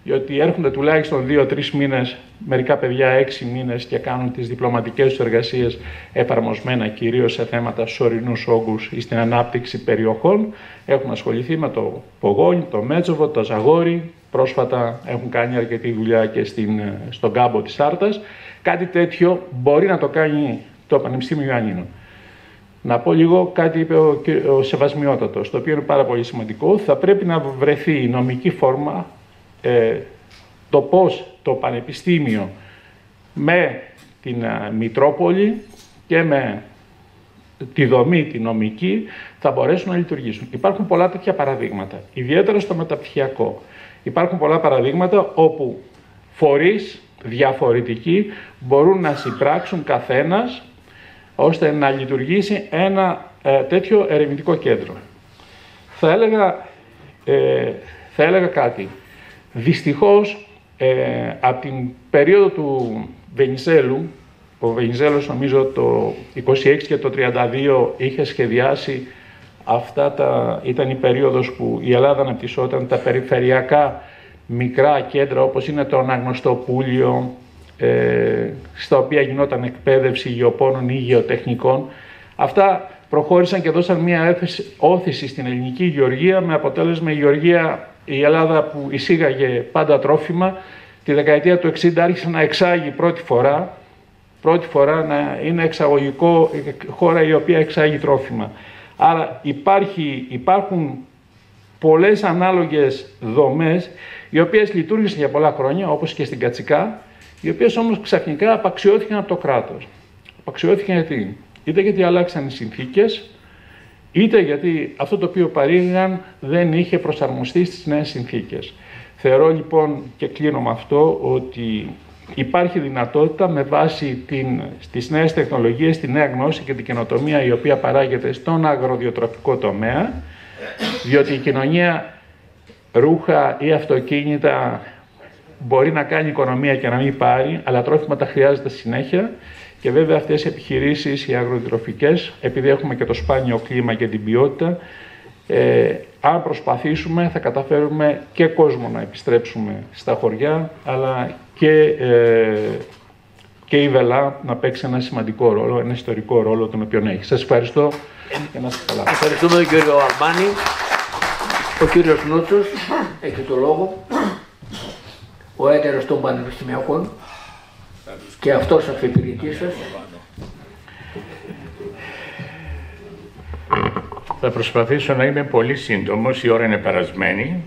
διότι έρχονται τουλάχιστον δύο-τρει μήνες, μερικά παιδιά έξι μήνες και κάνουν τις διπλωματικές τους εργασίες εφαρμοσμένα κυρίως σε θέματα σωρινούς όγκους ή στην ανάπτυξη περιοχών. Έχουν ασχοληθεί με το Πογόνι, το Μέτσοβο, το Ζαγόρι. Πρόσφατα έχουν κάνει αρκετή δουλειά και στην, στον κάμπο της Άρτα. Κάτι τέτοιο μπορεί να το κάνει το Πανεπιστήμιο Ιωαννίνων. Να πω λίγο κάτι είπε ο, ο Σεβασμιότατος, το οποίο είναι πάρα πολύ σημαντικό. Θα πρέπει να βρεθεί η νομική φόρμα ε, το πώς το Πανεπιστήμιο με την ε, Μητρόπολη και με τη δομή, τη νομική, θα μπορέσουν να λειτουργήσουν. Υπάρχουν πολλά τέτοια παραδείγματα, ιδιαίτερα στο μεταπτυχιακό. Υπάρχουν πολλά παραδείγματα όπου φορείς διαφορετικοί μπορούν να συμπράξουν καθένας ώστε να λειτουργήσει ένα ε, τέτοιο ερευνητικό κέντρο. Θα έλεγα, ε, θα έλεγα κάτι. Δυστυχώς, ε, από την περίοδο του Βενιζέλου, ο Βενιζέλος νομίζω το 26 και το 32 είχε σχεδιάσει αυτά τα, ήταν η περίοδος που η Ελλάδα αναπτυσσόταν τα περιφερειακά μικρά κέντρα όπως είναι το Αναγνωστό Πούλιο, ε, στα οποία γινόταν εκπαίδευση γεωπόνων ή γεωτεχνικών. Αυτά προχώρησαν και δώσαν μια όθηση στην ελληνική γεωργία με αποτέλεσμα η γεωργία, η Ελλάδα που εισήγαγε πάντα τρόφιμα, τη δεκαετία του 60 άρχισε να εξάγει πρώτη φορά, πρώτη φορά να είναι εξαγωγικό χώρα η οποία εξάγει τρόφιμα. Άρα υπάρχει, υπάρχουν πολλές ανάλογες δομές οι οποίες λειτουργήσαν για πολλά χρόνια, όπως και στην Κατσικά, οι οποίες όμως ξαφνικά απαξιώθηκαν από το κράτος. Απαξιώθηκαν γιατί, είτε γιατί αλλάξαν οι συνθήκες, είτε γιατί αυτό το οποίο παρήγαν δεν είχε προσαρμοστεί στις νέες συνθήκες. Θεωρώ λοιπόν και κλείνω με αυτό ότι υπάρχει δυνατότητα με βάση την, στις νέες τεχνολογίες, τη νέα γνώση και την καινοτομία η οποία παράγεται στον αγροδιοτροφικό τομέα, διότι η κοινωνία ρούχα ή αυτοκίνητα μπορεί να κάνει οικονομία και να μην πάρει, αλλά τρόφιμα τα χρειάζεται συνέχεια. Και βέβαια αυτές οι επιχειρήσεις, οι αγροτροφικές, επειδή έχουμε και το σπάνιο κλίμα και την ποιότητα, ε, αν προσπαθήσουμε θα καταφέρουμε και κόσμο να επιστρέψουμε στα χωριά, αλλά και, ε, και η Βελά να παίξει ένα σημαντικό ρόλο, ένα ιστορικό ρόλο τον οποίο έχει. Σας ευχαριστώ και να είστε καλά. Ευχαριστούμε τον κύριο Αρμάνη. Ο κύριος Νούτσος έχει το λόγο ο έτερος των πανεπιστημιακών και αυτός αφιπηρετής σας. Θα προσπαθήσω να είμαι πολύ σύντομος, η ώρα είναι περασμένη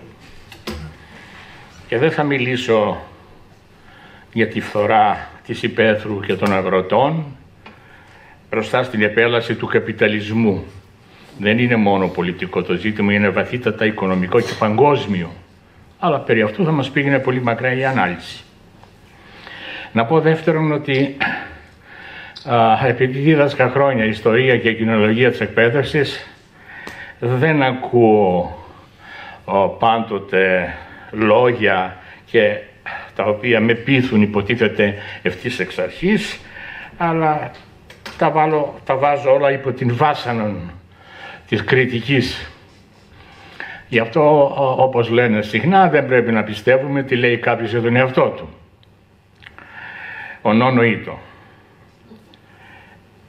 και δεν θα μιλήσω για τη φθορά της υπαίθρου και των αγροτών μπροστά στην επέλαση του καπιταλισμού. Δεν είναι μόνο πολιτικό το ζήτημα, είναι βαθύτατα οικονομικό και παγκόσμιο αλλά περί αυτού θα μας πήγαινε πολύ μακρά η ανάλυση. Να πω δεύτερον ότι α, επειδή δίδασκα χρόνια ιστορία και κοινωνία της εκπαίδευσης, δεν ακούω πάντοτε λόγια και τα οποία με πείθουν υποτίθεται ευθύς εξ αρχής, αλλά τα, βάλω, τα βάζω όλα υπό την βάσανον της κριτικής Γι' αυτό, όπως λένε συχνά, δεν πρέπει να πιστεύουμε τι λέει κάποιος για τον εαυτό του. Ο νόνο ήτο.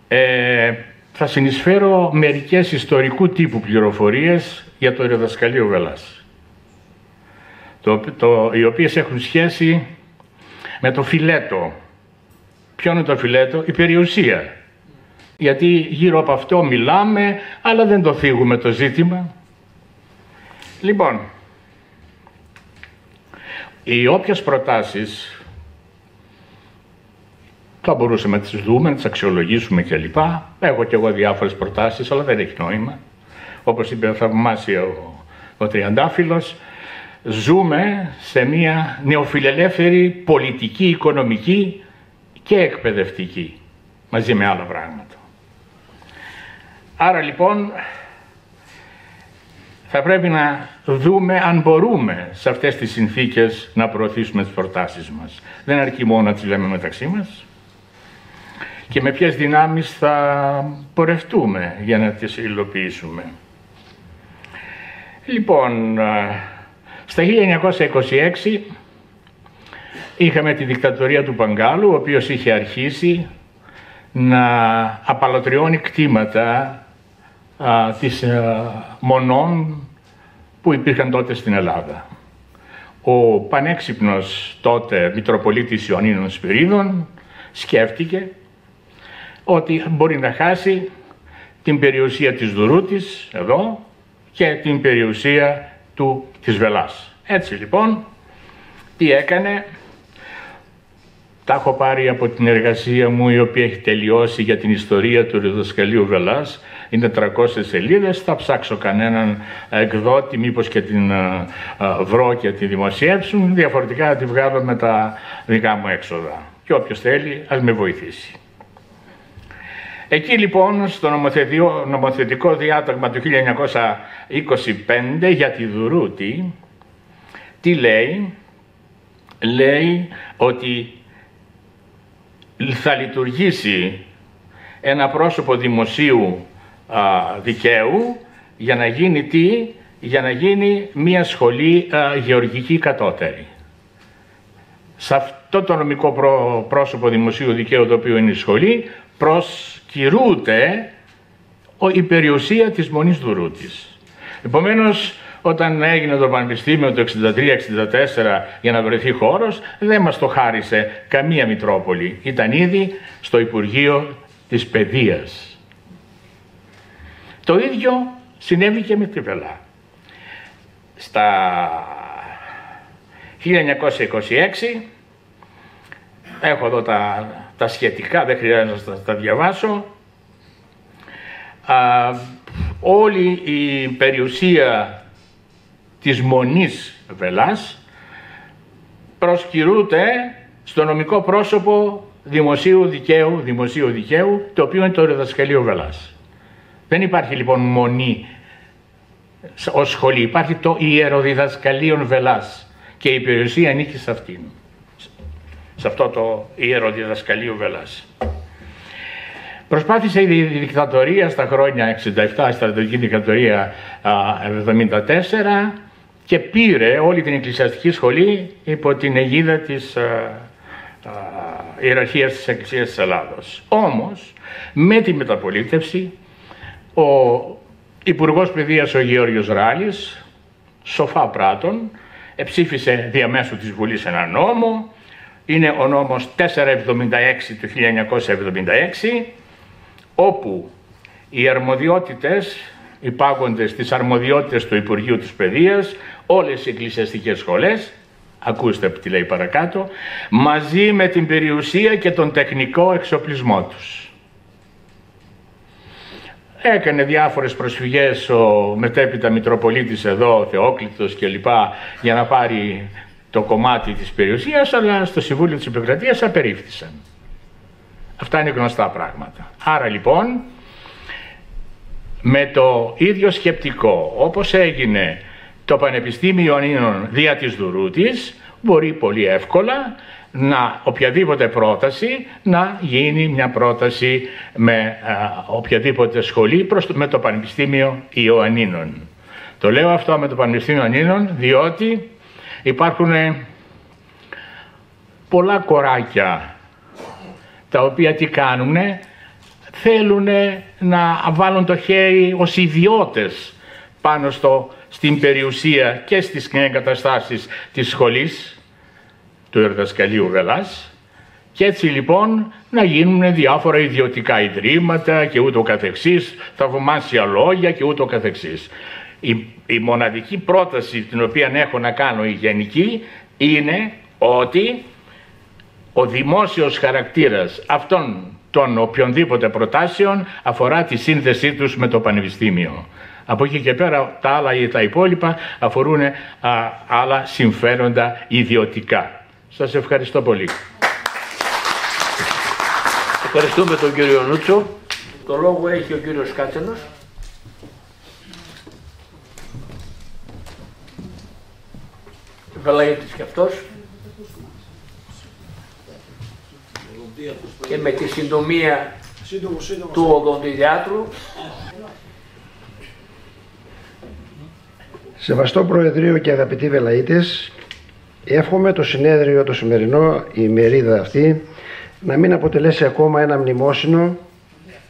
Ε, θα συνεισφέρω μερικές ιστορικού τύπου πληροφορίες για το Ερεδασκαλείο Βελάς. Το, το, οι οποίες έχουν σχέση με το φιλέτο. Ποιο είναι το φιλέτο; Η περιουσία. Γιατί γύρω από αυτό μιλάμε, αλλά δεν το φύγουμε το ζήτημα. Λοιπόν, οι όποιες προτάσεις θα μπορούσαμε να τις δούμε, να τις αξιολογήσουμε κλπ. Έχω και εγώ διάφορες προτάσεις, αλλά δεν έχει νόημα. Όπως είπε θαυμάσια ο, ο Τριαντάφυλλος, ζούμε σε μια νεοφιλελεύθερη πολιτική, οικονομική και εκπαιδευτική, μαζί με άλλα πράγματα. Άρα λοιπόν θα πρέπει να δούμε αν μπορούμε σε αυτές τις συνθήκες να προωθήσουμε τις προτάσεις μας. Δεν αρκεί μόνο να τις λέμε μεταξύ μας και με ποιες δυνάμεις θα πορευτούμε για να τις υλοποιήσουμε. Λοιπόν, στα 1926 είχαμε τη δικτατορία του Παγκάλου, ο οποίος είχε αρχίσει να απαλωτριώνει κτήματα α, της α, μονών που υπήρχαν τότε στην Ελλάδα. Ο πανέξυπνος τότε Μητροπολίτης Ιωαννίνων Σπυρίδων σκέφτηκε ότι μπορεί να χάσει την περιουσία της Δουρούτης εδώ και την περιουσία του της Βελάς. Έτσι λοιπόν, τι έκανε, τα έχω πάρει από την εργασία μου η οποία έχει τελειώσει για την ιστορία του διδασκαλίου Βελάς. Είναι 300 σελίδες, θα ψάξω κανέναν εκδότη, μήπως και την α, βρω και τη δημοσιεύσουν, διαφορετικά θα τη βγάλω με τα δικά μου έξοδα. Και όποιος θέλει, ας με βοηθήσει. Εκεί λοιπόν στο νομοθετικό, νομοθετικό διάταγμα του 1925 για τη Δουρούτη, τι λέει, λέει ότι θα λειτουργήσει ένα πρόσωπο δημοσίου α, δικαίου για να γίνει τι, για να γίνει μια σχολή α, γεωργική κατώτερη. Σε αυτό το νομικό πρόσωπο δημοσίου δικαίου το οποίο είναι η σχολή προσκυρούται η περιουσία της Μονής Δουρούτης. Επομένως, όταν έγινε το Πανεπιστήμιο το 63-64 για να βρεθεί χώρος, δεν μας το χάρισε καμία Μητρόπολη. Ήταν ήδη στο Υπουργείο της Παιδείας. Το ίδιο συνέβη και με τη Βελά. Στα 1926, έχω εδώ τα, τα σχετικά, δεν χρειάζεται να τα διαβάσω, α, όλη η περιουσία της Μονής Βελάς προσκυρούται στο νομικό πρόσωπο δημοσίου δικαίου, δημοσίου δικαίου, το οποίο είναι το διδασκαλείο Βελάς. Δεν υπάρχει λοιπόν μονή ως σχολή, υπάρχει το ιεροδιδασκαλείο Βελάς και η περιουσία ανήκει σε αυτήν, σε αυτό το ιεροδιδασκαλείο Βελάς. Προσπάθησε η δικτατορία στα χρόνια 67, η στρατιωτική δικτατορία 74 και πήρε όλη την εκκλησιαστική σχολή υπό την αιγίδα της α, α, ιεραρχίας της Εκκλησίας της Ελλάδος. Όμως, με τη μεταπολίτευση, ο Υπουργός Παιδείας ο Γεώργιος Ράλης, σοφά πράτων, εψήφισε διαμέσου της Βουλής ένα νόμο, είναι ο νόμος 476 του 1976, όπου οι αρμοδιότητες υπάγονται στις αρμοδιότητες του Υπουργείου της Παιδείας όλες οι εκκλησιαστικές σχολές, ακούστε τι λέει παρακάτω, μαζί με την περιουσία και τον τεχνικό εξοπλισμό τους. Έκανε διάφορες προσφυγές ο μετέπειτα Μητροπολίτης εδώ, ο Θεόκλητος κλπ. για να πάρει το κομμάτι της περιουσίας, αλλά στο Συμβούλιο της Επικρατείας απερίφθησαν. Αυτά είναι γνωστά πράγματα. Άρα λοιπόν, με το ίδιο σκεπτικό, όπως έγινε το Πανεπιστήμιο Ιωαννίνων δια της Δουρούτης μπορεί πολύ εύκολα να οποιαδήποτε πρόταση να γίνει μια πρόταση με οποιαδήποτε σχολή προς, με το Πανεπιστήμιο Ιωαννίνων. Το λέω αυτό με το Πανεπιστήμιο Ιωαννίνων διότι υπάρχουν πολλά κοράκια τα οποία τι κάνουν θέλουν να βάλουν το χέρι ως ιδιώτες πάνω στο στην περιουσία και στις εγκαταστάσεις της σχολής του Ερδασκαλίου Βελάς και έτσι λοιπόν να γίνουν διάφορα ιδιωτικά ιδρύματα και ούτω καθεξής, θαυμάσια λόγια και ούτω καθεξής. Η, η μοναδική πρόταση την οποία έχω να κάνω η γενική είναι ότι ο δημόσιος χαρακτήρας αυτών των οποιονδήποτε προτάσεων αφορά τη σύνδεσή τους με το Πανεπιστήμιο. Από εκεί και πέρα τα άλλα ή τα υπόλοιπα αφορούν α, άλλα συμφέροντα ιδιωτικά. Σας ευχαριστώ πολύ. Ευχαριστούμε τον κύριο Νούτσο. Το λόγο έχει ο κύριος Κάτσενος. Βελαγίτης και αυτός. Και με τη συντομία του οδοντιδιάτρου Σεβαστό Προεδρείο και αγαπητοί Βελαΐτες, εύχομαι το συνέδριο το σημερινό, η ημερίδα αυτή, να μην αποτελέσει ακόμα ένα μνημόσυνο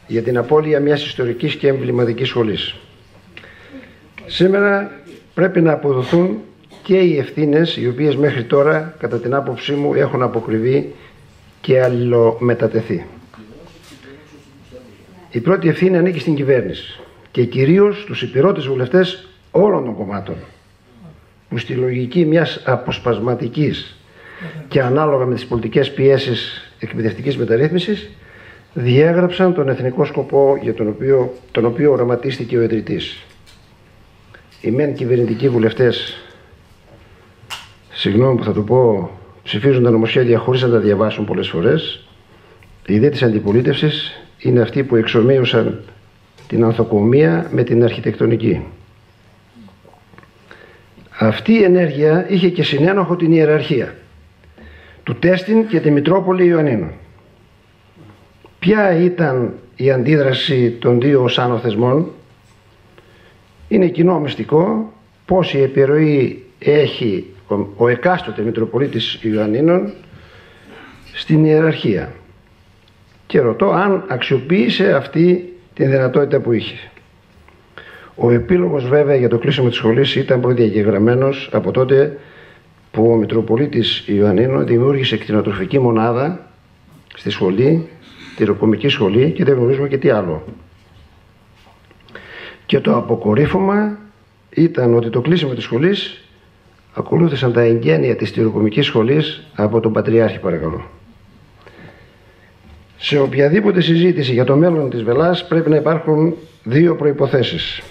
για την απώλεια μιας ιστορικής και εμβληματικής σχολής. Σήμερα πρέπει να αποδοθούν και οι ευθύνες οι οποίες μέχρι τώρα, κατά την άποψή μου, έχουν αποκριβεί και αλληλομετατεθεί. Η πρώτη ευθύνη ανήκει στην κυβέρνηση και κυρίως στους υπηρώτες βουλευτές όλων των κομμάτων που στη λογική μιας αποσπασματικής και ανάλογα με τις πολιτικές πιέσεις εκπαιδευτικής μεταρρύθμισης διέγραψαν τον εθνικό σκοπό για τον οποίο, τον οποίο οραματίστηκε ο ιδρυτής. Οι μεν κυβερνητικοί βουλευτές, συγγνώμη που θα το πω, ψηφίζουν τα νομοσχέδια χωρίς να τα διαβάσουν πολλές φορές. Οι δε της αντιπολίτευσης είναι αυτοί που εξομοίωσαν την ανθοκομία με την αρχιτεκτονική. Αυτή η ενέργεια είχε και συνένοχο την ιεραρχία του Τέστην και τη Μητρόπολη Ιωαννίνου. Ποια ήταν η αντίδραση των δύο οσάνων θεσμών; Είναι κοινό μυστικό η επιρροή έχει ο, ο εκάστοτε Μητροπολίτης Ιωαννίνων στην ιεραρχία και ρωτώ αν αξιοποίησε αυτή την δυνατότητα που είχε. Ο επίλογος βέβαια για το κλείσιμο της σχολής ήταν προδιαγεγραμμένος από τότε που ο Μητροπολίτης Ιωαννίνου δημιούργησε κτηνοτροφική μονάδα στη σχολή, τη ροκομική σχολή και δεν γνωρίζουμε και τι άλλο. Και το αποκορύφωμα ήταν ότι το κλείσιμο της σχολής ακολούθησαν τα εγγένεια της τυροκομικής σχολής από τον Πατριάρχη παρακαλώ. Σε οποιαδήποτε συζήτηση για το μέλλον της Βελάς πρέπει να υπάρχουν δύο προϋποθέσεις.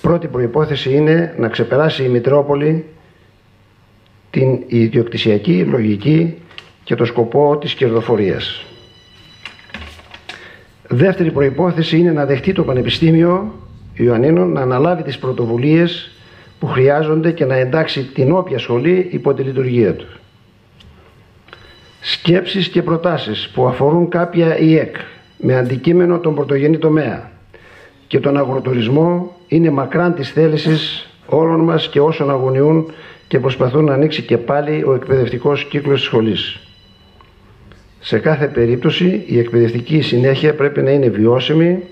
Πρώτη προϋπόθεση είναι να ξεπεράσει η Μητρόπολη την ιδιοκτησιακή λογική και το σκοπό της κερδοφορίας. Δεύτερη προϋπόθεση είναι να δεχτεί το Πανεπιστήμιο Ιωαννίνων να αναλάβει τις πρωτοβουλίες που χρειάζονται και να εντάξει την όποια σχολή υπό τη λειτουργία του. Σκέψεις και προτάσεις που αφορούν κάποια ΙΕΚ με αντικείμενο τον πρωτογενή τομέα και τον αγροτουρισμό είναι μακράν της θέλησης όλων μας και όσων αγωνιούν και προσπαθούν να ανοίξει και πάλι ο εκπαιδευτικός κύκλος της σχολής. Σε κάθε περίπτωση η εκπαιδευτική συνέχεια πρέπει να είναι βιώσιμη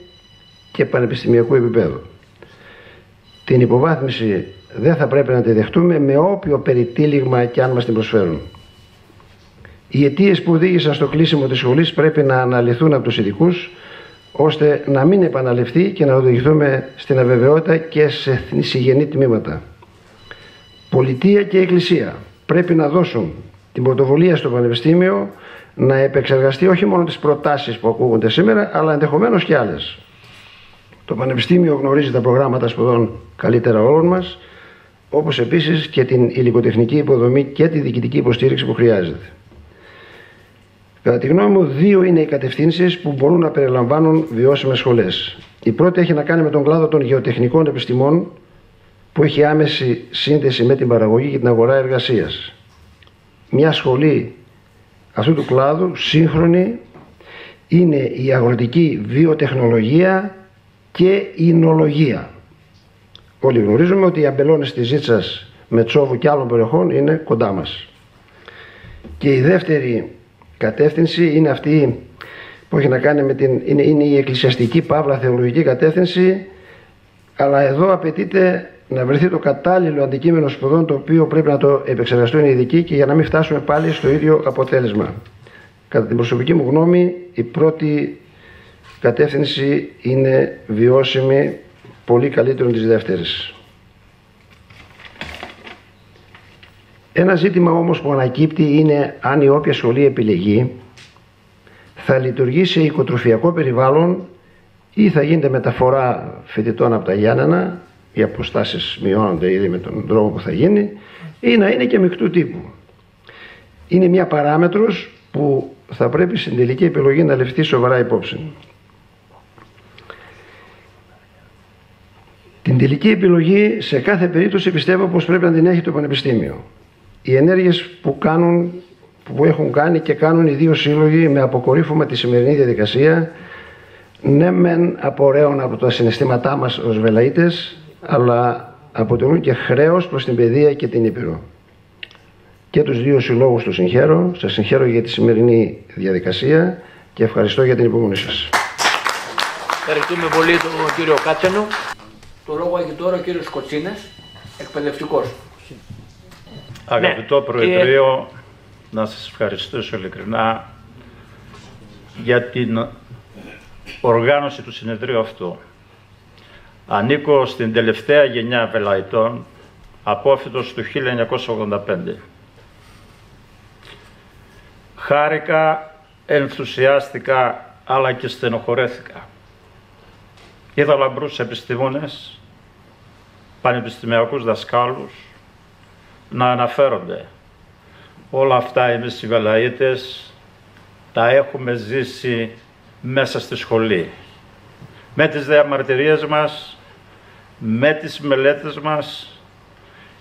και πανεπιστημιακού επίπεδου. Την υποβάθμιση δεν θα πρέπει να τη δεχτούμε με όποιο περιτύλιγμα και αν μας την προσφέρουν. Οι αιτίες που οδήγησαν στο κλείσιμο της σχολής πρέπει να αναλυθούν από τους ειδικούς ώστε να μην επαναληφθεί και να οδηγηθούμε στην αβεβαιότητα και σε θνησιγενή τμήματα. Πολιτεία και Εκκλησία πρέπει να δώσουν την πρωτοβουλία στο Πανεπιστήμιο να επεξεργαστεί όχι μόνο τις προτάσεις που ακούγονται σήμερα, αλλά ενδεχομένως και άλλες. Το Πανεπιστήμιο γνωρίζει τα προγράμματα σπουδών καλύτερα όλων μας, όπως επίσης και την υλικοτεχνική υποδομή και τη διοικητική υποστήριξη που χρειάζεται. Κατά τη γνώμη μου, δύο είναι οι κατευθύνσεις που μπορούν να περιλαμβάνουν βιώσιμες σχολές. Η πρώτη έχει να κάνει με τον κλάδο των γεωτεχνικών επιστημών, που έχει άμεση σύνδεση με την παραγωγή και την αγορά εργασίας. Μια σχολή αυτού του κλάδου, σύγχρονη, είναι η αγροτική βιοτεχνολογία και η νολογία. Όλοι γνωρίζουμε ότι οι αμπελώνες της Ζήτσας, Μετσόβου και άλλων περιοχών είναι κοντά μας. Και η δεύτερη κατεύθυνση είναι αυτή που έχει να κάνει με την, είναι, είναι η εκκλησιαστική παύλα θεολογική κατεύθυνση αλλά εδώ απαιτείται να βρεθεί το κατάλληλο αντικείμενο σπουδών το οποίο πρέπει να το επεξεργαστούν οι ειδικοί και για να μην φτάσουμε πάλι στο ίδιο αποτέλεσμα. Κατά την προσωπική μου γνώμη η πρώτη κατεύθυνση είναι βιώσιμη πολύ καλύτερο της δεύτερης. Ένα ζήτημα όμως που ανακύπτει είναι αν η όποια σχολή επιλεγεί θα λειτουργήσει σε οικοτροφιακό περιβάλλον ή θα γίνεται μεταφορά φοιτητών από τα Γιάννενα οι αποστάσεις μειώνονται ήδη με τον τρόπο που θα γίνει ή να είναι και μεικτού τύπου. Είναι μια παράμετρος που θα πρέπει στην τελική επιλογή να λεφτεί σοβαρά υπόψη. Την τελική επιλογή σε κάθε περίπτωση πιστεύω πως πρέπει να την έχει το Πανεπιστήμιο. Οι ενέργειες που, κάνουν, που έχουν κάνει και κάνουν οι δύο σύλλογοι με αποκορύφωμα τη σημερινή διαδικασία ναι μεν απορρέουν από τα συναισθήματά μας ως βελαΐτες αλλά αποτελούν και χρέος προς την παιδεία και την Ήπειρο. Και τους δύο συλλόγους του συγχαίρω, σας συγχαίρω για τη σημερινή διαδικασία και ευχαριστώ για την υπομονή σας. Ευχαριστούμε πολύ τον κύριο Κάτσενο. Το λόγο έχει τώρα ο κύριος Κοτσίνας, εκπαιδευτικός. Αγαπητό Ναι, Προεδρείο, να σας ευχαριστήσω ειλικρινά για την οργάνωση του συνεδρίου αυτού. Ανήκω στην τελευταία γενιά βελαϊτών, απόφυτος του 1985. Χάρηκα, ενθουσιάστηκα, αλλά και στενοχωρέθηκα. Είδα λαμπρούς επιστήμονες, πανεπιστημιακούς δασκάλους, να αναφέρονται. Όλα αυτά εμείς οι Βελαΐτες τα έχουμε ζήσει μέσα στη σχολή. Με τις διαμαρτυρίες μας, με τις μελέτες μας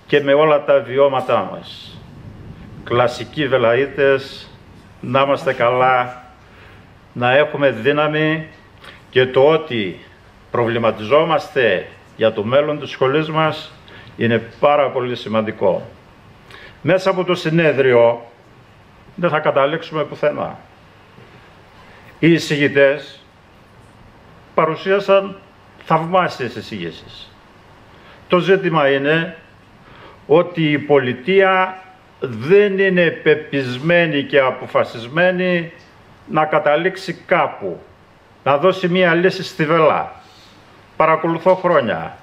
και με όλα τα βιώματά μας. Κλασικοί Βελαΐτες, να είμαστε καλά, να έχουμε δύναμη και το ότι προβληματιζόμαστε για το μέλλον της σχολής μας είναι πάρα πολύ σημαντικό. Μέσα από το συνέδριο δεν θα καταλήξουμε πουθενά. Οι εισηγητές παρουσίασαν θαυμάσιες εισηγήσεις. Το ζήτημα είναι ότι η πολιτεία δεν είναι πεπισμένη και αποφασισμένη να καταλήξει κάπου, να δώσει μία λύση στη βελά. Παρακολουθώ χρόνια.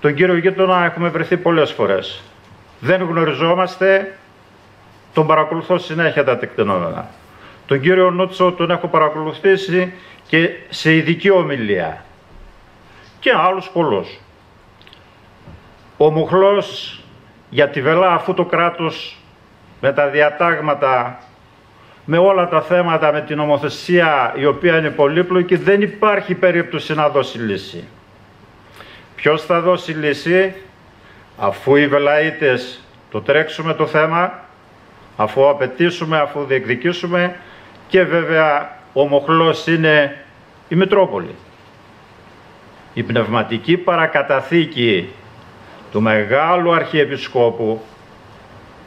Τον κύριο γείτονα έχουμε βρεθεί πολλές φορές. Δεν γνωριζόμαστε, τον παρακολουθώ συνέχεια τα τεκτενόμενα. Τον κύριο Νούτσο τον έχω παρακολουθήσει και σε ειδική ομιλία. Και άλλους πολλούς. Ο Μουχλός για τη Βελά αφού το κράτος με τα διατάγματα, με όλα τα θέματα, με την νομοθεσία η οποία είναι πολύπλοκη, δεν υπάρχει περίπτωση να δώσει λύση. Ποιος θα δώσει λύση, αφού οι Βελαΐτες το τρέξουμε το θέμα, αφού απαιτήσουμε, αφού διεκδικήσουμε και βέβαια ο μοχλός είναι η Μητρόπολη. Η πνευματική παρακαταθήκη του Μεγάλου Αρχιεπισκόπου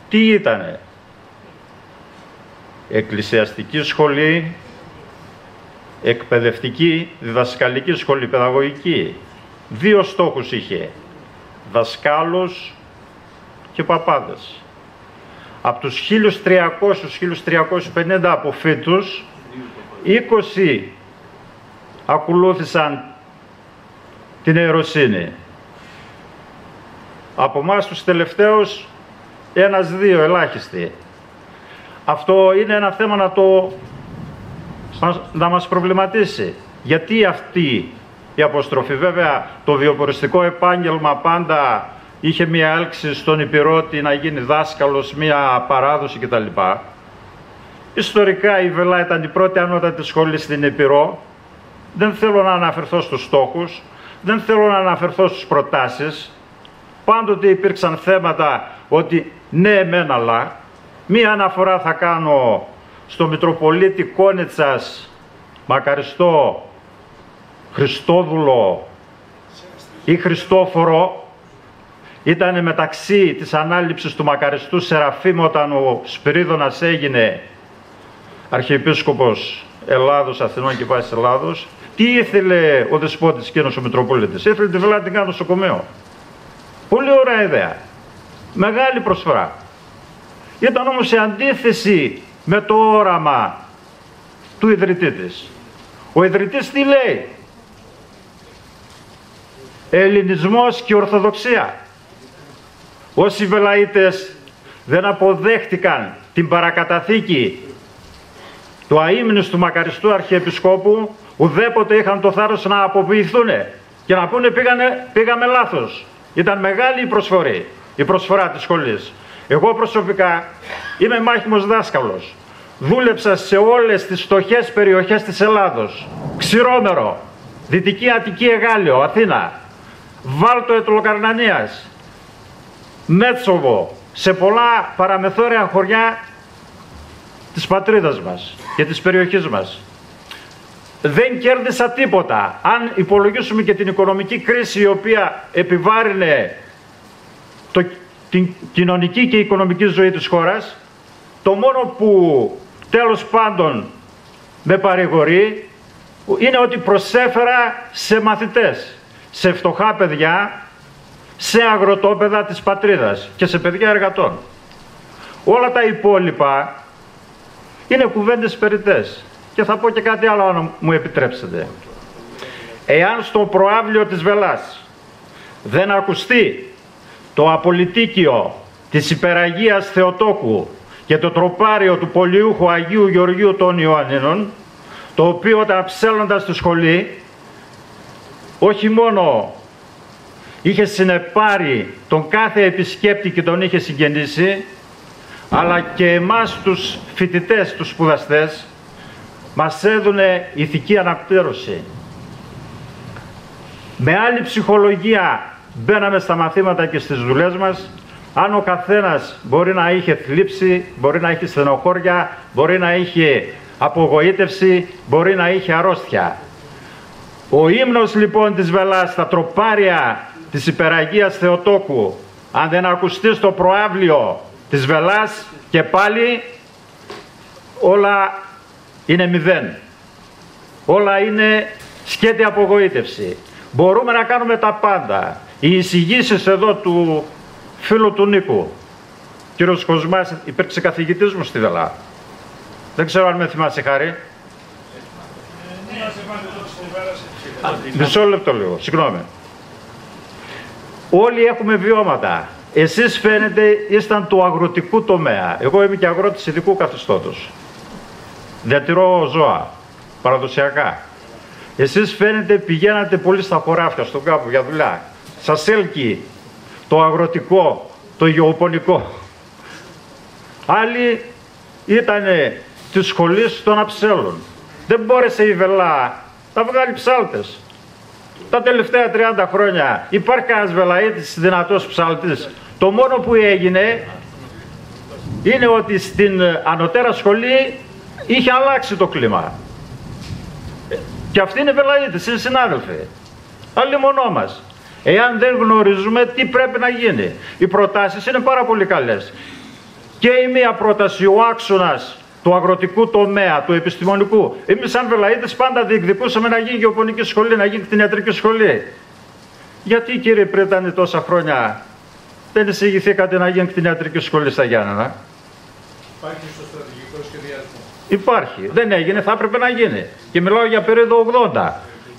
τι ήτανε; Εκκλησιαστική σχολή, εκπαιδευτική, διδασκαλική σχολή, παιδαγωγική. Δύο στόχους είχε. Δασκάλους και παπάδες. Από τους 1300-1350 αποφύτους, 20 ακολούθησαν την ιεροσύνη. Από εμάς τους τελευταίους, ένας-δύο ελάχιστοι. Αυτό είναι ένα θέμα να το να μας προβληματίσει. Γιατί αυτή η αποστροφή; Βέβαια το βιοποριστικό επάγγελμα πάντα είχε μια έλξη στον Υπηρώτη να γίνει δάσκαλος, μια παράδοση κτλ. Ιστορικά η Βελά ήταν η πρώτη ανώτατη σχολή στην Υπηρώ. Δεν θέλω να αναφερθώ στους στόχους, δεν θέλω να αναφερθώ στις προτάσεις. Πάντοτε υπήρξαν θέματα ότι ναι εμένα αλλά. Μία αναφορά θα κάνω στο Μητροπολίτη Κόνιτσας Μακαριστό Χριστόδουλο ή Χριστόφορο. Ήταν μεταξύ της ανάληψης του Μακαριστού Σεραφείμ όταν ο Σπυρίδωνας έγινε Αρχιεπίσκοπος Ελλάδος, Αθηνών και Βάσης Ελλάδος. Τι ήθελε ο δεσπότης εκείνος ο Μητροπολίτης; Ήθελε τη Βελά την κάνω νοσοκομείο. Πολύ ωραία ιδέα. Μεγάλη προσφορά ήταν όμως σε αντίθεση με το όραμα του ιδρυτή της ο ιδρυτής τι λέει; Ελληνισμός και ορθοδοξία. Όσοι Βελαΐτες δεν αποδέχτηκαν την παρακαταθήκη του αείμνης του μακαριστού Αρχιεπισκόπου, ουδέποτε είχαν το θάρρος να αποποιηθούν. και να πούνε πήγανε, πήγαμε λάθος. Ήταν μεγάλη η προσφορή, η προσφορά της σχολής. Εγώ προσωπικά είμαι μάχημος δάσκαλος. Δούλεψα σε όλες τις φτωχές περιοχές της Ελλάδος. Ξηρόμερο, Δυτική Αττική Εγάλιο, Αθήνα, Βάλτο Ετωλοκαρνανίας, Μέτσοβο, σε πολλά παραμεθόρια χωριά της πατρίδας μας και της περιοχής μας. Δεν κέρδισα τίποτα. Αν υπολογίσουμε και την οικονομική κρίση η οποία επιβάρυνε το, την κοινωνική και οικονομική ζωή της χώρας, το μόνο που τέλος πάντων με παρηγορεί είναι ότι προσέφερα σε μαθητές, σε φτωχά παιδιά, σε αγροτόπεδα της πατρίδας και σε παιδιά εργατών. Όλα τα υπόλοιπα είναι κουβέντες περιτές. Και θα πω και κάτι άλλο αν μου επιτρέψετε. Εάν στο προάβλιο της Βελάς δεν ακουστεί το απολυτίκιο της υπεραγίας Θεοτόκου και το τροπάριο του πολιούχου Αγίου Γεωργίου των Ιωαννίνων, το οποίο όταν ψέλλοντας στη σχολή όχι μόνο είχε συνεπάρει τον κάθε επισκέπτη και τον είχε συγγενήσει, αλλά και εμάς τους φοιτητές, τους σπουδαστές, μας έδωνε ηθική αναπτέρωση. Με άλλη ψυχολογία μπαίναμε στα μαθήματα και στις δουλειές μας, αν ο καθένας μπορεί να είχε θλίψη, μπορεί να είχε στενοχώρια, μπορεί να είχε απογοήτευση, μπορεί να είχε αρρώστια. Ο ύμνος λοιπόν της Βελάς στα τροπάρια της υπεραγίας Θεοτόκου, αν δεν ακουστεί στο προάβλιο της Βελάς και πάλι όλα είναι μηδέν. Όλα είναι σκέτη απογοήτευση. Μπορούμε να κάνουμε τα πάντα. Οι εισηγήσεις εδώ του φίλου του Νίκου, κύριος Κοσμάς, υπήρξε καθηγητής μου στη Βελά. Δεν ξέρω αν με θυμάσαι χάρη. Μισό λεπτό λίγο, συγγνώμη. Όλοι έχουμε βιώματα. Εσείς φαίνεται ήσταν του αγροτικού τομέα. Εγώ είμαι και αγρότης ειδικού καθεστώτος. Διατηρώ ζώα, παραδοσιακά. Εσείς φαίνεται πηγαίνατε πολύ στα χωράφια, στον κάπου για δουλειά. Σας έλκει το αγροτικό, το γεωπονικό. Άλλοι ήταν της σχολής των αψέλων. Δεν μπόρεσε η Βελά να βγάλει ψάλτες. Τα τελευταία 30 χρόνια υπάρχει κανένας βελαίτης δυνατός ψάλτης. Το μόνο που έγινε είναι ότι στην ανωτέρα σχολή είχε αλλάξει το κλίμα. Και αυτοί είναι βελαίτες, είναι συνάδελφοι. Άλλοι μονό μας. Εάν δεν γνωρίζουμε τι πρέπει να γίνει. Οι προτάσεις είναι πάρα πολύ καλές. Και η μία πρόταση, ο άξονας του αγροτικού τομέα, του επιστημονικού. Εμείς, σαν Βελαίδε, πάντα διεκδικούσαμε να γίνει γεωπονική σχολή, να γίνει κτηνιατρική σχολή. Γιατί, κύριε, πριν ήταν τόσα χρόνια, δεν εισηγηθήκατε να γίνει κτηνιατρική σχολή στα Γιάννενα; Υπάρχει στο στρατηγικό σχεδιασμό. Υπάρχει. Δεν έγινε, θα έπρεπε να γίνει. Και μιλάω για περίοδο 80.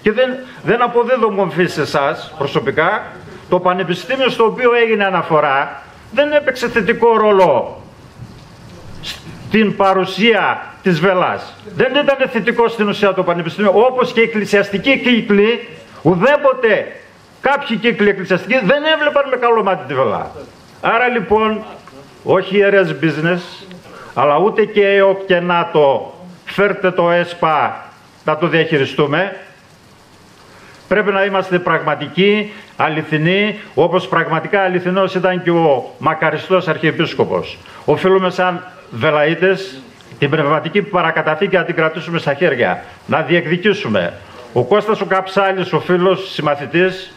Και δεν, δεν αποδίδω μορφή σε εσάς προσωπικά. Το πανεπιστήμιο στο οποίο έγινε αναφορά δεν έπαιξε θετικό ρόλο την παρουσία της Βελάς. Δεν ήταν θετικό στην ουσία το Πανεπιστήμιο, όπως και οι εκκλησιαστικοί κύκλοι, ουδέποτε κάποιοι κύκλοι εκκλησιαστικοί δεν έβλεπαν με καλό μάτι τη Βελά. Άρα λοιπόν, όχι ιερές business, αλλά ούτε και ΕΟΚ και ΝΑΤΟ, φέρτε το ΕΣΠΑ να το διαχειριστούμε. Πρέπει να είμαστε πραγματικοί, αληθινοί, όπως πραγματικά αληθινός ήταν και ο μακαριστός Αρχιεπίσκοπος. Οφείλουμε σαν Βελαΐτες, την πνευματική παρακαταθήκη να την κρατήσουμε στα χέρια, να διεκδικήσουμε. Ο Κώστας ο Καψάλης, ο φίλος, συμμαθητής,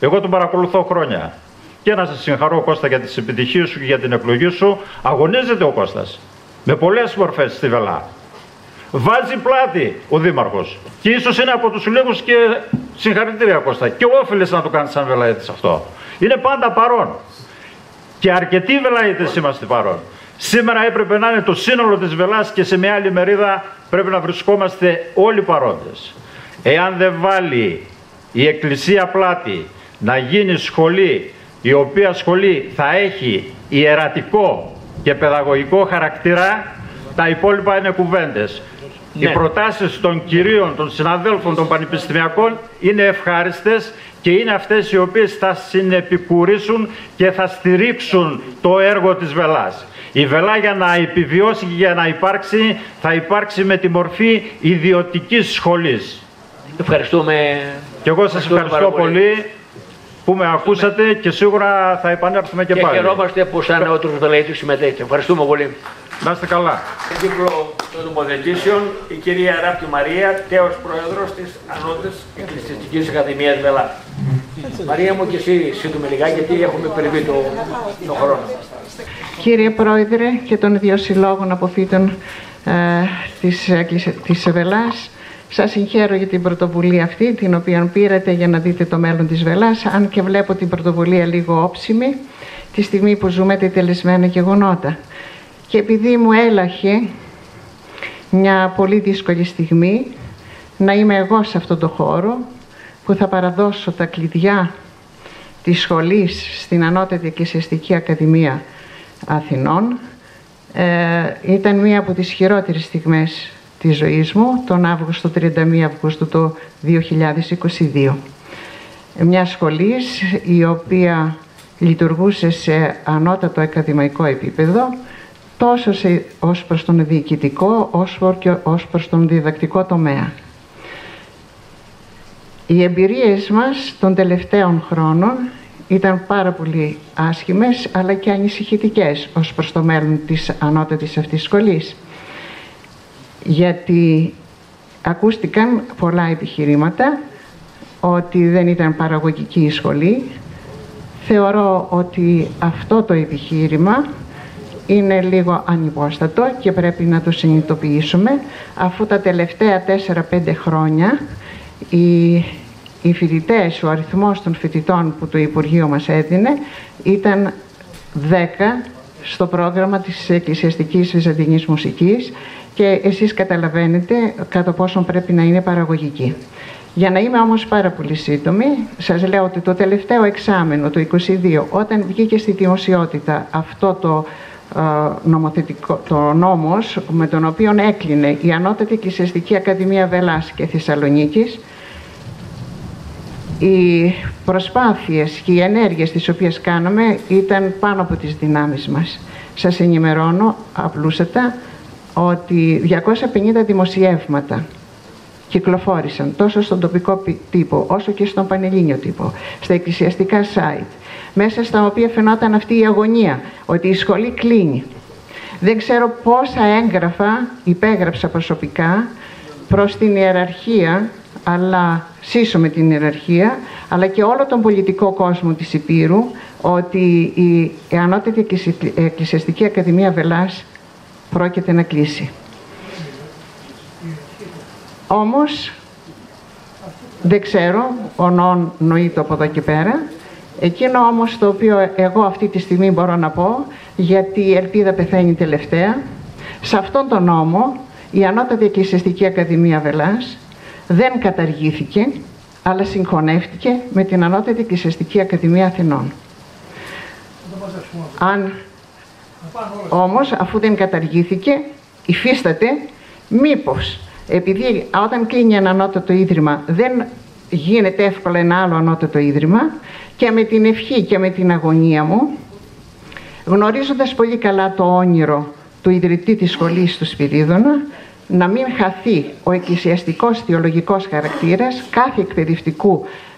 εγώ τον παρακολουθώ χρόνια. Και να σας συγχαρώ Κώστα για τις επιτυχίες σου και για την εκλογή σου. Αγωνίζεται ο Κώστας. Με πολλές μορφές στη Βελά. Βάζει πλάτη ο Δήμαρχος. Και ίσως είναι από τους λίγους και συγχαρητήρια Κώστα. Και όφιλες να το κάνεις σαν Βελαίτης αυτό. Είναι πάντα παρόν. Και αρκετοί Βελαίτες είμαστε παρόν. Σήμερα έπρεπε να είναι το σύνολο της Βελάς και σε μια άλλη μερίδα πρέπει να βρισκόμαστε όλοι παρόντες. Εάν δεν βάλει η Εκκλησία Πλάτη να γίνει σχολή η οποία σχολή θα έχει ιερατικό και παιδαγωγικό χαρακτήρα τα υπόλοιπα είναι κουβέντες. Οι προτάσεις των κυρίων, των συναδέλφων των πανεπιστημιακών είναι ευχάριστες και είναι αυτές οι οποίες θα συνεπικουρήσουν και θα στηρίξουν το έργο της Βελάς. Η Βελά για να επιβιώσει και για να υπάρξει θα υπάρξει με τη μορφή ιδιωτικής σχολής. Ευχαριστούμε. Και εγώ σας ευχαριστώ πολύ που με ακούσατε και σίγουρα θα επανέλθουμε και, Και πάλι. χαιρόμαστε που σαν νεότερος βελαίτης συμμετέχετε. Ευχαριστούμε πολύ. Να είστε καλά. Δίπλο των νομοθετήσεων, η κυρία Ράπτη Μαρία, τέος πρόεδρος της Ανώτης Εκκλησιαστικής Ακαδημίας Βελά. Μαρία μου και εσύ σύντομα λιγάκι, γιατί έχουμε περιβεί το, το χρόνο. Κύριε Πρόεδρε και των δύο συλλόγων αποφύτων ε, της, Εκκλησια- της Βελάς, σας συγχαίρω για την πρωτοβουλία αυτή, την οποία πήρατε για να δείτε το μέλλον της Βελάς, αν και βλέπω την πρωτοβουλία λίγο όψιμη, τη στιγμή που ζούμε τα τελεσμένα γεγονότα. Και επειδή μου έλαχε μια πολύ δύσκολη στιγμή να είμαι εγώ σε αυτό το χώρο που θα παραδώσω τα κλειδιά της σχολής στην Ανώτατη Εκκλησιαστική Ακαδημία Αθηνών. Ε, ήταν μία από τις χειρότερες στιγμές της ζωής μου, τον Αύγουστο, 31 Αυγούστου το 2022. Μια σχολής η οποία λειτουργούσε σε ανώτατο ακαδημαϊκό επίπεδο, τόσο σε, ως προς τον διοικητικό, όσο και ως προς τον διδακτικό τομέα. Οι εμπειρίες μας των τελευταίων χρόνων ήταν πάρα πολύ άσχημες αλλά και ανησυχητικές ως προς το μέλλον της ανώτατης αυτής σχολής. Γιατί ακούστηκαν πολλά επιχειρήματα ότι δεν ήταν παραγωγική η σχολή. Θεωρώ ότι αυτό το επιχείρημα είναι λίγο ανυπόστατο και πρέπει να το συνειδητοποιήσουμε αφού τα τελευταία 4-5 χρόνια οι, οι φοιτητές, ο αριθμός των φοιτητών που το Υπουργείο μας έδινε ήταν 10 στο πρόγραμμα της Εκκλησιαστικής Βυζαντινής Μουσικής και εσείς καταλαβαίνετε κατά πόσον πρέπει να είναι παραγωγική. Για να είμαι όμως πάρα πολύ σύντομη, σας λέω ότι το τελευταίο εξάμενο, το 22, όταν βγήκε στη δημοσιότητα αυτό το ε, νομοθετικό, το νόμος με τον οποίο έκλεινε η Ανώτατη Εκκλησιαστική Ακαδημία Βελάς και Θεσσαλονίκης, οι προσπάθειες και οι ενέργειες τις οποίες κάναμε ήταν πάνω από τις δυνάμεις μας. Σας ενημερώνω απλούστατα ότι 250 δημοσιεύματα κυκλοφόρησαν τόσο στον τοπικό πι- τύπο όσο και στον πανελλήνιο τύπο, στα εκκλησιαστικά site, μέσα στα οποία φαινόταν αυτή η αγωνία, ότι η σχολή κλείνει. Δεν ξέρω πόσα έγγραφα υπέγραψα προσωπικά προς την ιεραρχία, αλλά σύσσω με την ιεραρχία, αλλά και όλο τον πολιτικό κόσμο της Υπήρου, ότι η, η Ανώτατη Εκκλησι- Εκκλησιαστική Ακαδημία Βελάς πρόκειται να κλείσει. Όμως, δεν ξέρω, ο νόν νοείται από εδώ και πέρα. Εκείνο όμως το οποίο εγώ αυτή τη στιγμή μπορώ να πω, γιατί η ελπίδα πεθαίνει τελευταία, σε αυτόν τον νόμο η Ανώτατη Εκκλησιαστική Ακαδημία Βελάς δεν καταργήθηκε, αλλά συγχωνεύτηκε με την Ανώτατη Εκκλησιαστική Ακαδημία Αθηνών. Αν όμως, αφού δεν καταργήθηκε, υφίσταται μήπως, επειδή όταν κλείνει ένα ανώτατο ίδρυμα δεν γίνεται εύκολα ένα άλλο ανώτατο ίδρυμα και με την ευχή και με την αγωνία μου, γνωρίζοντας πολύ καλά το όνειρο του ιδρυτή της σχολής του Σπυρίδωνα, να μην χαθεί ο εκκλησιαστικός θεολογικός χαρακτήρας κάθε εκπαιδευτικού ε, ε,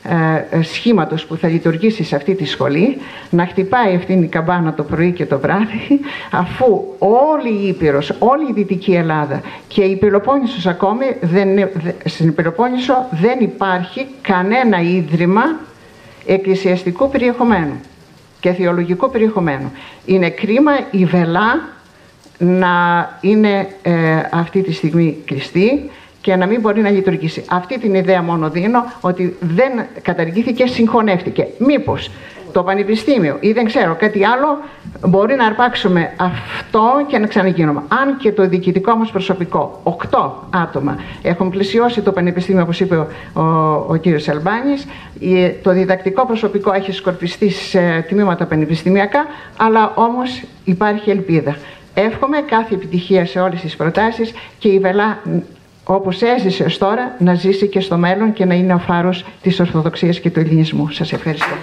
σχήματος που θα λειτουργήσει σε αυτή τη σχολή, να χτυπάει αυτήν η καμπάνα το πρωί και το βράδυ, αφού όλη η Ήπειρος, όλη η Δυτική Ελλάδα και η Πελοπόννησος ακόμη, δεν, είναι- δε- στην Πελοπόννησο δεν υπάρχει κανένα ίδρυμα εκκλησιαστικού περιεχομένου και θεολογικού περιεχομένου. Είναι κρίμα η Βελά να είναι ε, αυτή τη στιγμή κλειστή και να μην μπορεί να λειτουργήσει. Αυτή την ιδέα μόνο δίνω ότι δεν καταργήθηκε, συγχωνεύτηκε. Μήπως το Πανεπιστήμιο ή δεν ξέρω κάτι άλλο μπορεί να αρπάξουμε αυτό και να ξαναγίνουμε. Αν και το διοικητικό μας προσωπικό, οκτώ άτομα, έχουν πλησιώσει το Πανεπιστήμιο όπως είπε ο, ο, ο κύριος Αλμπάνης, η- το διδακτικό προσωπικό έχει σκορπιστεί σε τμήματα πανεπιστημιακά, αλλά όμως υπάρχει ελπίδα. Εύχομαι κάθε επιτυχία σε όλες τις προτάσεις και η Βελά όπως έζησε ως τώρα, να ζήσει και στο μέλλον και να είναι ο φάρος της Ορθοδοξίας και του Ελληνισμού. Σας ευχαριστώ.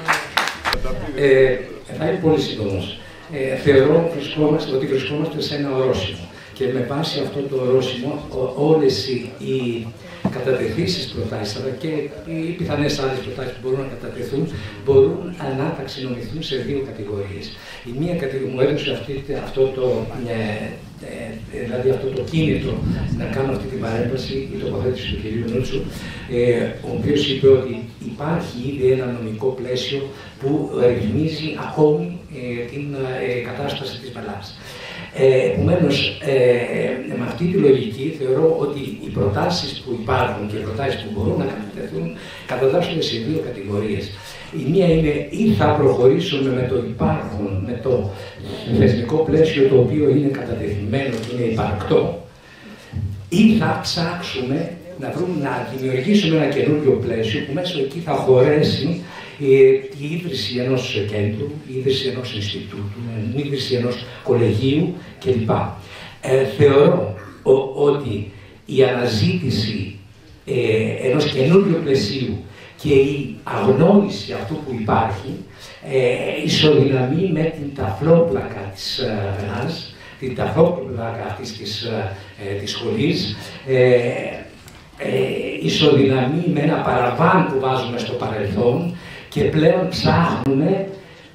Ε, θα είναι πολύ σύντομος. Ε, θεωρώ βρισκόμαστε, ότι βρισκόμαστε σε ένα ορόσημο και με βάση αυτό το ορόσημο όλες οι, οι κατατεθήσεις προτάσεις αλλά και οι πιθανές άλλες προτάσεις που μπορούν να κατατεθούν μπορούν να ταξινομηθούν σε δύο κατηγορίες. Η μία κατηγορία μου έδωσε αυτή, αυτό το, ε, ε, δηλαδή αυτό το κίνητρο να κάνω αυτή την παρέμβαση, η τοποθέτηση του κ. Νούτσου, ε, ο οποίος είπε ότι υπάρχει ήδη ένα νομικό πλαίσιο που ρυθμίζει ακόμη ε, την ε, κατάσταση της Παλάς. Ε, Επομένως, ε, με αυτή τη λογική θεωρώ ότι οι προτάσεις που υπάρχουν και οι προτάσεις που μπορούν να κατατεθούν κατατάσσονται σε δύο κατηγορίες. Η μία είναι ή θα προχωρήσουμε με το υπάρχον, με το θεσμικό πλαίσιο το οποίο είναι κατατεθειμένο και είναι υπαρκτό, ή θα ψάξουμε να, βρούμε, να δημιουργήσουμε ένα καινούργιο πλαίσιο που μέσω εκεί θα χωρέσει η ίδρυση ενός κέντρου, η ίδρυση ενός Ινστιτούτου, η ίδρυση ενός κολεγίου κλπ. Ε, θεωρώ ότι η αναζήτηση ε, ενός καινούριου πλαισίου και η αγνώριση αυτού που υπάρχει ε, ισοδυναμεί με την ταφλόπλακα της ε, την ταφλόπλακα αυτής της, ε, της σχολής, ε, ε, ισοδυναμεί με ένα παραβάν που βάζουμε στο παρελθόν και πλέον ψάχνουμε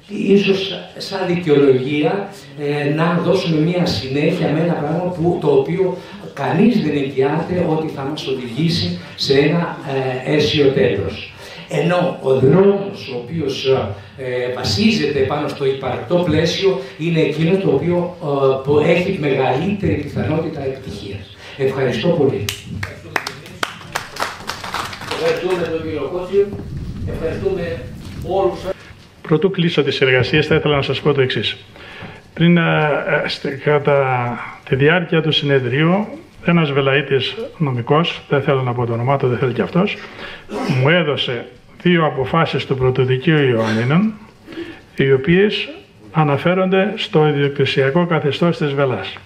ίσως σαν δικαιολογία ε, να δώσουμε μια συνέχεια με ένα πράγμα που, το οποίο κανείς δεν εγγυάται ότι θα μας οδηγήσει σε ένα ε, αίσιο τέλος. Ενώ ο δρόμος ο οποίος ε, βασίζεται πάνω στο υπαρκτό πλαίσιο είναι εκείνο το οποίο ε, που έχει μεγαλύτερη πιθανότητα επιτυχίας. Ευχαριστώ πολύ. Ευχαριστούμε τον κύριο Κότσιο. Ευχαριστούμε όλους. Πρωτού κλείσω τις εργασίες, θα ήθελα να σας πω το εξής. Πριν, κατά τη διάρκεια του συνεδρίου, ένας βελαίτης νομικός, δεν θέλω να πω το όνομά του, δεν θέλει και αυτός, μου έδωσε δύο αποφάσεις του Πρωτοδικείου Ιωαννίνων, οι οποίες αναφέρονται στο ιδιοκτησιακό καθεστώς της Βελάς.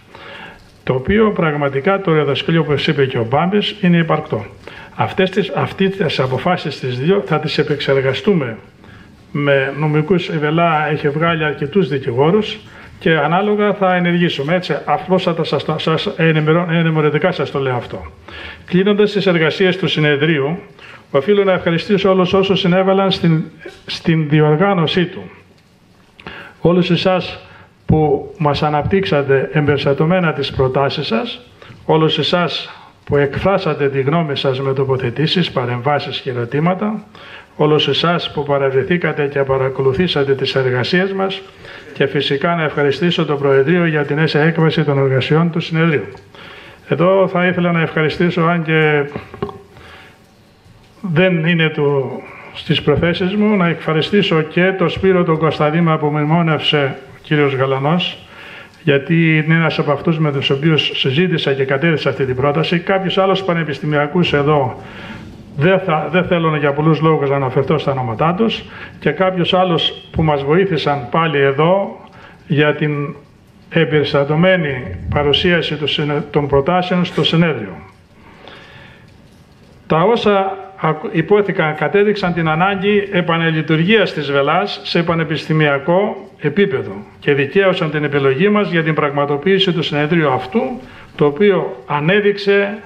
Το οποίο πραγματικά το διδασκαλείο, όπως είπε και ο Μπάμπης, είναι υπαρκτό. Αυτές τις, αυτές τις αποφάσεις τις δύο θα τις επεξεργαστούμε με νομικούς η έχει βγάλει αρκετούς δικηγόρους και ανάλογα θα ενεργήσουμε. Έτσι, θα σας, σας ενημερωτικά σας το λέω αυτό. Κλείνοντας τις εργασίες του συνεδρίου, οφείλω να ευχαριστήσω όλους όσους συνέβαλαν στην, στην διοργάνωσή του. Όλους εσάς που μας αναπτύξατε εμπεριστατωμένα τις προτάσεις σας, όλους εσάς που εκφράσατε τη γνώμη σας με τοποθετήσεις, παρεμβάσεις και ερωτήματα, όλους εσάς που παραβρεθήκατε και παρακολουθήσατε τις εργασίες μας και φυσικά να ευχαριστήσω το Προεδρείο για την αίσια έκβαση των εργασιών του συνεδρίου. Εδώ θα ήθελα να ευχαριστήσω, αν και δεν είναι του, στις προθέσεις μου, να ευχαριστήσω και το Σπύρο τον Κωνσταντίμα που με μόνευσε ο κύριος Γαλανός, γιατί είναι ένας από αυτούς με τους οποίους συζήτησα και κατέδυσα αυτή την πρόταση. Κάποιος άλλος πανεπιστημιακούς εδώ δεν, θα, δεν θέλω για πολλούς λόγους να αναφερθώ στα ονόματά τους και κάποιος άλλος που μας βοήθησαν πάλι εδώ για την εμπεριστατωμένη παρουσίαση των προτάσεων στο συνέδριο. Τα όσα υπόθηκαν κατέδειξαν την ανάγκη επανελειτουργίας της ΒΕΛΑΣ σε πανεπιστημιακό επίπεδο και δικαίωσαν την επιλογή μας για την πραγματοποίηση του συνεδρίου αυτού, το οποίο ανέδειξε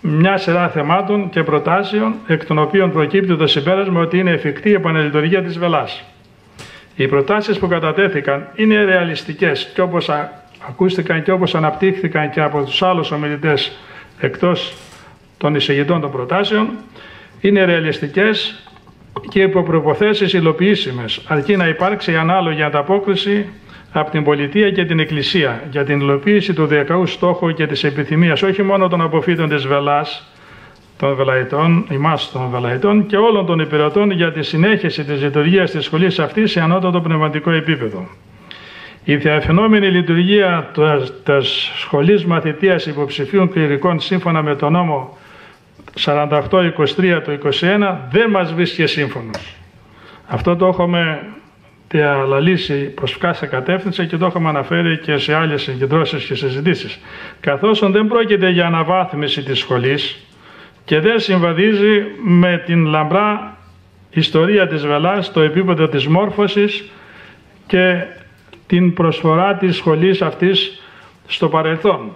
μια σειρά θεμάτων και προτάσεων, εκ των οποίων προκύπτει το συμπέρασμα ότι είναι εφικτή η επανελειτουργία της ΒΕΛΑΣ. Οι προτάσεις που κατατέθηκαν είναι ρεαλιστικές και όπως ακούστηκαν και όπως αναπτύχθηκαν και από τους άλλους ομιλητές εκτός των εισηγητών των προτάσεων, είναι ρεαλιστικές και υπό προποθέσεις υλοποιήσιμες, αρκεί να υπάρξει ανάλογη ανταπόκριση από την πολιτεία και την εκκλησία για την υλοποίηση του διακαούς στόχου και της επιθυμίας όχι μόνο των αποφύτων της Βελάς, των Βελαϊτών, ημάς των Βελαϊτών και όλων των υπηρετών για τη συνέχιση της λειτουργίας της σχολής αυτής σε ανώτατο πνευματικό επίπεδο. Η διαφαινόμενη λειτουργία της σχολής μαθητείας υποψηφίων κληρικών σύμφωνα με τον νόμο 48-23 το 21 δεν μας βρίσκει σύμφωνος. Αυτό το έχουμε διαλαλήσει προς κάθε κατεύθυνση και το έχουμε αναφέρει και σε άλλες συγκεντρώσεις και συζητήσεις. Καθώς δεν πρόκειται για αναβάθμιση της σχολής και δεν συμβαδίζει με την λαμπρά ιστορία της Βελάς στο επίπεδο της μόρφωσης και την προσφορά της σχολής αυτής στο παρελθόν.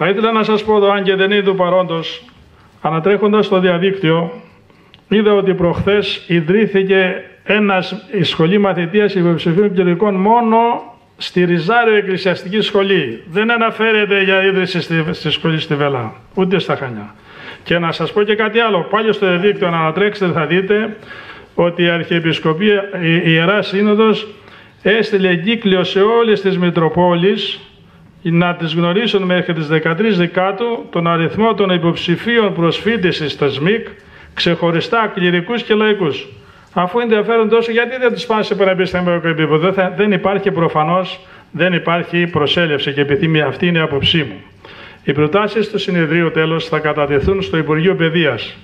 Θα ήθελα να σας πω εδώ, αν και δεν είναι του παρόντος, ανατρέχοντας στο διαδίκτυο, είδα ότι προχθές ιδρύθηκε ένας, η σχολή μαθητείας υποψηφίων κοινωνικών μόνο στη Ριζάριο Εκκλησιαστική Σχολή. Δεν αναφέρεται για ίδρυση στη, στη σχολή στη Βελά, ούτε στα Χανιά. Και να σας πω και κάτι άλλο, πάλι στο διαδίκτυο να ανατρέξετε θα δείτε ότι η Αρχιεπισκοπία, η Ιερά Σύνοδος έστειλε κύκλιο σε όλες τις Μητροπόλεις να τις γνωρίσουν μέχρι τις 13 Δεκάτου τον αριθμό των υποψηφίων προσφύτησης στα ΣΜΙΚ, ξεχωριστά κληρικούς και λαϊκούς. Αφού ενδιαφέρουν τόσο, γιατί δεν τους πάνε σε πανεπιστημιακό επίπεδο; Δεν υπάρχει προφανώς, δεν υπάρχει προσέλευση και επιθυμία. Αυτή είναι η άποψή μου. Οι προτάσεις του συνεδρίου τέλος θα κατατεθούν στο Υπουργείο Παιδείας,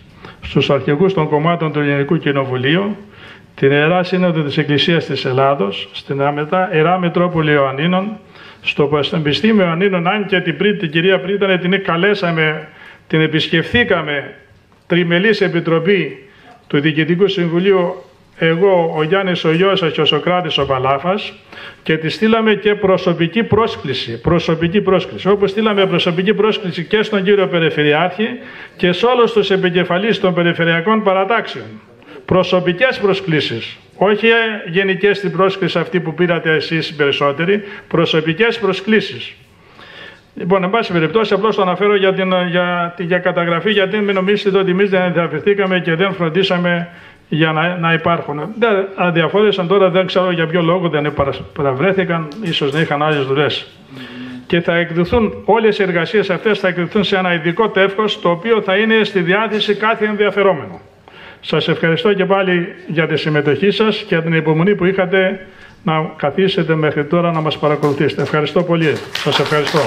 στους αρχηγούς των κομμάτων του Ελληνικού Κοινοβουλίου, την Ιερά Σύνοδο της Εκκλησίας της Ελλάδος, στην Άμετα, Ιερά Μητρόπολη Ιωαννίνων, στο Πανεπιστήμιο Ιωαννίνων, αν και την, την κυρία Πρίτανε την καλέσαμε, την επισκεφθήκαμε τριμελής επιτροπή του Διοικητικού Συμβουλίου εγώ, ο Γιάννης ο γιος σας και ο Σοκράτης ο Παλάφας και τη στείλαμε και προσωπική πρόσκληση. Προσωπική πρόσκληση. Όπως στείλαμε προσωπική πρόσκληση και στον κύριο Περιφερειάρχη και σε όλους τους επικεφαλείς των περιφερειακών παρατάξεων. Προσωπικές προσκλήσεις. Όχι γενικές στην πρόσκληση αυτή που πήρατε εσείς περισσότεροι. Προσωπικές προσκλήσεις. Λοιπόν, εν πάση περιπτώσει, απλώς το αναφέρω για, την, για, για καταγραφή, γιατί μην νομίζετε ότι εμείς δεν ενδιαφερθήκαμε και δεν φροντίσαμε για να, να υπάρχουν. Δεν αδιαφόρησαν τώρα, δεν ξέρω για ποιο λόγο δεν παραβρέθηκαν, ίσως να είχαν άλλες δουλειές. Και θα εκδοθούν όλες οι εργασίες αυτές, θα εκδοθούν σε ένα ειδικό τεύχος, το οποίο θα είναι στη διάθεση κάθε ενδιαφερόμενο. Σας ευχαριστώ και πάλι για τη συμμετοχή σας και την υπομονή που είχατε να καθίσετε μέχρι τώρα να μας παρακολουθήσετε. Ευχαριστώ πολύ. Σας ευχαριστώ.